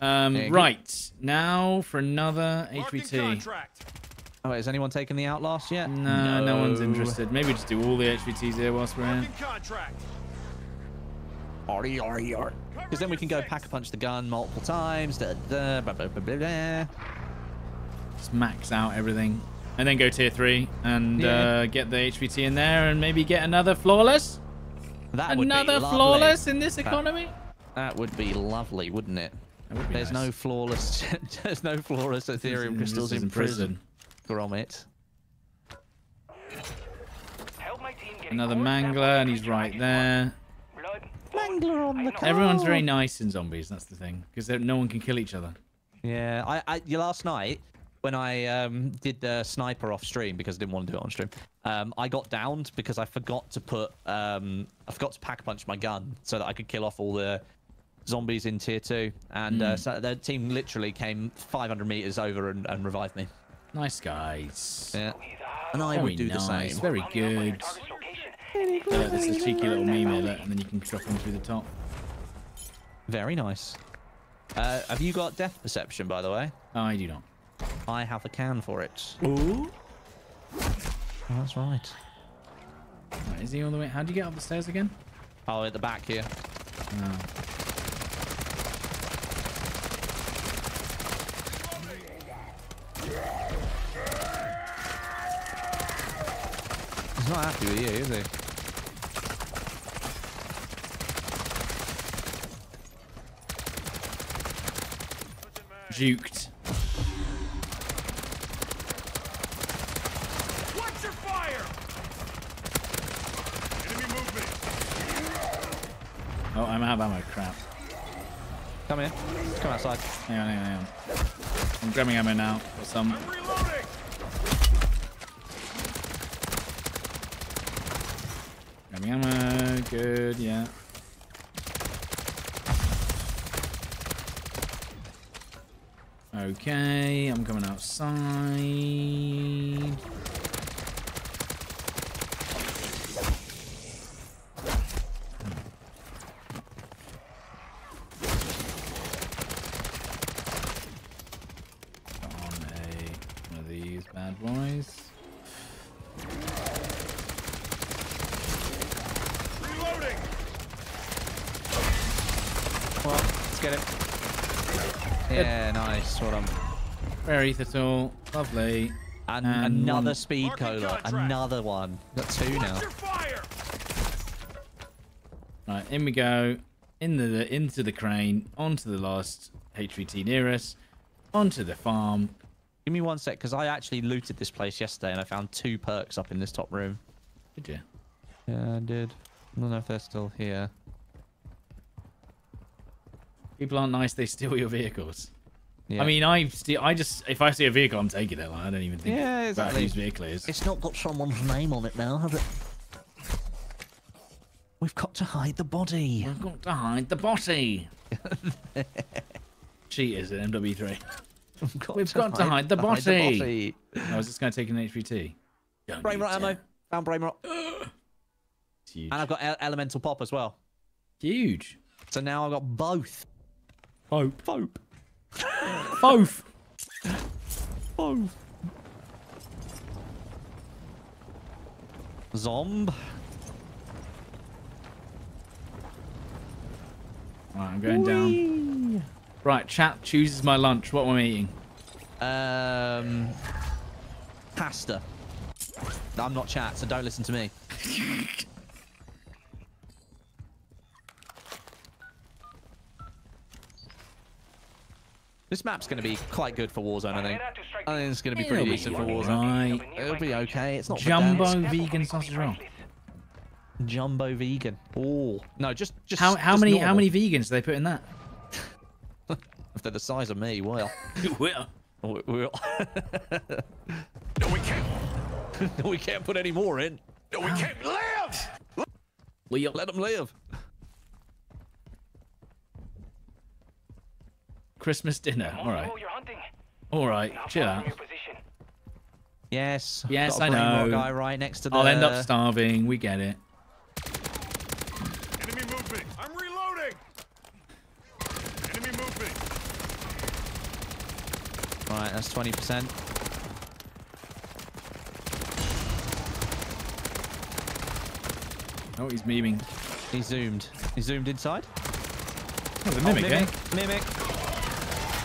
A: Um,
B: Thank you.
A: right now for another
D: Marking
A: HVT.
D: contract.
B: Oh, wait, has anyone taken the Outlast yet?
A: No, no, one's interested. Maybe just do all the HVTs here whilst we're in.
D: Marking contract.
B: Because then we can go pack a punch the gun multiple times. Da, da, blah, blah, blah, blah, blah.
A: Just max out everything, and then go tier three and
B: Yeah.
A: uh, get the HVT in there, and maybe get another flawless.
B: That would
A: Another
B: lovely.
A: flawless in this economy.
B: That would be lovely, wouldn't it?
A: That would be
B: There's no flawless. <laughs> there's no flawless Aetherium
A: This
B: crystals
A: is
B: in prison. From it.
G: Help my team get
A: Another
G: a core sample
A: mangler, and he's right there.
B: Mangler on the car.
A: Everyone's very nice in zombies. That's the thing, because no one can kill each other.
B: Yeah, I, I yeah, last night when I um, did the sniper off stream because I didn't want to do it on stream, um, I got downed because I forgot to put um, I forgot to pack punch my gun so that I could kill off all the zombies in tier two, and uh, so the team literally came 500 meters over and, and revived me.
A: Nice guys.
B: Yeah, and I
A: Very
B: would do the
A: nice.
B: same.
A: Very
G: Rounding up on your
A: good.
G: target's location.
A: Uh, this is a cheeky little meme here, look, and then you can drop them through the top.
B: Very nice. Uh, have you got death perception, by the way?
A: I do not.
B: I have a can for it.
A: Ooh.
B: Oh, that's right.
A: Right, is he all the way? How do you get up the stairs again?
B: Oh, at the back here.
A: Oh.
B: He's not happy with you, is he?
A: Juked.
D: Watch your fire. Enemy movement.
A: Oh, I'm out of ammo. Crap.
B: Come here. Come outside.
A: Hang on, hang on, hang on. I'm grabbing ammo now. Got some.
D: I'm reloading.
A: Grabbing ammo. Good, yeah. Okay, I'm coming outside. Got on a one of these bad boys.
D: Reloading.
B: Well, let's get it. Yeah, nice. Well done.
A: Rare aether tool, lovely.
B: And,
A: And
B: another
A: one-
B: speed
D: Marking
B: cola. Another one. Got two now.
D: Watch your.
A: Right, in we go. In the into the crane, onto the last HVT near us, onto the farm.
B: Give me one sec, because I actually looted this place yesterday and I found two perks up in this top room.
A: Did you?
B: Yeah, I did. I don't know if they're still here.
A: People aren't nice; they steal your vehicles.
B: Yeah.
A: I mean, I steal. I just if I see a vehicle, I'm taking it. Like, I don't even think
B: Yeah,
A: about
B: exactly.
A: whose vehicle it is.
B: It's not got someone's name on it now, has it? We've got to hide the body.
A: We've got to hide the body. <laughs> cheaters at MW3.
B: Got
A: We've got to hide the
B: hide
A: body. I was just going to take an HVT. Don't
B: Brain rot ammo. Found brain rot. And I've got elemental pop as well.
A: huge.
B: So now I've got both.
A: Pope.
B: Both.
A: Both.
B: Both. Zomb.
A: Right, I'm going down. Right, chat chooses my lunch. What am I eating?
B: Um, pasta. I'm not chat, so don't listen to me. <laughs> This map's going to be quite good for Warzone, I think. I think it's going to be pretty
A: It'll be
B: decent for Warzone.
A: Right.
B: It'll be okay. It's not
A: Jumbo vegan sausage roll.
B: Jumbo vegan. Oh no, just just
A: How how
B: just
A: many how many vegans do they put in that? <laughs>
B: If they're the size of me, well,
A: well, <laughs>
B: we- we'll <laughs>
D: No, we can't.
B: we can't put any more in.
D: No, we can't live.
A: well,
B: Let them live.
A: Christmas dinner. All right,
C: you're hunting.
A: all right.
C: Now
A: Chill out.
B: Yes.
A: Yes,
B: got a
A: I
B: brain rot
A: know.
B: Guy right next to the.
A: I'll end up starving. We get it.
D: Enemy movement. I'm reloading. Enemy movement.
B: Right, that's twenty percent.
A: Oh, he's memeing.
B: He zoomed. He zoomed inside.
A: Oh, the
B: Oh,
A: mimic, eh?
B: Mimic.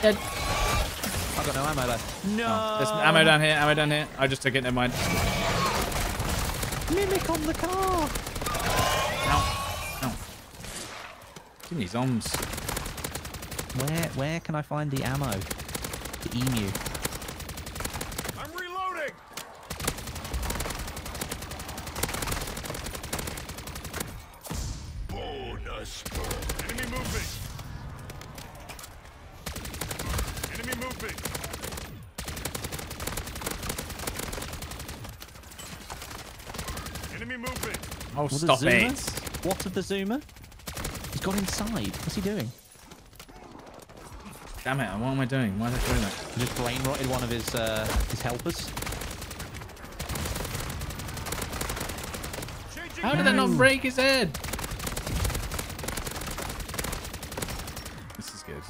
A: Dead.
B: I've got no ammo left. No.
A: Oh, there's ammo down here. Ammo down here. I just took it. Never mind.
B: Mimic on the car.
A: Ow. Ow. Too many zombs.
B: Where where can I find the ammo? The emu.
D: I'm reloading. Bonus. Enemy movement. Enemy movement. Enemy movement.
B: What,
A: stop
B: zoomer?
A: it.
B: What of the zoomer? He's gone inside. What's he doing?
A: Damn it. What am I doing? Why did I do that?
B: He just brain rotted one of his uh, his helpers.
A: How did that not break his head? This is good.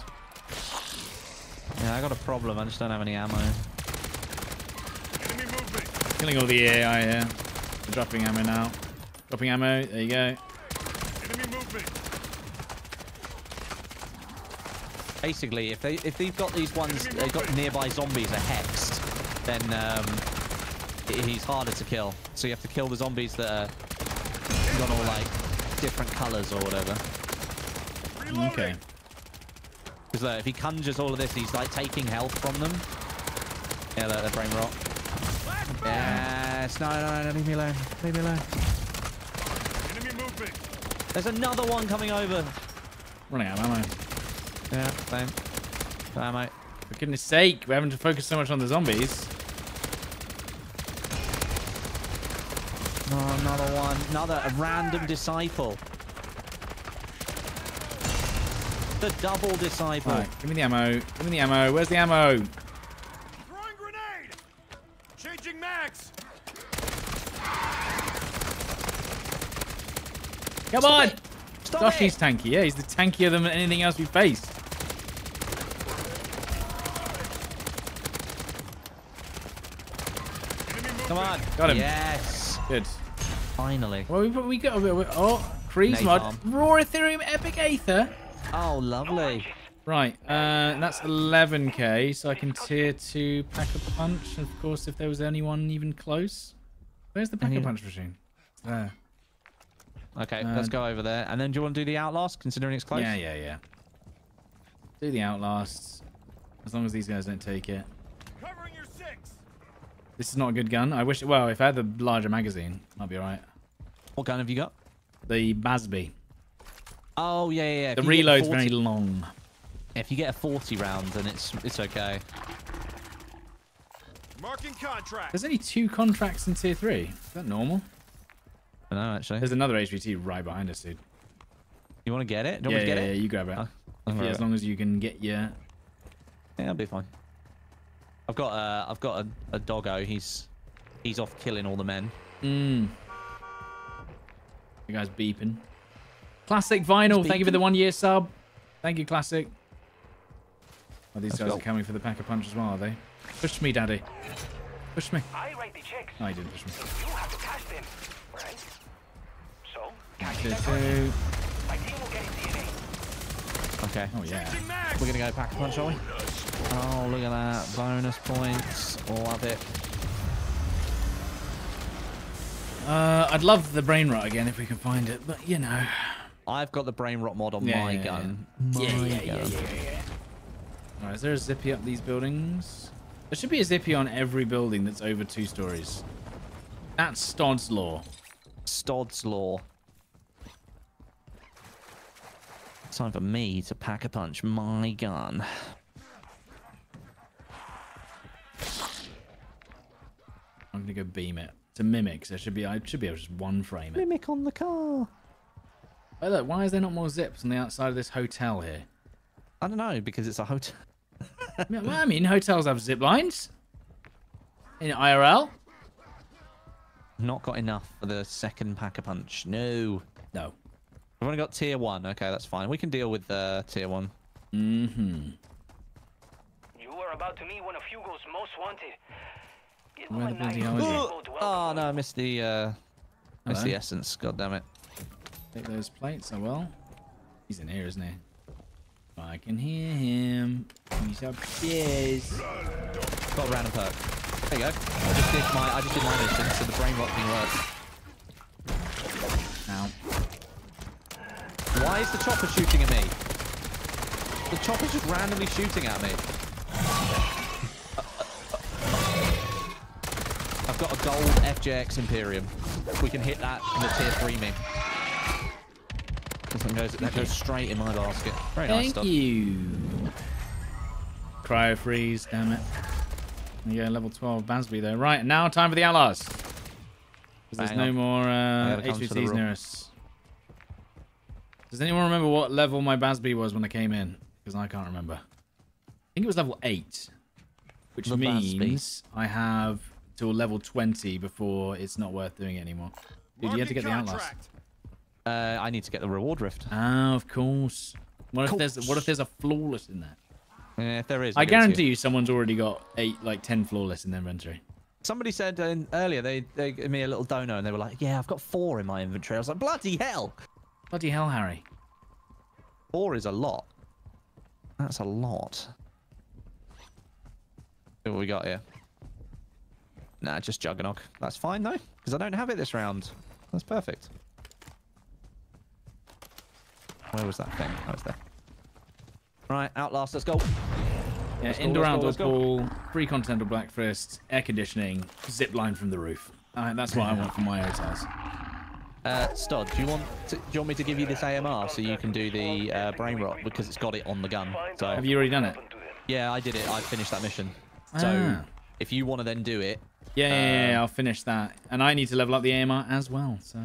B: Yeah, I got a problem. I just don't have any ammo.
D: Enemy.
A: Killing all the AI here. We're dropping ammo now. Dropping ammo. There you go.
D: Enemy movement.
B: Basically, if they if they've got these ones, they've got nearby zombies are hexed, then um, he's harder to kill. So you have to kill the zombies that are got all like different colours or whatever.
D: Reloading.
A: Okay.
B: Because uh, if he conjures all of this, he's like taking health from them. Yeah, they're, they're brain rot. Yes, no, no, no, leave me alone. Leave me alone.
D: Enemy movement.
B: There's another one coming over.
A: Running out of ammo.
B: Yeah, same. Damn, mate.
A: For goodness sake, we're having to focus so much on the zombies.
B: No, another one. Another a random disciple. The double disciple.
A: Right, give me the ammo. Give me the ammo. Where's the ammo?
D: Throwing grenade. Changing mags.
A: Come on!
B: Stop
A: Gosh,
B: it!
A: he's tanky. Yeah, he's the tankier than anything else we faced.
B: Come on.
A: Got him.
B: Yes.
A: Good.
B: Finally.
A: Well, we, we got a bit. Oh, Crease mod. Raw Aetherium Epic Aether.
B: Oh, lovely.
A: Right, uh, that's 11k, so I can tier 2 Pack a Punch. Of course, if there was anyone even close. Where's the pack a punch machine? It's there.
B: Okay,
A: Uh,
B: let's go over there. And then do you want to do the Outlast, considering it's close?
A: Yeah, yeah, yeah. Do the Outlasts. As long as these guys don't take it.
D: Covering your six.
A: This is not a good gun. I wish. Well, if I had the larger magazine, might be alright.
B: What gun have you got?
A: The BAS-B.
B: Oh, yeah, yeah, yeah.
A: The
B: If you
A: reload's
B: 40
A: very long.
B: If you get a 40 round, then it's it's okay.
D: Marking contract.
A: There's only two contracts in tier 3. Is that normal?
B: I know, actually.
A: There's another HVT right behind us, dude.
B: You want to get it? Do you
A: yeah,
B: want me to
A: yeah,
B: get
A: yeah,
B: it?
A: you grab it. If you-
B: alright.
A: as long as you can get your
B: Yeah, I'll be fine. I've got uh, I've got a, a doggo. He's he's off killing all the men.
A: Mm. You guys beeping. Classic Vinyl, thank you for the one year sub. Thank you, Classic. Oh, these
B: Let's
A: guys
B: go.
A: are coming for the pack a punch as well, are they? Push me, Daddy. Push me.
G: I write the checks.
A: No, you didn't push me.
G: You have to cash them, right?
B: Okay.
A: Oh, yeah.
B: We're gonna go pack a punch, are we? Oh, look at that. Bonus points. All of it.
A: Uh, I'd love the brain rot again if we can find it, but you know.
B: I've got the brain rot mod on
A: Yeah,
B: my
A: yeah,
B: gun.
A: Yeah,
B: My
A: yeah, yeah,
B: gun.
A: yeah, yeah. Alright, is there a zippy up these buildings? There should be a zippy on every building that's over two stories. That's Stod's law.
B: Stod's law. Time for me to pack a punch my gun.
A: I'm gonna go beam it to mimic. So I should be I should be able to just one frame it.
B: Mimic on the car.
A: Oh look, why is there not more zips on the outside of this hotel here?
B: I don't know because it's a hotel. <laughs>
A: I mean, well, I mean hotels have zip lines. In IRL?
B: Not got enough for the second pack a punch. No.
A: No.
B: We've only got tier one. Okay, that's fine. We can deal with uh, tier one.
A: Mm-hmm.
G: You are about to meet one of Hugo's most wanted. Give
A: Where the bloody
G: nice
A: hell is he?
B: Oh no, I missed the uh, missed the essence. God damn it.
A: Take those plates, I will. He's in here, isn't he? I can hear him. He's upstairs.
B: Got a random perk. There you go. I just did my I just did my mission, so the brain rot thing works.
A: Now.
B: Why is the chopper shooting at me? The chopper's just randomly shooting at me. I've got a gold FJX Imperium. We can hit that in the tier 3 me. This one goes, that goes straight in my basket. Very nice
A: Thank
B: stuff.
A: you. Cryo freeze, damn it. There you go, level 12 BAS-B though. Right, now time for the Outlast. 'Cause There's
B: Hang
A: no
B: on.
A: more uh,
B: gotta come to the
A: HVTs near us. Does anyone remember what level my BAS-B was when I came in? Because I can't remember. I think it was level 8. Which
B: The BAS-B.
A: means I have till level 20 before it's not worth doing it anymore. Dude, you had to get the Outlast.
B: Uh, I need to get the reward rift.
A: Ah, of course. What if there's what if there's a flawless in there?
B: Yeah, if there is,
A: I
B: I'll give it to
A: guarantee you someone's already got eight, like ten flawless in their inventory.
B: Somebody said uh, earlier they, they gave me a little dono and they were like, "Yeah, I've got four in my inventory." I was like, "Bloody hell,
A: Bloody hell, Harry.
B: four is a lot. That's a lot." See what we got here? Nah, just Juggernog. That's fine though, because I don't have it this round. That's perfect. Where was that thing? That was there. Right, Outlast, let's go.
A: Yeah,
B: Let's
A: indoor
B: go,
A: outdoor
B: let's go.
A: pool, free continental breakfast, air conditioning, zip line from the roof. That's what I want for my hotels.
B: Uh, Stod, do you want to, do you want me to give you this AMR so you can do the uh, brain rot because it's got it on the gun? So
A: Have you already done it?
B: yeah, I did it. I finished that mission. So
A: Ah.
B: if you want to then do it,
A: Yeah, yeah, yeah, yeah,
B: Um,
A: I'll finish that. And I need to level up the AMR as well, so...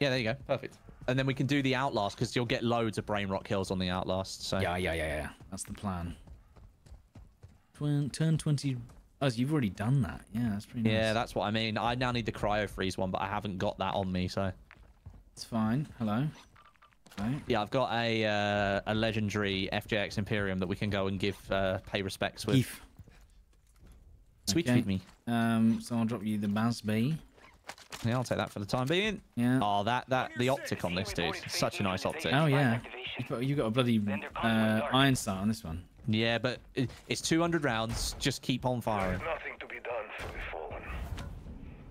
B: yeah, there you go, perfect. And then we can do the Outlast because you'll get loads of brain rot kills on the Outlast. So
A: Yeah, yeah, yeah, yeah. That's the plan. Turn 20... Oh, so you've already done that. Yeah, that's pretty nice.
B: yeah, that's what I mean. I now need the cryo freeze one, but I haven't got that on me. So
A: It's fine. Hello. Right.
B: yeah, I've got a uh, a legendary FJX Imperium that we can go and give uh, pay respects with.
A: Keith.
B: Sweet
A: Okay.
B: feed me.
A: Um, so I'll drop you the BAS-B.
B: Yeah, I'll take that for the time being.
A: Yeah.
B: Oh, that that the optic on this dude, such a nice optic.
A: Oh yeah, you got, you got a bloody uh, iron sight on this one.
B: Yeah, but it's 200 rounds. Just keep on firing.
C: Nothing to be done for the fallen.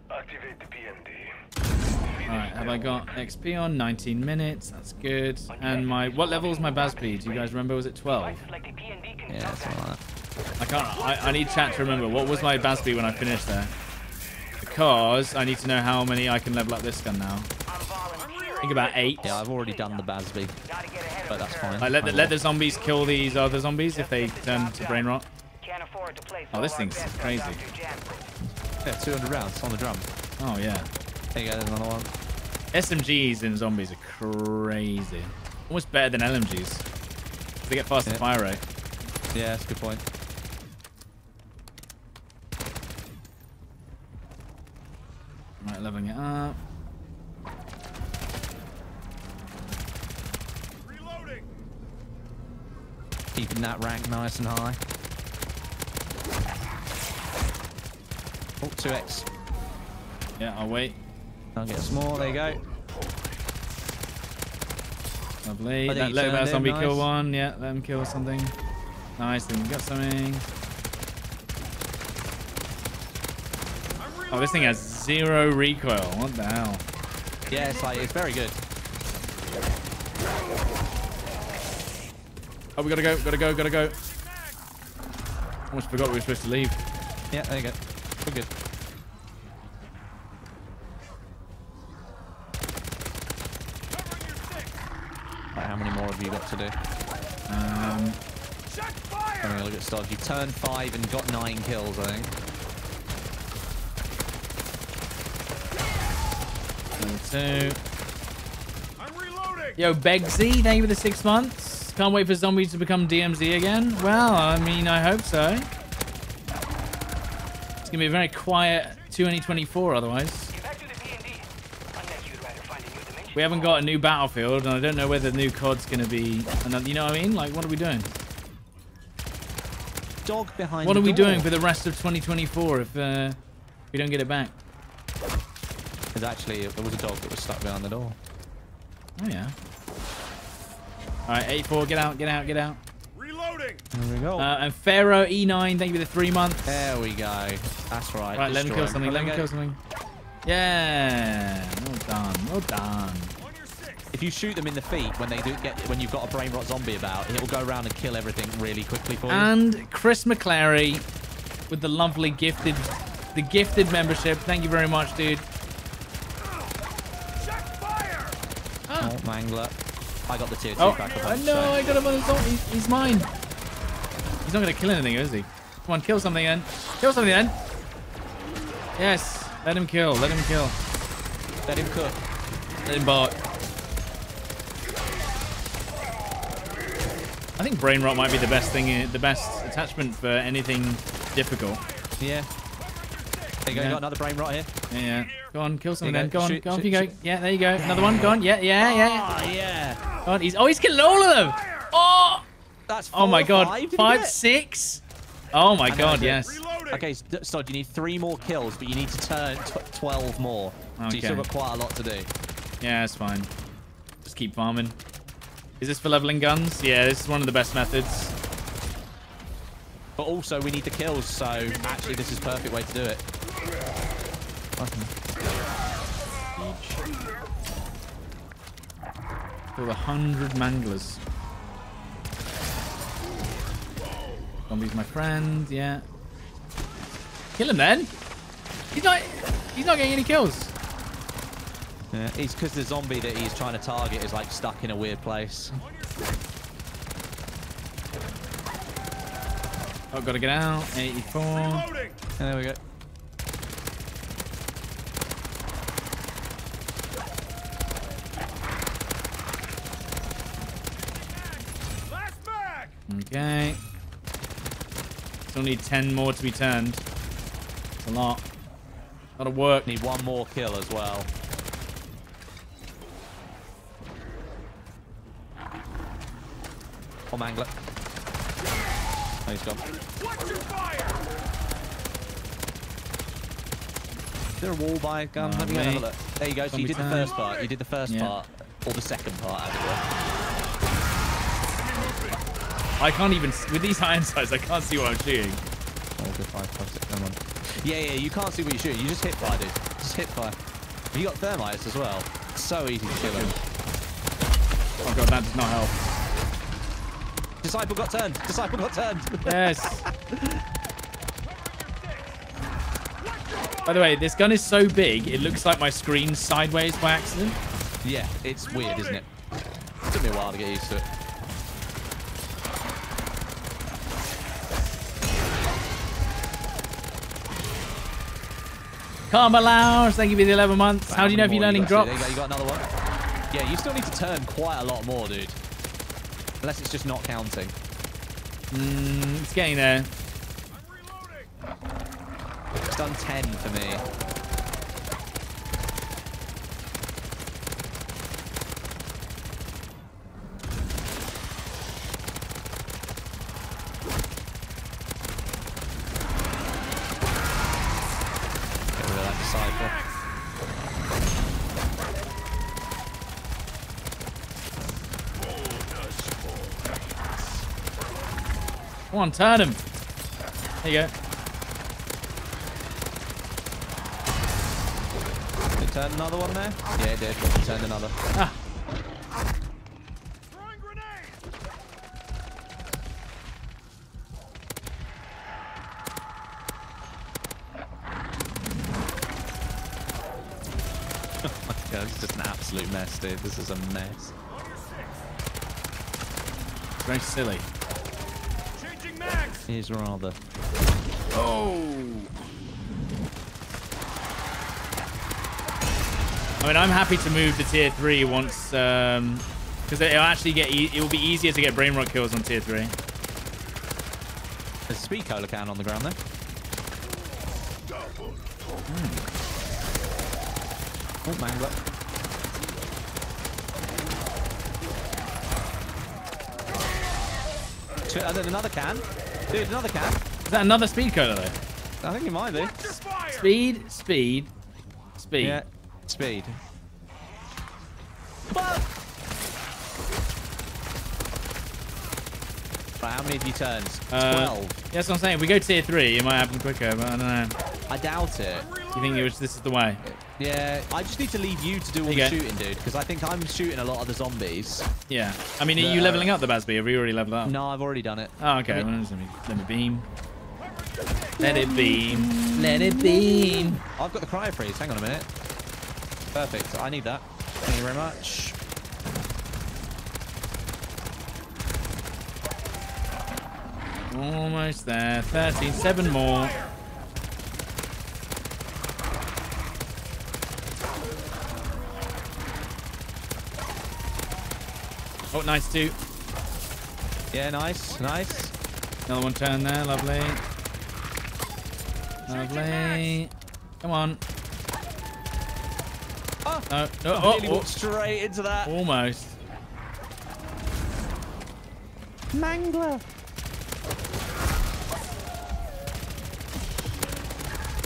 C: Activate the PND.
A: All right, have I got XP on? 19 minutes. That's good. And my what level is my BAS-B? Do you guys remember? Was it 12?
B: Yeah, something like that.
A: I can't. I, I need chat to remember. What was my BAS-B when I finished there? Because I need to know how many I can level up this gun now. I think about eight.
B: Yeah, I've already done the BAS-B, but that's fine.
A: I let the, let the zombies kill these other zombies if they turn to brain rot.
H: Can't afford to place
A: Oh, this thing's crazy.
B: Yeah, 200 rounds on the drum.
A: Oh yeah.
B: There you go, there's another one.
A: SMGs and zombies are crazy. Almost better than LMGs. They get faster
B: Yeah.
A: fire rate.
B: Yeah, that's a good point.
A: Right, leveling it up.
B: Keeping that rank nice and high. Oh, 2x.
A: Yeah, I'll wait.
B: I'll get some more. There you go.
A: Lovely.
B: I think
A: Let,
B: you
A: that zombie kill one. Yeah, let him kill something. Nice, then we got something. Oh, this thing has zero recoil. What the hell?
B: Yeah, it's like it's very good.
A: Oh, we gotta go, gotta go, gotta go. Almost forgot we were supposed to leave.
B: Yeah, there you go. We're good. Right, how many more have you got to do?
A: Um,
D: Check fire.
B: Having a look at Stodge. You turned five and got nine kills, I think.
A: level two.
D: I'm reloading.
A: Yo, Begsy, thank you for the six months. Can't wait for zombies to become DMZ again. Well, I mean, I hope so. It's gonna be a very quiet 2024 otherwise.
G: Get back to the D&D. Unless you'd rather find a new dimension.
A: We haven't got a new battlefield, and I don't know whether the new COD's gonna be another. You know what I mean? Like, what are we doing?
B: Dog behind
A: What
B: the
A: are we
B: door.
A: doing for the rest of 2024 if uh, we don't get it back?
B: There's actually, there was a dog that was stuck behind the door.
A: Oh yeah. All right, 84, get out, get out, get out.
D: Reloading.
B: There we go.
A: Uh, and Pharaoh E9, thank you for the three months.
B: there we go. That's right.
A: Right, let him kill something. Let him kill something. Yeah. Well done. Well done.
D: On.
B: If you shoot them in the feet when they do get when you've got a brain rot zombie about, it will go around and kill everything really quickly for you.
A: And Chris McClary with the lovely gifted, the gifted membership. Thank you very much, dude.
D: Check fire.
B: Oh, Mangler. I got the tier two
A: Oh,
B: back up.
A: I know. I got him on his own. He's, he's mine. He's not gonna kill anything, is he? Come on, kill something then. Kill something then. Yes. Let him kill. Let him kill.
B: Let him cook.
A: Let him bark. I think brain rot might be the best thing, the best attachment for anything difficult.
B: Yeah. There you go.
A: Yeah.
B: You got another brain rot here.
A: Yeah, yeah. Go on, kill
B: There
A: then. Go
B: go.
A: on,
B: Shoot,
A: go on,
B: shoot,
A: you go.
B: shoot.
A: Yeah, there you go. Another one. Go on. Yeah, yeah, yeah.
B: Oh yeah.
A: Go on. He's oh, he's killing all of them. Oh, oh.
B: That's
A: oh my god.
B: Five, you
A: Five, six. Oh my
B: know,
A: god, yes.
D: Reloading.
B: Okay, so, so you need three more kills, but you need to turn tw 12 more.
A: Okay.
B: So you've still got quite a lot to do.
A: Yeah, it's fine. Just keep farming. Is this for leveling guns? Yeah, this is one of the best methods.
B: But also, we need the kills, so actually, this is perfect way to do it.
A: Kill a hundred manglers. Zombie's my friend, yeah. Kill him then. He's not. He's not getting any kills.
B: Yeah, it's because the zombie that he's trying to target is like stuck in a weird place.
A: Oh, gotta get out. 84.
D: Reloading.
B: There we go.
A: Okay. Still need 10 more to be turned. It's a lot. A lot of work.
B: Need one more kill as well. Oh, Mangler. Oh, he's gone.
D: Watch your fire.
B: Is there a wall by um,
A: a gun?
B: Let me go have a look. There you go. So you did the first part. You did the first
A: Yeah.
B: part. Or the second part, as it were.
A: I can't even, with these iron sights, I can't see what I'm shooting.
B: Oh, good five, five, six, come on. Yeah, yeah, you can't see what you're shooting. You just hit fire, dude. Just hit fire. You got thermites as well. So easy to kill him.
A: Oh god, that does not help.
B: Disciple got turned. Disciple got turned.
A: Yes. By the way, this gun is so big, it looks like my screen's sideways by accident.
B: yeah, it's weird, isn't it? it? Took me a while to get used to it.
A: Karma Lounge, thank you for the 11 months. How do you know if you're learning
B: got,
A: drops?
B: You go. You got another one. Yeah, you still need to turn quite a lot more, dude. Unless it's just not counting.
A: Mm, it's getting there.
B: It's done 10 for me. Get rid of that disciple.
A: Come on, turn him. There you go.
B: Did it turn another one there? Yeah, it did. It turned another.
A: Ah,
D: Throwing grenade!
B: Yeah, it's just an absolute mess, dude. This is a mess.
A: it's very silly.
B: He's rather.
A: I mean, I'm happy to move to tier three once, um, because it'll actually get e it will be easier to get brain rot kills on tier three.
B: There's a speed cola can on the ground there. Oh, mangler. Two- And another can. Dude, another can.
A: Is that another speed cola though?
B: I think it might be.
A: Speed, speed, speed.
B: Yeah, speed. Right, how many have you turned?
A: Uh,
B: Twelve.
A: Yeah, that's what I'm saying. If we go tier three, it might happen quicker, but I don't know.
B: I doubt it.
A: Do you think it was, this is the way?
B: Yeah, I just need to leave you to do all the
A: go.
B: shooting, dude, because I think I'm shooting a lot of the zombies.
A: Yeah. I mean, are you
B: uh,
A: leveling up the BAS-B? Have you already leveled up?
B: No, I've already done it.
A: Oh, okay.
B: I mean-
A: let, me, let me beam. Let it beam. Let it beam.
B: I've got the cryo freeze. Hang on a minute. Perfect. I need that. Thank you very much.
A: Almost there. 13. Seven more. Oh, nice two.
B: Yeah, nice, nice.
A: Another one turn there. Lovely. Lovely. Come on.
B: Oh,
A: No, no.
B: I
A: Oh,
B: nearly
A: oh,
B: walked straight into that.
A: almost.
B: Mangler.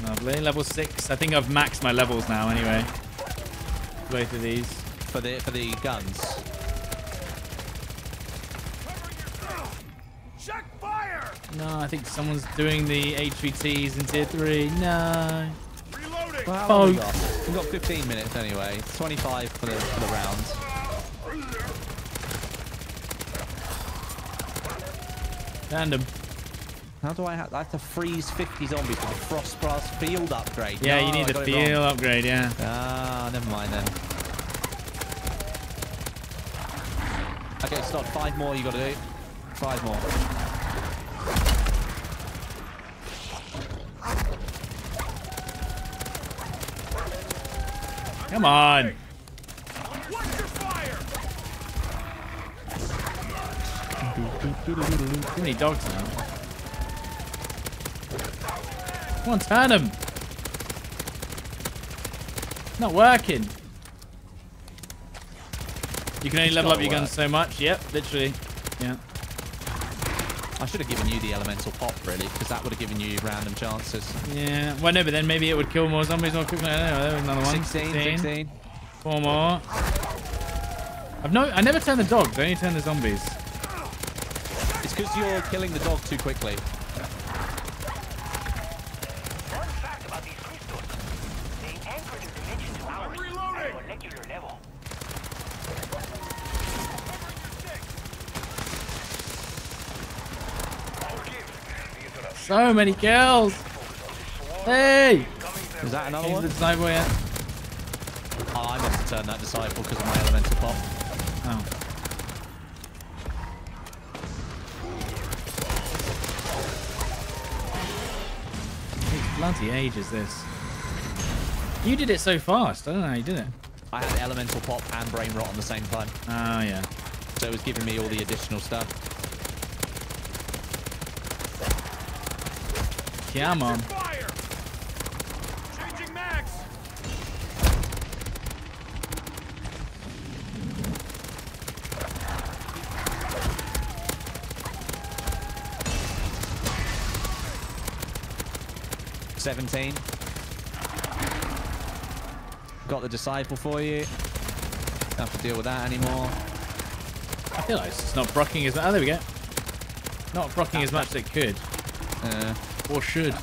A: Lovely. Level six. I think I've maxed my levels now anyway. Both of these.
B: For the for the guns.
D: Check fire!
A: No, I think someone's doing the HVTs in tier three. No.
D: Reloading!
B: Well, how we got? We've got 15 minutes anyway. 25 for the for the round.
A: Random.
B: How do I have? I have to freeze 50 zombies with the frost blast field upgrade.
A: Yeah,
B: No,
A: you need
B: I
A: the
B: got it wrong.
A: upgrade, yeah.
B: Ah, never mind then. Okay, stop. Five more you got to do. Five more.
A: Come on.
D: Watch your fire!
A: Too many dogs now. Come on, turn him. Not working. You can only
B: It's
A: level up your guns so much. Yep, literally. Yeah.
B: I should have given you the elemental pop really, because that would have given you random chances.
A: Yeah. Well, no, but then maybe it would kill more zombies more quickly. Know. There was another one.
B: 16, 16.
A: Four more. I've no. I never turn the dogs. I only turn the zombies.
B: It's because you're killing the dog too quickly.
G: Fun fact about these crystals. They anchor their dimension to ours
D: reloading.
G: at a molecular level.
A: So many kills. Hey.
B: Is that another
A: Change
B: one?
A: the disciple yet?
B: Oh, ah, I meant to turn that disciple because of my elemental pop.
A: Oh. Takes bloody ages, this. You did it so fast. I don't know how you did it.
B: I had elemental pop and brain rot on the same time,
A: Oh, yeah.
B: so it was giving me all the additional stuff.
A: Come on.
D: Fire! Changing mags!
B: Seventeen. Got the disciple for you. Don't have to deal with that anymore.
A: I feel like it's not procking as Oh, there we go. Not procking as much as it could.
B: Uh,
A: Or should.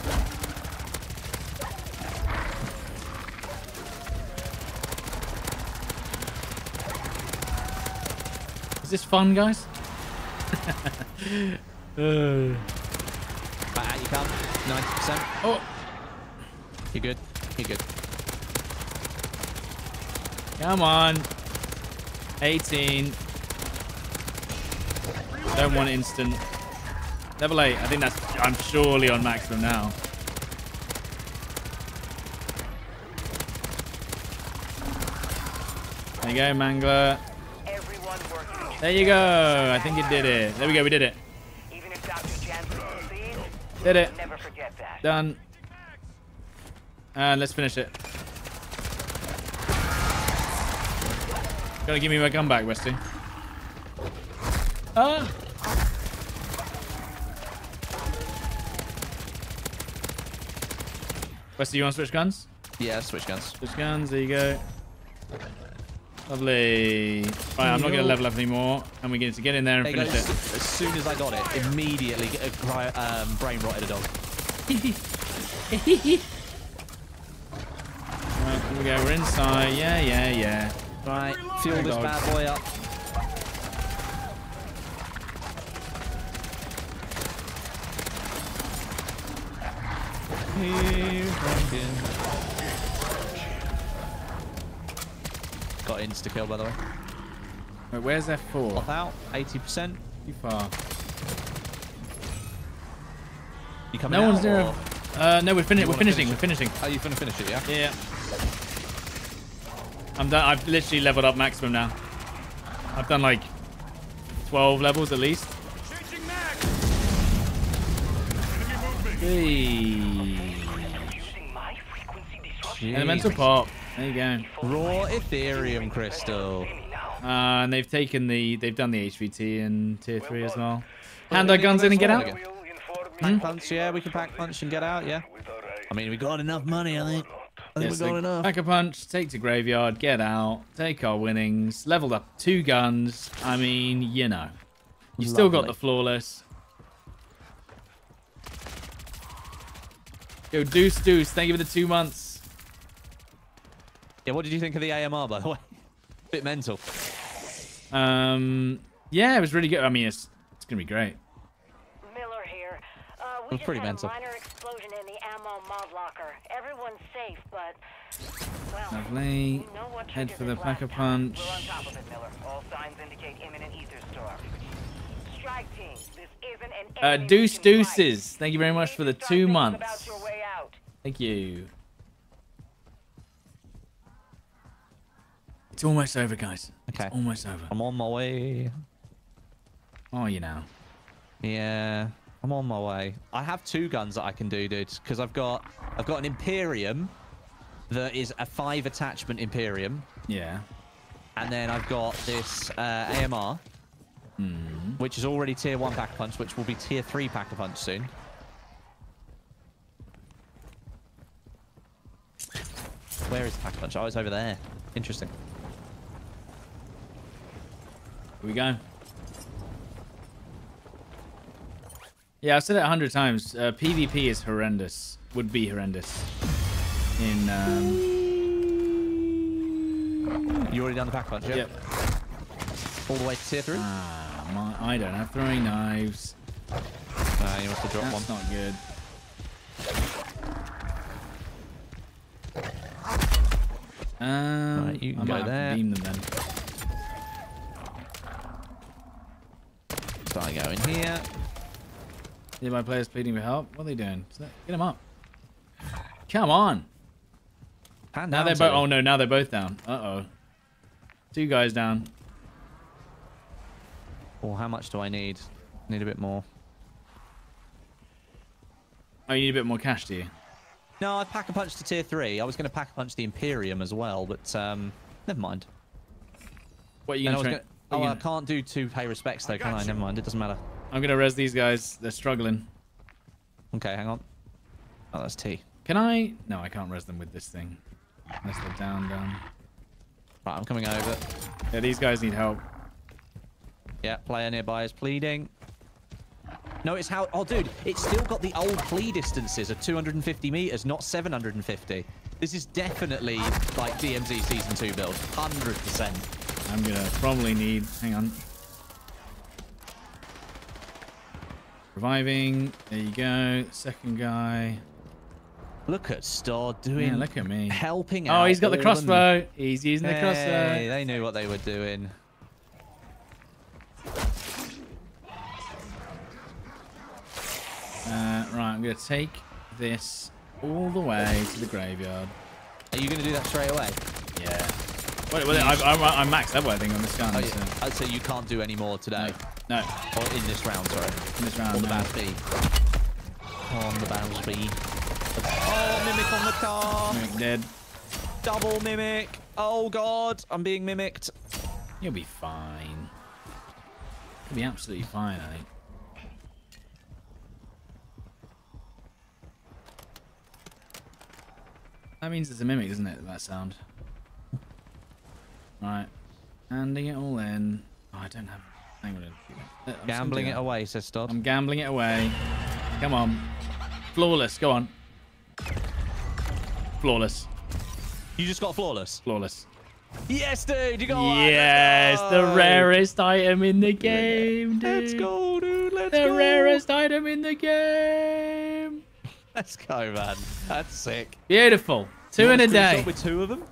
A: Is this fun, guys? <laughs> Uh,
B: Back out you come. Ninety percent.
A: oh,
B: You good? You good?
A: come on. 18. Don't want instant. Level 8. I think that's... I'm surely on maximum now. There you go, Mangler. There you go. I think it did it. There we go. We did it.
H: Even if Dr. Jansen succeeds,
A: Did it.
H: never forget that.
A: Done. And let's finish it. Gotta give me my gun back, Westie. Ah! Westie, you want to switch guns?
B: Yeah, switch guns.
A: Switch guns, there you go. Lovely. Right, I'm not going to level up anymore. And we get to get in there and
B: Hey
A: finish
B: guys,
A: it.
B: as soon as I got it, immediately uh, cry, um, brain rotted a dog. <laughs>
A: Right, here we go. We're inside. Yeah, yeah, yeah.
B: Right, fuel this
A: Dog.
B: bad boy up. Got insta kill by the way.
A: Wait, where's F4?
B: Pop out, 80%.
A: Too far.
B: You coming
A: No
B: out?
A: one's there.
B: or-
A: Uh, no, we're, fin- we're finishing.
B: finish
A: We're
B: it?
A: finishing.
B: Oh, you finna finish it, yeah?
A: Yeah. I'm done. I've literally leveled up maximum now. I've done like 12 levels at least.
D: Changing mags! Enemy movement!
A: Hey.
H: Using my frequency disruption.
A: Elemental pop. There you go.
B: Raw Aetherium crystal.
A: Uh, and they've taken the, they've done the HVT in tier three as well. Hand our guns in and get out.
B: Pack punch, yeah, we can pack punch and get out, yeah.
C: with our aid
B: I mean, we got enough money, I think. I think
A: Yes,
B: we got enough.
A: Pack a punch, take to graveyard, get out, take our winnings, leveled up two guns. I mean, you know. You still got the flawless. Yo, Deuce Deuce, thank you for the two months.
B: Yeah, what did you think of the AMR, by the way? <laughs> Bit mental.
A: Um, yeah, it was really good. I mean, it's it's gonna be great.
F: Miller here. Uh, we
B: was
F: just
B: pretty
F: had
B: mental.
F: a minor explosion in the ammo mod locker. Everyone's safe, but well,
A: Lovely.
F: you know what
A: Head for the
F: this
A: pack a punch.
H: We're on top of it, Miller. All signs indicate imminent aether storm. Strike team, this isn't an
A: Uh, Deuce
H: mission fight.
A: Deuces, thank you very much for the two months.
H: About your way out.
A: Thank you. It's almost over, guys.
B: Okay.
A: It's almost over.
B: I'm on my way.
A: Oh, you know.
B: Yeah, I'm on my way. I have two guns that I can do, dude, because I've got I've got an Imperium that is a five attachment Imperium,
A: Yeah.
B: and then I've got this uh, AMR, which is already tier one pack punch, which will be tier three pack punch soon. Where is pack punch? Oh, it's over there. Interesting.
A: Here we go. Yeah, I've said it a hundred times. Uh, PvP is horrendous. Would be horrendous. In um,
B: You already done the pack punch, yeah?
A: yep.
B: All the way to tier three.
A: Ah, my, I don't have throwing knives.
B: Uh, you must have dropped one.
A: That's not good. Um,
B: Right, you can
A: I
B: go
A: might
B: there.
A: beam them then.
B: Start going here.
A: Nearby players pleading for help. What are they doing? Get them up. Come on.
B: Hand
A: Now they're both. Oh no, now they're both down. Uh oh. Two guys down.
B: Or how much do I need? Need a bit more.
A: Oh, you need a bit more cash, do you?
B: No, I pack a punch to tier three. I was going to pack a punch the Imperium as well, but um, never mind.
A: What are you
B: going I
A: gonna
B: was
A: try?
B: gonna- oh, I can't do two pay respects though, can I? Never mind. It doesn't matter.
A: I'm gonna res these guys. They're struggling.
B: Okay, hang on. Oh, that's T.
A: Can I? No, I can't res them with this thing. Unless they're down, down.
B: Right, I'm coming over.
A: Yeah, these guys need help.
B: Yeah, player nearby is pleading. Notice how... Oh, dude, it's still got the old plea distances of 250 meters, not 750. This is definitely like DMZ Season 2 build. 100%.
A: I'm gonna probably need. Hang on. Reviving. There you go. Second guy.
B: Look at Star doing...
A: Yeah, look at me.
B: Helping out.
A: Oh, he's got the crossbow. He's using the
B: Hey,
A: crossbow.
B: they knew what they were doing.
A: Uh, right, I'm gonna take this all the way to the graveyard.
B: Are you going to do that straight away?
A: Yeah. Wait, I, I, I'm maxed level, I think, on this gun.
B: Oh,
A: so-
B: I'd say you can't do any more today.
A: No, no,
B: Or in this round, sorry.
A: in this round.
B: On the
A: no.
B: BAS-B. On the BAS-B. Oh, mimic on the car.
A: Mimic dead.
B: Double mimic. Oh, God. I'm being mimicked.
A: You'll be fine. You'll be absolutely fine, I think. That means it's a mimic, doesn't it? That sound. Right. Handing it all in. Oh, I don't have. Hang on. a- uh, I'm
B: Gambling it away, says Stod.
A: I'm gambling it away. Come on. Flawless. Go on. Flawless.
B: You just got flawless.
A: Flawless.
B: Yes, dude. You got.
A: Yes, the rarest item in the game, dude.
B: Let's go, dude. Let's
A: The
B: go.
A: The rarest item in the game.
B: Let's go, man. That's sick.
A: Beautiful. Two in a day.
B: With two of them?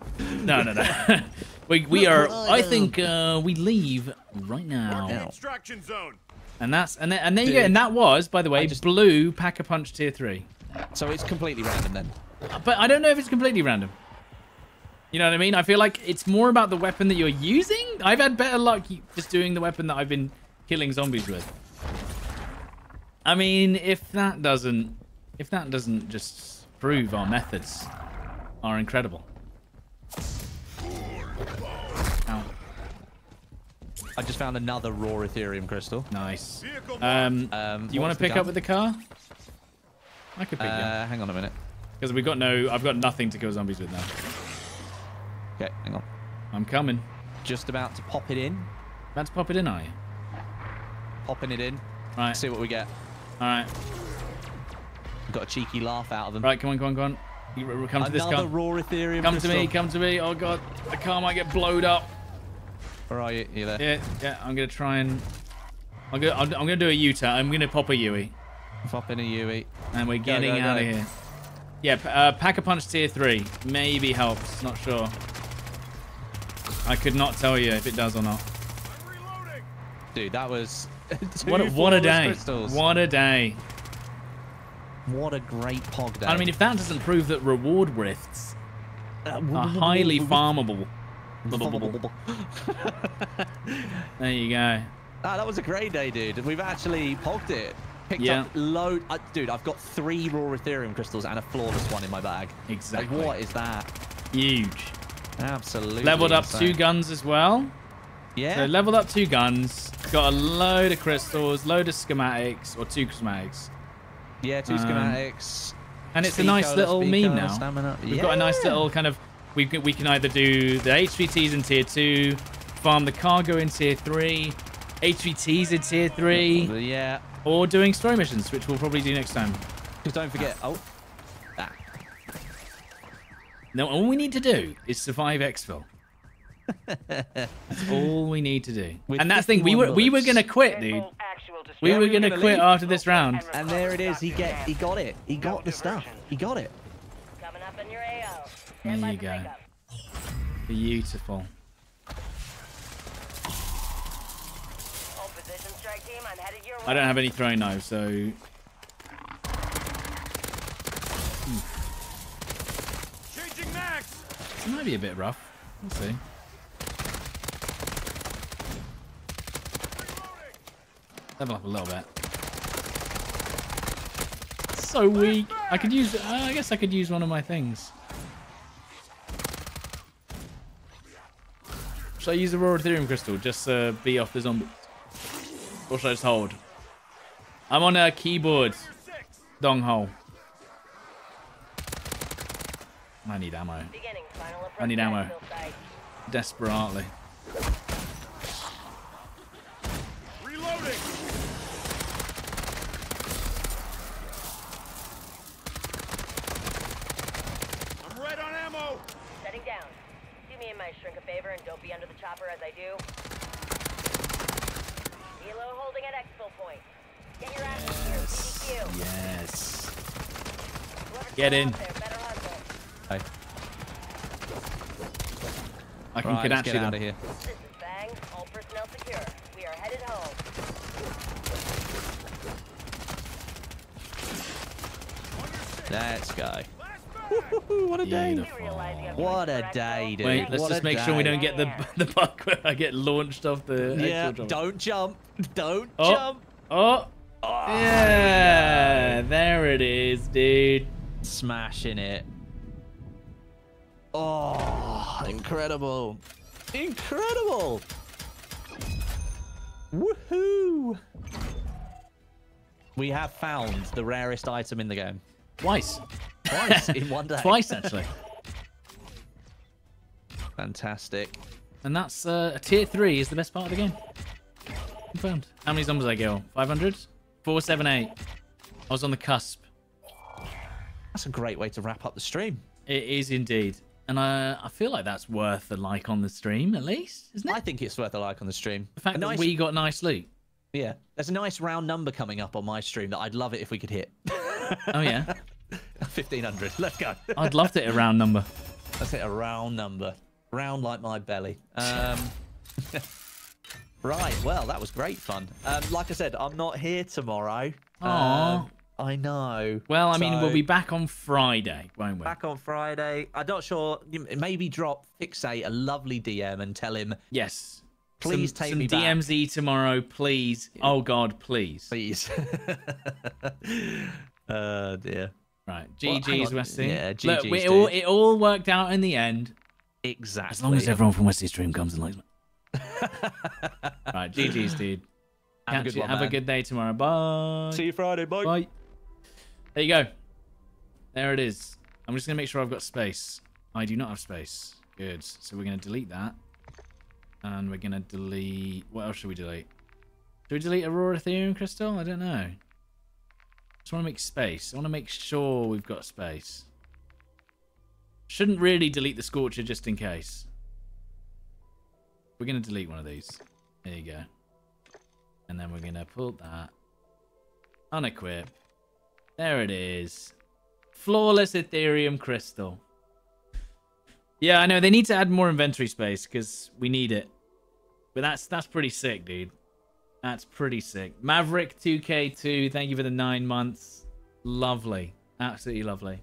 A: No, no, no. <laughs> we we are. <laughs> I think uh, we leave right now.
B: Now.
D: Extraction zone.
A: And that's and then, and there you go. And that was, by the way,
B: just-
A: blue pack a punch tier three.
B: So it's completely random then.
A: But I don't know if it's completely random. You know what I mean? I feel like it's more about the weapon that you're using. I've had better luck just doing the weapon that I've been killing zombies with. I mean, if that doesn't, if that doesn't just prove our methods are incredible.
B: I just found another raw Aetherium crystal.
A: nice. Um,
B: Um,
A: do you want to pick
B: gun?
A: up with the car? I could pick you
B: Uh, hang on a minute.
A: because we've got no. I've got nothing to kill zombies with now.
B: Okay, hang on.
A: I'm coming.
B: Just about to pop it in.
A: About to pop it in, are you?
B: Popping it in.
A: Right.
B: See what we get.
A: All right.
B: Got a cheeky laugh out of them.
A: Right, come on, come on, come on. You, r- come to this
B: Another
A: car.
B: raw Aetherium
A: Come to me, come to me. Oh god, the car might get blowed up.
B: Where are you? You there?
A: Yeah, yeah. I'm gonna try and. I'm gonna. I'm, I'm gonna do a U-turn. I'm gonna pop a Yui,
B: Pop in a Yui.
A: and we're
B: Go,
A: getting
B: go,
A: out
B: go.
A: of here. Yeah, uh, pack a punch tier three maybe helps. Not sure. I could not tell you if it does or not.
B: Dude, that was. <laughs> two
A: What a, what a day!
B: Crystals.
A: What a day!
B: What a great pog day.
A: I mean, if that doesn't prove that reward rifts
B: Uh,
A: are highly <laughs> farmable, there you go.
B: Ah, that was a great day, dude. We've actually pogged it. Picked
A: Yeah.
B: up load. Uh, dude, I've got three raw Aetherium crystals and a flawless one in my bag.
A: Exactly.
B: Like, what is that?
A: Huge.
B: Absolutely.
A: Leveled up
B: insane.
A: two guns as well.
B: Yeah.
A: So leveled up two guns, got a load of crystals, load of schematics, or two schematics.
B: yeah, two
A: um,
B: schematics.
A: And it's a nice little meme now.
B: Stamina.
A: We've got a nice little kind of, we can, we can either do the HVTs in tier 2, farm the cargo in tier 3, HVTs in tier 3,
B: Yeah.
A: or doing story missions, which we'll probably do next time.
B: Because don't forget. Oh. Ah.
A: No, all we need to do is survive exfil. that's all we need to do.
B: With
A: and that's the thing, we were
B: 51
A: we were gonna quit, dude. We were gonna
B: gonna
A: quit after this round.
B: And there it is. He get. He got it. He got the stuff. He got it.
F: Coming up in your AO.
A: There you go. Beautiful.
F: All position strike team, I'm headed your way.
A: I don't have any throwing knives, so
D: Changing max.
A: it might be a bit rough. We'll see. Level up a little bit. so weak. I could use. Uh, I guess I could use one of my things. Should I use the raw Aetherium crystal just to be off the zombies? Or should I just hold? I'm on a keyboard. Dong hole. I need ammo. I need ammo. Desperately.
D: Reloading. I'm red on ammo.
F: Setting down. Do me and my shrink a favor and don't be under the chopper as I do. Helo holding at exfil point. Get your ass in here, PDQ.
A: Yes.
F: Whoever's
A: Get in.
F: out there better hustle.
B: Okay.
A: I can
B: Right,
A: get actually
B: get out of here.
F: This is Bang. All personnel secure. We are headed home.
B: Let's go. Woohoo, what a day.
A: Beautiful.
F: Realize you have
B: What a day, dude.
A: Wait, let's
B: What
A: just
B: a
A: make sure we don't get the <laughs> the bug where I get launched off the.
B: Yeah, don't jump. Don't
A: Oh.
B: jump.
A: Oh. Ah. Yeah, there it is, dude.
B: Smashing it. Oh, incredible. Incredible. Woohoo. We have found the rarest item in the game.
A: Twice.
B: Twice in <laughs> one day.
A: Twice actually.
B: Fantastic.
A: And that's uh, a tier three is the best part of the game. Confirmed. How many zombies did I kill? 500? 478. I was on the cusp.
B: That's a great way to wrap up the stream.
A: It is indeed. And I, I feel like that's worth a like on the stream, at least, isn't it?
B: I think it's worth a like on the stream.
A: The fact
B: A
A: that
B: nice-
A: we got nice loot.
B: Yeah, there's a nice round number coming up on my stream that I'd love it if we could hit. <laughs>
A: Oh, yeah. <laughs>
B: 1500. Let's go. <laughs>
A: I'd love to hit a round number.
B: Let's hit a round number. Round like my belly. Um, <laughs> right. Well, that was great fun. Um, like I said, I'm not here tomorrow.
A: Aw.
B: Um, I know.
A: Well, I mean,
B: So,
A: we'll be back on Friday, won't we?
B: back on Friday. I'm not sure. Maybe drop Fixate a lovely DM and tell him,
A: Yes.
B: Please
A: some,
B: take
A: some
B: me back.
A: DMZ tomorrow, please. Oh God, please.
B: please. Uh, dear.
A: Right, GG's
B: on.
A: Westie.
B: Yeah,
A: Look,
B: GG's,
A: we, it, all, it all worked out in the end.
B: Exactly.
A: As long as everyone from Westie Stream comes and likes me. <laughs> right, GG's, dude.
B: Have a good one,
A: have a good day tomorrow. Bye.
B: See you Friday. Bye.
A: Bye. There you go. There it is. I'm just going to make sure I've got space. I do not have space. Good. So we're going to delete that. And we're going to delete... What else should we delete? Should we delete Aurora Aetherium Crystal? I don't know. Just want to make space. I want to make sure we've got space. Shouldn't really delete the Scorcher just in case. We're going to delete one of these. There you go. And then we're going to pull that. Unequip. There it is. Flawless Aetherium Crystal. Yeah, I know they need to add more inventory space because we need it. But that's that's pretty sick, dude. That's pretty sick. Maverick 2K2, thank you for the nine months. Lovely. Absolutely lovely.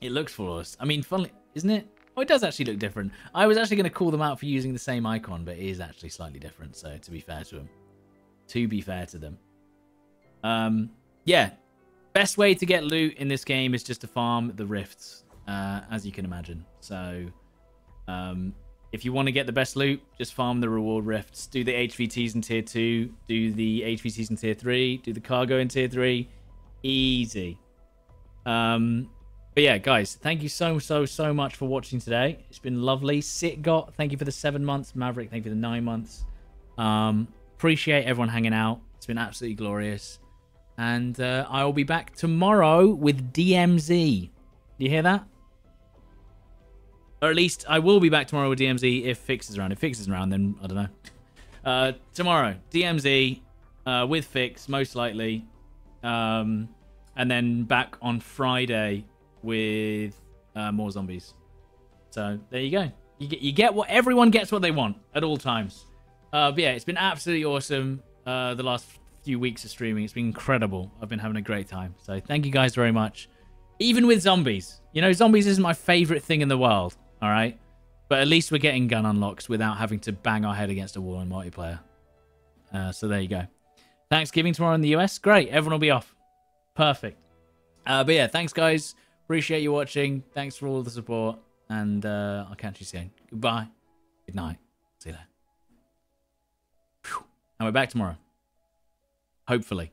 A: It looks flawless. I mean, funnily, isn't it? Oh, it does actually look different. I was actually going to call them out for using the same icon, but it is actually slightly different. So, to be fair to them, to be fair to them, um, yeah, best way to get loot in this game is just to farm the rifts, uh, as you can imagine. So, um, if you want to get the best loot, just farm the reward rifts. Do the HVTs in tier two. Do the HVTs in tier three. Do the cargo in tier three. Easy. Um, but yeah, guys, thank you so so so much for watching today. It's been lovely. Sitgot, thank you for the seven months. Maverick, thank you for the nine months. Um, appreciate everyone hanging out. It's been absolutely glorious. And uh, I will be back tomorrow with DMZ. You hear that? Or at least I will be back tomorrow with DMZ if Fix is around. If Fix is around, then I don't know. Uh, tomorrow, DMZ uh, with Fix, most likely. Um, and then back on Friday with uh, more zombies. So there you go. You get, you get what everyone gets what they want at all times. Uh, but yeah, it's been absolutely awesome. Uh, the last few weeks of streaming, it's been incredible. I've been having a great time. So thank you guys very much. Even with zombies, you know, zombies isn't my favorite thing in the world. All right. But at least we're getting gun unlocks without having to bang our head against a wall in multiplayer. Uh, so there you go. Thanksgiving tomorrow in the US. Great. Everyone will be off. Perfect. Uh, but yeah, thanks, guys. Appreciate you watching. Thanks for all the support. And uh, I'll catch you soon. Goodbye. Good night. See you later. Whew. And we're back tomorrow. Hopefully.